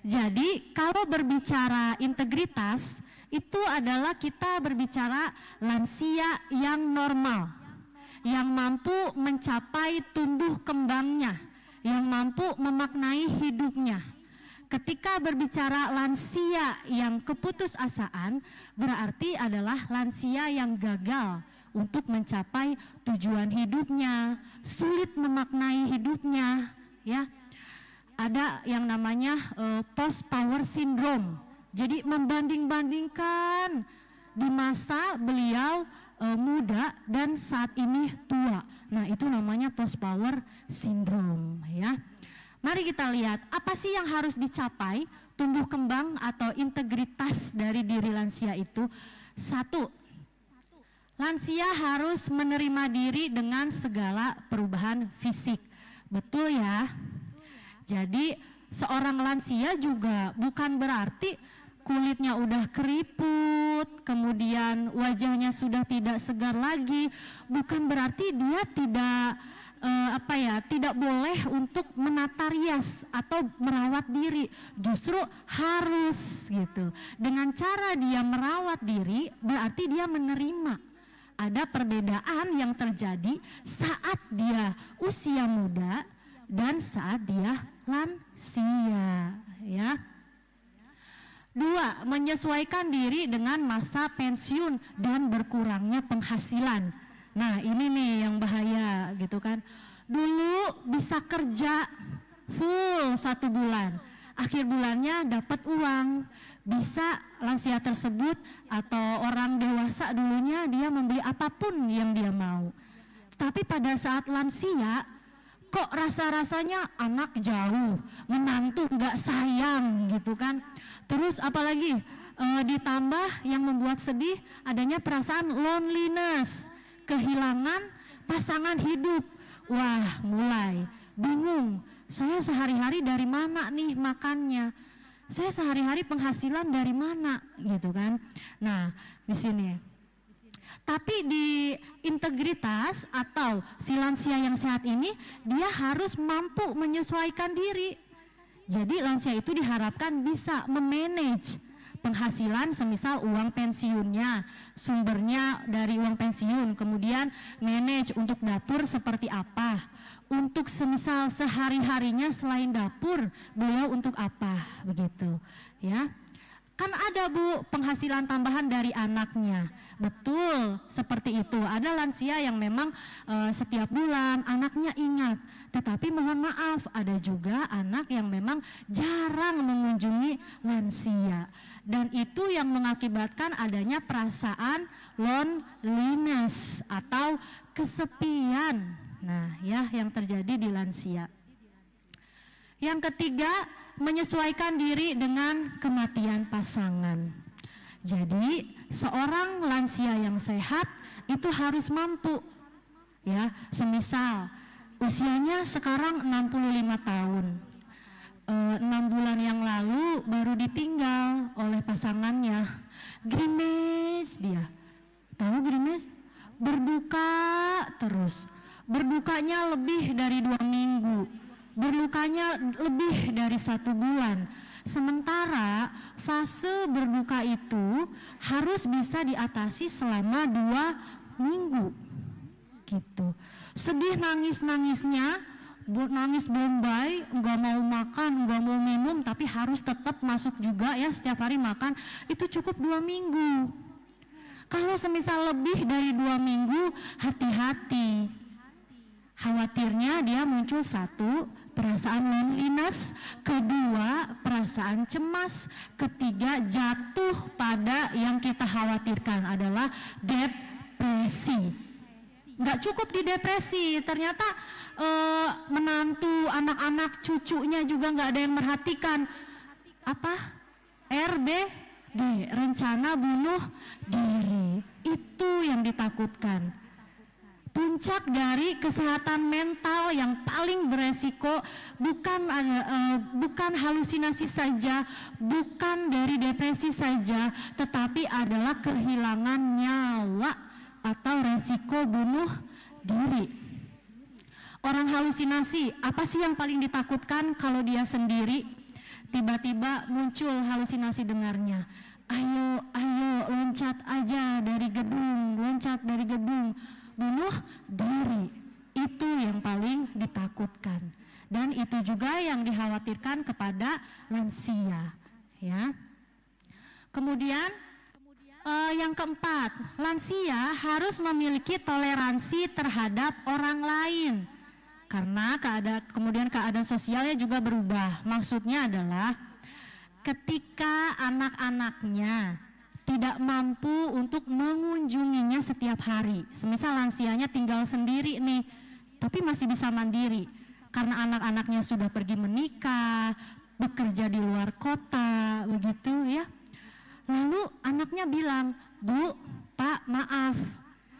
Jadi, kalau berbicara integritas, itu adalah kita berbicara lansia yang normal, yang mampu mencapai tumbuh kembangnya, yang mampu memaknai hidupnya. Ketika berbicara lansia yang keputusasaan, berarti adalah lansia yang gagal untuk mencapai tujuan hidupnya, sulit memaknai hidupnya, ya ada yang namanya uh, post power syndrome. Jadi membanding-bandingkan di masa beliau uh, muda dan saat ini tua. Nah, itu namanya post power syndrome ya. Mari kita lihat apa sih yang harus dicapai tumbuh kembang atau integritas dari diri lansia itu. Satu, lansia harus menerima diri dengan segala perubahan fisik. Betul ya? Jadi seorang lansia juga bukan berarti kulitnya udah keriput, kemudian wajahnya sudah tidak segar lagi, bukan berarti dia tidak uh, apa ya, tidak boleh untuk menata rias atau merawat diri. Justru harus gitu. Dengan cara dia merawat diri berarti dia menerima ada perbedaan yang terjadi saat dia usia muda dan saat dia lansia ya. Dua, menyesuaikan diri dengan masa pensiun dan berkurangnya penghasilan. Nah, ini nih yang bahaya gitu kan. Dulu bisa kerja full satu bulan, akhir bulannya dapat uang. Bisa lansia tersebut atau orang dewasa dulunya dia membeli apa pun yang dia mau. Tapi pada saat lansia kok rasa-rasanya anak jauh, menantu nggak sayang gitu kan. Terus apalagi e, ditambah yang membuat sedih adanya perasaan loneliness, kehilangan pasangan hidup. Wah, mulai bingung. Saya sehari-hari dari mana nih makannya? Saya sehari-hari penghasilan dari mana gitu kan. Nah, di sini tapi di integritas atau si lansia yang sehat ini dia harus mampu menyesuaikan diri. Jadi lansia itu diharapkan bisa memanage penghasilan semisal uang pensiunnya, sumbernya dari uang pensiun, kemudian manage untuk dapur seperti apa, untuk semisal sehari-harinya selain dapur, beliau untuk apa, begitu, ya. Kan ada Bu penghasilan tambahan dari anaknya. Betul, seperti itu. Ada lansia yang memang e, setiap bulan anaknya ingat. Tetapi mohon maaf, ada juga anak yang memang jarang mengunjungi lansia. Dan itu yang mengakibatkan adanya perasaan loneliness atau kesepian. ya yang terjadi di lansia. Yang ketiga, menyesuaikan diri dengan kematian pasangan. Jadi, seorang lansia yang sehat itu harus mampu ya, semisal usianya sekarang 65 tahun. E, enam bulan yang lalu baru ditinggal oleh pasangannya. Grimes dia. Tahu grimes? Berduka terus. Berdukanya lebih dari dua minggu berlukanya lebih dari satu bulan. Sementara fase berduka itu harus bisa diatasi selama dua minggu. Gitu. Sedih nangis-nangisnya, nangis bombay, nggak mau makan, nggak mau minum, tapi harus tetap masuk juga ya setiap hari makan. Itu cukup dua minggu. Kalau semisal lebih dari dua minggu, hati-hati. Khawatirnya dia muncul satu, perasaan loneliness, kedua perasaan cemas, ketiga jatuh pada yang kita khawatirkan adalah depresi. Nggak cukup di depresi, ternyata e, menantu, anak-anak, cucunya juga nggak ada yang merhatikan. Apa? RBD, rencana bunuh diri. Itu yang ditakutkan puncak dari kesehatan mental yang paling beresiko bukan uh, bukan halusinasi saja, bukan dari depresi saja, tetapi adalah kehilangan nyawa atau resiko bunuh diri. Orang halusinasi, apa sih yang paling ditakutkan kalau dia sendiri? Tiba-tiba muncul halusinasi dengarnya. Ayo, ayo loncat aja dari gedung, loncat dari gedung bunuh diri. Itu yang paling ditakutkan. Dan itu juga yang dikhawatirkan kepada lansia, ya. Kemudian uh, yang keempat, lansia harus memiliki toleransi terhadap orang lain. Karena keadaan kemudian keadaan sosialnya juga berubah. Maksudnya adalah ketika anak-anaknya tidak mampu untuk mengunjunginya setiap hari. Semisal lansianya tinggal sendiri nih, tapi masih bisa mandiri karena anak-anaknya sudah pergi menikah, bekerja di luar kota, begitu ya. Lalu anaknya bilang, "Bu, Pak, maaf.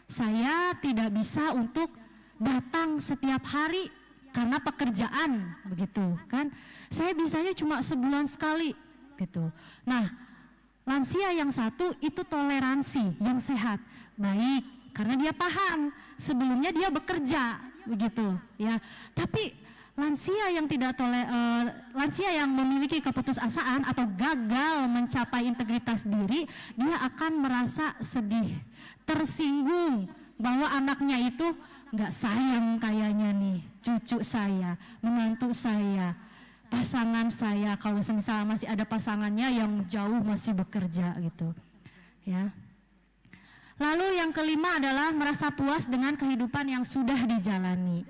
Saya tidak bisa untuk datang setiap hari karena pekerjaan." Begitu kan. Saya bisanya cuma sebulan sekali gitu. Nah, Lansia yang satu itu toleransi yang sehat, baik karena dia paham. Sebelumnya dia bekerja begitu ya. Tapi lansia yang tidak tole, uh, lansia yang memiliki keputusasaan atau gagal mencapai integritas diri, dia akan merasa sedih, tersinggung bahwa anaknya itu nggak sayang kayaknya nih cucu saya, menantu saya pasangan saya. Kalau semisal masih ada pasangannya yang jauh masih bekerja gitu ya. Lalu yang kelima adalah merasa puas dengan kehidupan yang sudah dijalani.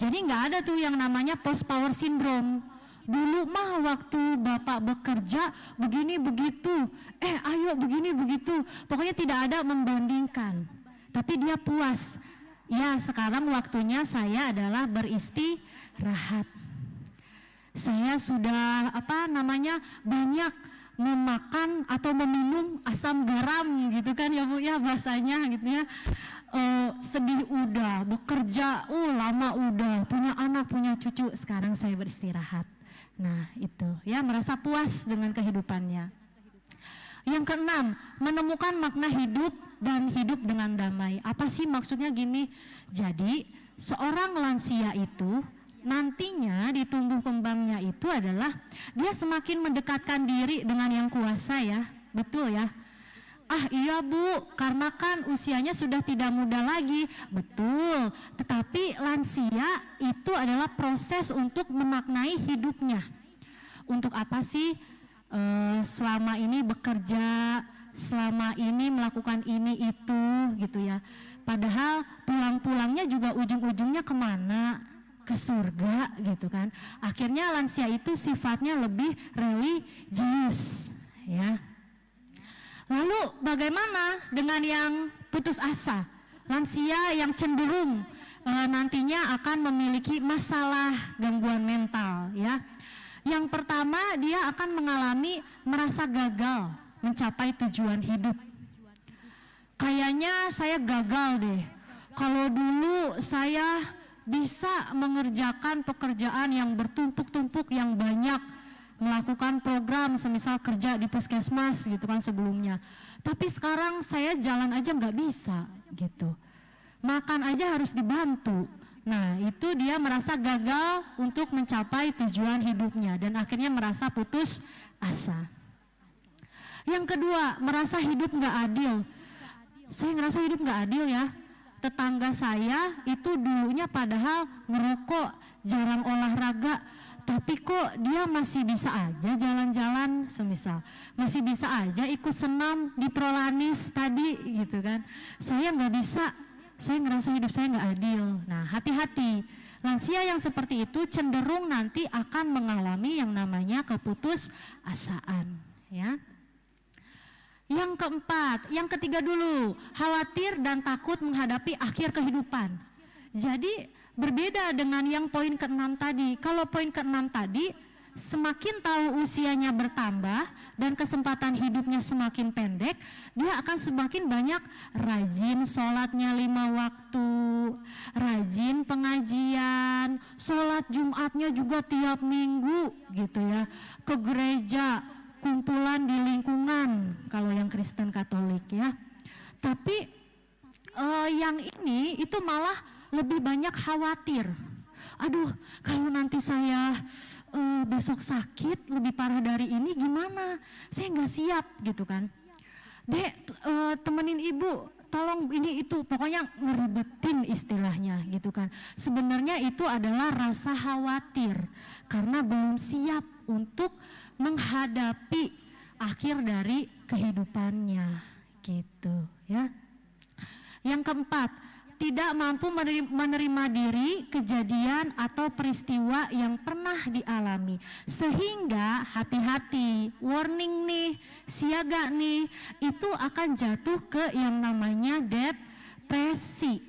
Jadi nggak ada tuh yang namanya post power syndrome. Dulu mah waktu bapak bekerja begini begitu. Eh ayo begini begitu. Pokoknya tidak ada membandingkan. Tapi dia puas. Ya sekarang waktunya saya adalah beristirahat saya sudah apa namanya banyak memakan atau meminum asam garam gitu kan ya Bu ya bahasanya gitu ya. Uh, sedih udah bekerja uh lama udah punya anak punya cucu sekarang saya beristirahat. Nah itu ya merasa puas dengan kehidupannya. Yang keenam menemukan makna hidup dan hidup dengan damai. Apa sih maksudnya gini? Jadi seorang lansia itu nantinya di tumbuh kembangnya itu adalah dia semakin mendekatkan diri dengan yang kuasa ya. Betul ya? Ah iya bu. Karena kan usianya sudah tidak muda lagi. Betul. Tetapi lansia itu adalah proses untuk memaknai hidupnya. Untuk apa sih? E, selama ini bekerja selama ini melakukan ini itu gitu ya. Padahal pulang-pulangnya juga ujung-ujungnya ke mana ke surga gitu kan. Akhirnya lansia itu sifatnya lebih religius ya. Lalu bagaimana dengan yang putus asa? Lansia yang cenderung e, nantinya akan memiliki masalah gangguan mental ya. Yang pertama dia akan mengalami merasa gagal mencapai tujuan hidup. Kayaknya saya gagal deh. Kalau dulu saya bisa mengerjakan pekerjaan yang bertumpuk-tumpuk yang banyak melakukan program semisal kerja di puskesmas gitu kan sebelumnya. Tapi sekarang saya jalan aja nggak bisa gitu. Makan aja harus dibantu. Nah itu dia merasa gagal untuk mencapai tujuan hidupnya dan akhirnya merasa putus asa. Yang kedua merasa hidup nggak adil. Saya ngerasa hidup nggak adil ya tetangga saya itu dulunya padahal merokok jarang olahraga. Tapi kok dia masih bisa aja jalan-jalan semisal. Masih bisa aja ikut senam di prolanis tadi gitu kan. Saya nggak bisa. Saya ngerasa hidup saya nggak adil. Nah hati-hati. Lansia yang seperti itu cenderung nanti akan mengalami yang namanya keputus asaan ya yang keempat, yang ketiga dulu, khawatir dan takut menghadapi akhir kehidupan. Jadi Berbeda dengan yang poin keenam tadi. Kalau poin keenam tadi, semakin tahu usianya bertambah dan kesempatan hidupnya semakin pendek, dia akan semakin banyak rajin sholatnya lima waktu, rajin pengajian, sholat Jumatnya juga tiap minggu gitu ya, ke gereja, kumpulan di lingkungan kalau yang Kristen Katolik ya. Tapi uh, yang ini itu malah lebih banyak khawatir. Aduh, kalau nanti saya uh, besok sakit lebih parah dari ini gimana? Saya nggak siap gitu kan. Dek, uh, temenin ibu, tolong ini itu, pokoknya ngeribetin istilahnya gitu kan. Sebenarnya itu adalah rasa khawatir karena belum siap untuk menghadapi akhir dari kehidupannya gitu ya. Yang keempat, tidak mampu menerima diri kejadian atau peristiwa yang pernah dialami. Sehingga hati-hati warning nih siaga nih itu akan jatuh ke yang namanya depresi.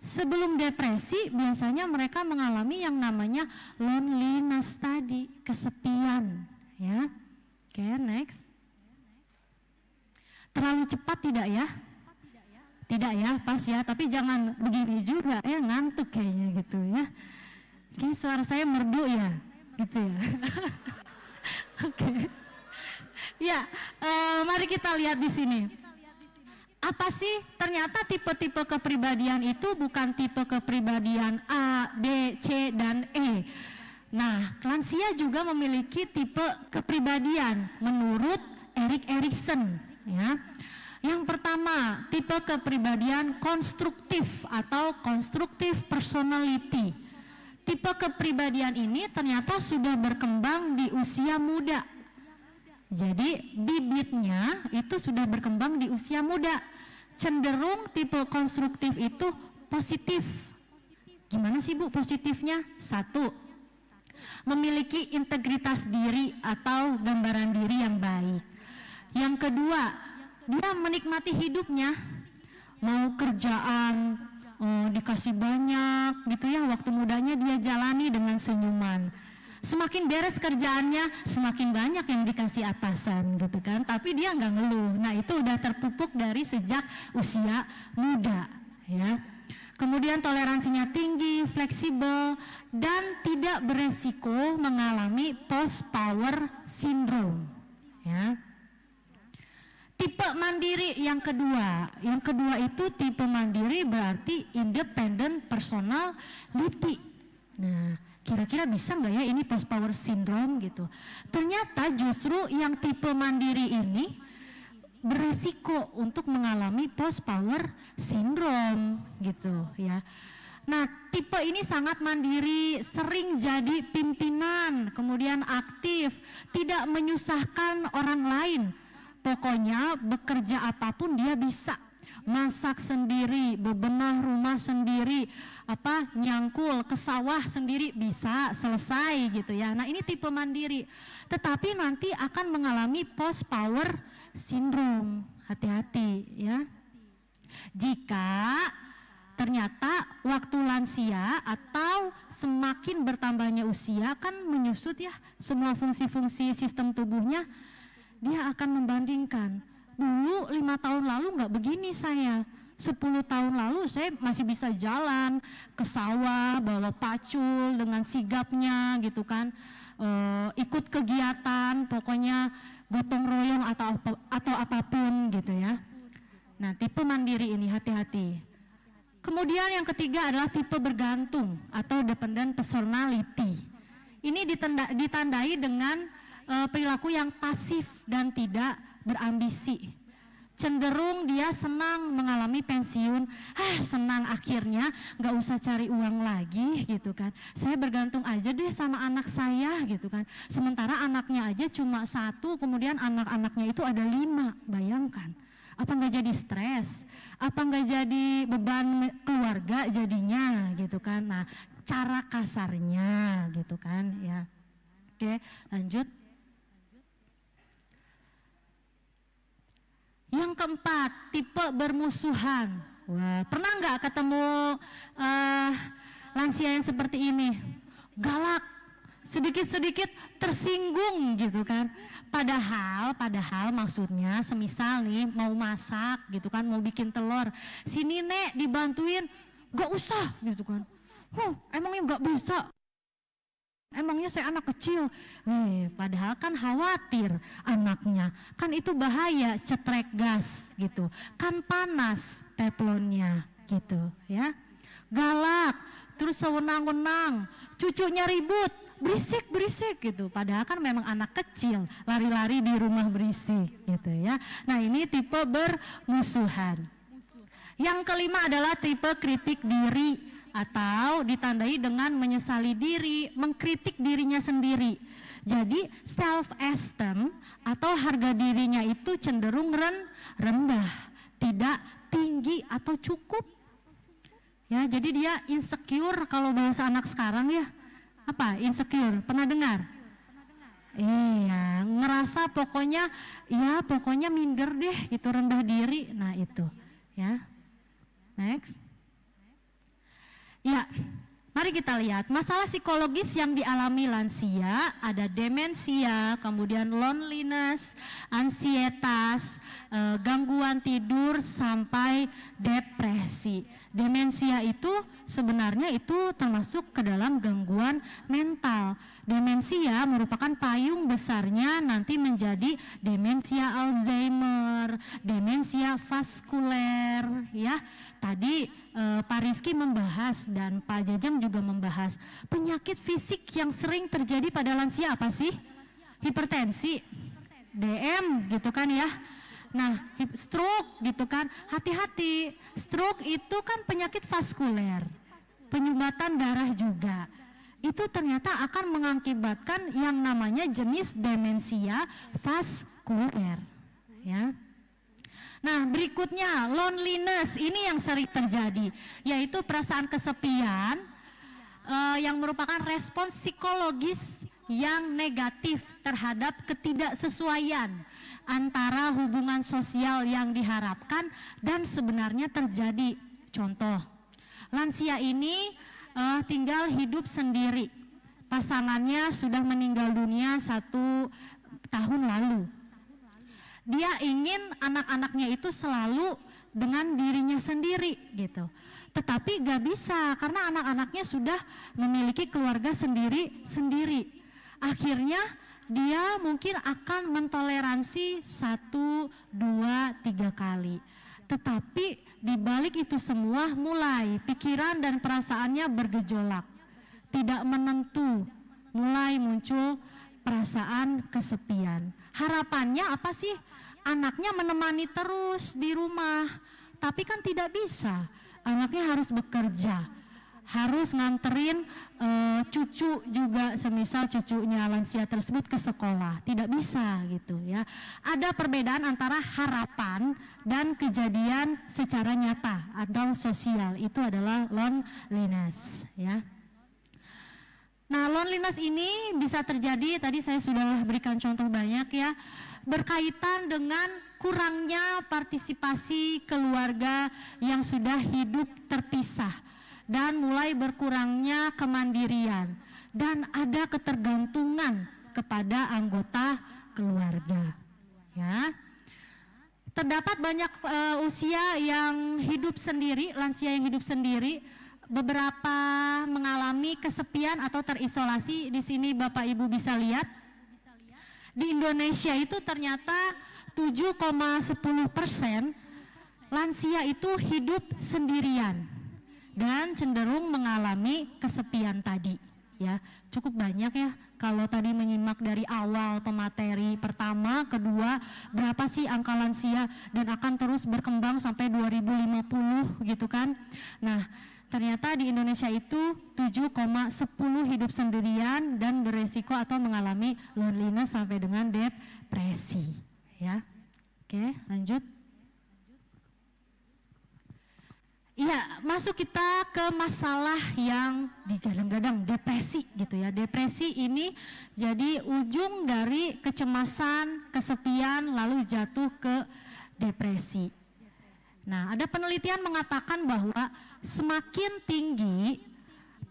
Sebelum depresi biasanya mereka mengalami yang namanya loneliness tadi kesepian ya oke okay, next terlalu cepat tidak ya tidak ya, pas ya, tapi jangan begini juga ya, ngantuk kayaknya gitu ya. Kayaknya suara saya merdu ya, gitu ya. <laughs> Oke. Okay. Ya, uh, mari kita lihat di sini. Apa sih? Ternyata tipe-tipe kepribadian itu bukan tipe kepribadian A, B, C, dan E. Nah, lansia juga memiliki tipe kepribadian menurut Erik Erikson, ya. Yang pertama, tipe kepribadian konstruktif atau konstruktif personality. Tipe kepribadian ini ternyata sudah berkembang di usia muda. Jadi bibitnya itu sudah berkembang di usia muda. Cenderung tipe konstruktif itu positif. Gimana sih Bu positifnya? Satu, memiliki integritas diri atau gambaran diri yang baik. Yang kedua, dia menikmati hidupnya. Mau kerjaan oh, dikasih banyak gitu ya. Waktu mudanya dia jalani dengan senyuman. Semakin beres kerjaannya semakin banyak yang dikasih atasan gitu kan. Tapi dia nggak ngeluh. Nah itu udah terpupuk dari sejak usia muda ya kemudian toleransinya tinggi fleksibel dan tidak beresiko mengalami post power syndrome ya Tipe mandiri yang kedua, yang kedua itu tipe mandiri berarti independent personality. Nah, kira-kira bisa nggak ya ini post power syndrome gitu? Ternyata justru yang tipe mandiri ini beresiko untuk mengalami post power syndrome gitu ya. Nah, tipe ini sangat mandiri, sering jadi pimpinan, kemudian aktif, tidak menyusahkan orang lain Pokoknya bekerja apa pun dia bisa masak sendiri, bebenah rumah sendiri, apa nyangkul ke sawah sendiri bisa selesai gitu ya. Nah ini tipe mandiri, tetapi nanti akan mengalami post power syndrome. Hati-hati ya. Jika ternyata waktu lansia atau semakin bertambahnya usia kan menyusut ya semua fungsi-fungsi sistem tubuhnya dia akan membandingkan dulu lima tahun lalu nggak begini saya 10 tahun lalu saya masih bisa jalan ke sawah bawa pacul dengan sigapnya gitu kan e, ikut kegiatan pokoknya gotong royong atau atau apa pun gitu ya. Nah tipe mandiri ini hati-hati. Kemudian yang ketiga adalah tipe bergantung atau dependent personality. Ini ditanda, ditandai dengan e, perilaku yang pasif dan tidak berambisi cenderung dia senang mengalami pensiun. Ah senang akhirnya nggak usah cari uang lagi gitu kan. Saya bergantung aja deh sama anak saya gitu kan. Sementara anaknya aja cuma satu kemudian anak-anaknya itu ada lima. Bayangkan apa nggak jadi stres? Apa nggak jadi beban keluarga jadinya gitu kan? Nah cara kasarnya gitu kan ya. Oke lanjut Yang keempat, tipe bermusuhan. Wah, pernah nggak ketemu uh, lansia yang seperti ini? Galak, sedikit-sedikit tersinggung gitu kan. Padahal, padahal maksudnya semisal nih mau masak gitu kan, mau bikin telur. Sini nek dibantuin, gak usah gitu kan. Huh, emangnya gak bisa. Emangnya saya anak kecil, Wih, padahal kan khawatir anaknya, kan itu bahaya cetrek gas gitu, kan panas teflonnya gitu ya, galak, terus sewenang-wenang, cucunya ribut, berisik berisik gitu, padahal kan memang anak kecil lari-lari di rumah berisik gitu ya. Nah ini tipe bermusuhan. Yang kelima adalah tipe kritik diri atau ditandai dengan menyesali diri, mengkritik dirinya sendiri. Jadi self esteem atau harga dirinya itu cenderung ren rendah, tidak tinggi atau cukup. Ya, jadi dia insecure kalau bahasa anak sekarang ya. Apa? Insecure. Pernah dengar? Iya, ngerasa pokoknya ya pokoknya minder deh, itu rendah diri. Nah, itu ya. Next. Ya, mari kita lihat. Masalah psikologis yang dialami lansia ada demensia, kemudian loneliness, ansietas, eh, gangguan tidur sampai depresi. Demensia itu sebenarnya itu termasuk ke dalam gangguan mental. Demensia merupakan payung besarnya nanti menjadi demensia Alzheimer, demensia vaskuler ya. Tadi eh, Pak Rizky membahas dan Pak Jajang juga membahas penyakit fisik yang sering terjadi pada lansia apa sih? Hipertensi, DM gitu kan ya. Nah, stroke gitu kan, hati-hati. Stroke itu kan penyakit vaskuler, penyumbatan darah juga. Itu ternyata akan mengakibatkan yang namanya jenis demensia vaskuler, ya. Nah, berikutnya loneliness ini yang sering terjadi, yaitu perasaan kesepian uh, yang merupakan respons psikologis yang negatif terhadap ketidaksesuaian antara hubungan sosial yang diharapkan dan sebenarnya terjadi. Contoh, lansia ini uh, tinggal hidup sendiri, pasangannya sudah meninggal dunia satu tahun lalu dia ingin anak-anaknya itu selalu dengan dirinya sendiri gitu. Tetapi gak bisa karena anak-anaknya sudah memiliki keluarga sendiri-sendiri. Akhirnya dia mungkin akan mentoleransi satu, dua, tiga kali. Tetapi di balik itu semua mulai pikiran dan perasaannya bergejolak. Tidak menentu, mulai muncul perasaan kesepian. Harapannya apa sih? Anaknya menemani terus di rumah, tapi kan tidak bisa. Anaknya harus bekerja, harus nganterin uh, cucu juga, semisal cucunya lansia tersebut ke sekolah, tidak bisa gitu ya. Ada perbedaan antara harapan dan kejadian secara nyata atau sosial itu adalah loneliness ya. Nah, loneliness ini bisa terjadi tadi saya sudah berikan contoh banyak ya, berkaitan dengan kurangnya partisipasi keluarga yang sudah hidup terpisah dan mulai berkurangnya kemandirian dan ada ketergantungan kepada anggota keluarga. Ya. Terdapat banyak uh, usia yang hidup sendiri, lansia yang hidup sendiri beberapa mengalami kesepian atau terisolasi. Di sini Bapak Ibu bisa lihat. Di Indonesia itu ternyata 7,10 persen lansia itu hidup sendirian dan cenderung mengalami kesepian tadi. Ya, cukup banyak ya kalau tadi menyimak dari awal pemateri pertama, kedua, berapa sih angka lansia dan akan terus berkembang sampai 2050 gitu kan. Nah, ternyata di Indonesia itu 7,10 hidup sendirian dan beresiko atau mengalami loneliness sampai dengan depresi ya. Oke, lanjut. Iya, masuk kita ke masalah yang digadang-gadang depresi gitu ya. Depresi ini jadi ujung dari kecemasan, kesepian lalu jatuh ke depresi. Nah, ada penelitian mengatakan bahwa semakin tinggi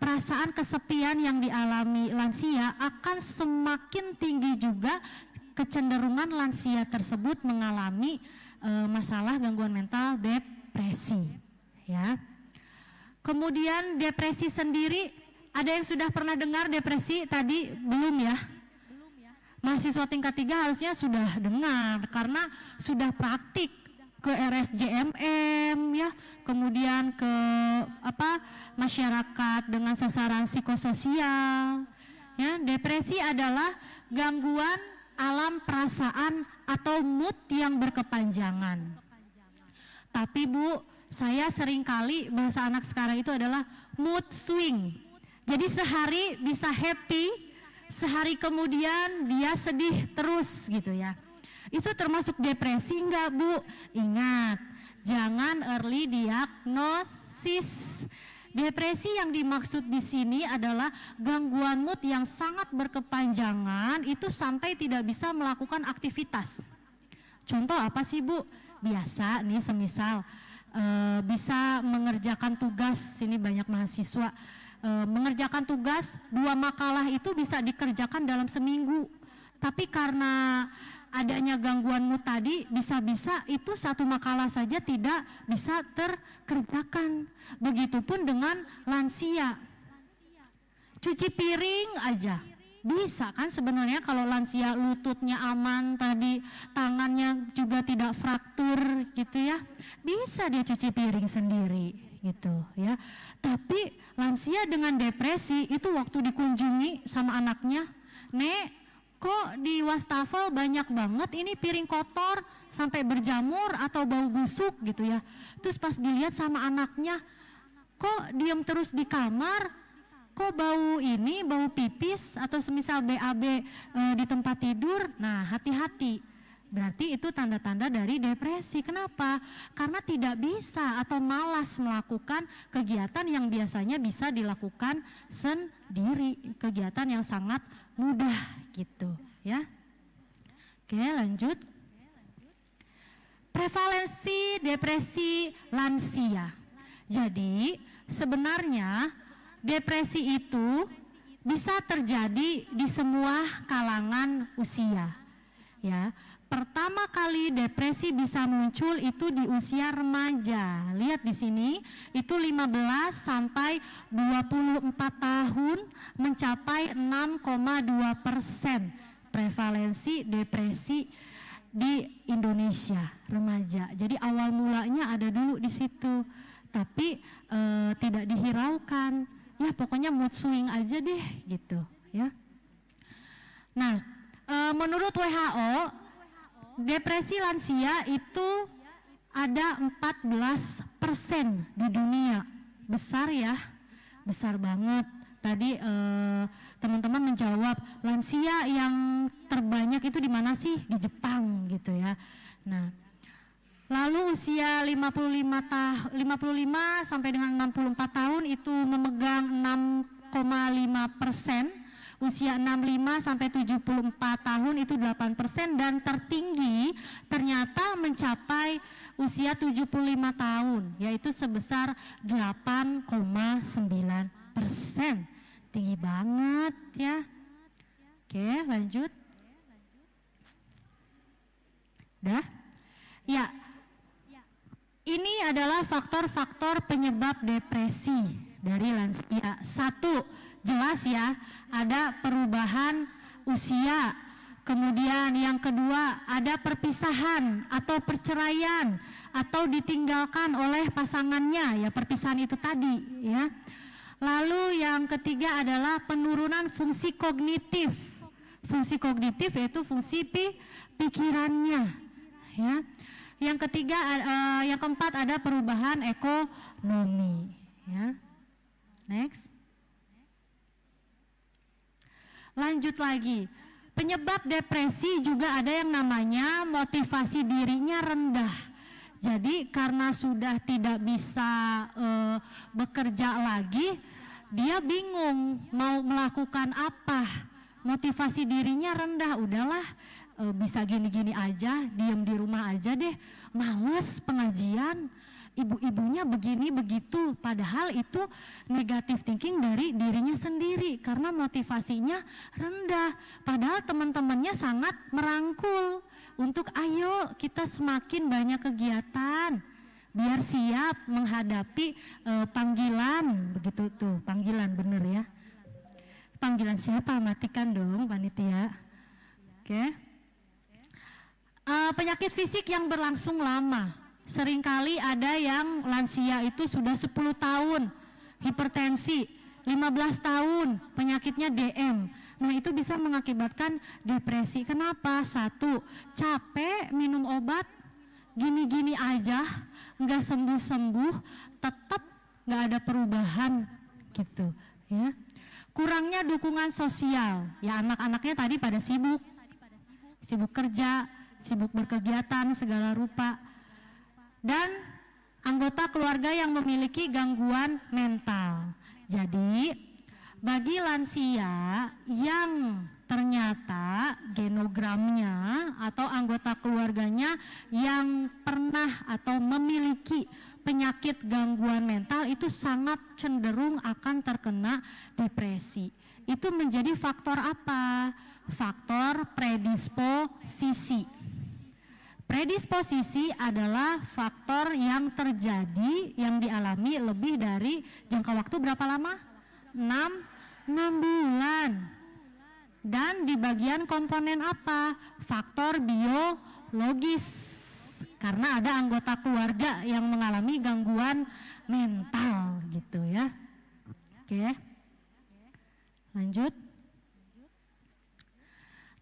perasaan kesepian yang dialami lansia akan semakin tinggi juga kecenderungan lansia tersebut mengalami e, masalah gangguan mental depresi ya. Kemudian depresi sendiri ada yang sudah pernah dengar depresi tadi belum ya? Mahasiswa tingkat tiga harusnya sudah dengar karena sudah praktik ke RSJMM ya, kemudian ke apa masyarakat dengan sasaran psikososial. Ya, depresi adalah gangguan alam perasaan atau mood yang berkepanjangan. Tapi Bu, saya sering kali bahasa anak sekarang itu adalah mood swing. Jadi sehari bisa happy, sehari kemudian dia sedih terus gitu ya. Itu termasuk depresi enggak Bu? Ingat, jangan early diagnosis. Depresi yang dimaksud di sini adalah gangguan mood yang sangat berkepanjangan itu sampai tidak bisa melakukan aktivitas. Contoh apa sih Bu? Biasa nih semisal e, bisa mengerjakan tugas, sini banyak mahasiswa e, mengerjakan tugas dua makalah itu bisa dikerjakan dalam seminggu. Tapi karena adanya gangguanmu tadi bisa-bisa itu satu makalah saja tidak bisa terkerjakan. Begitupun dengan lansia. Cuci piring aja bisa kan sebenarnya kalau lansia lututnya aman tadi tangannya juga tidak fraktur gitu ya. Bisa dia cuci piring sendiri gitu ya. Tapi lansia dengan depresi itu waktu dikunjungi sama anaknya nek kok di wastafel banyak banget ini piring kotor sampai berjamur atau bau busuk? gitu ya. Terus pas dilihat sama anaknya, kok diam terus di kamar, kok bau ini, bau pipis atau semisal BAB e, di tempat tidur. Nah, hati-hati. Berarti itu tanda-tanda dari depresi. Kenapa? Karena tidak bisa atau malas melakukan kegiatan yang biasanya bisa dilakukan sendiri. Kegiatan yang sangat mudah gitu ya. Oke, lanjut. Prevalensi depresi lansia. Jadi, sebenarnya depresi itu bisa terjadi di semua kalangan usia. Ya, pertama kali depresi bisa muncul itu di usia remaja. Lihat di sini, itu 15 sampai 24 tahun mencapai 6,2 persen prevalensi depresi di Indonesia remaja. Jadi awal mulanya ada dulu di situ, tapi e, tidak dihiraukan. Ya pokoknya mood swing aja deh gitu ya. Nah, e, menurut WHO depresi lansia itu ada 14 persen di dunia. Besar ya, besar banget. Tadi eh, teman-teman menjawab lansia yang terbanyak itu di mana sih? Di Jepang gitu ya. Nah, lalu usia 55 tah 55 sampai dengan 64 tahun itu memegang 6 persen, usia 65 sampai 74 tahun itu 8 persen dan tertinggi ternyata mencapai usia 75 tahun yaitu sebesar 8,9 persen. Tinggi banget ya. Oke lanjut. Dah? Ya ini adalah faktor-faktor penyebab depresi dari lansia. Satu jelas ya ada perubahan usia. Kemudian yang kedua ada perpisahan atau perceraian atau ditinggalkan oleh pasangannya. Ya perpisahan itu tadi ya. Lalu yang ketiga adalah penurunan fungsi kognitif. Fungsi kognitif yaitu fungsi pi pikirannya ya yang ketiga uh, yang keempat ada perubahan ekonomi ya next Lanjut lagi, penyebab depresi juga ada yang namanya motivasi dirinya rendah. Jadi karena sudah tidak bisa uh, bekerja lagi, dia bingung mau melakukan apa. Motivasi dirinya rendah, udahlah uh, bisa gini-gini aja, diam di rumah aja deh, males pengajian. Ibu-ibunya begini begitu. Padahal itu negatif thinking dari dirinya sendiri karena motivasinya rendah. Padahal teman-temannya sangat merangkul. Untuk ayo kita semakin banyak kegiatan biar siap menghadapi uh, panggilan. Begitu tuh panggilan bener ya. Panggilan siapa? Matikan dong panitia. Oke. okay. Uh, penyakit fisik yang berlangsung lama. Seringkali ada yang lansia itu sudah 10 tahun. Hipertensi 15 tahun. Penyakitnya DM nah itu bisa mengakibatkan depresi. Kenapa? Satu capek minum obat gini-gini aja nggak sembuh-sembuh tetap nggak ada perubahan gitu ya. Kurangnya dukungan sosial. Ya anak-anaknya tadi pada sibuk. Sibuk kerja sibuk berkegiatan segala rupa dan anggota keluarga yang memiliki gangguan mental. Jadi, bagi lansia yang ternyata genogramnya atau anggota keluarganya yang pernah atau memiliki penyakit gangguan mental itu sangat cenderung akan terkena depresi. Itu menjadi faktor apa? Faktor predisposisi Predisposisi adalah faktor yang terjadi yang dialami lebih dari jangka waktu berapa lama? 6 6 bulan. Dan di bagian komponen apa? Faktor biologis. Karena ada anggota keluarga yang mengalami gangguan mental gitu ya. Oke. Lanjut.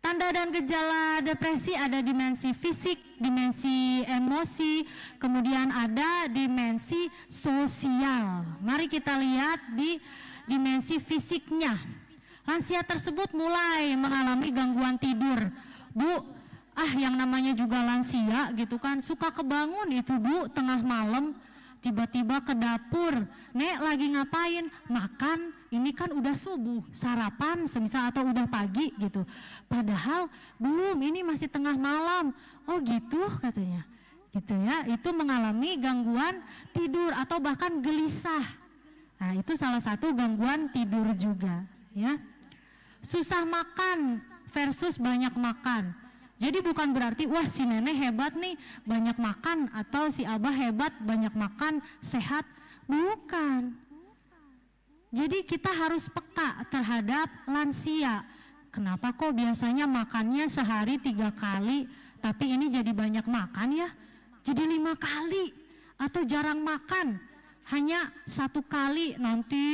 Tanda dan gejala depresi ada dimensi fisik, dimensi emosi, kemudian ada dimensi sosial. Mari kita lihat di dimensi fisiknya. Lansia tersebut mulai mengalami gangguan tidur. Bu, ah yang namanya juga lansia gitu kan, suka kebangun itu Bu tengah malam tiba-tiba ke dapur, Nek lagi ngapain? Makan, ini kan udah subuh, sarapan semisal atau udah pagi gitu. Padahal belum, ini masih tengah malam. Oh gitu katanya. Gitu ya, itu mengalami gangguan tidur atau bahkan gelisah. Nah, itu salah satu gangguan tidur juga, ya. Susah makan versus banyak makan jadi bukan berarti wah si nenek hebat nih banyak makan atau si abah hebat banyak makan sehat. Bukan. Jadi kita harus peka terhadap lansia. Kenapa kok biasanya makannya sehari tiga kali, tapi ini jadi banyak makan ya? Jadi lima kali atau jarang makan, hanya satu kali nanti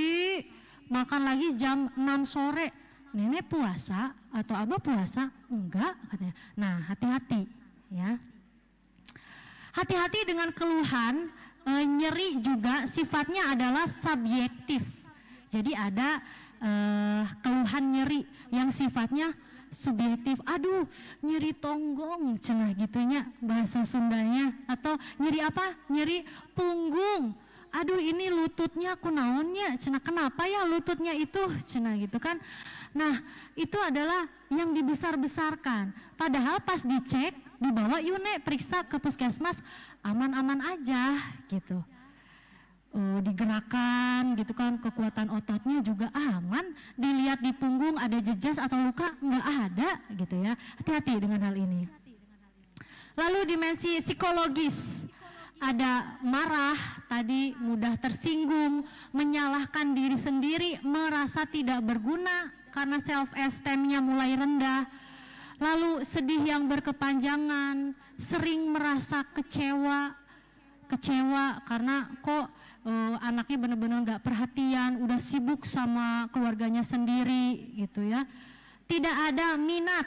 makan lagi jam 6 sore nenek puasa atau abah puasa? Enggak katanya. Nah hati-hati ya. Hati-hati dengan keluhan e, nyeri juga sifatnya adalah subjektif. Jadi ada e, keluhan nyeri yang sifatnya subjektif. Aduh, nyeri tonggong, cenah gitunya bahasa Sundanya. Atau nyeri apa? Nyeri punggung aduh ini lututnya kunaonnya cina kenapa ya lututnya itu cina gitu kan nah itu adalah yang dibesar-besarkan padahal pas dicek dibawa yuk nek periksa ke puskesmas aman-aman aja gitu uh, digerakkan gitu kan kekuatan ototnya juga aman. Dilihat di punggung ada jejas atau luka nggak ada gitu ya. Hati-hati dengan hal ini. Lalu dimensi psikologis. Ada marah, tadi mudah tersinggung, menyalahkan diri sendiri, merasa tidak berguna karena self esteemnya mulai rendah. Lalu sedih yang berkepanjangan, sering merasa kecewa, kecewa karena kok uh, anaknya benar-benar nggak perhatian, udah sibuk sama keluarganya sendiri gitu ya. Tidak ada minat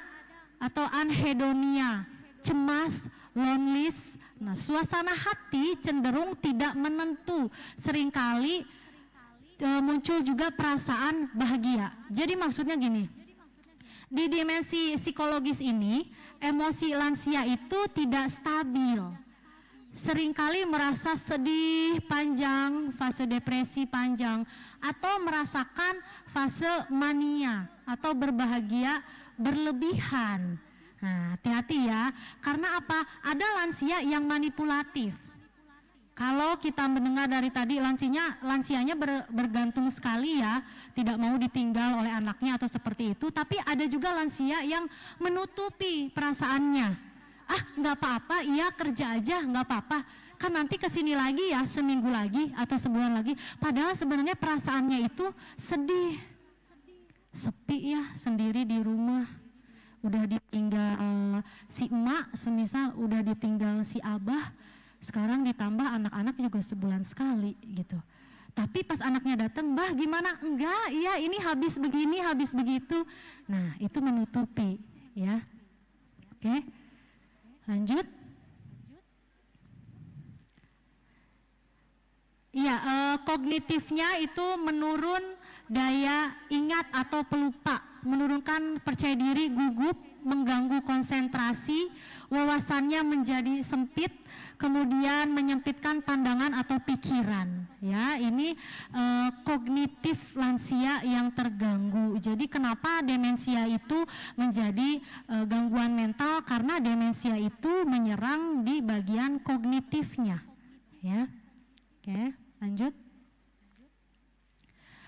atau anhedonia, cemas, lonely, Nah, suasana hati cenderung tidak menentu. Seringkali e, muncul juga perasaan bahagia. Jadi maksudnya gini, di dimensi psikologis ini, emosi lansia itu tidak stabil. Seringkali merasa sedih panjang, fase depresi panjang, atau merasakan fase mania atau berbahagia berlebihan. Nah, hati-hati ya, karena apa? Ada lansia yang manipulatif. Kalau kita mendengar dari tadi lansinya, lansianya ber, bergantung sekali ya, tidak mau ditinggal oleh anaknya atau seperti itu. Tapi ada juga lansia yang menutupi perasaannya. Ah, nggak apa-apa, iya kerja aja, nggak apa-apa. Kan nanti ke sini lagi ya, seminggu lagi atau sebulan lagi. Padahal sebenarnya perasaannya itu sedih, sepi ya, sendiri di rumah. Udah ditinggal si emak semisal udah ditinggal si abah. Sekarang ditambah anak-anak juga sebulan sekali gitu. Tapi pas anaknya datang bah gimana? Enggak iya ini habis begini habis begitu. Nah itu menutupi ya. Oke lanjut. Iya, eh, kognitifnya itu menurun daya ingat atau pelupa menurunkan percaya diri, gugup, mengganggu konsentrasi, wawasannya menjadi sempit, kemudian menyempitkan pandangan atau pikiran. Ya, ini eh, kognitif lansia yang terganggu. Jadi kenapa demensia itu menjadi eh, gangguan mental? Karena demensia itu menyerang di bagian kognitifnya. Ya, oke, lanjut.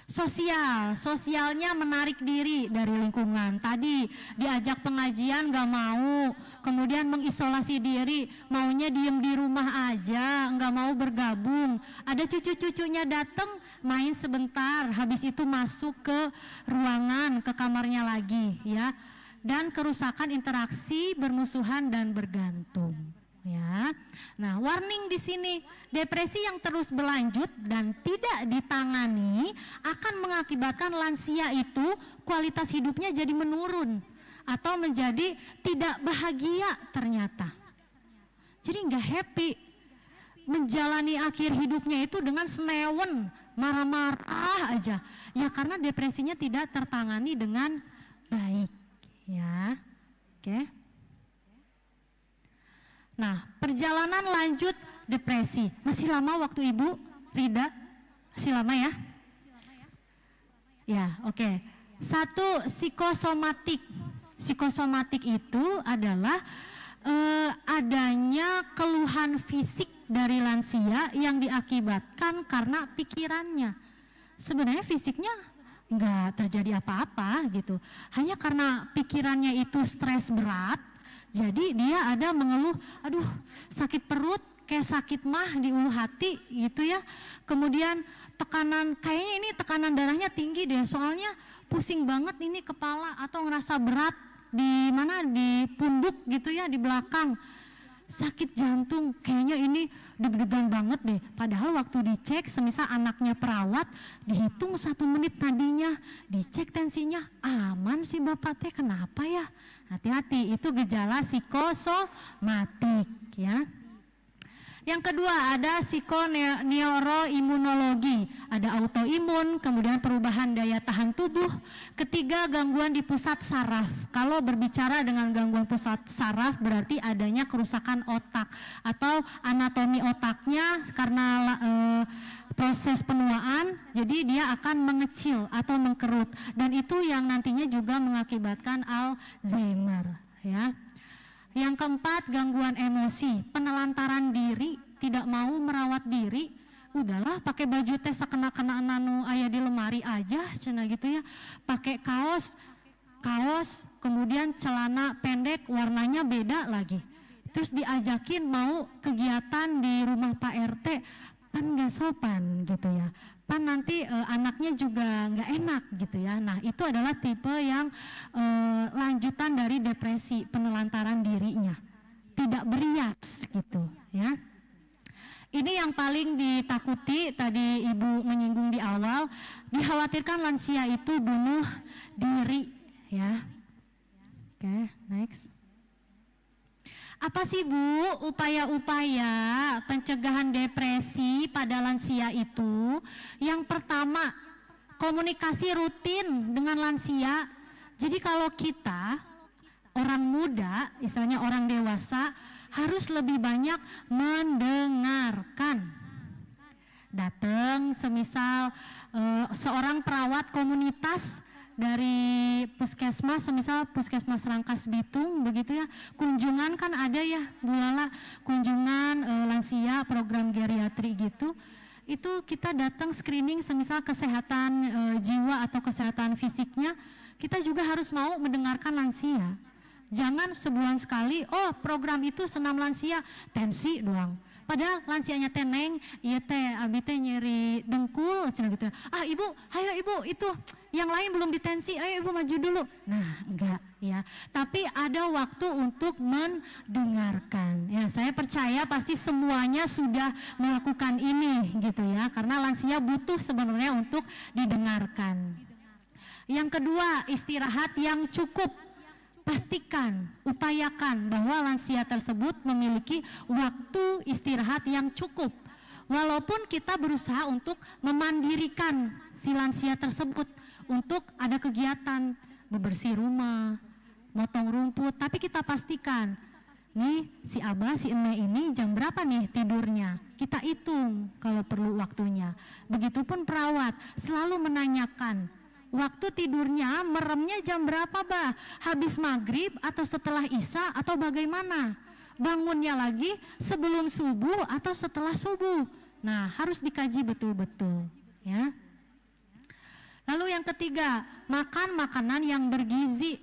Sosial, sosialnya menarik diri dari lingkungan. Tadi diajak pengajian gak mau, kemudian mengisolasi diri, maunya diem di rumah aja, nggak mau bergabung. Ada cucu-cucunya datang main sebentar, habis itu masuk ke ruangan, ke kamarnya lagi, ya. Dan kerusakan interaksi, bermusuhan dan bergantung ya. Nah, warning di sini, depresi yang terus berlanjut dan tidak ditangani akan mengakibatkan lansia itu kualitas hidupnya jadi menurun atau menjadi tidak bahagia ternyata. Jadi nggak happy menjalani akhir hidupnya itu dengan senewen, marah-marah aja. Ya karena depresinya tidak tertangani dengan baik, ya. Oke. Okay. Nah, perjalanan lanjut depresi. Masih lama waktu Ibu Rida? Masih lama ya? Ya, oke. Okay. Satu psikosomatik. Psikosomatik itu adalah eh, adanya keluhan fisik dari lansia yang diakibatkan karena pikirannya. Sebenarnya fisiknya nggak terjadi apa-apa gitu. Hanya karena pikirannya itu stres berat, jadi dia ada mengeluh, aduh sakit perut, kayak sakit mah di ulu hati gitu ya. Kemudian tekanan, kayaknya ini tekanan darahnya tinggi deh, soalnya pusing banget ini kepala atau ngerasa berat di mana di punduk gitu ya di belakang. Sakit jantung kayaknya ini deg-degan banget deh. Padahal waktu dicek semisal anaknya perawat dihitung satu menit tadinya dicek tensinya aman sih bapak teh kenapa ya Hati-hati, itu gejala psikosomatik ya. Yang kedua ada psikoneuroimunologi, ada autoimun, kemudian perubahan daya tahan tubuh. Ketiga gangguan di pusat saraf. Kalau berbicara dengan gangguan pusat saraf berarti adanya kerusakan otak atau anatomi otaknya karena eh, proses penuaan, jadi dia akan mengecil atau mengkerut dan itu yang nantinya juga mengakibatkan Alzheimer ya. Yang keempat, gangguan emosi, penelantaran diri, tidak mau merawat diri, udahlah pakai baju teh sekena-kena nanu ayah di lemari aja, cina gitu ya. Pakai kaos, kaos, kemudian celana pendek warnanya beda lagi. Terus diajakin mau kegiatan di rumah Pak RT, kan nggak sopan gitu ya pan nanti e, anaknya juga nggak enak gitu ya. Nah itu adalah tipe yang e, lanjutan dari depresi penelantaran dirinya. Tidak berias gitu ya. Ini yang paling ditakuti tadi ibu menyinggung di awal. Dikhawatirkan lansia itu bunuh diri ya. Oke okay, next apa sih Bu upaya-upaya pencegahan depresi pada lansia itu? Yang pertama, komunikasi rutin dengan lansia. Jadi kalau kita orang muda, istilahnya orang dewasa, harus lebih banyak mendengarkan. Datang semisal uh, seorang perawat komunitas dari puskesmas, misal puskesmas Rangkas Bitung begitu ya, kunjungan kan ada ya Bu Lala, kunjungan e, lansia program geriatri gitu, itu kita datang screening semisal kesehatan e, jiwa atau kesehatan fisiknya, kita juga harus mau mendengarkan lansia. Jangan sebulan sekali, oh program itu senam lansia, tensi doang Padahal lansianya teneng, iya teh, abi teh nyeri dengkul, cina gitu. Ah ibu, ayo ibu itu yang lain belum ditensi, ayo ibu maju dulu. Nah enggak ya, tapi ada waktu untuk mendengarkan. Ya saya percaya pasti semuanya sudah melakukan ini gitu ya, karena lansia butuh sebenarnya untuk didengarkan. Yang kedua istirahat yang cukup pastikan, upayakan bahwa lansia tersebut memiliki waktu istirahat yang cukup. Walaupun kita berusaha untuk memandirikan si lansia tersebut untuk ada kegiatan bebersih rumah, motong rumput, tapi kita pastikan nih si Abah, si Ene ini jam berapa nih tidurnya? Kita hitung kalau perlu waktunya. Begitupun perawat selalu menanyakan waktu tidurnya meremnya jam berapa bah? Habis maghrib atau setelah isya atau bagaimana? Bangunnya lagi sebelum subuh atau setelah subuh? Nah harus dikaji betul-betul ya. Lalu yang ketiga, makan makanan yang bergizi.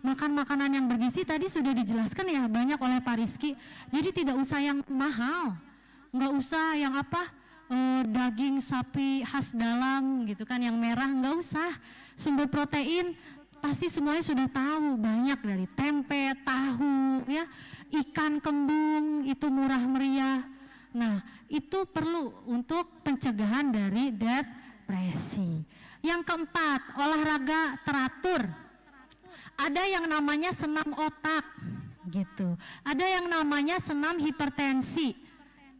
Makan makanan yang bergizi tadi sudah dijelaskan ya banyak oleh Pak Rizky. Jadi tidak usah yang mahal, nggak usah yang apa uh, daging sapi khas dalam gitu kan yang merah nggak usah. Sumber protein pasti semuanya sudah tahu. Banyak dari tempe tahu ya. Ikan kembung itu murah meriah. Nah itu perlu untuk pencegahan dari depresi. Yang keempat olahraga teratur. Ada yang namanya senam otak gitu. Ada yang namanya senam hipertensi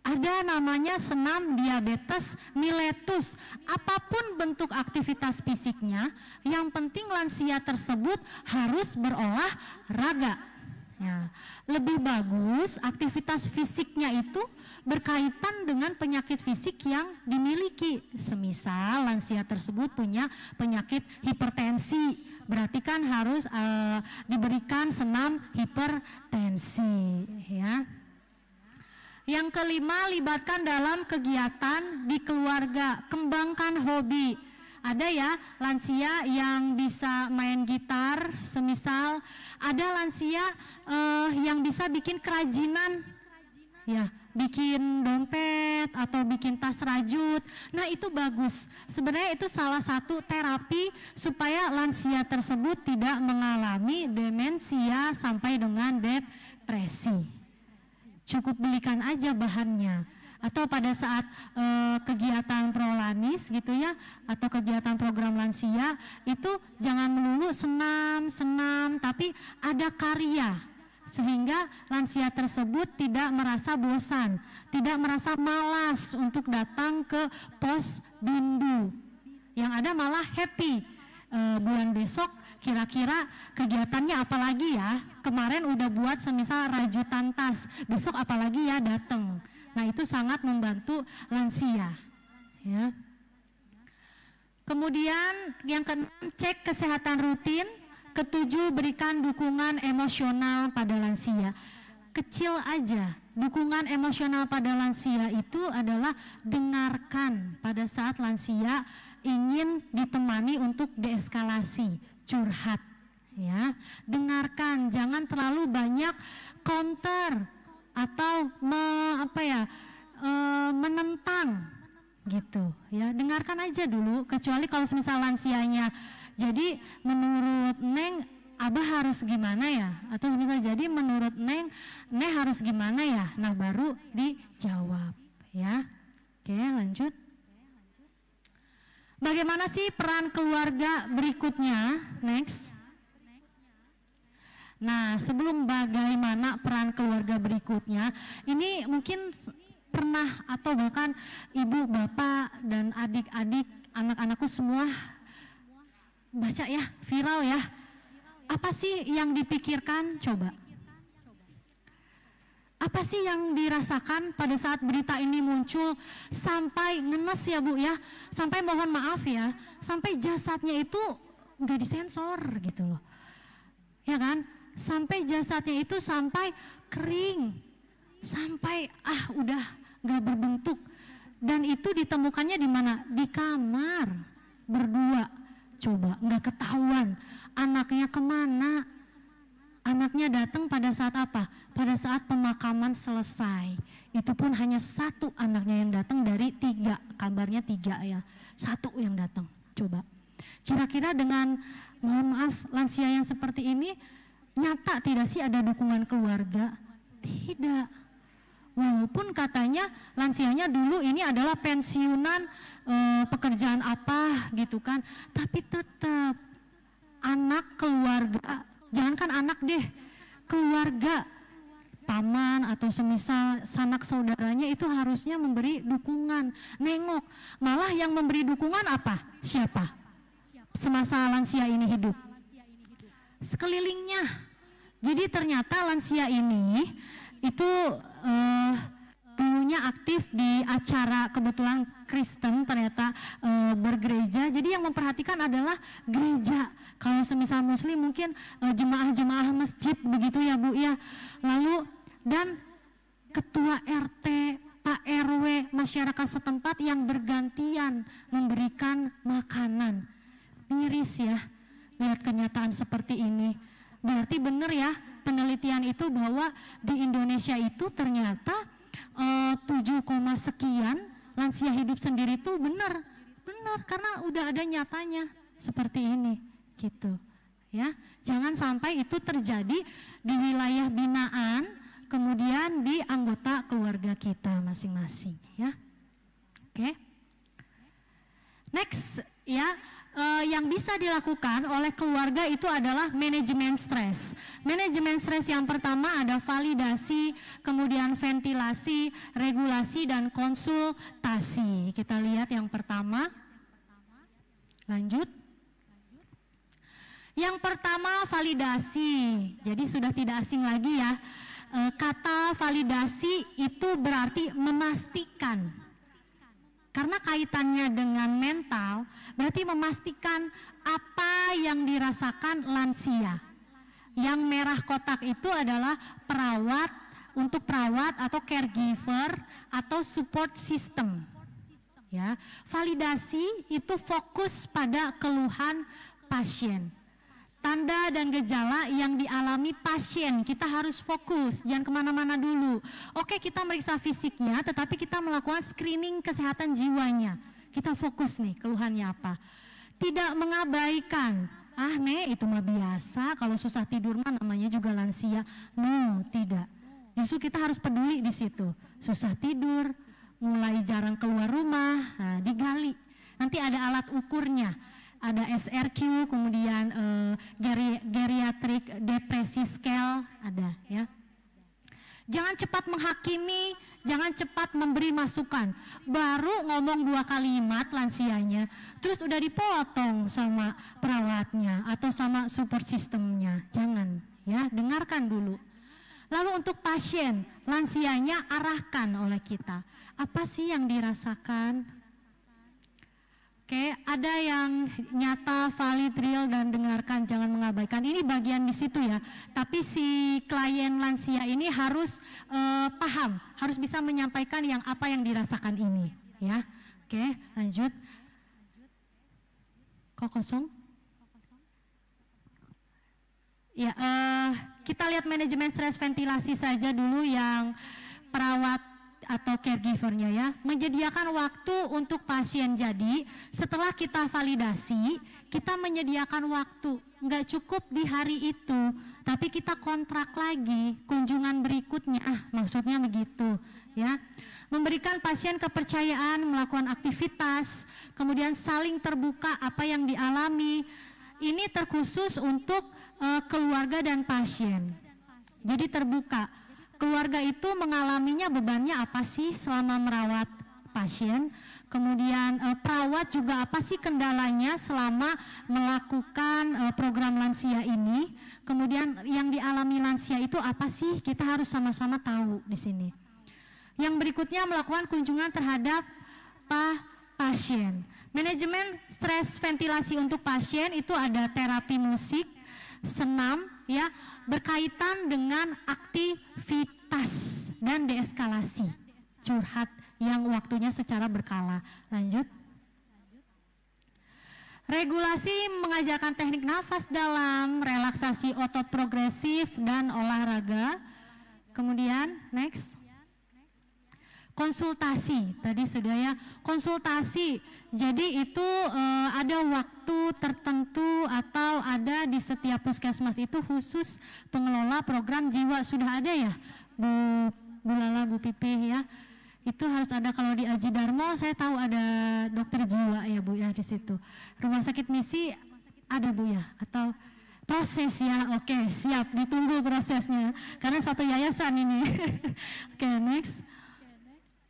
ada namanya senam diabetes miletus. Apa pun bentuk aktivitas fisiknya, yang penting lansia tersebut harus berolahraga. Ya, lebih bagus aktivitas fisiknya itu berkaitan dengan penyakit fisik yang dimiliki. Semisal lansia tersebut punya penyakit hipertensi, berarti kan harus uh, diberikan senam hipertensi, ya. Yang kelima, libatkan dalam kegiatan di keluarga, kembangkan hobi. Ada ya lansia yang bisa main gitar, semisal ada lansia uh, yang bisa bikin kerajinan, ya bikin dompet atau bikin tas rajut. Nah itu bagus. Sebenarnya itu salah satu terapi supaya lansia tersebut tidak mengalami demensia sampai dengan depresi cukup belikan aja bahannya atau pada saat e, kegiatan prolanis gitu ya atau kegiatan program lansia itu jangan melulu senam senam tapi ada karya sehingga lansia tersebut tidak merasa bosan, tidak merasa malas untuk datang ke pos bindu. Yang ada malah happy. E, bulan besok kira-kira kegiatannya apa lagi ya? Kemarin udah buat semisal rajutan tas, besok apalagi ya datang. Nah, itu sangat membantu lansia. Ya. Kemudian yang keenam cek kesehatan rutin Ketujuh, berikan dukungan emosional pada lansia. Kecil aja, dukungan emosional pada lansia itu adalah dengarkan pada saat lansia ingin ditemani untuk deeskalasi, curhat. Ya, dengarkan, jangan terlalu banyak counter atau me, apa ya, e, menentang gitu ya dengarkan aja dulu kecuali kalau misal lansianya jadi menurut Neng Abah harus gimana ya? Atau misalnya jadi menurut Neng, Neng harus gimana ya? Nah baru dijawab ya. Oke lanjut. Bagaimana sih peran keluarga berikutnya? Next. Nah sebelum bagaimana peran keluarga berikutnya, ini mungkin pernah atau bahkan ibu, bapak, dan adik-adik anak-anakku semua baca ya, viral ya. Apa sih yang dipikirkan? Coba. Apa sih yang dirasakan pada saat berita ini muncul sampai ngenes ya Bu ya, sampai mohon maaf ya, sampai jasadnya itu nggak disensor gitu loh. Ya kan? Sampai jasadnya itu sampai kering, sampai ah udah nggak berbentuk. Dan itu ditemukannya di mana? Di kamar berdua Coba nggak ketahuan anaknya ke mana? Anaknya datang pada saat apa? Pada saat pemakaman selesai. Itu pun hanya satu anaknya yang datang dari tiga, kabarnya tiga ya. Satu yang datang. Coba. Kira-kira dengan mohon maaf lansia yang seperti ini nyata tidak sih ada dukungan keluarga? Tidak. Walaupun katanya lansianya dulu ini adalah pensiunan e, pekerjaan apa gitu kan, tapi tetap anak keluarga, jangankan anak deh, keluarga paman atau semisal sanak saudaranya itu harusnya memberi dukungan, nengok. Malah yang memberi dukungan apa? Siapa? Semasa lansia ini hidup. Sekelilingnya. Jadi ternyata lansia ini itu uh, dulunya aktif di acara kebetulan Kristen ternyata e, bergereja. Jadi yang memperhatikan adalah gereja. Kalau semisal muslim mungkin jemaah jemaah-jemaah masjid begitu ya Bu ya. Lalu dan ketua RT, Pak RW masyarakat setempat yang bergantian memberikan makanan. Miris ya lihat kenyataan seperti ini. Berarti benar ya penelitian itu bahwa di Indonesia itu ternyata uh, 7, sekian lansia hidup sendiri itu benar benar karena udah ada nyatanya seperti ini gitu ya jangan sampai itu terjadi di wilayah binaan kemudian di anggota keluarga kita masing-masing ya oke okay. next ya uh, yang bisa dilakukan oleh keluarga itu adalah manajemen stres. Manajemen stres yang pertama ada validasi, kemudian ventilasi, regulasi dan konsultasi. Kita lihat yang pertama. Lanjut. Yang pertama validasi. Jadi sudah tidak asing lagi ya. E, kata validasi itu berarti memastikan karena kaitannya dengan mental, berarti memastikan apa yang dirasakan lansia. Yang merah kotak itu adalah perawat untuk perawat atau caregiver atau support system. Ya, validasi itu fokus pada keluhan pasien tanda dan gejala yang dialami pasien. Kita harus fokus jangan ke mana-mana dulu. Oke kita meriksa fisiknya tetapi kita melakukan screening kesehatan jiwanya. Kita fokus nih keluhannya apa. Tidak mengabaikan. Ah nih itu mah biasa. Kalau susah tidur mah namanya juga lansia. No tidak. Justru kita harus peduli di situ. Susah tidur mulai jarang keluar rumah nah, digali. Nanti ada alat ukurnya ada SRQ, kemudian uh, geri, geriatric depresi scale ada ya. Jangan cepat menghakimi, jangan cepat memberi masukan. Baru ngomong dua kalimat lansianya, terus udah dipotong sama perawatnya atau sama support sistemnya. Jangan ya, dengarkan dulu. Lalu untuk pasien, lansianya arahkan oleh kita. Apa sih yang dirasakan? Oke, ada yang nyata, valid, real dan dengarkan, jangan mengabaikan. Ini bagian di situ ya. Tapi si klien lansia ini harus uh, paham, harus bisa menyampaikan yang apa yang dirasakan ini, ya. Oke, lanjut. Kok kosong? Ya, uh, kita lihat manajemen stres ventilasi saja dulu yang perawat atau caregivernya ya menyediakan waktu untuk pasien. Jadi setelah kita validasi kita menyediakan waktu. Nggak cukup di hari itu tapi kita kontrak lagi kunjungan berikutnya. Ah maksudnya begitu ya. Memberikan pasien kepercayaan melakukan aktivitas kemudian saling terbuka apa yang dialami. Ini terkhusus untuk uh, keluarga dan pasien. Jadi terbuka keluarga itu mengalaminya bebannya apa sih selama merawat pasien, kemudian e, perawat juga apa sih kendalanya selama melakukan e, program lansia ini, kemudian yang dialami lansia itu apa sih kita harus sama-sama tahu di sini. Yang berikutnya melakukan kunjungan terhadap pa, pasien. Manajemen stres ventilasi untuk pasien itu ada terapi musik, senam, ya berkaitan dengan aktivitas dan deeskalasi curhat yang waktunya secara berkala. Lanjut. Regulasi mengajarkan teknik nafas dalam, relaksasi otot progresif dan olahraga. Kemudian next konsultasi. Tadi sudah ya konsultasi. Jadi itu e, ada waktu tertentu atau ada di setiap puskesmas itu khusus pengelola program jiwa. Sudah ada ya Bu Bu Lala Bu Pipi ya? Itu harus ada. Kalau di Aji Darmo saya tahu ada dokter jiwa ya Bu ya di situ. Rumah sakit misi ada Bu ya? Atau proses ya? Oke siap. Ditunggu prosesnya. Karena satu yayasan ini. <laughs> Oke next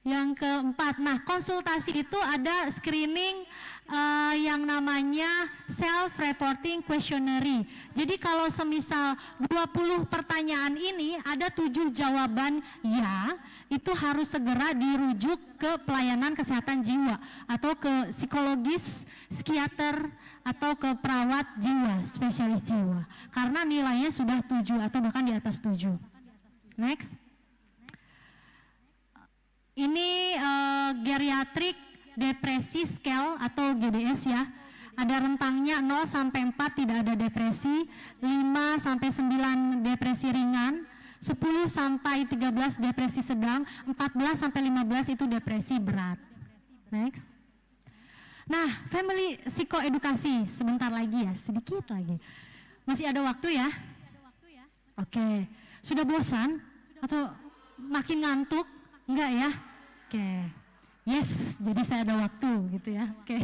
yang keempat, nah konsultasi itu ada screening uh, yang namanya self-reporting questionnaire. Jadi kalau semisal 20 pertanyaan ini ada tujuh jawaban ya, itu harus segera dirujuk ke pelayanan kesehatan jiwa atau ke psikologis, psikiater, atau ke perawat jiwa, spesialis jiwa. Karena nilainya sudah tujuh atau bahkan di atas tujuh. Next. Ini uh, geriatrik depresi scale atau GDS ya. Ada rentangnya 0 sampai 4 tidak ada depresi, 5 sampai 9 depresi ringan, 10 sampai 13 depresi sedang, 14 sampai 15 itu depresi berat. Next. Nah, family psikoedukasi sebentar lagi ya, sedikit lagi. Masih ada waktu ya? Oke. Sudah bosan atau makin ngantuk? Enggak ya? Oke. Yes, jadi saya ada waktu gitu ya. Oke.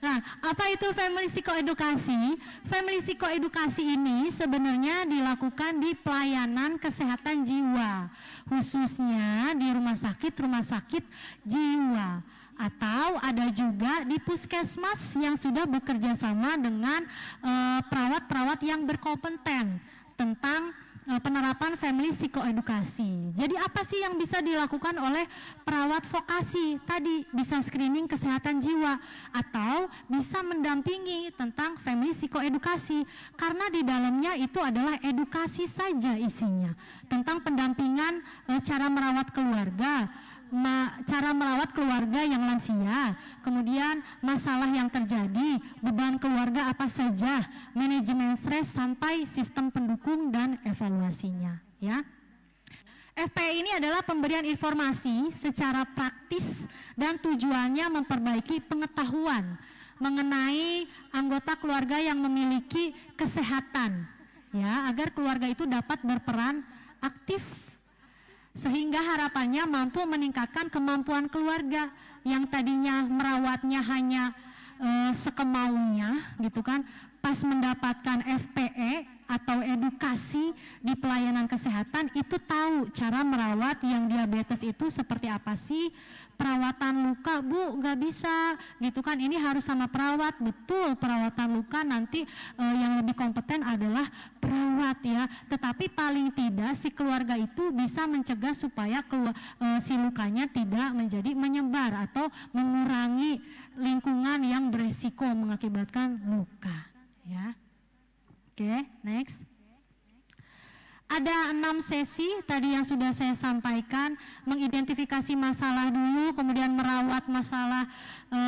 Nah, apa itu family psikoedukasi? Family psikoedukasi ini sebenarnya dilakukan di pelayanan kesehatan jiwa, khususnya di rumah sakit rumah sakit jiwa atau ada juga di puskesmas yang sudah bekerja sama dengan eh, perawat-perawat uh, yang berkompeten tentang penerapan family psikoedukasi. Jadi apa sih yang bisa dilakukan oleh perawat vokasi? Tadi bisa screening kesehatan jiwa atau bisa mendampingi tentang family psikoedukasi karena di dalamnya itu adalah edukasi saja isinya tentang pendampingan e, cara merawat keluarga, ma cara merawat keluarga yang lansia, kemudian masalah yang terjadi, beban keluarga apa saja, manajemen stres sampai sistem pendukung dan evaluasinya, ya. FP ini adalah pemberian informasi secara praktis dan tujuannya memperbaiki pengetahuan mengenai anggota keluarga yang memiliki kesehatan ya agar keluarga itu dapat berperan aktif sehingga harapannya mampu meningkatkan kemampuan keluarga yang tadinya merawatnya hanya e, sekemaunya gitu kan pas mendapatkan FPE atau edukasi di pelayanan kesehatan itu tahu cara merawat yang diabetes itu seperti apa sih? Perawatan luka bu nggak bisa gitu kan. Ini harus sama perawat. Betul perawatan luka nanti e, yang lebih kompeten adalah perawat ya. Tetapi paling tidak si keluarga itu bisa mencegah supaya kelu, e, si lukanya tidak menjadi menyebar atau mengurangi lingkungan yang beresiko mengakibatkan luka ya Oke, next. Ada enam sesi tadi yang sudah saya sampaikan, mengidentifikasi masalah dulu, kemudian merawat masalah e,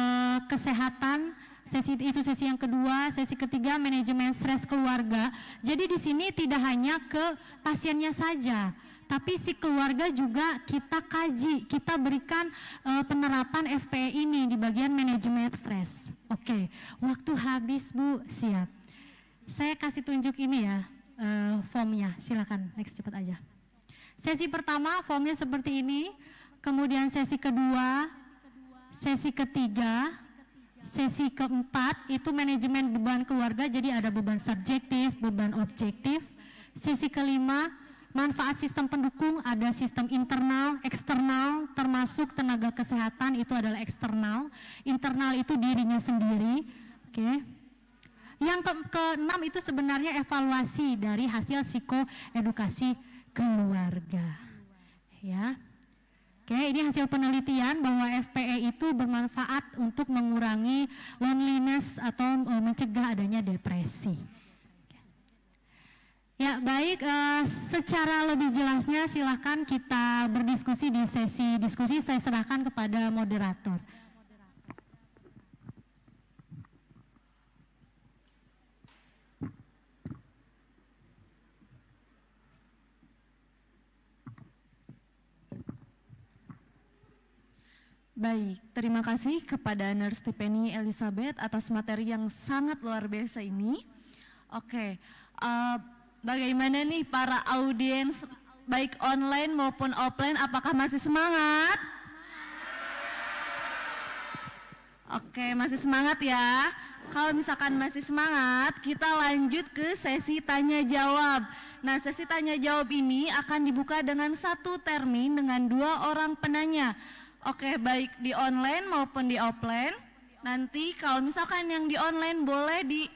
kesehatan. Sesi itu sesi yang kedua, sesi ketiga manajemen stres keluarga. Jadi di sini tidak hanya ke pasiennya saja, tapi si keluarga juga kita kaji, kita berikan e, penerapan FPE ini di bagian manajemen stres. Oke, waktu habis Bu, siap. Saya kasih tunjuk ini ya uh, formnya, silakan next cepat aja. Sesi pertama formnya seperti ini, kemudian sesi kedua, sesi ketiga, sesi keempat itu manajemen beban keluarga, jadi ada beban subjektif, beban objektif. Sesi kelima manfaat sistem pendukung ada sistem internal, eksternal, termasuk tenaga kesehatan itu adalah eksternal, internal itu dirinya sendiri. Oke. Okay. Yang ke keenam itu sebenarnya evaluasi dari hasil psikoedukasi keluarga. Ya. Oke, ini hasil penelitian bahwa FPE itu bermanfaat untuk mengurangi loneliness atau e, mencegah adanya depresi. Ya, baik, e, secara lebih jelasnya silahkan kita berdiskusi di sesi diskusi, saya serahkan kepada moderator. Baik, terima kasih kepada Nurse Tiffany Elizabeth atas materi yang sangat luar biasa ini. Oke, uh, bagaimana nih para audiens baik online maupun offline, apakah masih semangat? Oke, masih semangat ya. Kalau misalkan masih semangat, kita lanjut ke sesi tanya jawab. Nah, sesi tanya jawab ini akan dibuka dengan satu termin dengan dua orang penanya. Oke, baik di online maupun di offline. Nanti kalau misalkan yang di online boleh di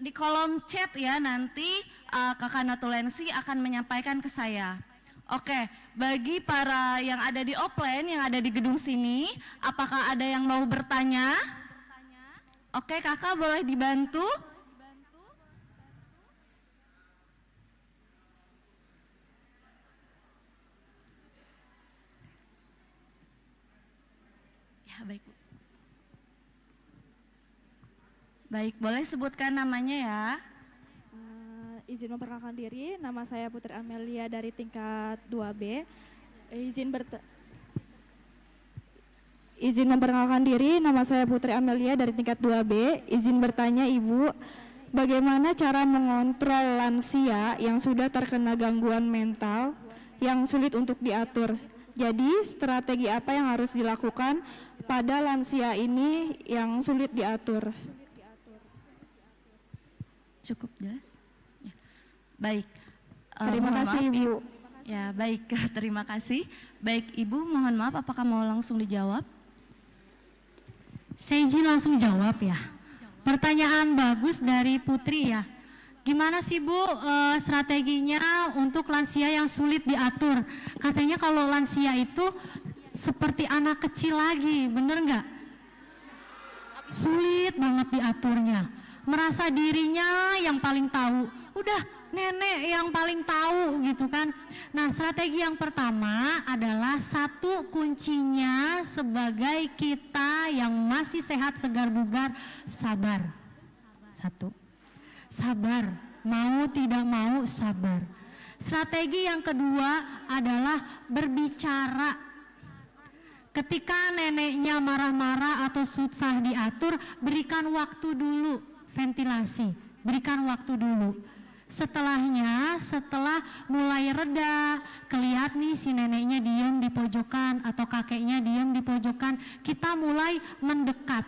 di kolom chat ya nanti uh, Kakak Natulensi akan menyampaikan ke saya. Oke, bagi para yang ada di offline, yang ada di gedung sini, apakah ada yang mau bertanya? Oke, kakak boleh dibantu? baik Baik, boleh sebutkan namanya ya. Uh, izin memperkenalkan diri, nama saya Putri Amelia dari tingkat 2B. Izin ber Izin memperkenalkan diri, nama saya Putri Amelia dari tingkat 2B. Izin bertanya Ibu, bagaimana cara mengontrol lansia yang sudah terkena gangguan mental yang sulit untuk diatur? Jadi, strategi apa yang harus dilakukan pada lansia ini yang sulit diatur. Cukup jelas? Ya. Baik. Uh, terima kasih maaf, Ibu. Ya, baik. <laughs> Terima kasih. Baik, Ibu mohon maaf apakah mau langsung dijawab? Saya izin langsung jawab ya. Pertanyaan bagus dari Putri ya. Gimana sih Bu uh, strateginya untuk lansia yang sulit diatur? Katanya kalau lansia itu seperti anak kecil lagi, bener nggak? Sulit banget diaturnya. Merasa dirinya yang paling tahu. Udah nenek yang paling tahu gitu kan. Nah strategi yang pertama adalah satu kuncinya sebagai kita yang masih sehat segar bugar sabar. Satu. Sabar. Mau tidak mau sabar. Strategi yang kedua adalah berbicara Ketika neneknya marah-marah atau susah diatur, berikan waktu dulu ventilasi, berikan waktu dulu. Setelahnya, setelah mulai reda, kelihat nih si neneknya diam di pojokan atau kakeknya diam di pojokan, kita mulai mendekat.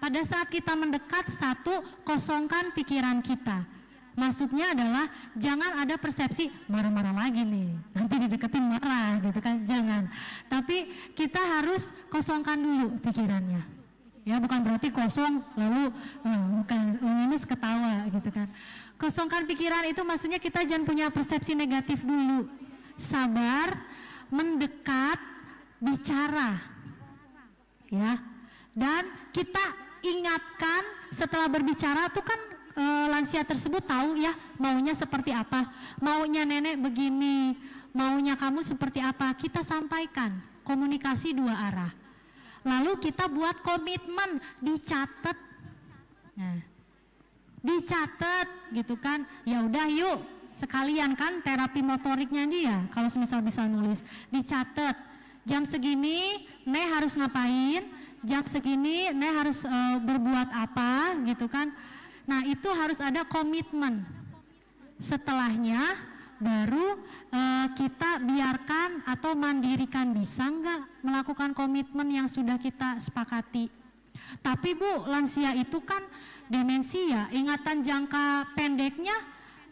Pada saat kita mendekat, satu, kosongkan pikiran kita. Maksudnya adalah jangan ada persepsi marah-marah lagi nih, nanti dideketin marah gitu kan, jangan. Tapi kita harus kosongkan dulu pikirannya. Ya bukan berarti kosong lalu oh, bukan minus ketawa gitu kan. Kosongkan pikiran itu maksudnya kita jangan punya persepsi negatif dulu. Sabar, mendekat, bicara. Ya. Dan kita ingatkan setelah berbicara tuh kan e, lansia tersebut tahu ya maunya seperti apa. Maunya nenek begini, maunya kamu seperti apa. Kita sampaikan komunikasi dua arah. Lalu kita buat komitmen, dicatat. Nah, dicatat gitu kan. Ya udah yuk sekalian kan terapi motoriknya dia kalau misal bisa nulis dicatat jam segini Nek harus ngapain jam segini Nek harus uh, berbuat apa gitu kan. Nah, itu harus ada komitmen. Setelahnya baru uh, kita biarkan atau mandirikan bisa nggak melakukan komitmen yang sudah kita sepakati. Tapi Bu, lansia itu kan demensia, ingatan jangka pendeknya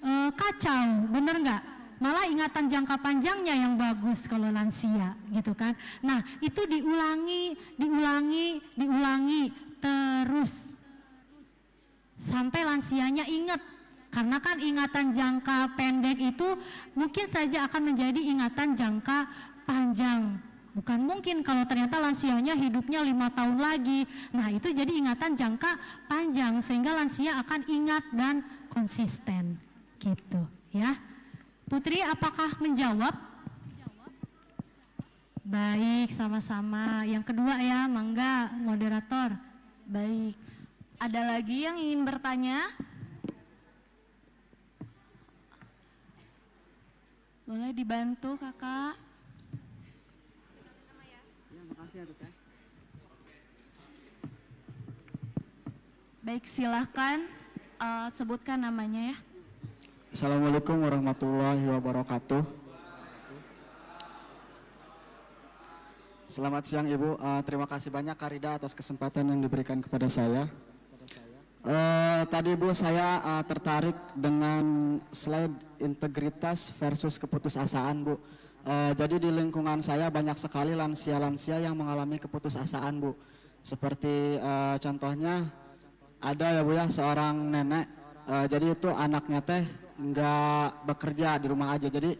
uh, kacau, bener nggak? malah ingatan jangka panjangnya yang bagus kalau lansia gitu kan. Nah itu diulangi, diulangi, diulangi terus sampai lansianya ingat karena kan ingatan jangka pendek itu mungkin saja akan menjadi ingatan jangka panjang bukan mungkin kalau ternyata lansianya hidupnya lima tahun lagi nah itu jadi ingatan jangka panjang sehingga lansia akan ingat dan konsisten gitu ya Putri, apakah menjawab? Baik, sama-sama. Yang kedua ya, Mangga, moderator. Baik. Ada lagi yang ingin bertanya? Boleh dibantu, Kakak? Baik, silahkan uh, sebutkan namanya ya. Assalamualaikum warahmatullahi wabarakatuh. Selamat siang Ibu, uh, terima kasih banyak Karida atas kesempatan yang diberikan kepada saya. Uh, tadi Ibu saya uh, tertarik dengan slide integritas versus keputusasaan Bu. Uh, jadi di lingkungan saya banyak sekali lansia-lansia yang mengalami keputusasaan Bu. Seperti uh, contohnya ada ya Bu ya seorang nenek, uh, jadi itu anaknya teh nggak bekerja di rumah aja. Jadi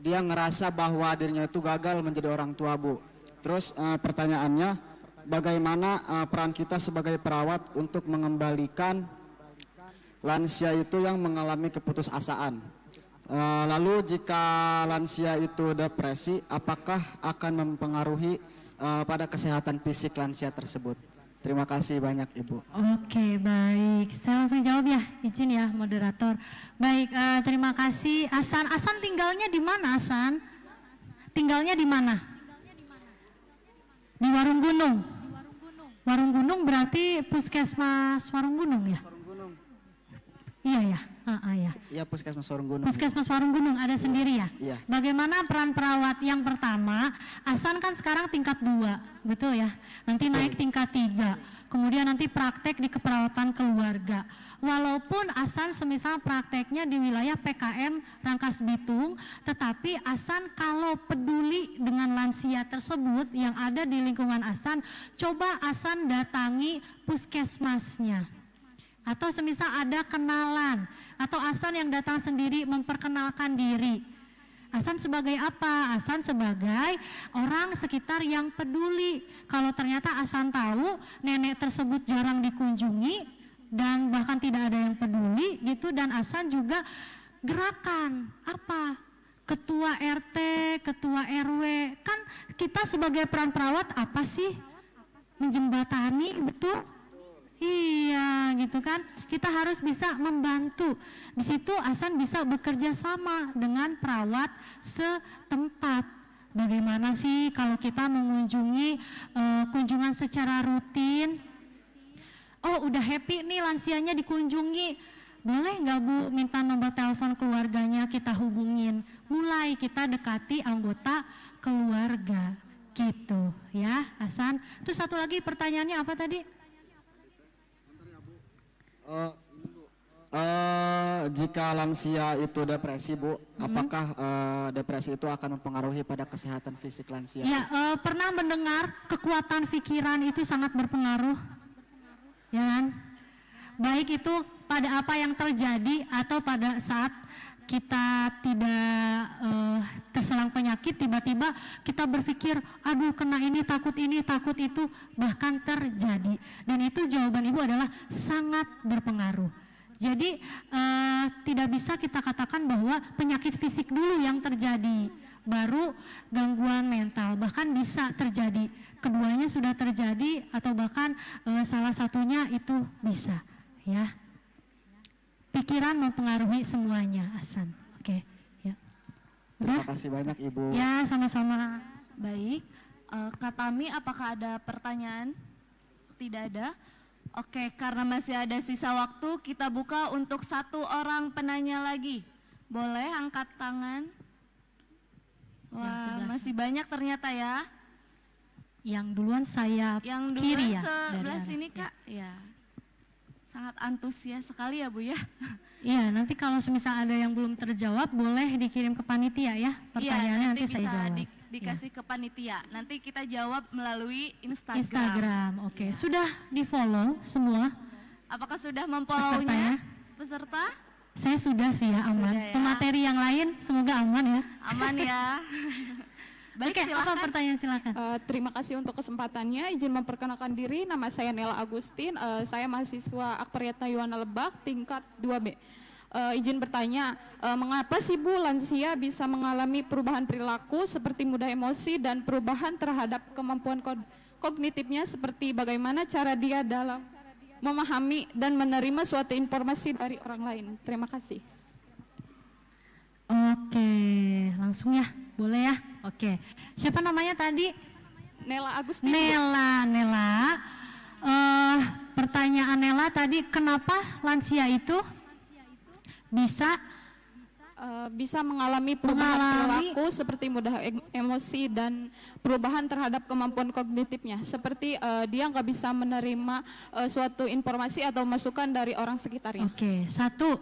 dia ngerasa bahwa dirinya itu gagal menjadi orang tua bu. Terus uh, pertanyaannya, bagaimana uh, peran kita sebagai perawat untuk mengembalikan lansia itu yang mengalami keputusasaan? Uh, lalu jika lansia itu depresi, apakah akan mempengaruhi uh, pada kesehatan fisik lansia tersebut? Terima kasih banyak Ibu. Oke baik, saya langsung jawab ya, izin ya moderator. Baik, uh, terima kasih Asan. Asan tinggalnya di mana Asan? Tinggalnya di mana? Di Warung Gunung. Warung Gunung berarti puskesmas Warung Gunung ya? Iya ya, uh, ya. Iya puskesmas Warung Gunung. Puskesmas Warung Gunung ada sendiri ya. Iya. Bagaimana peran perawat yang pertama? Asan kan sekarang tingkat dua, betul ya. Nanti naik tingkat tiga. Kemudian nanti praktek di keperawatan keluarga. Walaupun Asan semisal prakteknya di wilayah PKM Rangkas Bitung, tetapi Asan kalau peduli dengan lansia tersebut yang ada di lingkungan Asan, coba Asan datangi puskesmasnya atau semisal ada kenalan atau Asan yang datang sendiri memperkenalkan diri. Asan sebagai apa? Asan sebagai orang sekitar yang peduli. Kalau ternyata Asan tahu nenek tersebut jarang dikunjungi dan bahkan tidak ada yang peduli gitu dan Asan juga gerakan apa? Ketua RT, ketua RW, kan kita sebagai peran perawat apa sih? Menjembatani, betul? Iya, gitu kan. Kita harus bisa membantu. Di situ Asan bisa bekerja sama dengan perawat setempat. Bagaimana sih kalau kita mengunjungi uh, kunjungan secara rutin? Oh, udah happy nih lansianya dikunjungi. Boleh nggak Bu minta nomor telepon keluarganya kita hubungin. Mulai kita dekati anggota keluarga gitu ya, Hasan. Terus satu lagi pertanyaannya apa tadi? Uh, uh, jika lansia itu depresi, Bu, hmm. apakah uh, depresi itu akan mempengaruhi pada kesehatan fisik lansia? Ya, uh, pernah mendengar kekuatan pikiran itu sangat berpengaruh, ya kan? Baik itu pada apa yang terjadi atau pada saat kita tidak uh, terselang penyakit tiba-tiba kita berpikir aduh kena ini takut ini takut itu bahkan terjadi. Dan itu jawaban ibu adalah sangat berpengaruh. Jadi uh, tidak bisa kita katakan bahwa penyakit fisik dulu yang terjadi baru gangguan mental. Bahkan bisa terjadi. Keduanya sudah terjadi atau bahkan uh, salah satunya itu bisa ya pikiran mempengaruhi semuanya, Asan. Oke, okay, ya. Terima kasih banyak Ibu. Ya, sama-sama. Baik. Uh, Katami, apakah ada pertanyaan? Tidak ada. Oke, karena masih ada sisa waktu, kita buka untuk satu orang penanya lagi. Boleh angkat tangan? Wah, masih banyak ternyata ya. Yang duluan saya Yang duluan kiri ya. Sebelah sini kak. Ya. ya sangat antusias sekali ya Bu ya. <laughs> Iya, nanti kalau semisal ada yang belum terjawab boleh dikirim ke panitia ya iya, pertanyaannya iya, nanti, nanti saya jawab. Di, dikasih ya. ke panitia. Nanti kita jawab melalui Instagram. Instagram, oke. Okay. Ya. Sudah di follow semua? Apakah sudah memfollownya? Peserta? Saya sudah sih ya aman. Sudah ya. Pemateri yang lain semoga aman ya. Aman ya. <laughs> Baik, Oke, silakan. apa pertanyaan silakan. Uh, terima kasih untuk kesempatannya. Izin memperkenalkan diri, nama saya Nela Agustin. Uh, saya mahasiswa Akpariatna Yuwana Lebak, tingkat 2B. Uh, eh, izin bertanya, uh, mengapa sih Bu lansia bisa mengalami perubahan perilaku seperti mudah emosi dan perubahan terhadap kemampuan kognitifnya seperti bagaimana cara dia dalam memahami dan menerima suatu informasi dari orang lain? Terima kasih. Oke, langsung ya, boleh ya? Oke, siapa namanya tadi? Nela Agustin. Nela, Nela. Uh, pertanyaan Nela tadi, kenapa lansia itu bisa uh, bisa mengalami perubahan mengalami, perilaku seperti mudah emosi dan perubahan terhadap kemampuan kognitifnya seperti uh, dia nggak bisa menerima uh, suatu informasi atau masukan dari orang sekitarnya. Oke, satu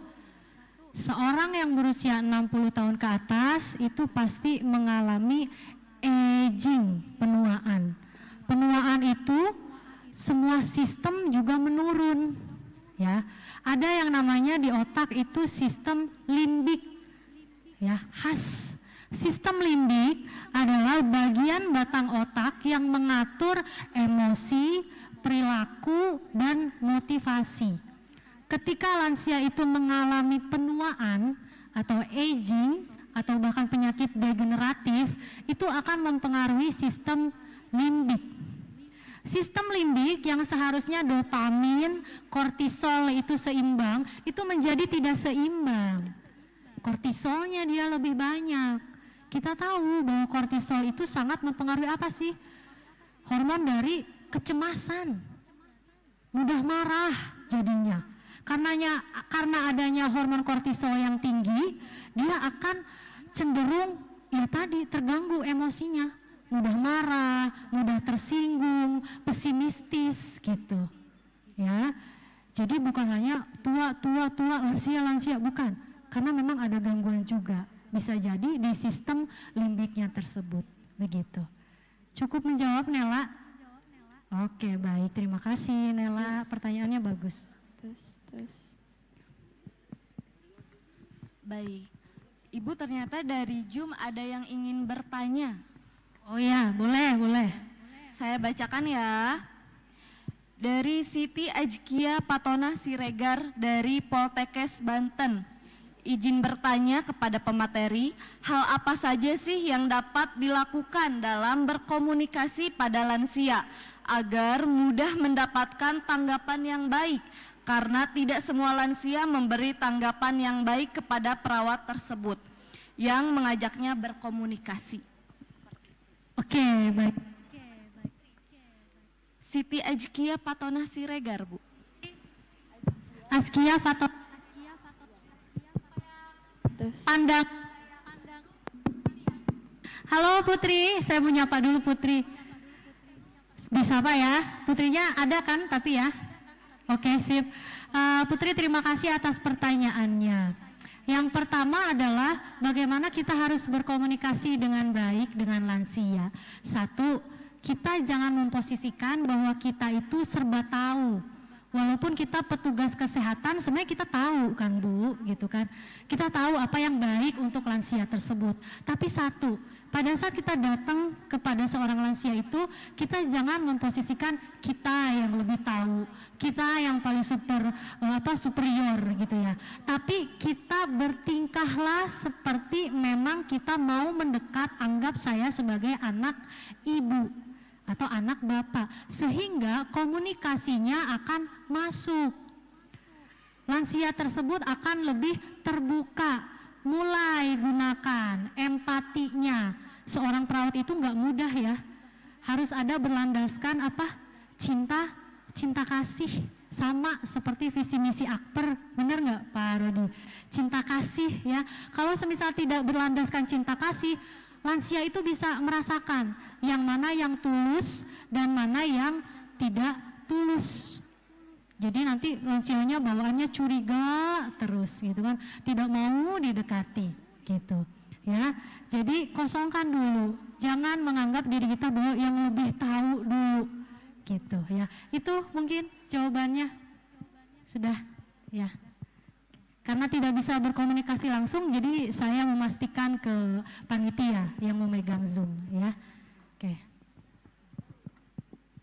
seorang yang berusia 60 tahun ke atas itu pasti mengalami aging, penuaan. Penuaan itu semua sistem juga menurun. Ya, ada yang namanya di otak itu sistem limbik. Ya, khas. Sistem limbik adalah bagian batang otak yang mengatur emosi, perilaku, dan motivasi ketika lansia itu mengalami penuaan atau aging atau bahkan penyakit degeneratif itu akan mempengaruhi sistem limbik. Sistem limbik yang seharusnya dopamin, kortisol itu seimbang, itu menjadi tidak seimbang. Kortisolnya dia lebih banyak. Kita tahu bahwa kortisol itu sangat mempengaruhi apa sih? Hormon dari kecemasan. Mudah marah jadinya Karenanya karena adanya hormon kortisol yang tinggi, dia akan cenderung ya tadi terganggu emosinya, mudah marah, mudah tersinggung, pesimistis gitu. Ya. Jadi bukan hanya tua, tua, tua, lansia, lansia, bukan. Karena memang ada gangguan juga. Bisa jadi di sistem limbiknya tersebut. Begitu. Cukup menjawab Nela? Oke, baik. Terima kasih Nela. Pertanyaannya bagus. Baik. Ibu ternyata dari Zoom ada yang ingin bertanya. Oh ya, boleh, boleh. Saya bacakan ya. Dari Siti Ajkia Patona Siregar dari Poltekes Banten. Izin bertanya kepada pemateri, hal apa saja sih yang dapat dilakukan dalam berkomunikasi pada lansia agar mudah mendapatkan tanggapan yang baik karena tidak semua lansia memberi tanggapan yang baik kepada perawat tersebut yang mengajaknya berkomunikasi. Oke, baik. Siti Ajkia Patona Siregar, Bu. Ajkia Patona. Pandang. Halo Putri, saya mau nyapa dulu Putri. Bisa apa ya? Putrinya ada kan tapi ya? Oke, sip. Uh, Putri terima kasih atas pertanyaannya. Yang pertama adalah bagaimana kita harus berkomunikasi dengan baik dengan lansia. Satu, kita jangan memposisikan bahwa kita itu serba tahu walaupun kita petugas kesehatan sebenarnya kita tahu kan Bu gitu kan kita tahu apa yang baik untuk lansia tersebut tapi satu pada saat kita datang kepada seorang lansia itu kita jangan memposisikan kita yang lebih tahu kita yang paling super eh, apa superior gitu ya. Tapi kita bertingkahlah seperti memang kita mau mendekat anggap saya sebagai anak ibu atau anak bapak sehingga komunikasinya akan masuk. Lansia tersebut akan lebih terbuka mulai gunakan empatinya. Seorang perawat itu nggak mudah ya. Harus ada berlandaskan apa? Cinta cinta kasih. Sama seperti visi misi akper benar nggak Pak Rodi? Cinta kasih ya. Kalau semisal tidak berlandaskan cinta kasih lansia itu bisa merasakan yang mana yang tulus dan mana yang tidak tulus. Jadi nanti lansianya bawaannya curiga terus gitu kan, tidak mau didekati gitu. Ya, jadi kosongkan dulu, jangan menganggap diri kita bahwa yang lebih tahu dulu gitu ya. Itu mungkin jawabannya sudah ya karena tidak bisa berkomunikasi langsung jadi saya memastikan ke panitia yang memegang Zoom ya. Oke.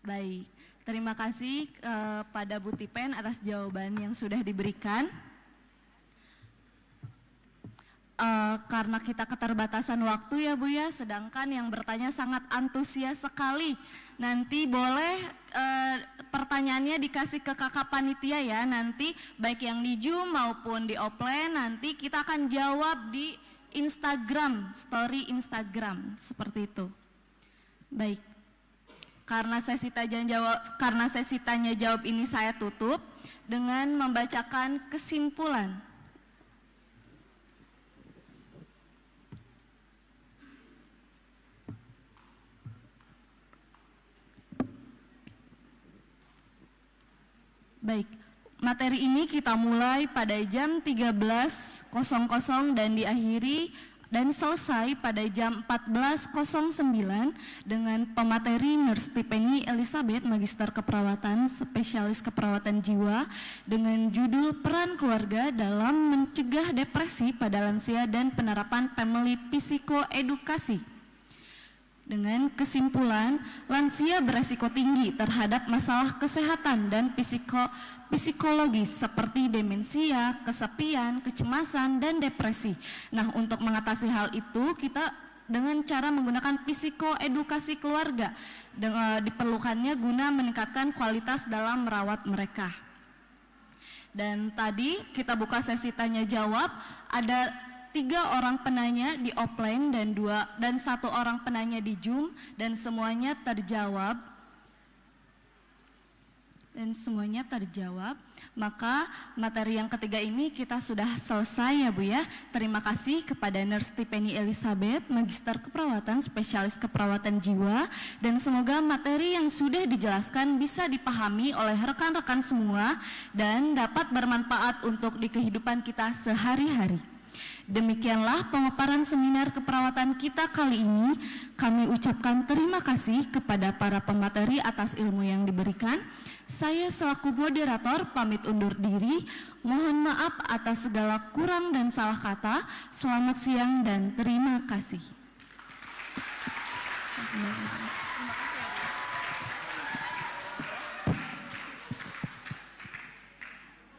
Baik. Terima kasih kepada Bu Tipen atas jawaban yang sudah diberikan. Uh, karena kita keterbatasan waktu ya Bu ya, sedangkan yang bertanya sangat antusias sekali. Nanti boleh uh, pertanyaannya dikasih ke kakak panitia ya, nanti baik yang di Zoom maupun di offline nanti kita akan jawab di Instagram, story Instagram, seperti itu. Baik, karena sesi tanya jawab, karena sesi tanya jawab ini saya tutup dengan membacakan kesimpulan. Baik, materi ini kita mulai pada jam 13.00 dan diakhiri dan selesai pada jam 14.09 dengan pemateri Nurse Tiffany Elizabeth Magister Keperawatan Spesialis Keperawatan Jiwa dengan judul Peran Keluarga dalam Mencegah Depresi pada Lansia dan Penerapan Family Psikoedukasi. Dengan kesimpulan lansia beresiko tinggi terhadap masalah kesehatan dan psiko, psikologis seperti demensia, kesepian, kecemasan, dan depresi. Nah, untuk mengatasi hal itu kita dengan cara menggunakan psikoedukasi keluarga dengan diperlukannya guna meningkatkan kualitas dalam merawat mereka. Dan tadi kita buka sesi tanya jawab, ada tiga orang penanya di offline dan dua dan satu orang penanya di Zoom dan semuanya terjawab dan semuanya terjawab maka materi yang ketiga ini kita sudah selesai ya Bu ya. Terima kasih kepada Nurse Tiffany Elizabeth Magister Keperawatan Spesialis Keperawatan Jiwa dan semoga materi yang sudah dijelaskan bisa dipahami oleh rekan-rekan semua dan dapat bermanfaat untuk di kehidupan kita sehari-hari Demikianlah pemaparan seminar keperawatan kita kali ini. Kami ucapkan terima kasih kepada para pemateri atas ilmu yang diberikan. Saya selaku moderator pamit undur diri. Mohon maaf atas segala kurang dan salah kata. Selamat siang dan terima kasih.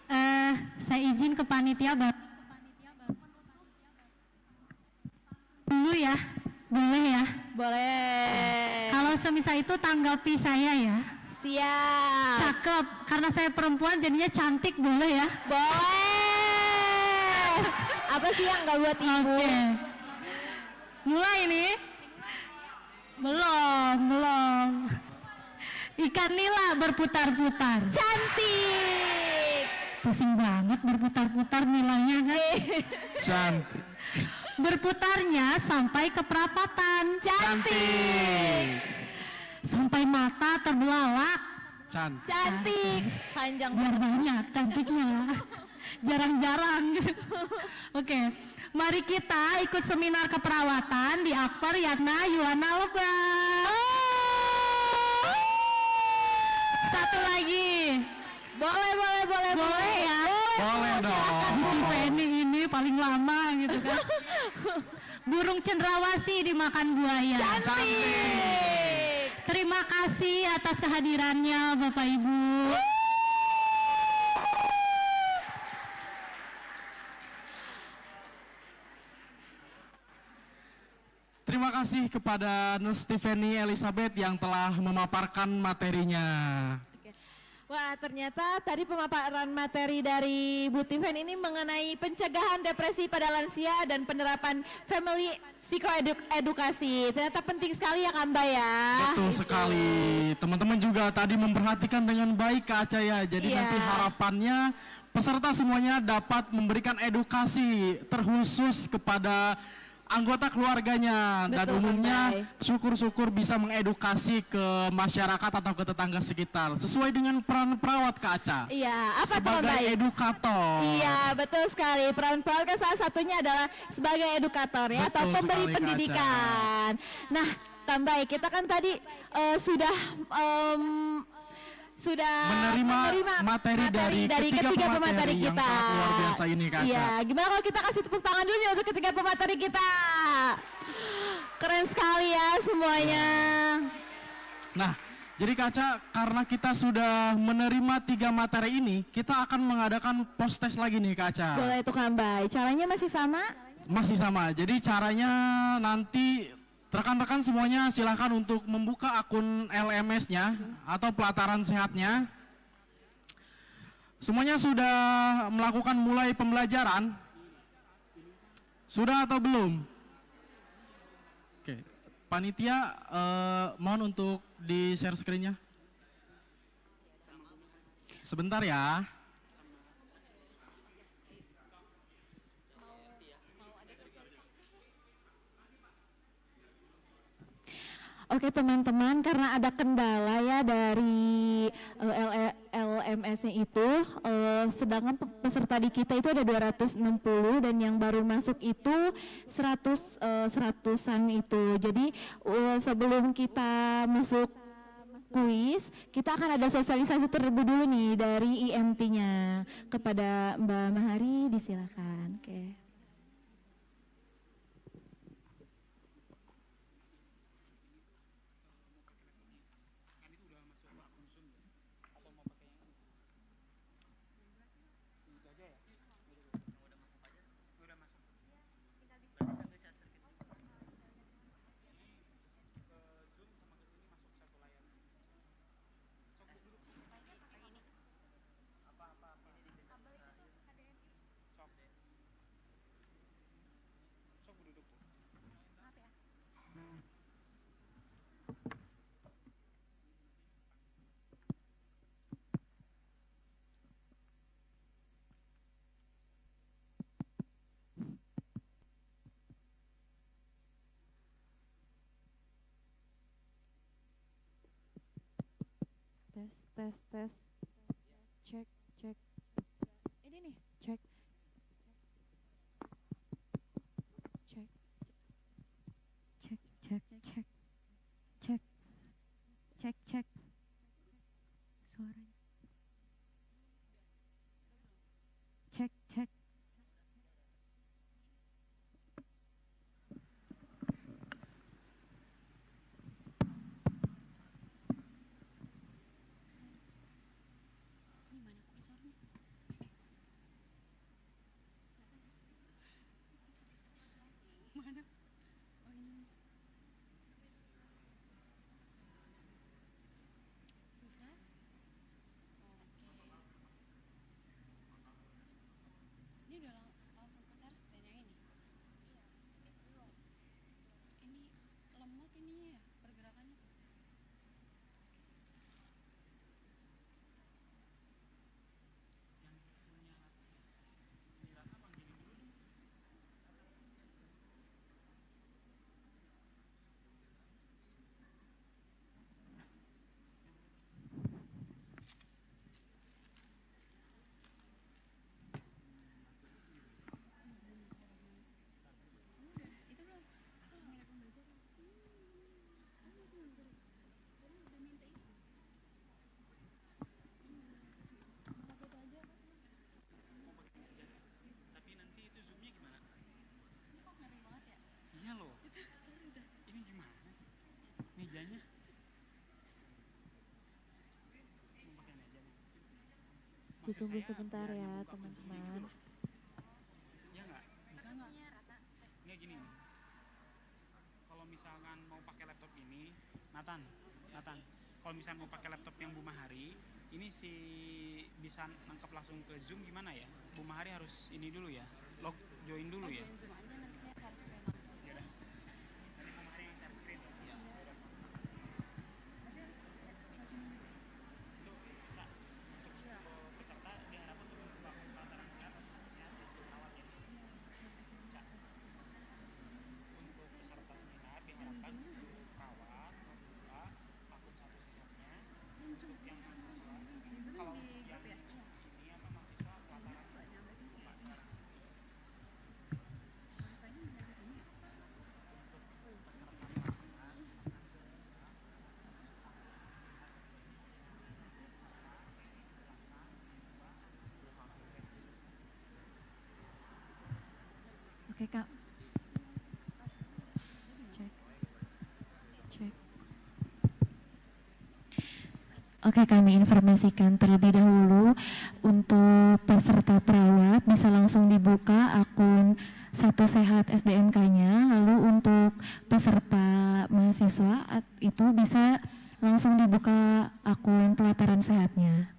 Uh, saya izin ke panitia Bapak. Dulu ya. Boleh ya. Boleh. Kalau semisal itu tanggapi saya ya. Siap. Cakep. Karena saya perempuan jadinya cantik boleh ya. Boleh. Apa sih yang nggak buat ibu? Okay. mulai nih. Belum belum. Ikan nila berputar-putar. Cantik. Pusing banget berputar-putar nilainya kan? Cantik berputarnya sampai ke perapatan. Cantik. Sampai mata terbelalak. Cantik. Cantik. Panjang Biar banyak cantiknya. Jarang-jarang. Oke. Mari kita ikut seminar keperawatan di Akper Yatna Yuwana Lebak. Satu lagi. Boleh, boleh, boleh, boleh ya. Boleh dong. Penny ini paling lama gitu kan. Burung cendrawasih dimakan buaya. Cantik. Terima kasih atas kehadirannya Bapak Ibu. Terima kasih kepada Nus Stephanie Elizabeth yang telah memaparkan materinya. Wah, ternyata tadi pemaparan materi dari Bu Tiffen ini mengenai pencegahan depresi pada lansia dan penerapan family psikoedukasi. Ternyata penting sekali ya Kak Mbak ya. Betul sekali. Teman-teman juga tadi memperhatikan dengan baik Kak Aca ya. Jadi Iya. nanti harapannya peserta semuanya dapat memberikan edukasi terkhusus kepada anggota keluarganya dan Betul, umumnya Kak syukur-syukur bisa mengedukasi ke masyarakat atau ke tetangga sekitar sesuai dengan peran perawat Kak Aca. Iya, apa sebagai Mbak? edukator. Iya, betul sekali. Peran perawat kan salah satunya adalah sebagai edukator ya atau Betul pemberi sekali, pendidikan. Nah, Tambai, kita kan tadi eh, sudah em, sudah Menerima materi dari ketiga pemateri yang kita. sangat luar biasa ini, Kak. Iya, gimana kalau kita kasih tepuk tangan dulu nih untuk ketiga pemateri kita. Keren sekali ya semuanya. Nah, jadi Kaca, karena kita sudah menerima tiga materi ini, kita akan mengadakan post test lagi nih Kaca. Boleh tuh Kambai. Caranya masih sama? Masih sama. Jadi caranya nanti rekan-rekan semuanya silahkan untuk membuka akun LMS-nya atau pelataran sehatnya. Semuanya sudah melakukan mulai pembelajaran? Sudah atau belum? Oke, panitia eh, mohon untuk di share screen-nya. Sebentar ya. Oke teman-teman, karena ada kendala ya dari uh, LMS-nya itu, uh, sedangkan pe- peserta di kita itu ada 260 dan yang baru masuk itu 100 uh, seratusan itu. Jadi uh, sebelum kita masuk kuis, kita akan ada sosialisasi terlebih dulu nih dari IMT-nya kepada Mbak Mahari, disilakan. Oke. tes tes tes cek cek ini nih cek cek Cek, cek, cek, cek, cek, cek. Ditunggu sebentar ya teman-teman. Ya nggak? Bisa nggak? Ini gini. Kalau misalkan mau pakai laptop ini, Nathan, Nathan. Kalau misalkan mau pakai laptop yang Bu Mahari, ini si bisa nangkep langsung ke Zoom gimana ya? Bu Mahari harus ini dulu ya, log join dulu ya. Zoom aja nanti saya share screen langsung. Yaudah. Nanti Bu Mahari yang share screen. Iya. Untuk Ca, untuk peserta diharapkan untuk membangun pelataran sehat, sehat untuk perawat ya. Ca, untuk peserta seminar diharapkan perawat membuka akun satu sehatnya untuk yang mahasiswa. Kalau yang ini apa mahasiswa pelataran buka sekarang. Oke kak. Oke, kami informasikan terlebih dahulu untuk peserta perawat bisa langsung dibuka akun Satu Sehat SDMK-nya. Lalu untuk peserta mahasiswa itu bisa langsung dibuka akun pelataran sehatnya.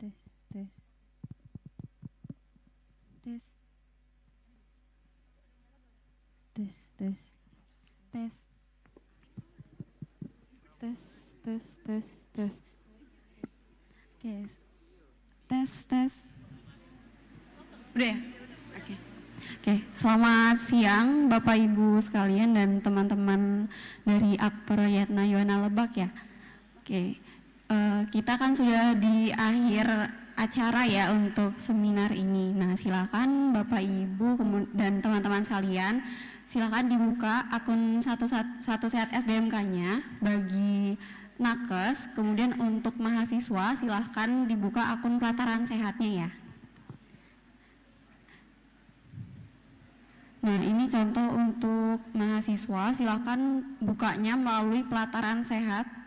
Tes tes tes tes tes Tes. Tes, tes, tes, tes. Oke. Tes, tes. Udah ya? Oke. Oke, selamat siang Bapak Ibu sekalian dan teman-teman dari Akper Yatna Yohana Lebak ya. Oke. Eh, kita kan sudah di akhir acara ya untuk seminar ini. Nah, silakan Bapak Ibu dan teman-teman sekalian, silakan dibuka akun satu satu sehat SDMK-nya bagi nakes. Kemudian untuk mahasiswa silahkan dibuka akun pelataran sehatnya ya. Nah, ini contoh untuk mahasiswa, silakan bukanya melalui pelataran sehat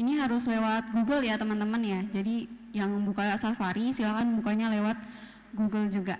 ini harus lewat Google ya teman-teman ya. Jadi yang buka Safari silakan bukanya lewat Google juga.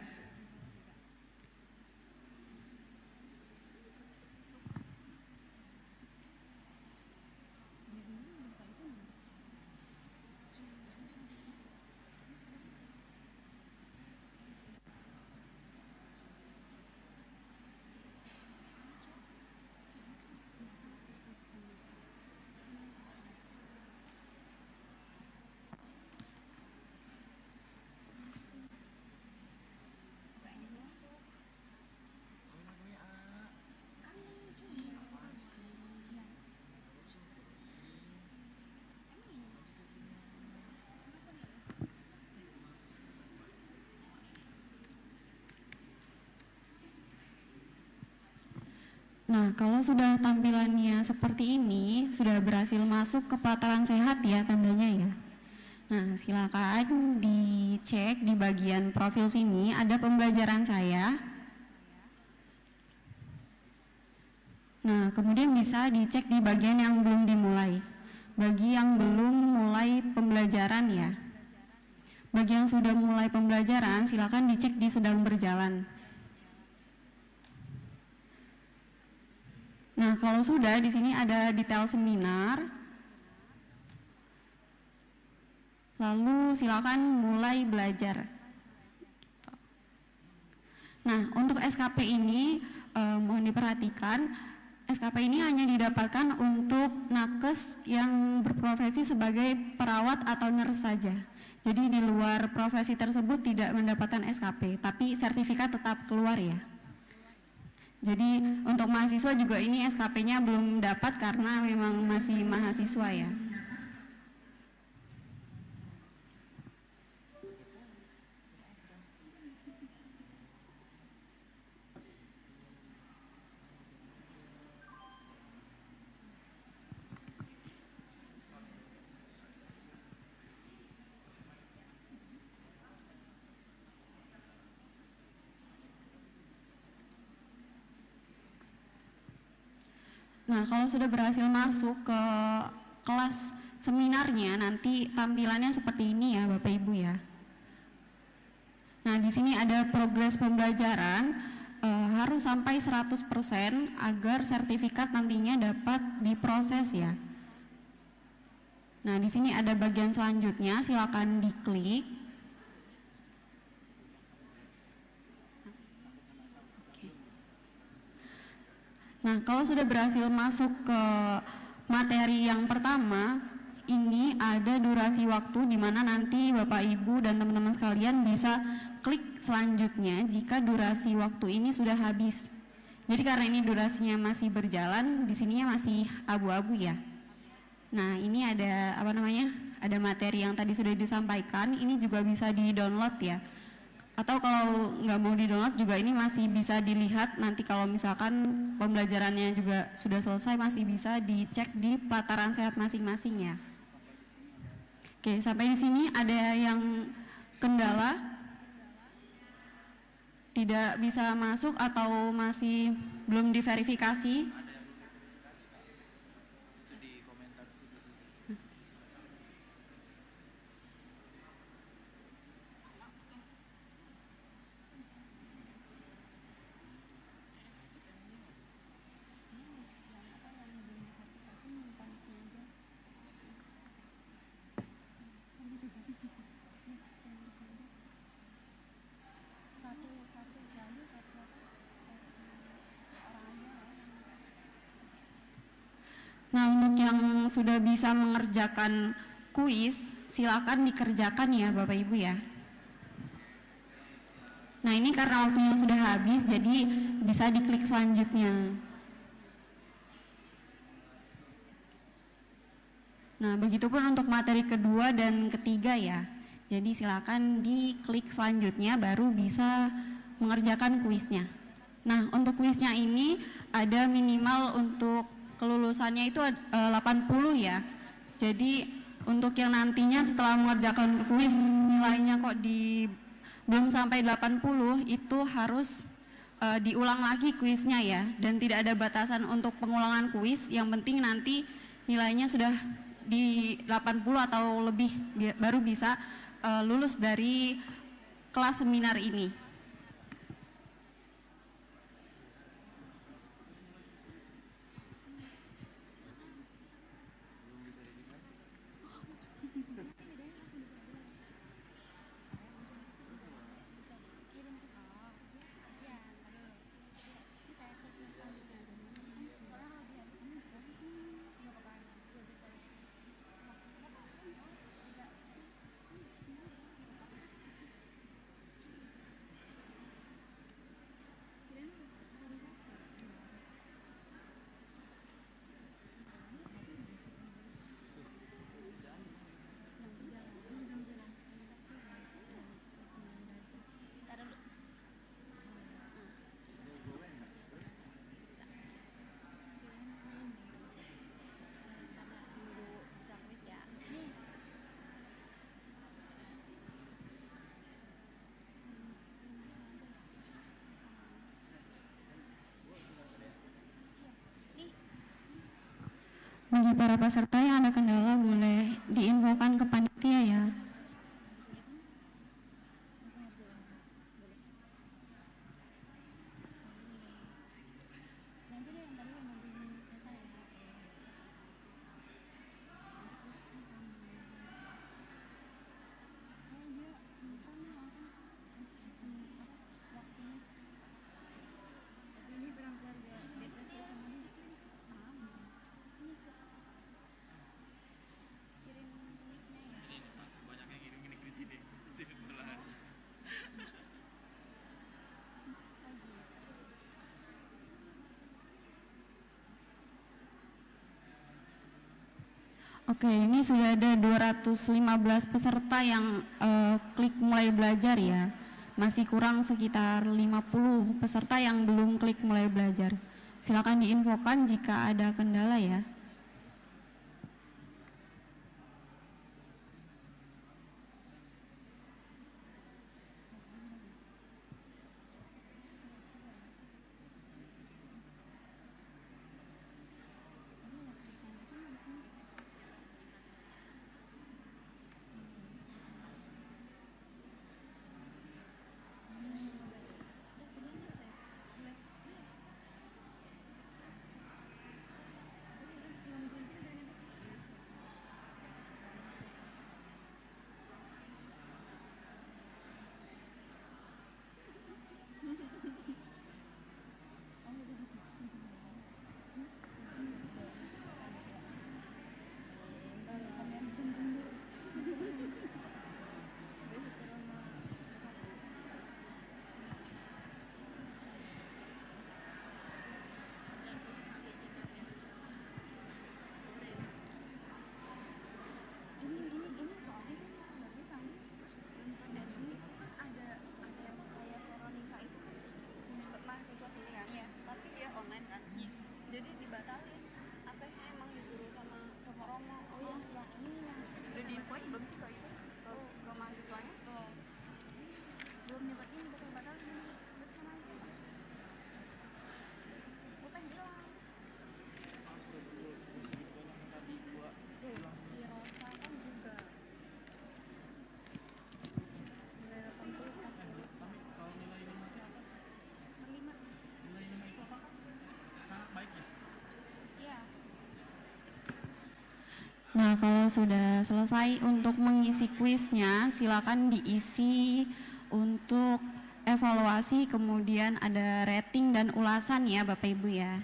Nah, kalau sudah tampilannya seperti ini, sudah berhasil masuk ke pelataran sehat ya tandanya ya. Nah, silakan dicek di bagian profil sini ada pembelajaran saya. Nah, kemudian bisa dicek di bagian yang belum dimulai. Bagi yang belum mulai pembelajaran ya. Bagi yang sudah mulai pembelajaran, silakan dicek di sedang berjalan. Nah, kalau sudah di sini ada detail seminar. Lalu silakan mulai belajar. Nah, untuk SKP ini eh, mohon diperhatikan SKP ini hanya didapatkan untuk nakes yang berprofesi sebagai perawat atau nurse saja. Jadi di luar profesi tersebut tidak mendapatkan SKP, tapi sertifikat tetap keluar ya. Jadi untuk mahasiswa juga ini SKP-nya belum dapat karena memang masih mahasiswa ya. Nah, kalau sudah berhasil masuk ke kelas seminarnya, nanti tampilannya seperti ini ya, Bapak Ibu ya. Nah, di sini ada progres pembelajaran eh, harus sampai 100% agar sertifikat nantinya dapat diproses ya. Nah, di sini ada bagian selanjutnya, silakan diklik. Nah, kalau sudah berhasil masuk ke materi yang pertama, ini ada durasi waktu di mana nanti Bapak Ibu dan teman-teman sekalian bisa klik selanjutnya jika durasi waktu ini sudah habis. Jadi karena ini durasinya masih berjalan, di sininya masih abu-abu ya. Nah, ini ada apa namanya? Ada materi yang tadi sudah disampaikan, ini juga bisa di-download ya atau kalau nggak mau di download juga ini masih bisa dilihat nanti kalau misalkan pembelajarannya juga sudah selesai masih bisa dicek di pelataran sehat masing-masing ya. Oke sampai di sini ada yang kendala tidak bisa masuk atau masih belum diverifikasi. Nah, untuk yang sudah bisa mengerjakan kuis, silakan dikerjakan ya Bapak Ibu ya. Nah, ini karena waktunya sudah habis, jadi bisa diklik selanjutnya. Nah, begitupun untuk materi kedua dan ketiga ya. Jadi silakan diklik selanjutnya baru bisa mengerjakan kuisnya. Nah, untuk kuisnya ini ada minimal untuk kelulusannya itu eh, 80 ya. Jadi untuk yang nantinya setelah mengerjakan kuis nilainya kok di belum sampai 80 itu harus eh, diulang lagi kuisnya ya dan tidak ada batasan untuk pengulangan kuis yang penting nanti nilainya sudah di 80 atau lebih bi- baru bisa eh, lulus dari kelas seminar ini. Bagi para peserta yang ada kendala boleh diinfokan ke panitia ya. Oke, ini sudah ada 215 peserta yang eh, klik mulai belajar ya. Masih kurang sekitar 50 peserta yang belum klik mulai belajar. Silakan diinfokan jika ada kendala ya. mahasiswa sini kan tapi dia online kan jadi dibatalin aksesnya emang disuruh sama romo-romo oh ya yang ini yang udah diinfoin belum sih ke itu ke, ke mahasiswanya belum nyebat ini bakal batalin ini terus ke mahasiswa utang hilang Eh, si Rosa kan juga nilai 80 kasih Rosa kalau nilai lima itu apa? lima Nilai lima itu apa? Sangat baik ya? iya Nah, kalau sudah selesai untuk mengisi kuisnya, silakan diisi untuk evaluasi, kemudian ada rating dan ulasan ya, Bapak Ibu ya.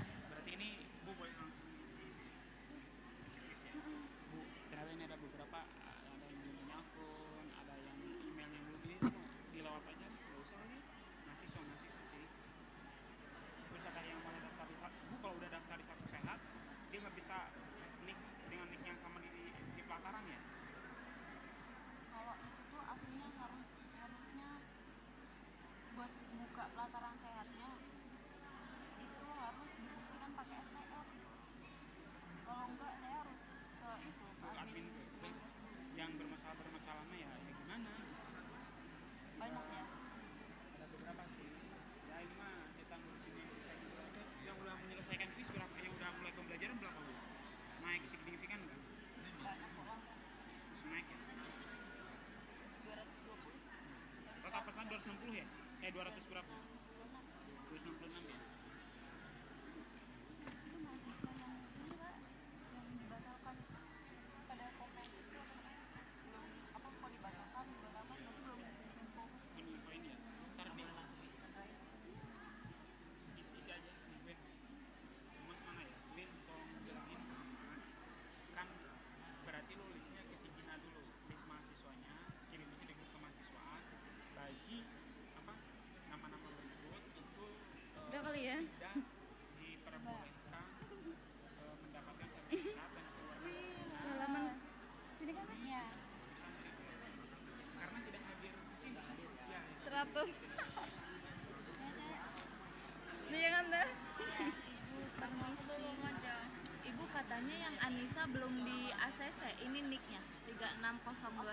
3602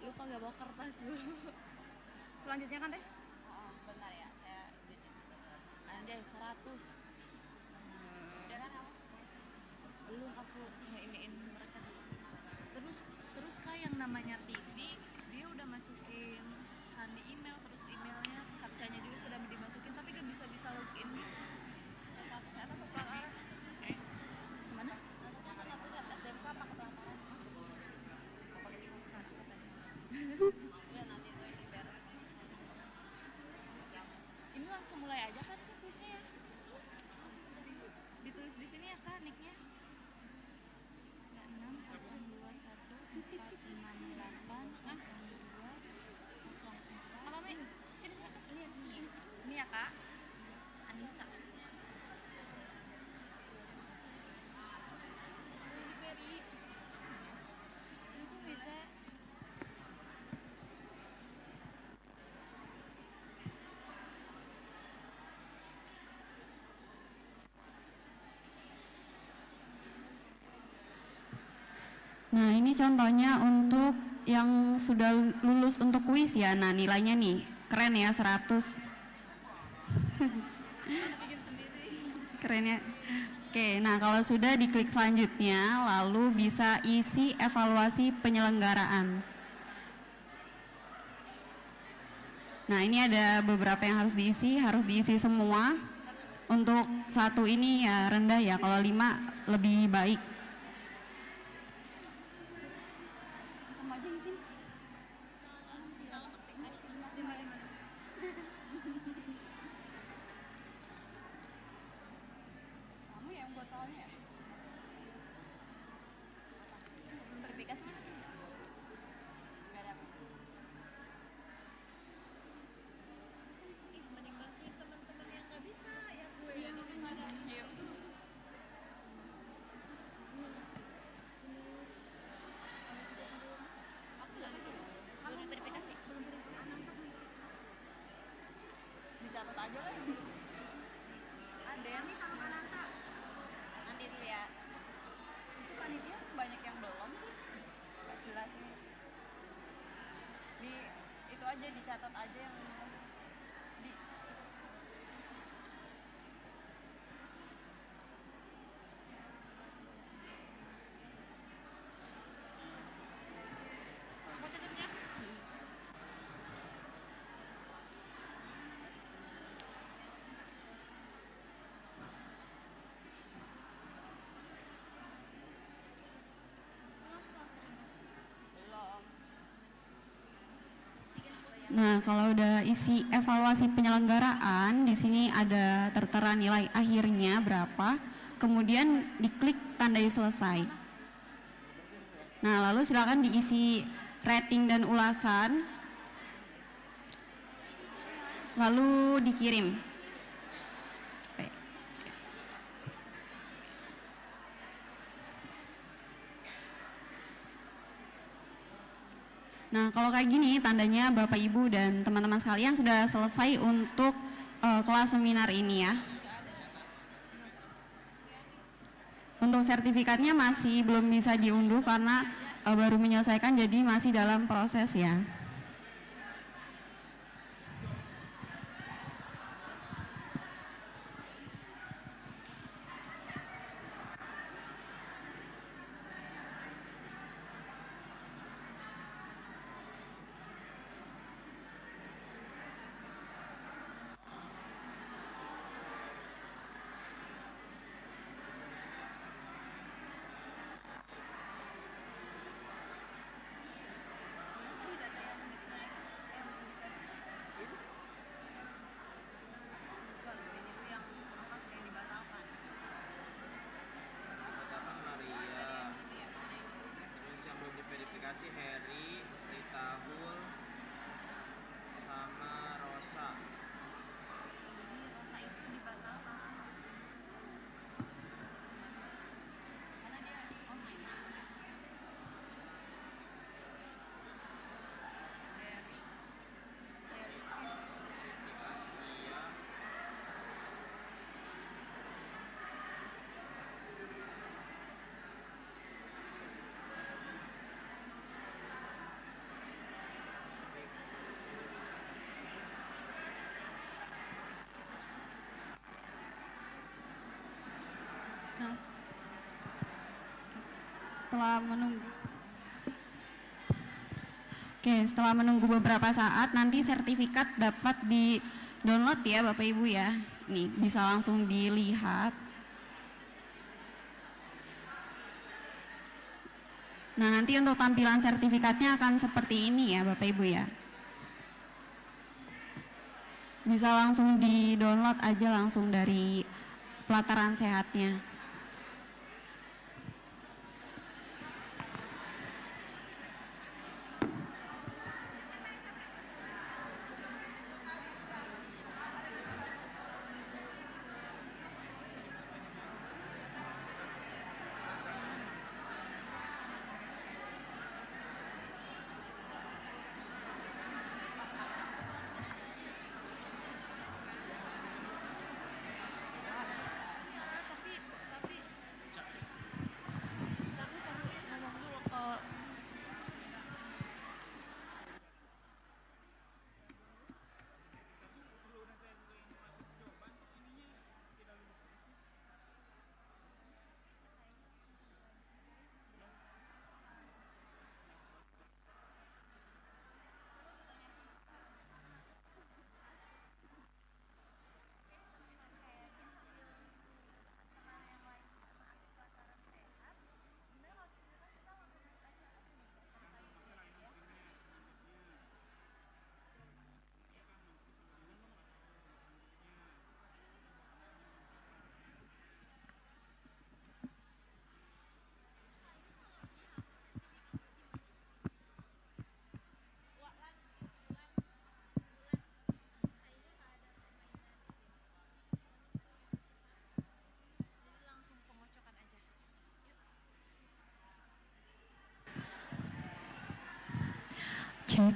lupa gak bawa kertas bu. Selanjutnya kan deh oh, bentar ya saya jadi anjay 100 kan belum aku ngeiniin mereka dulu. Terus terus kah yang namanya Titi dia udah masukin sandi email terus emailnya capcanya juga sudah dimasukin tapi gak bisa bisa login gitu. Nah, ini contohnya untuk yang sudah lulus untuk kuis ya. Nah, nilainya nih keren ya 100. keren ya. Oke, nah kalau sudah diklik selanjutnya, lalu bisa isi evaluasi penyelenggaraan. Nah, ini ada beberapa yang harus diisi, harus diisi semua. Untuk satu ini ya rendah ya, kalau lima lebih baik. kamu aja yang sini Sini. kamu yang buat soalnya ya verifikasi nggak ada ih mending bantuin teman-teman yang nggak bisa ya gue yang ada yuk aku nggak ngerti belum verifikasi belum verifikasi dicatat aja lah ada nih sama Kananta nanti dulu ya itu panitia banyak yang belum sih nggak jelas nih di itu aja dicatat aja yang di aku catatnya belum Nah, kalau udah isi evaluasi penyelenggaraan, di sini ada tertera nilai akhirnya berapa, kemudian diklik tandai selesai. Nah, lalu silakan diisi rating dan ulasan, lalu dikirim. Kalau kayak gini tandanya Bapak Ibu dan teman-teman sekalian sudah selesai untuk eh, kelas seminar ini ya. Untuk sertifikatnya masih belum bisa diunduh karena eh, baru menyelesaikan jadi masih dalam proses ya. Nah, setelah menunggu Oke, setelah menunggu beberapa saat nanti sertifikat dapat di download ya Bapak Ibu ya. Nih, bisa langsung dilihat. Nah, nanti untuk tampilan sertifikatnya akan seperti ini ya Bapak Ibu ya. Bisa langsung di-download aja langsung dari pelataran sehatnya. Cek.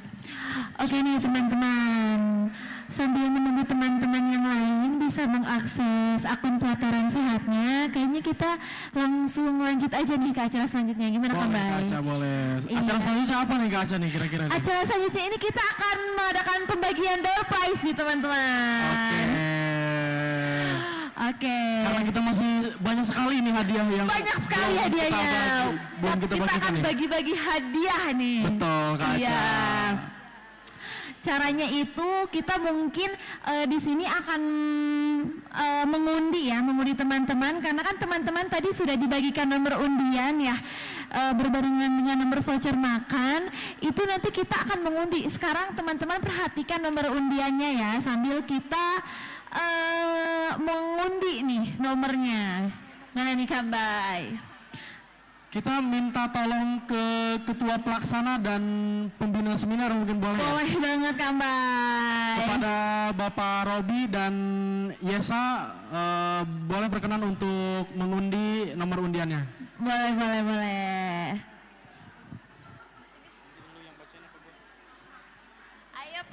Oke nih teman-teman, sambil menunggu teman-teman yang lain bisa mengakses akun pelataran sehatnya, kayaknya kita langsung lanjut aja nih ke acara selanjutnya. Gimana Boleh Bay? Kaca, boleh. Iya. Acara selanjutnya apa nih Kaca nih kira-kira? Acara selanjutnya ini kita akan mengadakan pembagian door prize nih teman-teman. Oke. Karena kita masih banyak sekali nih hadiah yang Banyak sekali belum kita hadiahnya. bagi- belum kita Kita akan bagi-bagi hadiah nih. Betul, Kak Iya. Caranya itu kita mungkin eh, di sini akan eh, mengundi ya, mengundi teman-teman karena kan teman-teman tadi sudah dibagikan nomor undian ya eh, berbarengan dengan nomor voucher makan. Itu nanti kita akan mengundi. Sekarang teman-teman perhatikan nomor undiannya ya sambil kita eh, mengundi nih nomornya. Mana nih Kambay? Kita minta tolong ke ketua pelaksana dan pembina seminar mungkin boleh ya? Boleh banget Kambay. Kepada Bapak Robi dan Yesa eh, boleh berkenan untuk mengundi nomor undiannya. Boleh, boleh, boleh.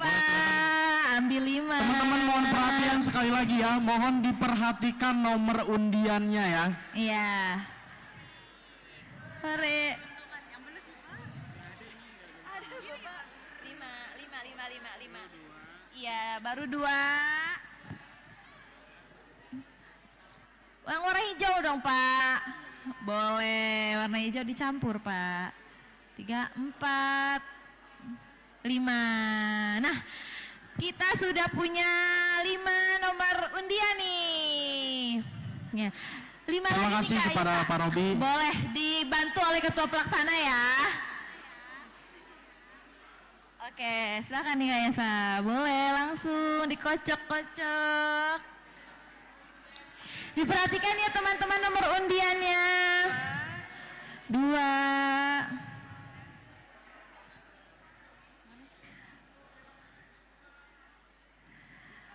Pak, ambil lima. Teman-teman mohon perhatian sekali lagi ya, mohon diperhatikan nomor undiannya ya. Iya. Hore. Lima, lima, lima, lima, lima. Iya, baru dua. Yang warna hijau dong Pak. Boleh, warna hijau dicampur Pak. Tiga, empat, lima. Nah, kita sudah punya lima nomor undian nih. Ya, lima Terima lagi kasih nih, kepada Isa. Pak Robi. Boleh dibantu oleh ketua pelaksana ya. Oke, silakan nih Kak. Boleh langsung dikocok-kocok. Diperhatikan ya teman-teman nomor undiannya. Dua.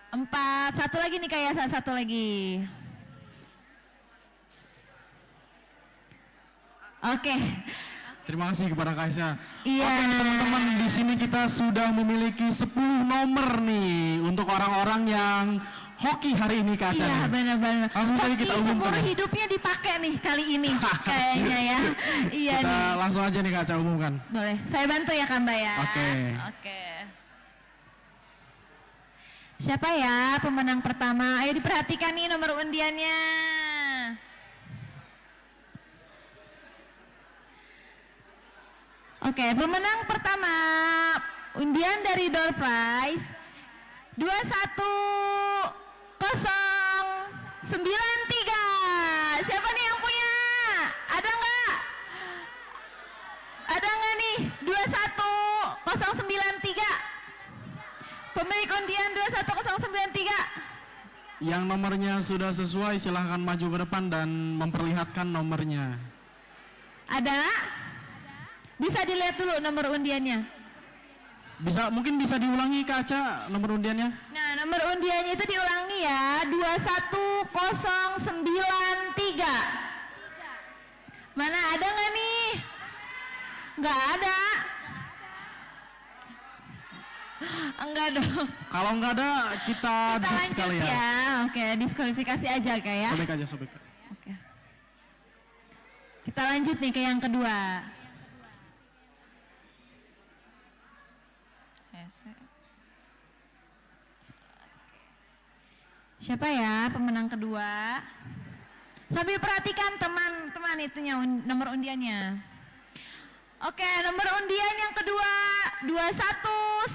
Empat. Satu lagi nih Kak Yasa, satu lagi. Oke. Terima kasih kepada Kaisa. Iya. Oke teman-teman di sini kita sudah memiliki 10 nomor nih untuk orang-orang yang hoki hari ini Kak Aca. Iya benar-benar. Langsung saja kita Hoki umumkan. ya. hidupnya dipakai nih kali ini <laughs> kayaknya ya. iya kita nih. langsung aja nih Kak Aca umumkan. Boleh. Saya bantu ya Kak Mbak ya. Oke. Oke. Siapa ya pemenang pertama? Ayo diperhatikan nih nomor undiannya. Oke, pemenang pertama undian dari door prize 21093. Siapa nih yang punya? Ada nggak? Ada nggak nih 21093? Pemilik undian 21093. Yang nomornya sudah sesuai silahkan maju ke depan dan memperlihatkan nomornya. Ada? Bisa dilihat dulu nomor undiannya. Bisa mungkin bisa diulangi kaca nomor undiannya? Nah, nomor undiannya itu diulangi ya, 21093. Mana ada nggak nih? Nggak ada. Enggak dong. Kalau nggak ada kita, Kita lanjut kali ya. ya. Oke, diskualifikasi aja kayak ya. Sobek aja sobek. Kita lanjut nih ke yang kedua. Siapa ya pemenang kedua? Sambil perhatikan teman-teman itunya un- nomor undiannya. Oke, nomor undian yang kedua 21156.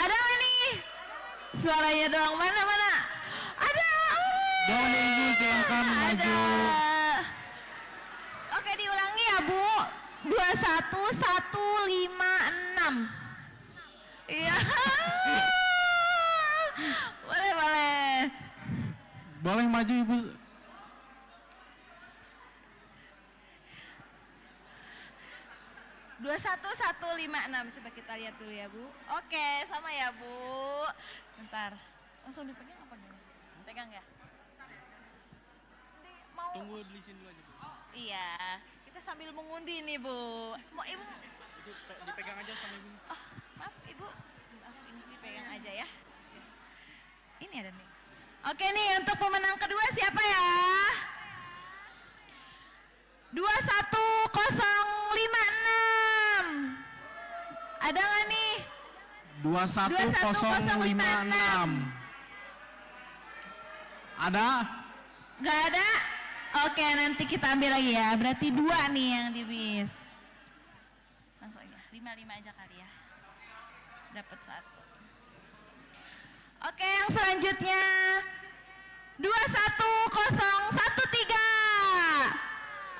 Ada nggak nih? Suaranya doang mana mana? Ada. Boleh ibu silahkan maju. Oke diulangi ya Bu 21156 Iya <laughs> Boleh boleh Boleh maju ibu. Dua satu satu lima enam. Coba kita lihat dulu ya bu. Oke sama ya bu. Bentar. Langsung dipegang apa gimana? Pegang ya? Nanti mau Tunggu di sini dulu aja bu. iya. Kita sambil mengundi nih bu. Mau ibu Itu pe- dipegang aja sama ibu. oh maaf ibu. Maaf ini dipegang aja ya. Ini ada nih. Oke nih untuk pemenang kedua siapa ya 21056 ada nggak nih? 21056 ada? Nggak ada? Oke nanti kita ambil lagi ya. Berarti dua nih yang di bis. Langsung aja. Lima lima aja kali ya. Dapat satu. Oke yang selanjutnya. 21013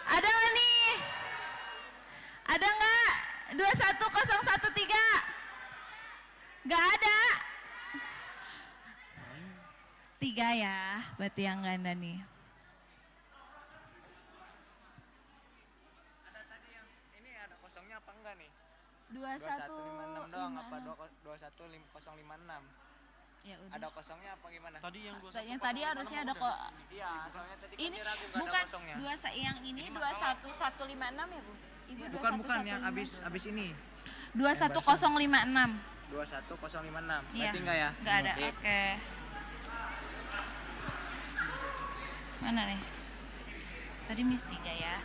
ada nggak nih? Ada nggak? 21013 Nggak ada? Tiga ya, berarti yang ganda nih. Ada tadi yang ini ada kosongnya apa enggak nih? 2156 doang apa 215056? Ya udah. Ada kosongnya apa gimana? Tadi yang Yang tadi harusnya ada kok. Iya, soalnya tadi kan Ini ragu nggak ada bukan kosongnya. dua yang ini Ini dua masalah. satu satu lima enam ya bu? Ibu Bukan bukan yang abis abis ini. Dua satu kosong lima enam. 21056. Iya. Berarti enggak ya? Nggak ada. Sip. Oke. Mana nih? Tadi miss tiga ya.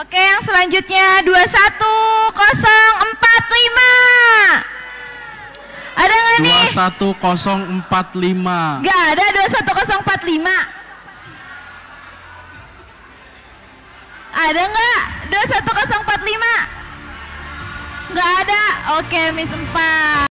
Oke, yang selanjutnya 21045. Ada nggak nih? 21045. Gak ada 21045. Ada nggak 21045? Nggak ada. Oke, Miss 4.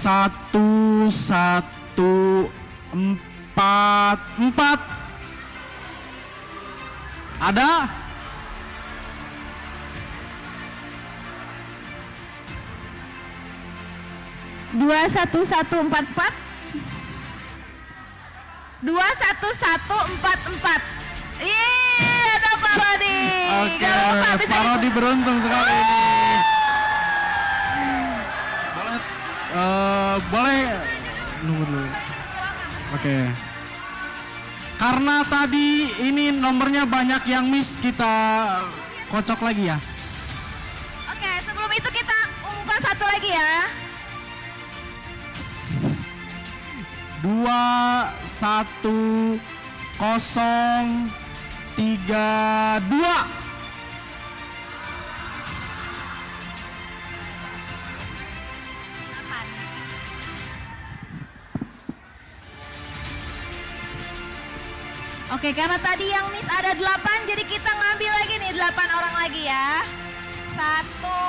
Satu satu empat empat ada dua satu satu empat empat dua satu satu empat empat Iya, ada Pak Rodi. Oke, Gak lupa, bisa Pak Rodi ikut. beruntung sekali ini. Eh, boleh nunggu dulu. Oke. Karena tadi ini nomornya banyak yang miss, kita kocok lagi ya. Oke, sebelum itu kita umumkan satu lagi ya. Dua, satu, kosong, tiga, dua. Oke, karena tadi yang miss ada delapan, jadi kita ngambil lagi nih delapan orang lagi ya. Satu,